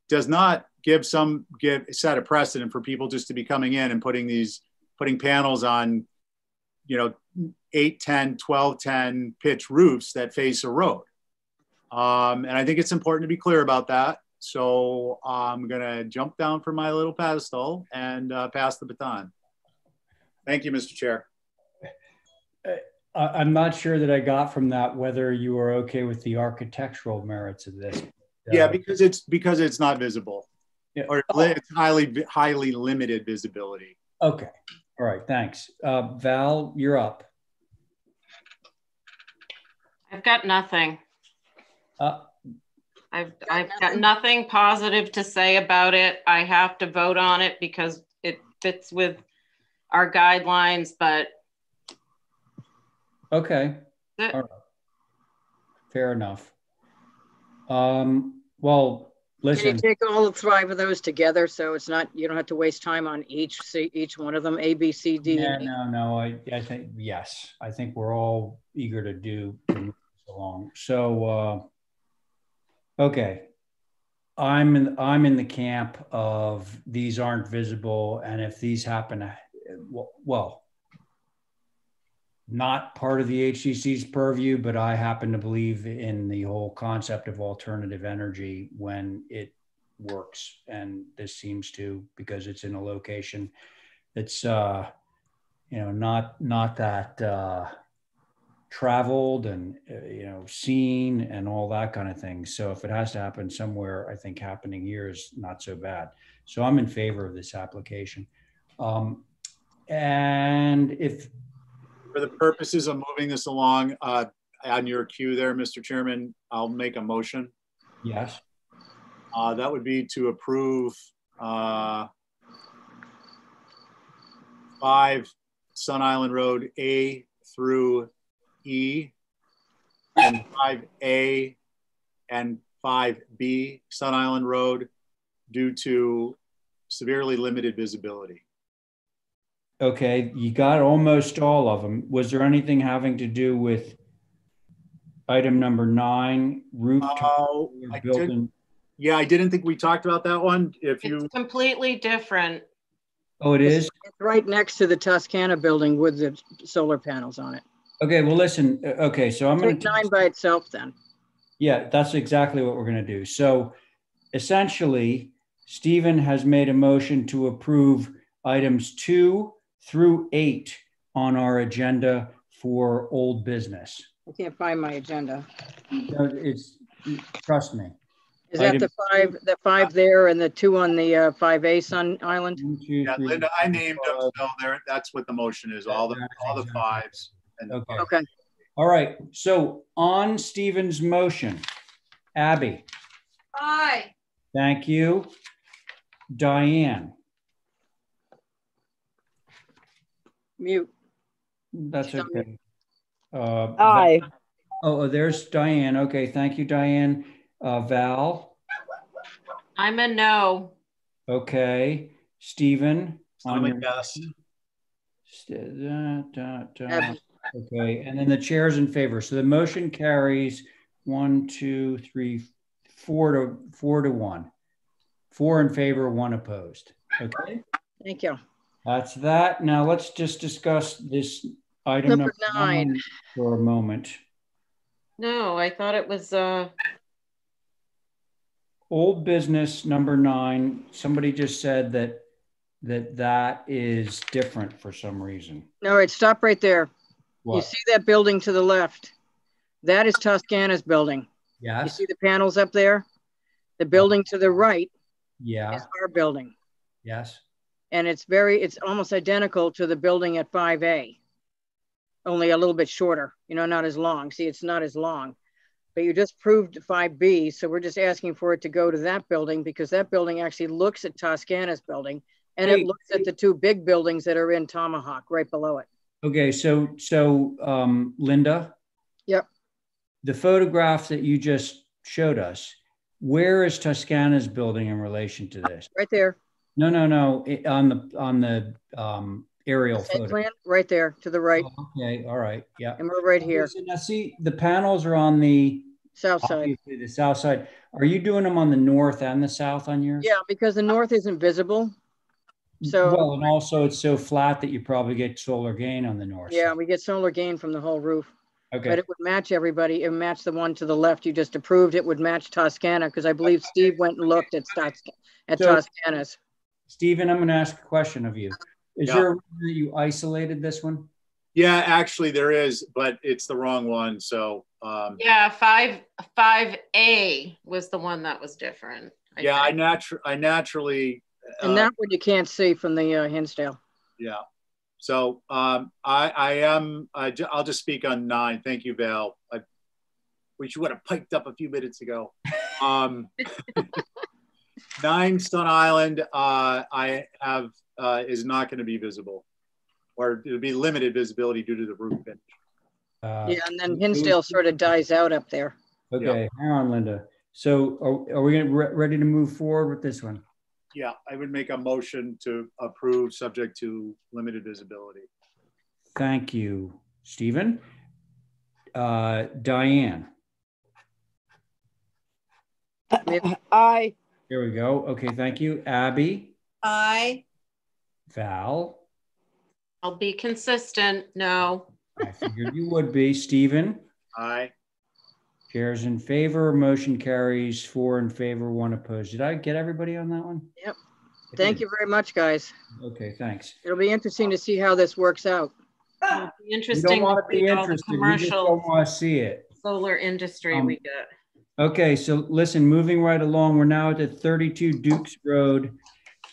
does not give some give set a precedent for people just to be coming in and putting these putting panels on you know 8 10 12 10 pitch roofs that face a road um, and i think it's important to be clear about that so i'm going to jump down from my little pedestal and uh, pass the baton thank you mr chair I'm not sure that I got from that whether you are okay with the architectural merits of this. yeah Uh, because it's because it's not visible Yeah. or it's highly highly limited visibility Okay. All right. Thanks. Uh, Val, you're up. I've got nothing. Uh, I've, I've got nothing positive to say about it. I have to vote on it because it fits with our guidelines, but okay. That- All right. Fair enough. Um, well, Can you take all the five of those together so it's not, you don't have to waste time on each, each one of them, A, B, C, D? yeah, no, no, I, I think, yes, I think we're all eager to do along. So, uh, okay. I'm in, I'm in the camp of these aren't visible. And if these happen, well, not part of the HDC's purview, but I happen to believe in the whole concept of alternative energy when it works. And this seems to, because it's in a location that's, uh, you know, not, not that, uh, traveled and, uh, you know, seen and all that kind of thing. So if it has to happen somewhere, I think happening here is not so bad. So I'm in favor of this application. Um, and if for the purposes of moving this along uh, on your cue there mr chairman i'll make a motion Yes. Uh, that would be to approve uh, five Sun Island Road A through E and five A and five B Sun Island Road due to severely limited visibility. Okay, you got almost all of them. Was there anything having to do with item number nine, rooftop Oh, I building? Yeah, I didn't think we talked about that one. If you, it's completely different. Oh, it is? It's right next to the Toscana building with the solar panels on it. Okay, well, listen, uh, okay, so I'm gonna. Take nine by itself then. Yeah, that's exactly what we're going to do. So essentially, Stephen has made a motion to approve items two through eight on our agenda for old business. I can't find my agenda. No, It's, trust me. Is that the five, the five there and the two on the uh, five A Sun Island? yeah, Linda, I named them, so there, that's what the motion is, all the, all the fives. And the Okay. Okay. All right, so on Stephen's motion, Abby, Aye. thank you. Diane, Mute. that's She's okay. Uh, Aye. Oh, oh, there's Diane. Okay, thank you, Diane. Uh, Val, I'm a no. okay. Stephen, on I'm a your yes. St- da, da, da. Okay, and then the chair's in favor. So the motion carries one, two, three, four to four to one. Four in favor, one opposed. Okay, Thank you. That's that. Now let's just discuss this item Number number nine. nine for a moment. No, I thought it was, uh, Old business number nine. Somebody just said that that that is different for some reason. All right, stop right there. You see that building to the left? That is Toscana's building. Yes. You see the panels up there? The building to the right Yeah. is our building. Yes. And it's very, it's almost identical to the building at 5A, only a little bit shorter, you know, not as long. See, it's not as long. But you just proved 5B, so we're just asking for it to go to that building because that building actually looks at Toscana's building and Hey. it looks at the two big buildings that are in Tomahawk right below it. Okay. So so um, Linda. Yep. The photograph that you just showed us. Where is Toscana's building in relation to this? Right there. No, no, no. it- on the on the um, aerial Site photo. plan, right there to the right. Okay. All right. Yeah. And we're right here. So now see, the panels are on the South side. The south side. Are you doing them on the north and the south on yours? Yeah, because the north isn't visible. So Well, and also it's so flat that you probably get solar gain on the north. yeah, we get solar gain from the whole roof. Okay. But it would match everybody. It would match the one to the left you just approved. It would match Toscana because I believe Steve went and looked at at So- Toscana's. Stephen, I'm going to ask a question of you. Is Yeah. there a reason that you isolated this one? Yeah, actually there is, but it's the wrong one. So um, Yeah, five, five A was the one that was different. yeah, I natu- I naturally. And uh, that one you can't see from the uh, Hinsdale. Yeah. So um, I, I am, I I'll just speak on nine. Thank you, Val. I, which you would have piped up a few minutes ago. Um, nine Stone Island, uh, I have, uh, is not going to be visible or it'll be limited visibility due to the roof finish. Uh, Yeah, and then Hinsdale sort of dies out up there. Okay, hang on, Linda. So are, are we gonna, re- ready to move forward with this one? Yeah, I would make a motion to approve subject to limited visibility. Thank you, Stephen. Uh, Diane, I, here we go. Okay, thank you. Abby, I, Val, I'll be consistent. No. I figured you would be. Stephen, Aye. chairs in favor, motion carries four in favor, one opposed. Did I get everybody on that one? Yep. Thank you very much, guys. Okay, thanks. It'll be interesting to see how this works out. It'll be You Interesting. don't want to to be see all the interested, you just Commercial don't want to see it. solar industry Um, we get. Okay, so listen, moving right along, we're now at the 32 Dukes Road.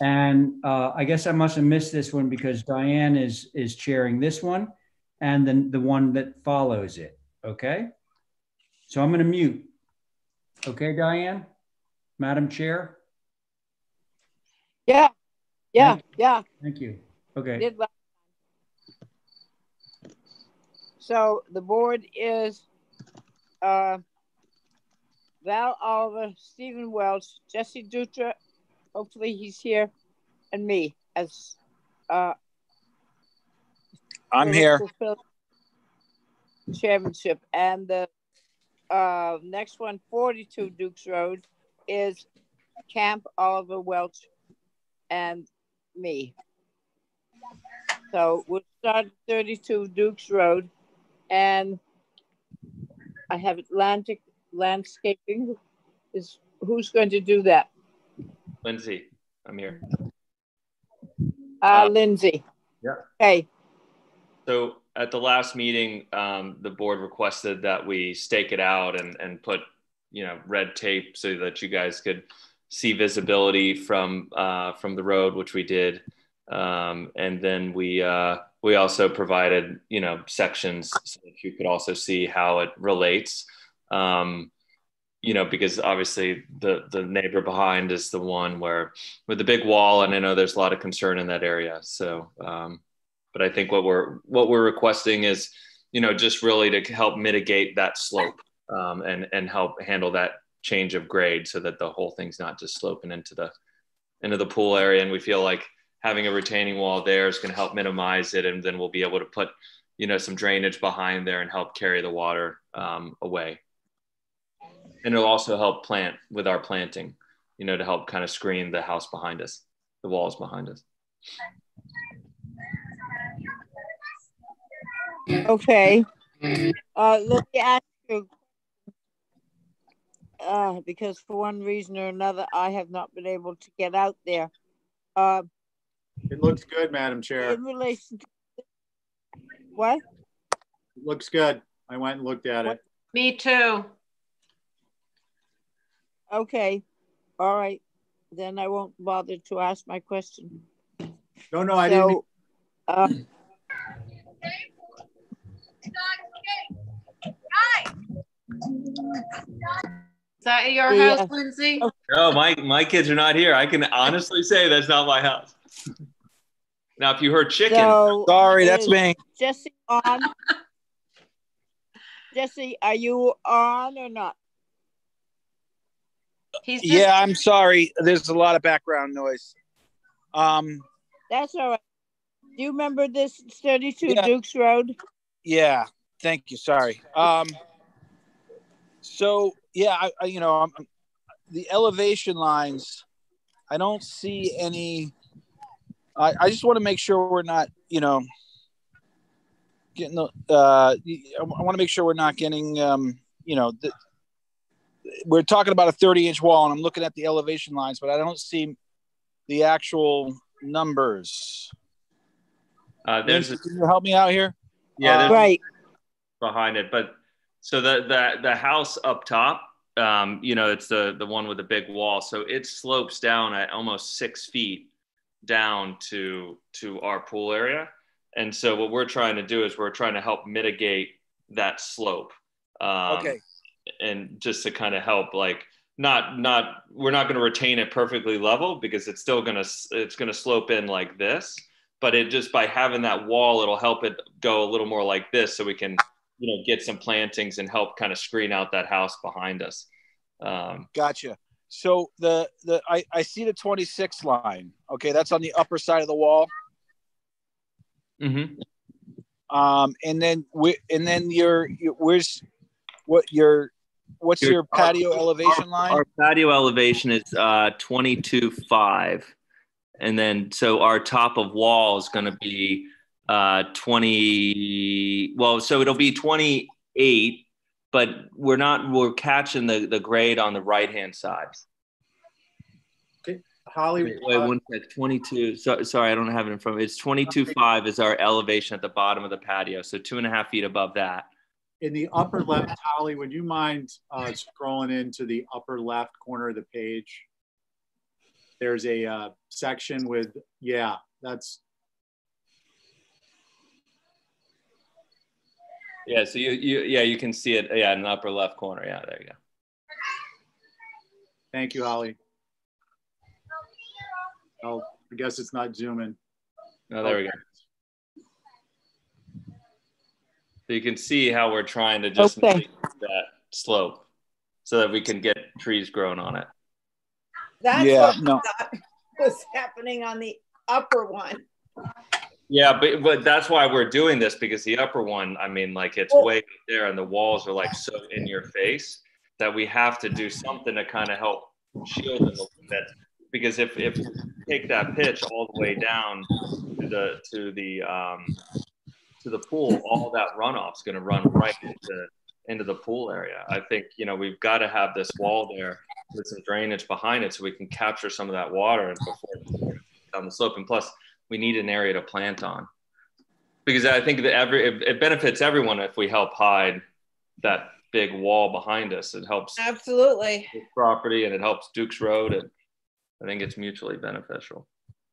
And uh, I guess I must have missed this one because Diane is, is chairing this one and then the one that follows it, okay? So I'm gonna mute. Okay, Diane? Madam Chair? yeah, yeah, yeah. Thank you. Okay, did last time. So the board is uh, Val Oliver, Stephen Welch, Jesse Dutra, hopefully he's here, and me as uh, I'm here. Chairmanship. And the uh, next one, 42 Dukes Road, is Camp Oliver Welch and me. So we'll start 32 Dukes Road. And I have Atlantic Landscaping. Is who's going to do that? Lindsay, I'm here. Uh, Lindsay. Yeah. Hey, So at the last meeting, um, the board requested that we stake it out and, and put, you know, red tape so that you guys could see visibility from uh, from the road, which we did. Um, and then we uh, we also provided, you know, sections so that you could also see how it relates. Um, you know, because obviously the the neighbor behind is the one where with the big wall, and I know there's a lot of concern in that area. So, um, but I think what we're what we're requesting is, you know, just really to help mitigate that slope um, and and help handle that change of grade so that the whole thing's not just sloping into the into the pool area. And we feel like having a retaining wall there is going to help minimize it, and then we'll be able to put, you know, some drainage behind there and help carry the water um, away and it'll also help plant with our planting, you know, to help kind of screen the house behind us, the walls behind us. okay. Uh, let me ask you. Uh, because for one reason or another, I have not been able to get out there. Uh, It looks good, Madam Chair. in relation to what? It looks good. I went and looked at it. Me too. Okay, all right. Then I won't bother to ask my question. No, no, I didn't. So, uh, Is that your Yeah. house, Lindsay? No, my my kids are not here. I can honestly say that's not my house. Now, if you heard chicken, so Sorry, that's me. Jesse on? Jesse, are you on or not? He's Yeah, I'm sorry. There's a lot of background noise. Um, That's all right. Do you remember this 32 Yeah. Dukes Road? yeah. Thank you. Sorry. Um, So yeah, I, I you know, I'm, the elevation lines. I don't see any. I, I just want to make sure we're not, you know, getting the. Uh, I want to make sure we're not getting, um, you know, the, we're talking about a 30 inch wall, and I'm looking at the elevation lines, but I don't see the actual numbers. Uh, there's Can you help me out here? Yeah, Uh, Right. behind it. But so the the the house up top, um, you know, it's the the one with the big wall. So it slopes down at almost six feet down to to our pool area. And so what we're trying to do is we're trying to help mitigate that slope. Um, Okay. And just to kind of help, like not not we're not going to retain it perfectly level because it's still going to it's going to slope in like this but it just by having that wall it'll help it go a little more like this so we can you know get some plantings and help kind of screen out that house behind us um, Gotcha. So the the I, I see the 26 line. Okay, that's on the upper side of the wall. mhm. Um, and then we and then your, your where's what your what's your patio elevation our, line? our patio elevation is uh 22.5 and then so our top of wall is going to be uh 20 well so it'll be 28 but we're not we're catching the the grade on the right hand side Holly, Wait, wait uh, one sec. 22. So, sorry, I don't have it in front of me. It's 22.5 is our elevation at the bottom of the patio. So two and a half feet above that. In the upper left, Holly, would you mind uh, scrolling into the upper left corner of the page? There's a uh, section with, yeah, that's, Yeah. So you, you, yeah, you can see it. Yeah, in the upper left corner. Yeah, there you go. thank you, Holly. Oh, I guess it's not zooming. Oh, there we go. So you can see how we're trying to just Okay. make that slope so that we can get trees grown on it. That's Yeah, what no. Was happening on the upper one. Yeah, but but that's why we're doing this because the upper one, I mean, like it's Well- way up there and the walls are like so in your face that we have to do something to kind of help shield it a little bit. Because if if we take that pitch all the way down to the to the um to the pool, all that runoff's going to run right into into the pool area. I think you know we've got to have this wall there with some drainage behind it so we can capture some of that water and before down the slope. And plus, we need an area to plant on because I think that every it, it benefits everyone if we help hide that big wall behind us. It helps Absolutely. property and it helps Duke's Road, and I think it's mutually beneficial.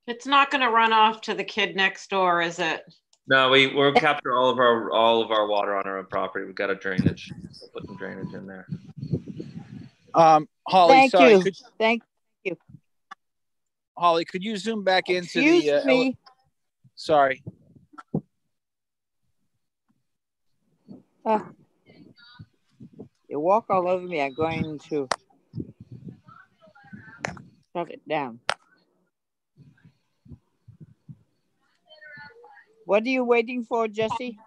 It's not going to run off to the kid next door, is it? No, we we'll capture all of our all of our water on our own property. We've got a drainage. We'll put some drainage in there. Um, Holly, Thank sorry, you. could Thank you. Holly, could you zoom back into Excuse the? Uh, ele- me. sorry. Ah. You walk all over me. I'm going to shut it down. What are you waiting for, Jesse?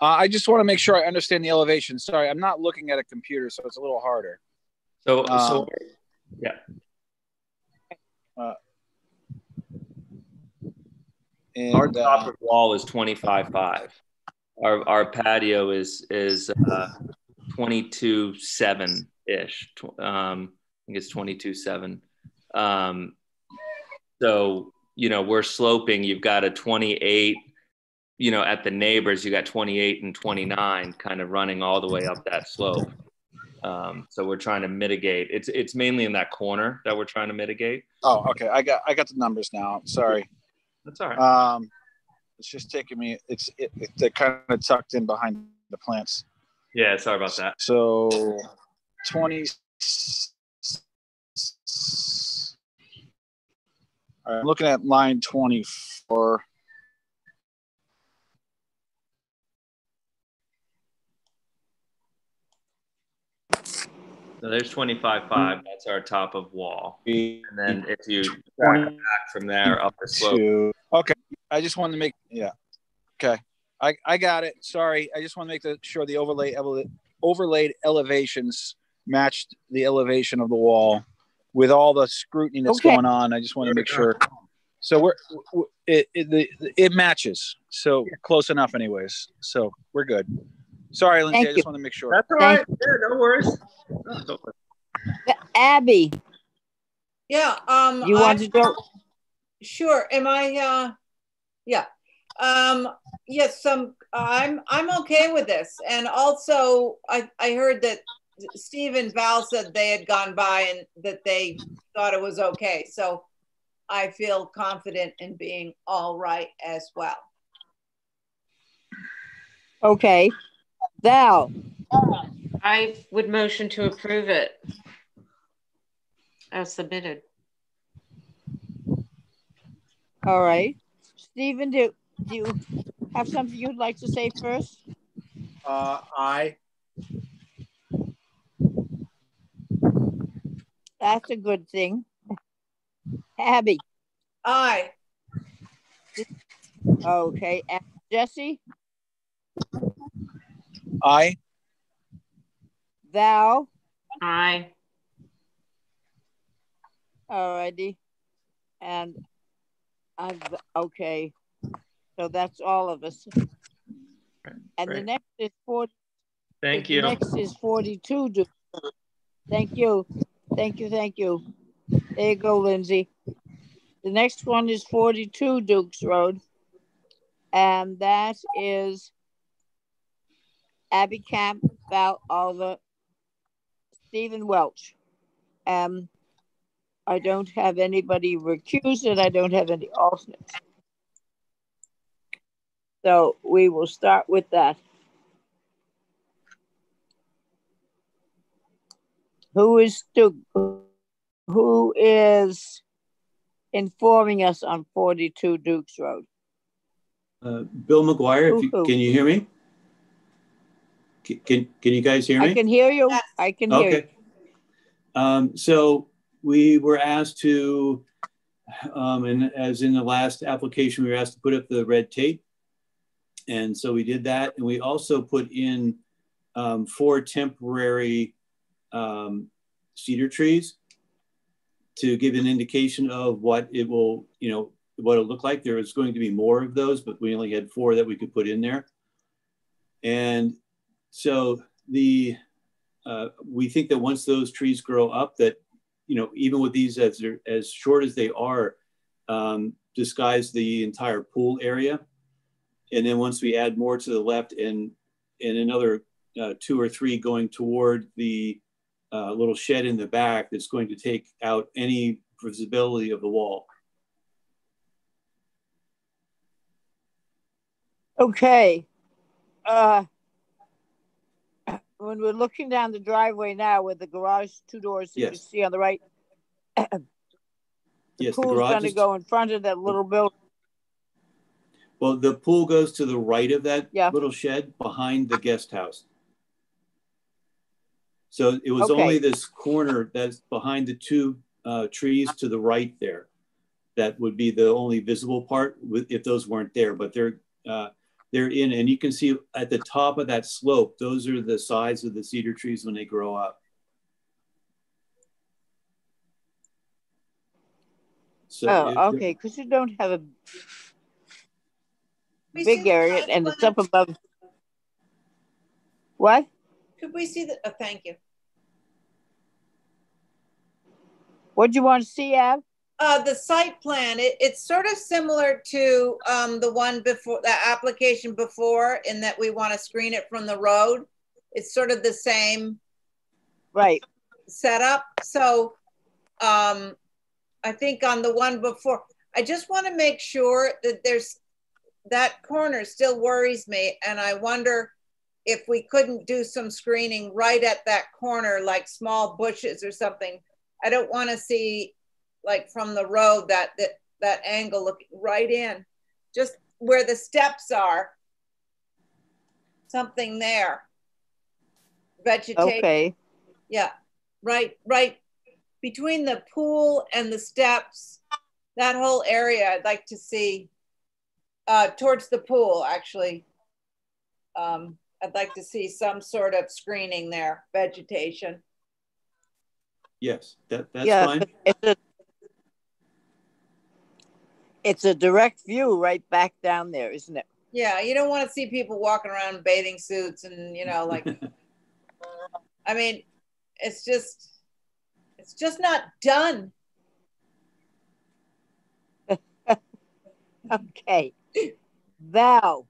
Uh, I just want to make sure I understand the elevation. Sorry, I'm not looking at a computer, so it's a little harder. So Um, so yeah. Uh, our top uh, of wall is 25.5. Our our patio is is uh 22.7 ish. Um, I think it's 22.7. Um, so you know we're sloping. You've got a 28. You know, at the neighbors, you got 28 and 29 kind of running all the way up that slope. Um, so we're trying to mitigate. It's it's mainly in that corner that we're trying to mitigate. Oh, okay. I got I got the numbers now. Sorry. That's all right. Um, it's just taking me. It's it, it, they're kind of tucked in behind the plants. Yeah, sorry about that. So, twenty. All right, I'm looking at line twenty-four. So there's 25.5. Hmm. That's our top of wall. And then if you track back from there up the slope, Okay. I just wanted to make. Yeah. Okay. I I got it. Sorry. I just want to make the, sure the overlay ele- overlaid elevations matched the elevation of the wall with all the scrutiny that's Okay. going on. I just want to make sure. So we're it it, the, it matches. So close enough, anyways. So we're good. Sorry, Lindsay. Thank I just you. want to make sure. That's all right. Yeah, no worries. Abby, Yeah, um. you I- want to go? Sure, am I, uh, yeah. Um, yes, some, I'm, I'm okay with this. And also, I, I heard that Steve and Val said they had gone by and that they thought it was okay. So I feel confident in being all right as well. Okay. Val, I would motion to approve it as submitted. all right. Stephen, do, do you have something you'd like to say first? Uh, I, That's a good thing. Abby, Aye. okay. And Jesse, I Thou. Aye. all righty. And I'm, okay. So that's all of us. And the next is forty. Thank you. Next is forty-two. Duke. Thank you. Thank you, thank you. There you go, Lindsay. The next one is forty-two Dukes Road. And that is Abby Camp, Val Oliver, Stephen Welch. Um, I don't have anybody recused and I don't have any alternates. So we will start with that. Who is Stu, who is informing us on 42 Dukes Road? Uh, Bill McGuire, if you, can you hear me? Can, can, can you guys hear me? I can hear you. I can hear you. Okay. Um, so we were asked to, um, and as in the last application, we were asked to put up the red tape. And so we did that. And we also put in um, four temporary um, cedar trees to give an indication of what it will, you know, what it'll look like. There was going to be more of those, but we only had four that we could put in there. And so the uh, we think that once those trees grow up, that you know, even with these as as short as they are, um, disguise the entire pool area. And then once we add more to the left and and another uh, two or three going toward the uh, little shed in the back, that's going to take out any visibility of the wall. Okay. Uh, when we're looking down the driveway now with the garage, two doors that you Yes. see on the right, the Yes, the pool's garage gonna go in front of that little building. Well, the pool goes to the right of that Yeah. little shed behind the guest house. So it was Okay. only this corner that's behind the two uh, trees to the right there. That would be the only visible part with, if those weren't there, but they're, uh, they're in, and you can see at the top of that slope, those are the size of the cedar trees when they grow up. So Oh, okay, because you don't have a big area and it's up above. What? Could we see the, oh, thank you. What do you want to see, Ab? Uh, the site plan, it, it's sort of similar to, um, the one before, the application before, in that we want to screen it from the road. It's sort of the same. Right. Setup, so, um, I think on the one before, I just want to make sure that there's, that corner still worries me, and I wonder if we couldn't do some screening right at that corner, like small bushes or something. I don't want to see like from the road that that that angle looking right in, just where the steps are. Something there. Vegetation. Okay. Yeah, right, right between the pool and the steps. That whole area, I'd like to see uh, towards the pool. Actually, um, I'd like to see some sort of screening there, vegetation. Yes, that, that's Yeah, fine. but it's a, it's a direct view right back down there, isn't it? Yeah, you don't want to see people walking around in bathing suits and, you know, like, I mean, it's just, it's just not done. Okay. Val,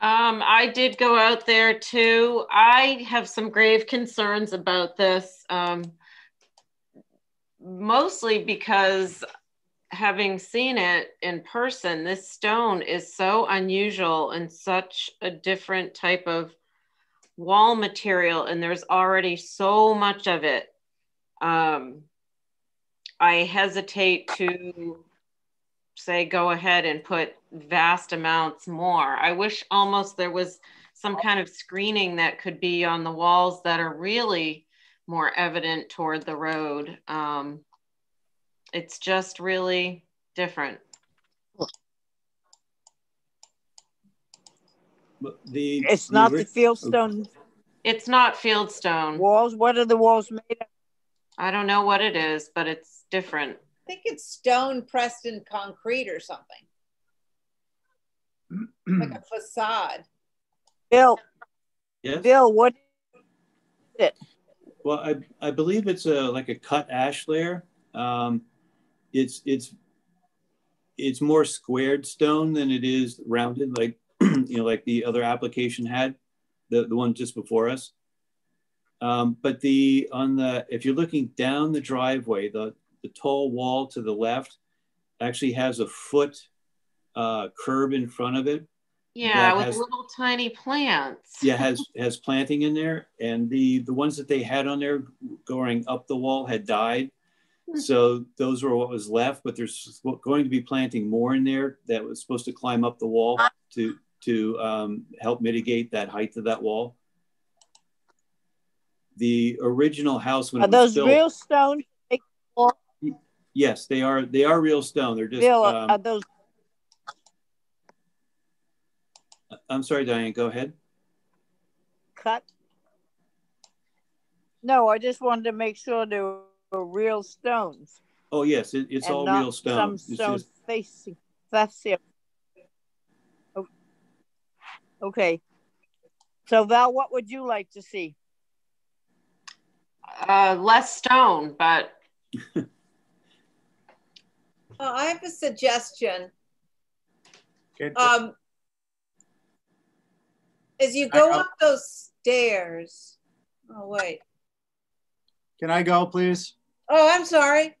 Um, I did go out there too. I have some grave concerns about this. Um, mostly because having seen it in person, this stone is so unusual and such a different type of wall material, and there's already so much of it. Um, I hesitate to say go ahead and put vast amounts more. I wish almost there was some kind of screening that could be on the walls that are really more evident toward the road. Um, it's just really different. But The. it's not ori- the fieldstone It's not fieldstone. walls. What are the walls made of? I don't know what it is, but it's different. I think it's stone pressed in concrete or something, like a facade. Bill, Yes? Bill, what is it? Well, I, I believe it's a, like a cut ashlar. Um, it's, it's, it's more squared stone than it is rounded, like, you know, like the other application had, the, the one just before us. Um, but the, on the, if you're looking down the driveway, the, the tall wall to the left actually has a foot uh, curb in front of it. Yeah, with has- little tiny plants. yeah has has planting in there and the the ones that they had on there going up the wall had died so those were what was left but there's going to be planting more in there that was supposed to climb up the wall to to um, help mitigate that height of that wall. The original house when Are it was those built real stone? Yes they are they are real stone. They're just are um, are those i'm sorry diane go ahead. cut? No, I just wanted to make sure they were real stones. oh yes it, it's and all not real stone Some stones just- facing. That's it. Okay. So Val, what would you like to see? Uh, less stone, but Oh, I have a suggestion. Um, as you go up those stairs, oh wait. Can I go, please? Oh, I'm sorry.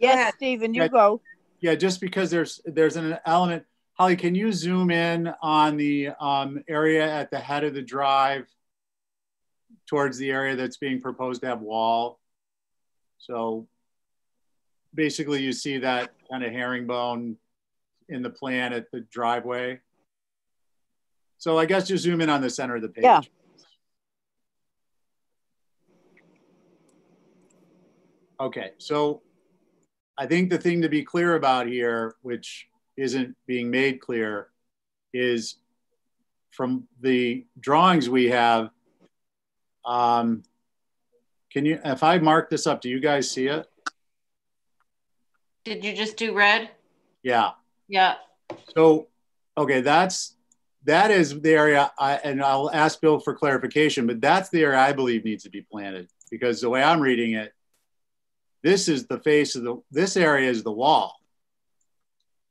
Yes, Stephen, you Yeah. go. Yeah, just because there's there's an element. Holly, can you zoom in on the um, area at the head of the drive towards the area that's being proposed to have wall? So basically, you see that kind of herringbone in the plan at the driveway. So I guess just zoom in on the center of the page. Yeah. Okay, so I think the thing to be clear about here, which isn't being made clear, is from the drawings we have. Um, can you, if I mark this up, do you guys see it? did you just do red? Yeah. Yeah. So, okay, that's that is the area, I, and I'll ask Bill for clarification, but that's the area I believe needs to be planted because the way I'm reading it, this is the face of the, this area is the wall.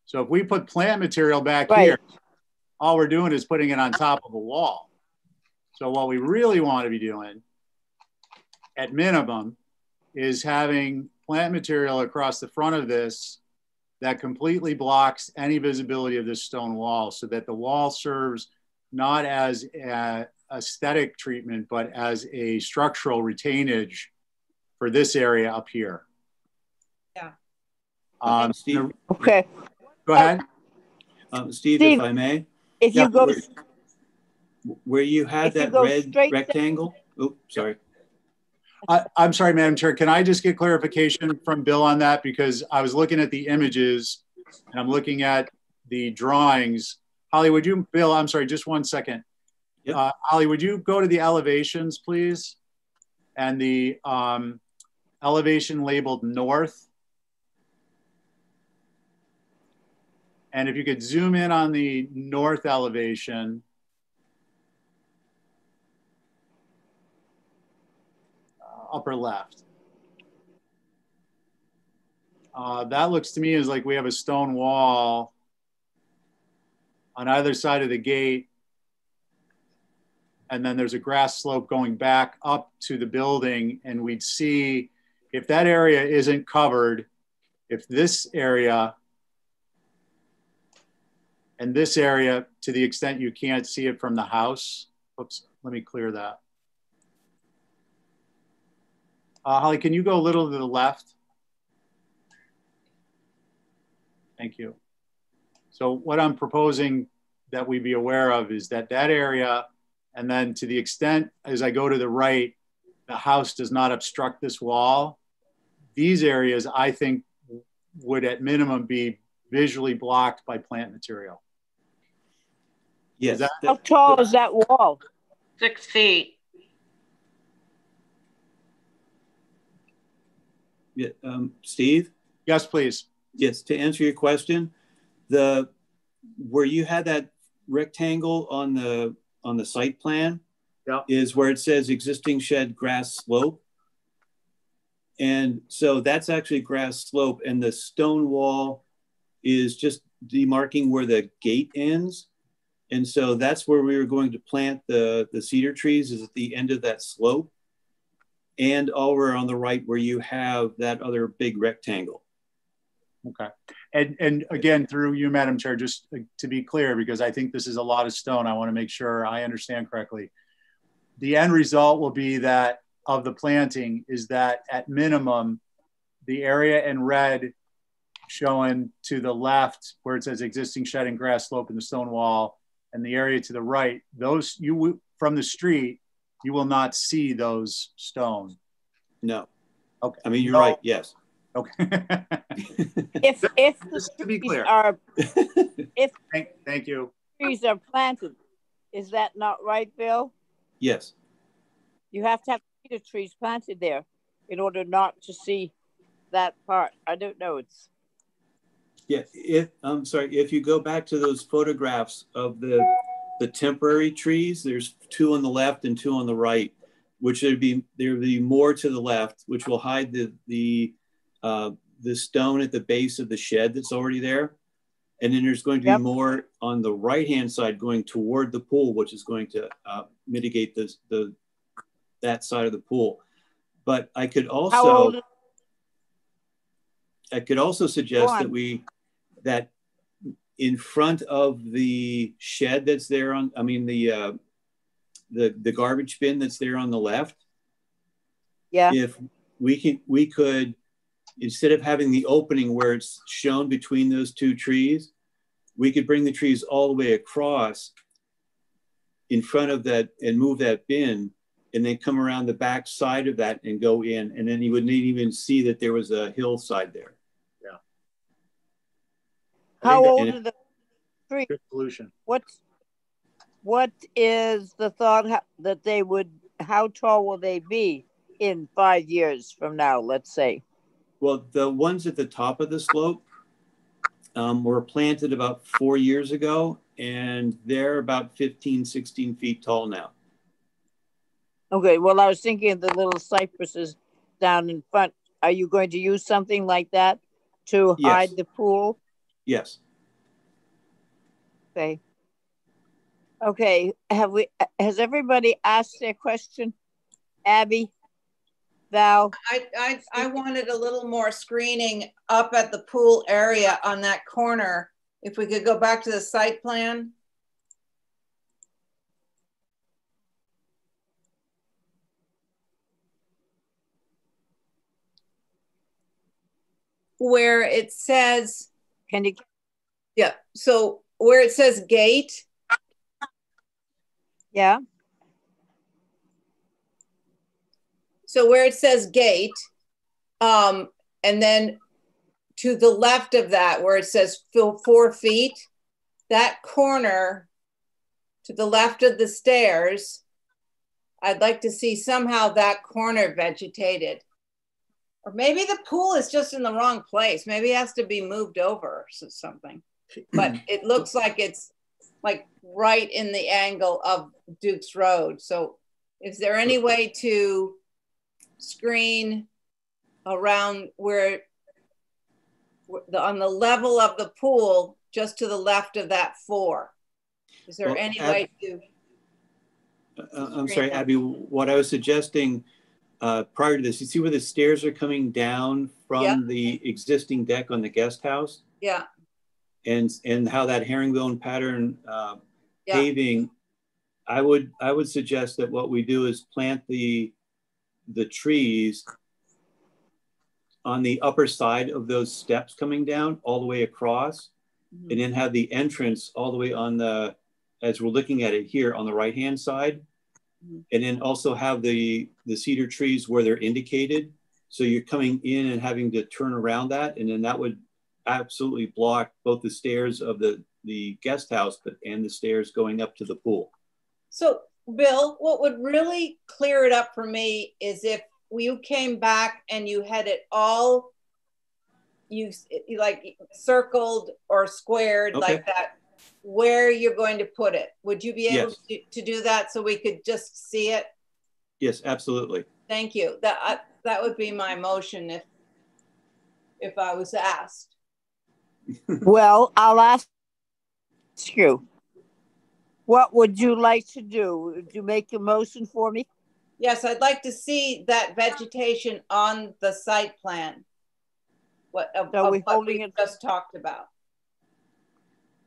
So if we put plant material back Right. here, all we're doing is putting it on top of a wall. So what we really want to be doing, at minimum, is having plant material across the front of this that completely blocks any visibility of this stone wall so that the wall serves not as a aesthetic treatment, but as a structural retainage for this area up here. Yeah. Um, Steve, Okay. go ahead. um, Steve, Steve, if I may, If Yeah, you go, where, where you had If you that red rectangle. Oh, sorry. I, I'm sorry, Madam Chair. Can I just get clarification from Bill on that? Because I was looking at the images and I'm looking at the drawings. Holly, would you, Bill, I'm sorry, just one second. Uh, Ollie, would you go to the elevations, please? And the um, elevation labeled north. And if you could zoom in on the north elevation. Uh, upper left. Uh, that looks to me as like we have a stone wall on either side of the gate. And then there's a grass slope going back up to the building. And we'd see if that area isn't covered, if this area and this area, to the extent you can't see it from the house, oops, let me clear that. Uh, Holly, can you go a little to the left? Thank you. So what I'm proposing that we be aware of is that that area, and then to the extent as I go to the right, the house does not obstruct this wall. These areas, I think, would at minimum be visually blocked by plant material. Yes. That, How tall is that wall? Six feet. Yeah, um, Steve? Yes, please. Yes, to answer your question, the where you had that rectangle on the on the site plan yeah. is where it says existing shed grass slope. And so that's actually grass slope and the stone wall is just demarking where the gate ends. And so that's where we were going to plant the, the cedar trees is at the end of that slope and over on the right where you have that other big rectangle. Okay. And, and again, through you, Madam Chair, just to be clear, because I think this is a lot of stone, I want to make sure I understand correctly. The end result will be that of the planting is that at minimum, the area in red showing to the left where it says existing shed and grass slope in the stone wall and the area to the right, those you from the street, you will not see those stone. No. Okay. I mean, you're No. right. Yes. Okay. If if the to be trees clear. are if thank, thank you. trees are planted, is that not right, Bill? Yes. You have to have cedar trees planted there in order not to see that part. I don't know. It's Yeah. If I'm sorry, if you go back to those photographs of the the temporary trees, there's two on the left and two on the right, which there'd be there'd be more to the left, which will hide the the uh, the stone at the base of the shed that's already there. And then there's going to be Yep. more on the right hand side going toward the pool, which is going to uh, mitigate the, the that side of the pool. But I could also? I could also suggest that we that in front of the shed that's there on I mean the uh, the the garbage bin that's there on the left Yeah. if we can we could instead of having the opening where it's shown between those two trees we could bring the trees all the way across in front of that and move that bin and then come around the back side of that and go in and then you wouldn't even see that there was a hillside there Yeah. How old are the trees? Good solution. What's what is the thought that they would? How tall will they be in five years from now? Let's say. Well, the ones at the top of the slope um, were planted about four years ago, and they're about 15, 16 feet tall now. Okay. Well, I was thinking of the little cypresses down in front. Are you going to use something like that to Yes. hide the pool? Yes. Okay. Okay. Have we? Has everybody asked their question? Abby, Val. I, I, I wanted a little more screening up at the pool area on that corner. If we could go back to the site plan. Where it says, Can you? yeah, so where it says gate, Yeah. So where it says gate, um, and then to the left of that, where it says fill four feet, that corner to the left of the stairs, I'd like to see somehow that corner vegetated. Or maybe the pool is just in the wrong place. Maybe it has to be moved over or something. But it looks like it's like right in the angle of Duke's Road. So is there any way to screen around where the, on the level of the pool, just to the left of that four? Is there Well, any Ab- way to? Uh, I'm sorry, Abby, what I was suggesting uh, prior to this, you see where the stairs are coming down from Yeah. the existing deck on the guest house? Yeah, and and how that herringbone pattern uh, Yeah. paving, I would I would suggest that what we do is plant the the trees on the upper side of those steps coming down all the way across, and then have the entrance all the way on the as we're looking at it here on the right hand side, and then also have the the cedar trees where they're indicated. So you're coming in and having to turn around that, and then that would absolutely block both the stairs of the the guest house, but and the stairs going up to the pool. So, Bill, what would really clear it up for me is if you came back and you had it all, you, you like circled or squared Okay. like that, where you're going to put it. Would you be able Yes. to, to do that so we could just see it? Yes, absolutely. Thank you. That I, that would be my motion if if I was asked. Well, I'll ask you. What would you like to do? Would you make a motion for me? Yes, I'd like to see that vegetation on the site plan. What of, So of we what holding we just talked about.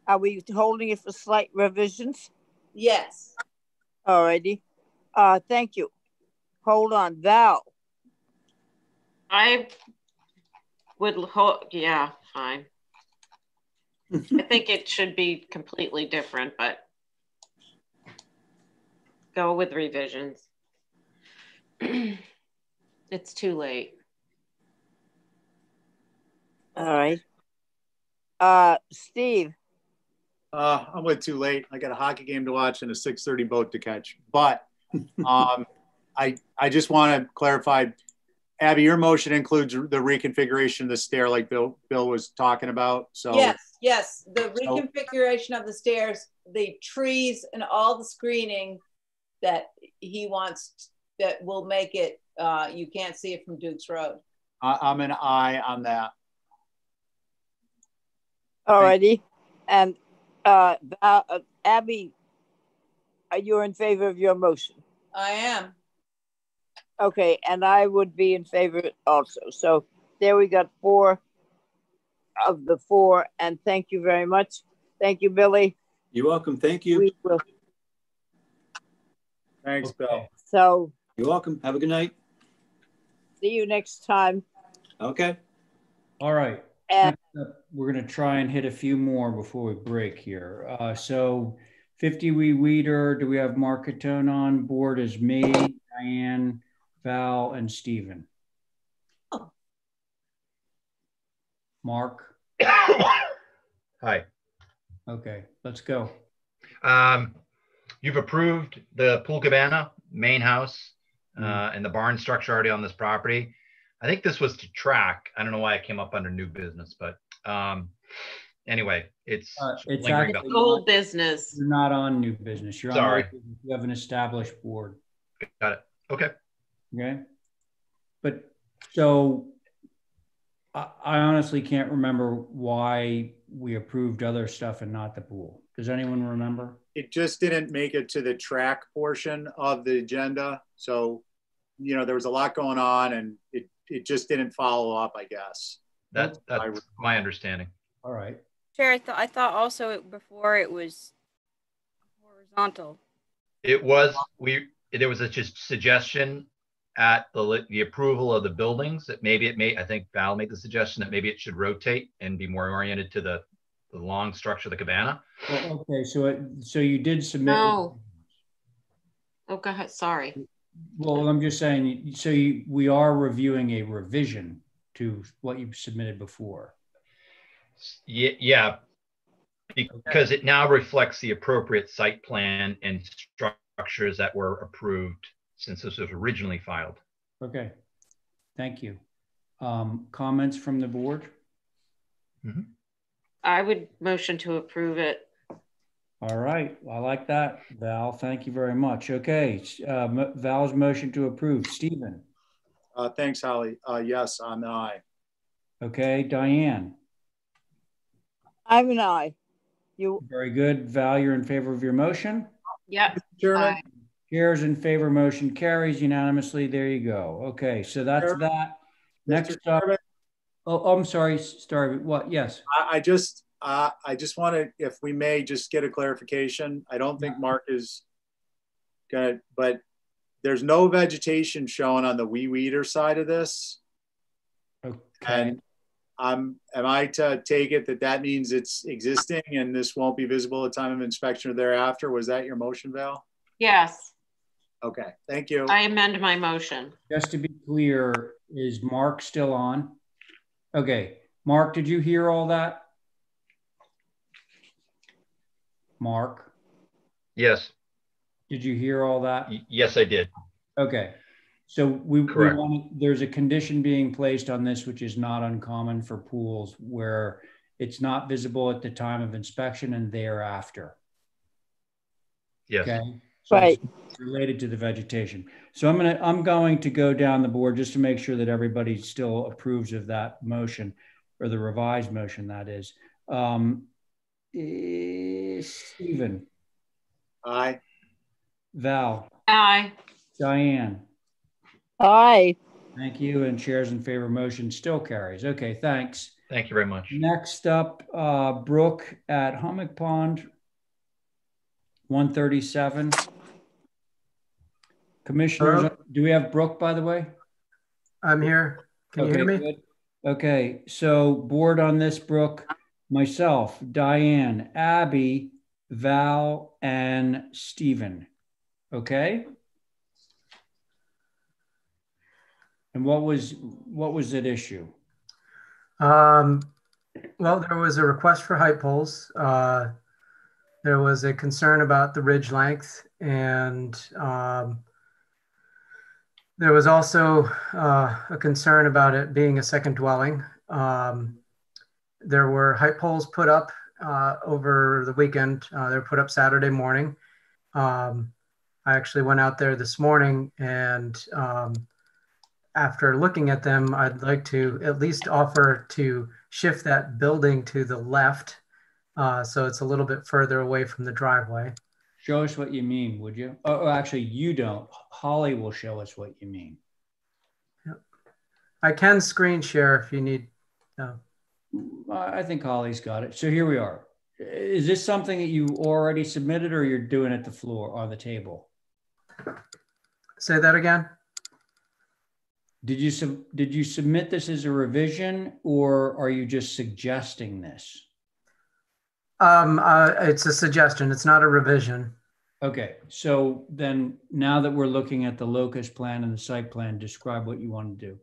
Are we holding it for slight revisions? Yes. Alrighty. Uh, thank you. Hold on, Val. I would hope, yeah, fine. I think it should be completely different, but go with revisions. It's too late. All right. Uh, Steve. Uh, I went too late. I got a hockey game to watch and a 6:30 boat to catch. But um, I I just want to clarify, Abby, your motion includes the reconfiguration of the stair, like Bill Bill was talking about. So Yes, yes, the So- reconfiguration of the stairs, the trees and all the screening that he wants that will make it, uh, you can't see it from Duke's Road. I, I'm an aye on that. Alrighty. And uh, Val, uh, Abby, are you in favor of your motion? I am. Okay, and I would be in favor also. So there we got four of the four, and thank you very much. Thank you, Billy. You're welcome. Thank you. We will. Thanks, Bill. So You're welcome. Have a good night. see you next time. Okay. All right. And We're going to try and hit a few more before we break here. Uh, so 50 Weweeder, do we have Mark Catone on board as me, Diane, Val, and Stephen? Mark? Hi. Okay, let's go. Um, you've approved the pool cabana, main house, uh, and the barn structure already on this property. I think this was to track. I don't know why it came up under new business, but um, anyway, it's Uh, it's lingering actually. Old business. You're not on new business. You're on Sorry. old business. You have an established board. Got it. Okay. Okay. But so I, I honestly can't remember why we approved other stuff and not the pool. Does anyone remember? It just didn't make it to the track portion of the agenda. So, you know, there was a lot going on and it, it just didn't follow up, I guess. That, that's my understanding. All right. Chair, I thought I thought also it, before it was horizontal. It was, we, there was a just suggestion at the, the approval of the buildings that maybe it may, I think Val made the suggestion that maybe it should rotate and be more oriented to the, the long structure of the cabana. Well, okay. So it, so you did submit. No. Oh, go ahead. Sorry. Well, I'm just saying, so you, we are reviewing a revision to what you submitted before. Yeah, yeah. because it now reflects the appropriate site plan and structures that were approved since this was originally filed. Okay, thank you. Um, comments from the board? I would motion to approve it. All right, I like that. Val, thank you very much. Okay, uh, Val's motion to approve. Stephen? Uh, thanks, Holly. Uh, yes, I'm an aye. Okay, Diane? I'm an aye. You, Very good. Val, you're in favor of your motion? Yep. Chairman? Chairs in favor, motion carries unanimously. There you go. Okay, so that's Chairman? that. Next up. Oh, oh, I'm sorry, sorry, what? Yes. I, I just, uh, I just want to, if we may, just get a clarification. I don't think Mark is gonna, but there's no vegetation shown on the Weweeder side of this. Okay. And I'm, am I to take it that that means it's existing and this won't be visible at time of inspection or thereafter? Was that your motion, Val? Yes, Okay, thank you. I amend my motion. Just to be clear, is Mark still on? Okay, Mark, did you hear all that? Mark, Yes, did you hear all that? yes, I did. Okay, so we, we Correct. want, there's a condition being placed on this, which is not uncommon for pools where it's not visible at the time of inspection and thereafter. Yes. Okay. So Right. it's Related to the vegetation. So I'm gonna, I'm going to go down the board just to make sure that everybody still approves of that motion or the revised motion, that is. Um, Stephen, Aye. Val, Aye. Diane. aye. Thank you. And chairs in favor motion still carries. Okay, thanks. Thank you very much. Next up, uh, Brooke at Hummock Pond, 137. Commissioners, Hello? do we have Brooke, by the way? I'm here. Can you Okay, hear me? good. Okay, so board on this, Brooke, myself, Diane, Abby, Val, and Stephen. Okay? And what was, what was at issue? Um, well, there was a request for height poles. Uh, there was a concern about the ridge length, and um, there was also uh, a concern about it being a second dwelling. Um, there were height poles put up uh, over the weekend. Uh, they were put up Saturday morning. Um, I actually went out there this morning and um, after looking at them, I'd like to at least offer to shift that building to the left. Uh, so it's a little bit further away from the driveway. Show us what you mean, would you? Oh, oh, actually, you don't. Holly will show us what you mean. I can screen share if you need. Uh, I think Holly's got it. So here we are. Is this something that you already submitted or you're doing at the floor on the table? say that again. Did you sub, did you submit this as a revision or are you just suggesting this? Um, uh, it's a suggestion. It's not a revision. Okay, so then now that we're looking at the locus plan and the site plan, describe what you want to do.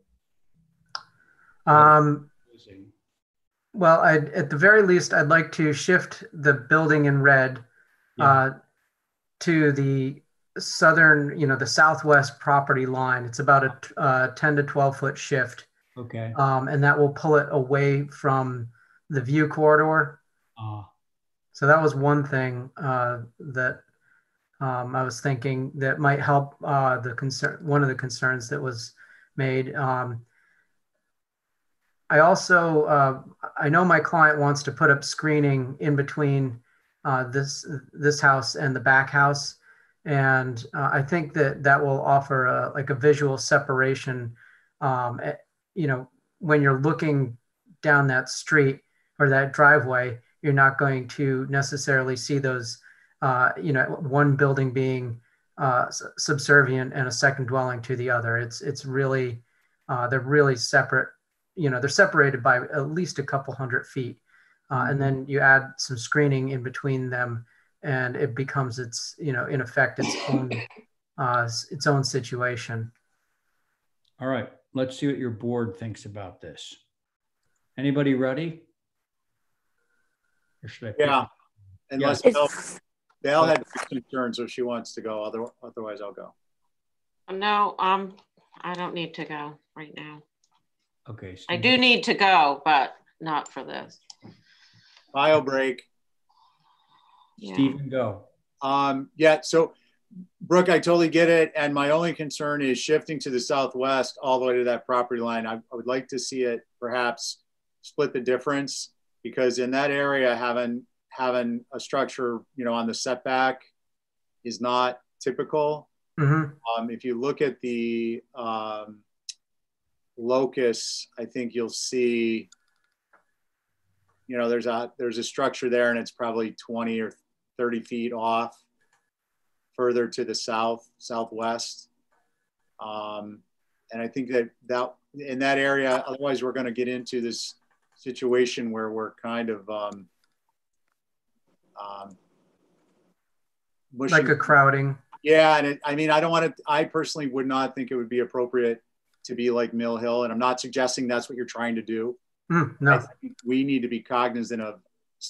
Um, well, I, at the very least, I'd like to shift the building in red uh, to the southern, you know, the southwest property line. It's about a uh, 10 to 12 foot shift. Okay. Um, and that will pull it away from the view corridor. Ah. So that was one thing uh, that um, I was thinking that might help uh, the concern. One of the concerns that was made. Um, I also uh, I know my client wants to put up screening in between uh, this this house and the back house, and uh, I think that that will offer a, like a visual separation. Um, eh, you know, when you're looking down that street or that driveway, you're not going to necessarily see those. Uh, you know, one building being uh, subservient and a second dwelling to the other. It's it's really uh, they're really separate. You know, they're separated by at least a couple hundred feet, uh, and then you add some screening in between them, and it becomes its you know in effect its own uh, its own situation. All right, let's see what your board thinks about this. Anybody ready? Or should I pick- Yeah, Unless Yes. Val, Val had concerns, or she wants to go. Other, otherwise, I'll go. No, um, I don't need to go right now. Okay. I do need to go, but not for this. Bio break. Yeah. Stephen, go. Um, yeah, so Brooke, I totally get it. And my only concern is shifting to the southwest all the way to that property line. I, I would like to see it perhaps split the difference because in that area, having having a structure, you know, on the setback is not typical. Mhm. Um, if you look at the um, locus, I think you'll see, you know, there's a there's a structure there, and it's probably 20 or 30 feet off, further to the south southwest. Um, and I think that that in that area, otherwise we're going to get into this situation where we're kind of um, um, Like a crowding. yeah, and it, I mean, I don't want to. I personally would not think it would be appropriate to be like Mill Hill, and I'm not suggesting that's what you're trying to do. Mm, no. think we need to be cognizant of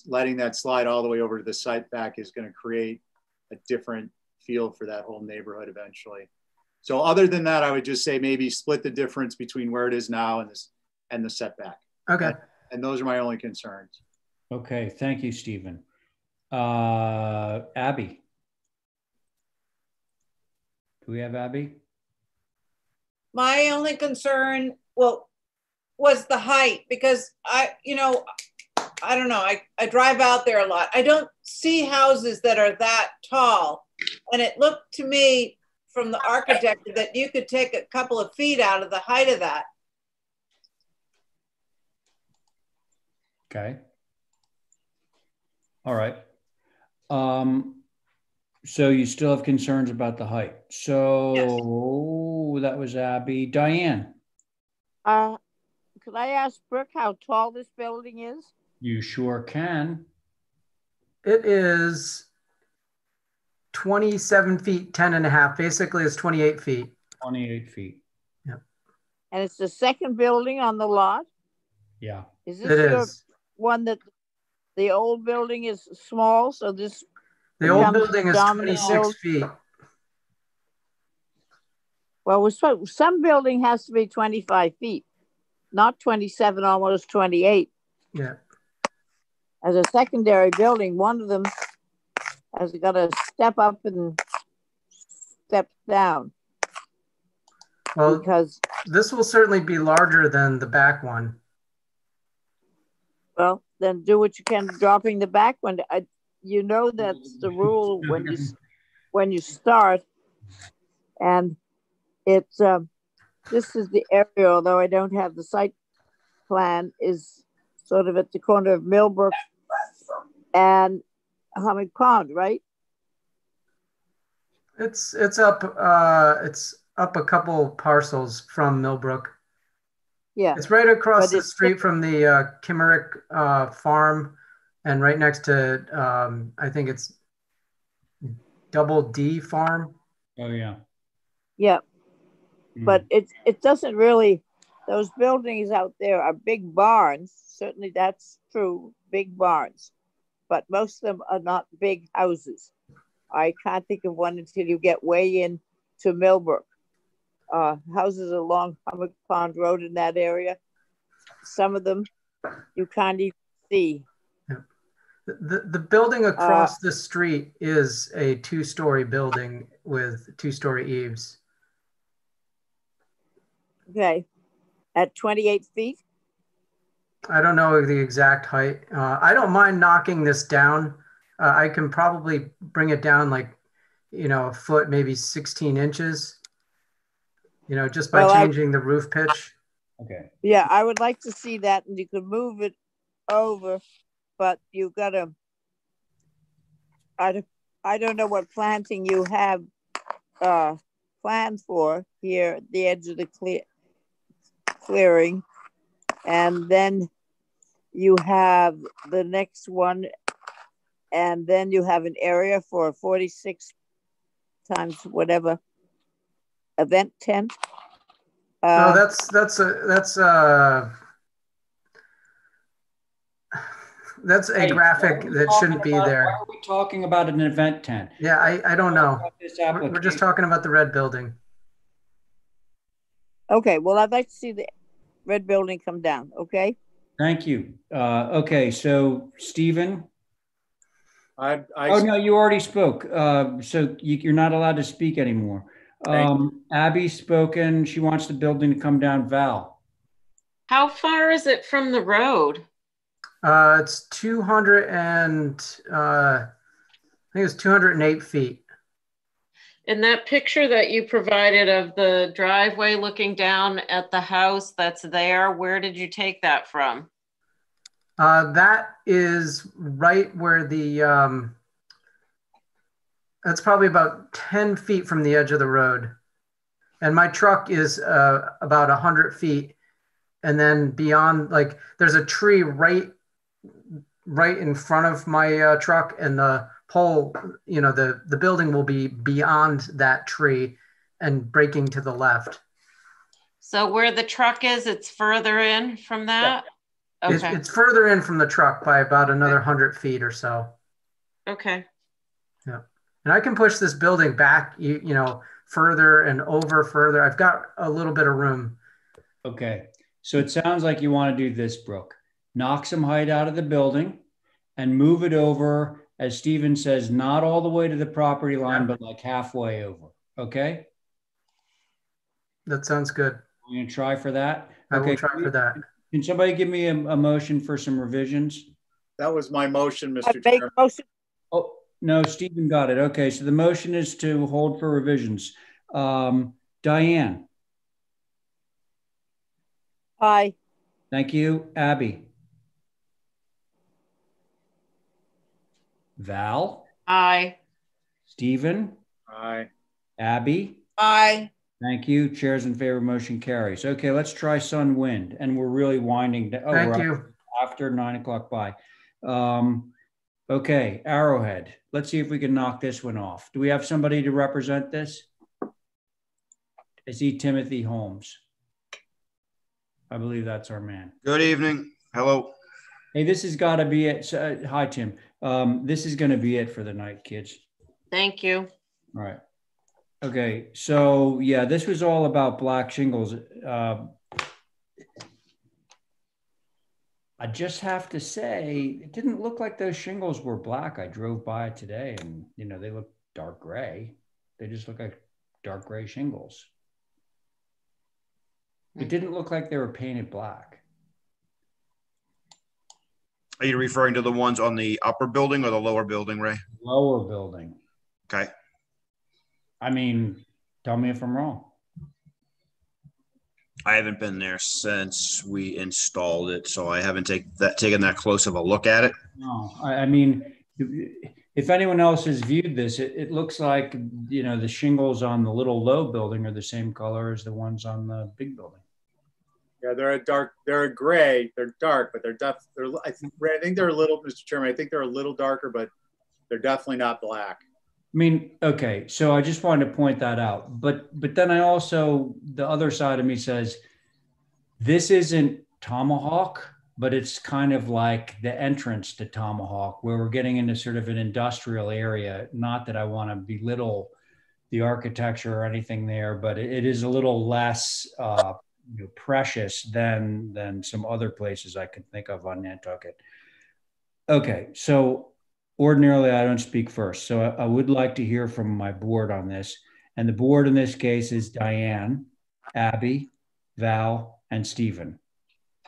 letting that slide all the way over to the setback is going to create a different feel for that whole neighborhood eventually. So, other than that, I would just say maybe split the difference between where it is now and this and the setback. Okay. And those are my only concerns. Okay, thank you, Stephen. Uh, Abby. Do we have Abby? My only concern, well, was the height because I, you know, I don't know. I, I drive out there a lot. I don't see houses that are that tall. And it looked to me from the architect that you could take a couple of feet out of the height of that. Okay. All right. Um, so you still have concerns about the height. So that was Abby. Diane, Uh, could I ask Brooke how tall this building is? you sure can. It is 27 feet, 10 and a half. Basically, it's 28 feet. 28 feet. Yeah. And it's the second building on the lot? Yeah. Is this It your is. one that the old building is small, so this The old building is 26 building? feet. Well, we're supposed, some building has to be 25 feet, not 27, almost 28. Yeah. As a secondary building, one of them has got to step up and step down Well, because, this will certainly be larger than the back one. well, then do what you can dropping the back one. I, you know that's the rule when you when you start, and it's um, this is the area. Although I don't have the site plan, is sort of at the corner of Millbrook and Hummock Pond, right? It's it's up uh it's up a couple parcels from Millbrook. Yeah. It's right across But the street from the uh, Kimmerick uh, farm, and right next to um, I think it's Double D Farm. Oh, yeah. Yeah. Hmm. But it it doesn't really those buildings out there are big barns. Certainly that's true, big barns. But most of them are not big houses. I can't think of one until you get way in to Millbrook. Uh, houses along Hummock Pond Road in that area. Some of them you can't even see. The, the building across the street is a two story building with two story eaves. Okay. At 28 feet? I don't know the exact height. Uh, I don't mind knocking this down. Uh, I can probably bring it down like, you know, a foot, maybe 16 inches, you know, just by Well, I- changing the roof pitch. Okay. Yeah, I would like to see that and you could move it over, but you gotta, I I don't know what planting you have, uh, planned for here at the edge of the clear, clearing. And then you have the next one, and then you have an area for a forty-six times whatever event tent. No, Uh, that's, that's, a that's, uh, that's a Hey, graphic why are we that shouldn't be about- there. Why are we talking about an event tent? Yeah, I, I don't know. We're, we're just talking about the red building. Okay, well, I'd like to see the red building come down, okay? Thank you. Uh, okay, so Stephen? I, I, Oh, no, you already spoke. Uh, so you, you're not allowed to speak anymore. Thank Um, Abby's spoken. She wants the building to come down. Val? How far is it from the road? Uh, it's 200 and, uh, I think it's 208 feet. In that picture that you provided of the driveway looking down at the house that's there, where did you take that from? Uh, that is right where the, um, that's probably about 10 feet from the edge of the road. And my truck is uh, about 100 feet. And then beyond, like, there's a tree right right in front of my uh, truck and the pole you know the the building will be beyond that tree and breaking to the left. So where the truck is, it's further in from that? it's, Okay, it's further in from the truck by about another 100 feet or so. Okay. yeah. And i can push this building back you, you know further and over further. I've got a little bit of room. Okay, so it sounds like you want to do this, Brooke. Knock some height out of the building and move it over, as Steven says, not all the way to the property line, but like halfway over. Okay? that sounds good You gonna try for that? i will Okay. try for that Can somebody give me a, a motion for some revisions? that was my motion, I Mr. make Chair. motion, Oh, no, Stephen got it. Okay, so the motion is to hold for revisions. Um, Diane, aye, thank you. Abby? Val? Aye. Stephen? Aye. Abby? Aye. Thank you. Chairs in favor, motion carries. Okay, let's try Sun Wind. And we're really winding down. oh, thank we're you After nine o'clock bye. Um, okay, Arrowhead. Let's see if we can knock this one off. Do we have somebody to represent this? I see Timothy Holmes. I believe that's our man. Good evening. Hello. Hey, this has got to be it. So, uh, hi, Tim. Um, this is going to be it for the night, kids. Thank you. All right. Okay. So yeah, this was all about black shingles. Uh, I just have to say, it didn't look like those shingles were black. I drove by it today, and you know they look dark gray. They just look like dark gray shingles. It didn't look like they were painted black. Are you referring to the ones on the upper building or the lower building, Ray? Lower building. Okay. I mean, tell me if I'm wrong. I haven't been there since we installed it, so I haven't take that taken that close of a look at it. No, I, I mean, if anyone else has viewed this, it, it looks like, you know, the shingles on the little low building are the same color as the ones on the big building. Yeah, they're a dark, they're a gray, they're dark, but they're def, they're, I think, I think they're a little, Mr. Chairman, I think they're a little darker, but they're definitely not black. I mean, okay, so I just wanted to point that out. But but then I also the other side of me says this isn't Tomahawk, but it's kind of like the entrance to Tomahawk, where we're getting into sort of an industrial area. Not that I want to belittle the architecture or anything there, but it, is a little less uh, you know, precious than than some other places I could think of on Nantucket. Okay, so ordinarily I don't speak first, so I, I would like to hear from my board on this. And the board in this case is Diane, Abby, Val, and Stephen.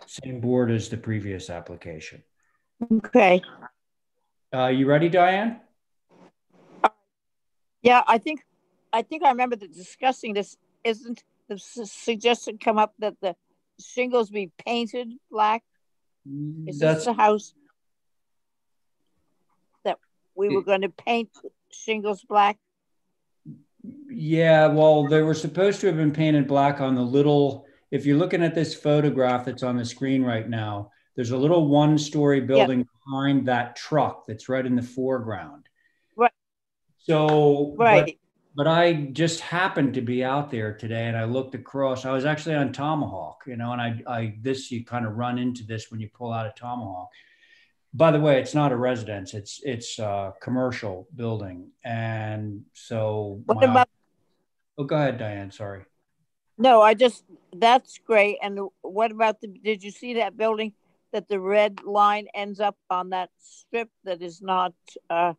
Same board as the previous application. okay. Uh, you ready, Diane? Yeah, I think, I think I remember that discussing this, isn't the suggestion come up that the shingles be painted black? Is That's- this the house? That we were going to paint shingles black? Yeah, well, they were supposed to have been painted black on the little. If you're looking at this photograph that's on the screen right now, there's a little one story building behind that truck that's right in the foreground. Right. So, Right. But, I just happened to be out there today and I looked across. I was actually on Tomahawk, you know, and I, I this you kind of run into this when you pull out a Tomahawk. by the way, it's not a residence. It's it's a commercial building, and so. What my- about, Oh, go ahead, Diane. Sorry. no, I just, that's great. And what about the, did you see that building that the red line ends up on that strip that is not, uh,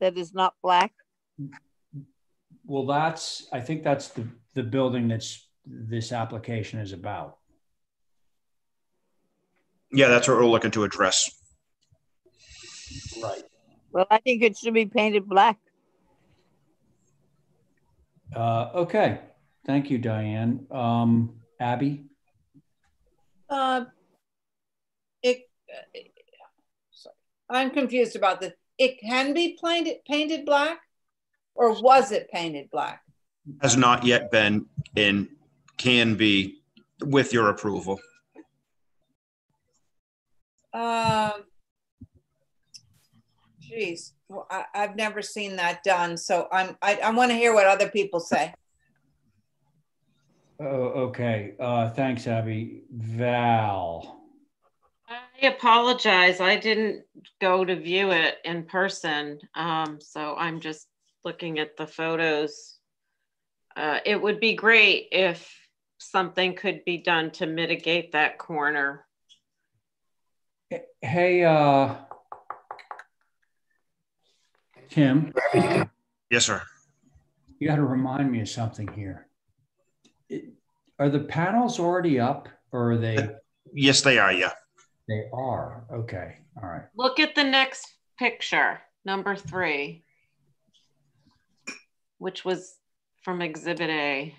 that is not black? Well, that's I think that's the the building that's this application is about. Yeah, that's what we're looking to address. Right. Well, I think it should be painted black. Uh, okay. Thank you, Diane. Um, Abby. Uh, it, uh, sorry, I'm confused about this. It can be painted, painted black? Or was it painted black? Has not yet been and can be with your approval. Um, geez, well, I, I've never seen that done, so I'm, I, I want to hear what other people say. Oh, okay. Uh, thanks, Abby. Val. I apologize. I didn't go to view it in person. Um, so I'm just looking at the photos. Uh, it would be great if something could be done to mitigate that corner. Hey, uh, Tim. Yes, sir. You got to remind me of something here. It- Are the panels already up or are they? Yes, they are. Yeah. They are. Okay. All right. Look at the next picture, number three, which was from Exhibit A.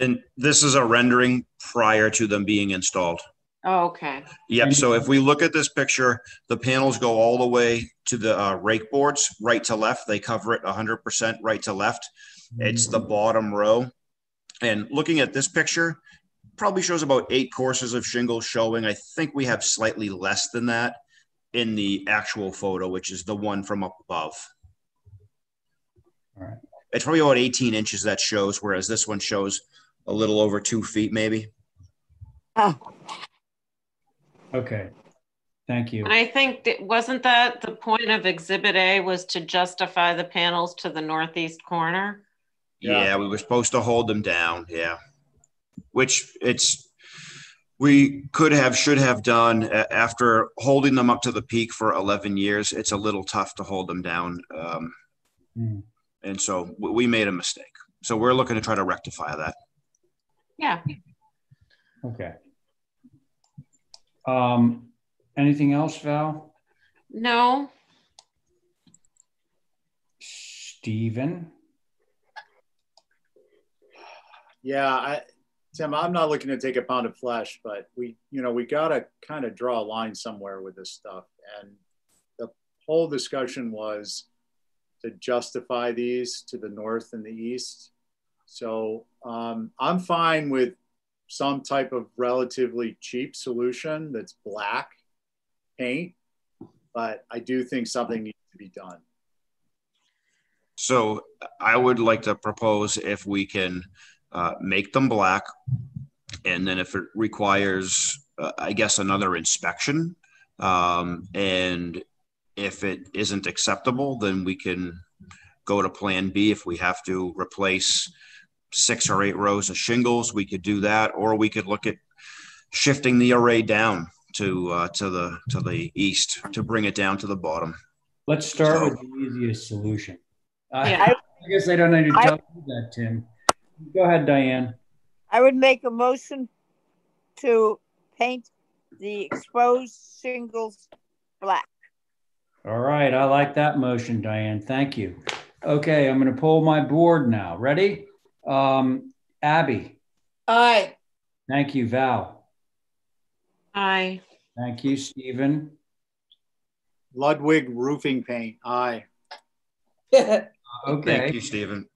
And this is a rendering prior to them being installed. Oh, okay. Yep. So if we look at this picture, the panels go all the way to the uh, rake boards, right to left. They cover it 100% right to left. It's the bottom row. And looking at this picture, probably shows about eight courses of shingles showing. I think we have slightly less than that in the actual photo, which is the one from up above. All right. It's probably about 18 inches that shows, whereas this one shows a little over two feet, maybe. Oh, Okay. Thank you. And I think, that- wasn't that the point of Exhibit A was to justify the panels to the northeast corner? Yeah. we were supposed to hold them down. Yeah. Which it's, we could have, should have done A- after holding them up to the peak for 11 years. It's a little tough to hold them down. Um, Hmm. And so we made a mistake. So we're looking to try to rectify that. Yeah. Okay. Um, anything else, Val? No, Stephen? Yeah, I, Tim, I'm not looking to take a pound of flesh, but we, you know, we got to kind of draw a line somewhere with this stuff. And the whole discussion was to justify these to the north and the east. So um, I'm fine with some type of relatively cheap solution that's black paint, but I do think something needs to be done. So I would like to propose if we can uh, make them black, and then if it requires, uh, I guess, another inspection, um, and if it isn't acceptable, then we can go to Plan B. If we have to replace six or eight rows of shingles, we could do that, or we could look at shifting the array down to uh, to the to the east to bring it down to the bottom. Let's start with the easiest solution. I, Yeah. I guess I don't need to I- tell you that, Tim. Go ahead, Diane. I would make a motion to paint the exposed shingles black. All right, I like that motion, Diane. Thank you. Okay, I'm going to pull my board now. Ready? Um, Abby. Aye. Thank you, Val. Aye. Thank you, Stephen. Ludwig roofing paint, aye. Okay. Thank you, Stephen.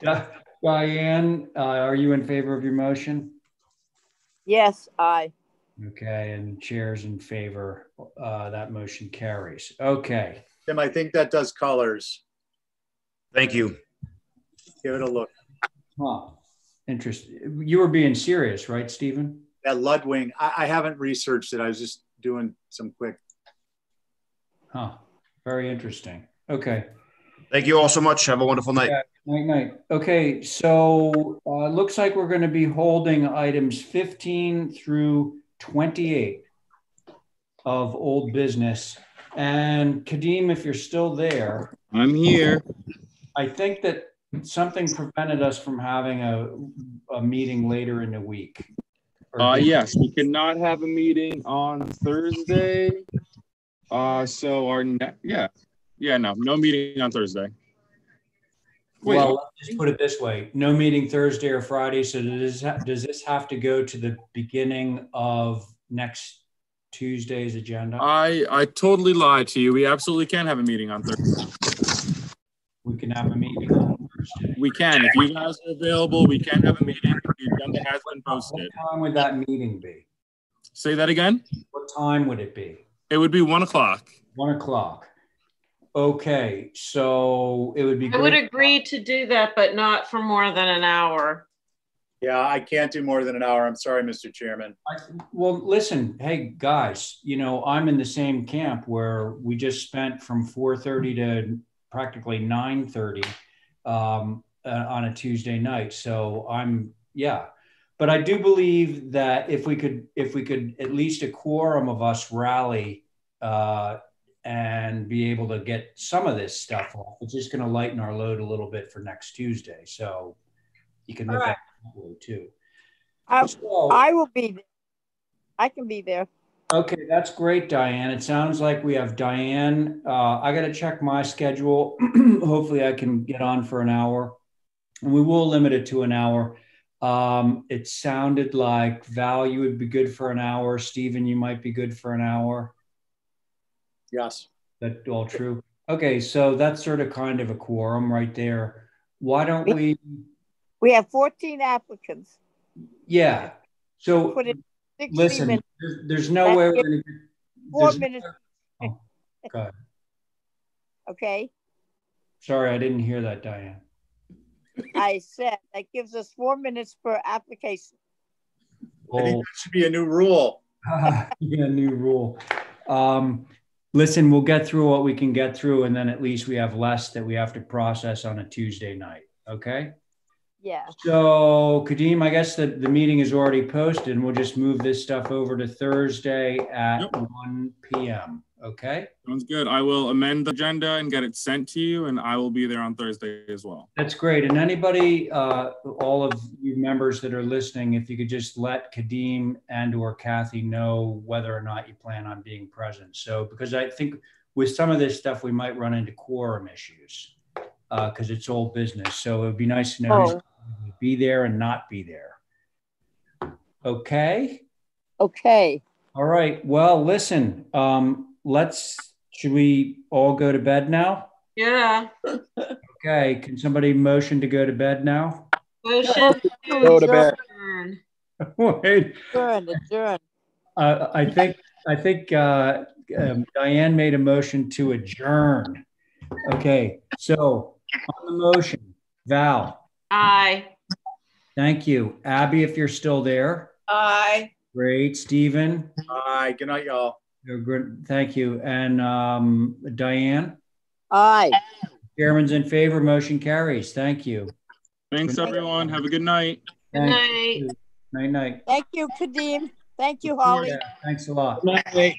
Di- Diane, uh, are you in favor of your motion? Yes, aye. Okay, and chairs in favor. Uh, that motion carries. Okay. Tim, I think that does colors. Thank you. Give it a look. Huh. Interesting. You were being serious, right, Stephen? That Ludwig, I, I haven't researched it. I was just doing some quick. Huh. Very interesting. Okay. Thank you all so much. Have a wonderful night. Yeah, night, night. Okay, so uh, looks like we're going to be holding items 15 through 28 of old business. And Kadeem, if you're still there, I'm here. I think that something prevented us from having a, a meeting later in the week. Uh, yes, we cannot have a meeting on Thursday. Uh, so our ne- yeah, yeah, no, no meeting on Thursday. Wait. Well, let's just put it this way, no meeting Thursday or Friday, so does does this have to go to the beginning of next Tuesday's agenda? I I totally lied to you. We absolutely can have a meeting on Thursday. We can have a meeting on Thursday. We can. If you guys are available, we can have a meeting. The agenda has been posted. What time would that meeting be? Say that again. What time would it be? It would be one o'clock. One o'clock. Okay, so it would be I would great. agree to do that, but not for more than an hour. Yeah, I can't do more than an hour. I'm sorry, Mr. Chairman. Well, listen, hey, guys, you know, I'm in the same camp where we just spent from 4:30 to practically 9:30 um, uh, on a Tuesday night. So I'm, yeah. But I do believe that if we could, if we could, at least a quorum of us rally uh, and be able to get some of this stuff off, it's just going to lighten our load a little bit for next Tuesday. So you can look All at right. way too. I, So- I will be. I can be there. Okay, that's great, Diane. It sounds like we have Diane. Uh, I got to check my schedule. Hopefully, I can get on for an hour, and we will limit it to an hour. Um, it sounded like Val, you would be good for an hour. Stephen, you might be good for an hour. Yes. That all true. Okay, so that's sort of kind of a quorum right there. Why don't we? We have 14 applicants. Yeah. So Put it 60 listen, minutes. there's, there's no way we're going to. Four minutes, Okay. okay? Sorry, I didn't hear that, Diane. I said that gives us four minutes per application. I think Oh. that should be a new rule. yeah, new rule. Um, listen, we'll get through what we can get through, and then at least we have less that we have to process on a Tuesday night. Okay. Yeah. So, Kadeem, I guess that the meeting is already posted, and we'll just move this stuff over to Thursday at 1 p.m. Okay. Sounds good. I will amend the agenda and get it sent to you, and I will be there on Thursday as well. That's great. And anybody, uh, all of you members that are listening, if you could just let Kadeem and or Kathy know whether or not you plan on being present. So, because I think with some of this stuff, we might run into quorum issues because it's old business. So it would be nice to know who's Oh. Gonna be there and not be there. Okay. Okay. All right. Well, listen, um, let's, should we all go to bed now? Yeah. Okay. Can somebody motion to go to bed now? Motion Go to bed. adjourn. Wait, Adjourn, adjourn. uh, I think, I think, uh, um, Diane made a motion to adjourn. Okay, so on the motion, Val, Aye. thank you. Abby, if you're still there, Aye. great. Stephen, Aye. Good night, y'all. you're good. Thank you. And, um, Diane, Aye. chairman's in favor, motion carries. Thank you. Thanks, everyone. Have a good night. Good night. Night, night. Thank you, Kadeem. Thank you, Holly. Yeah, Thanks a lot. Night.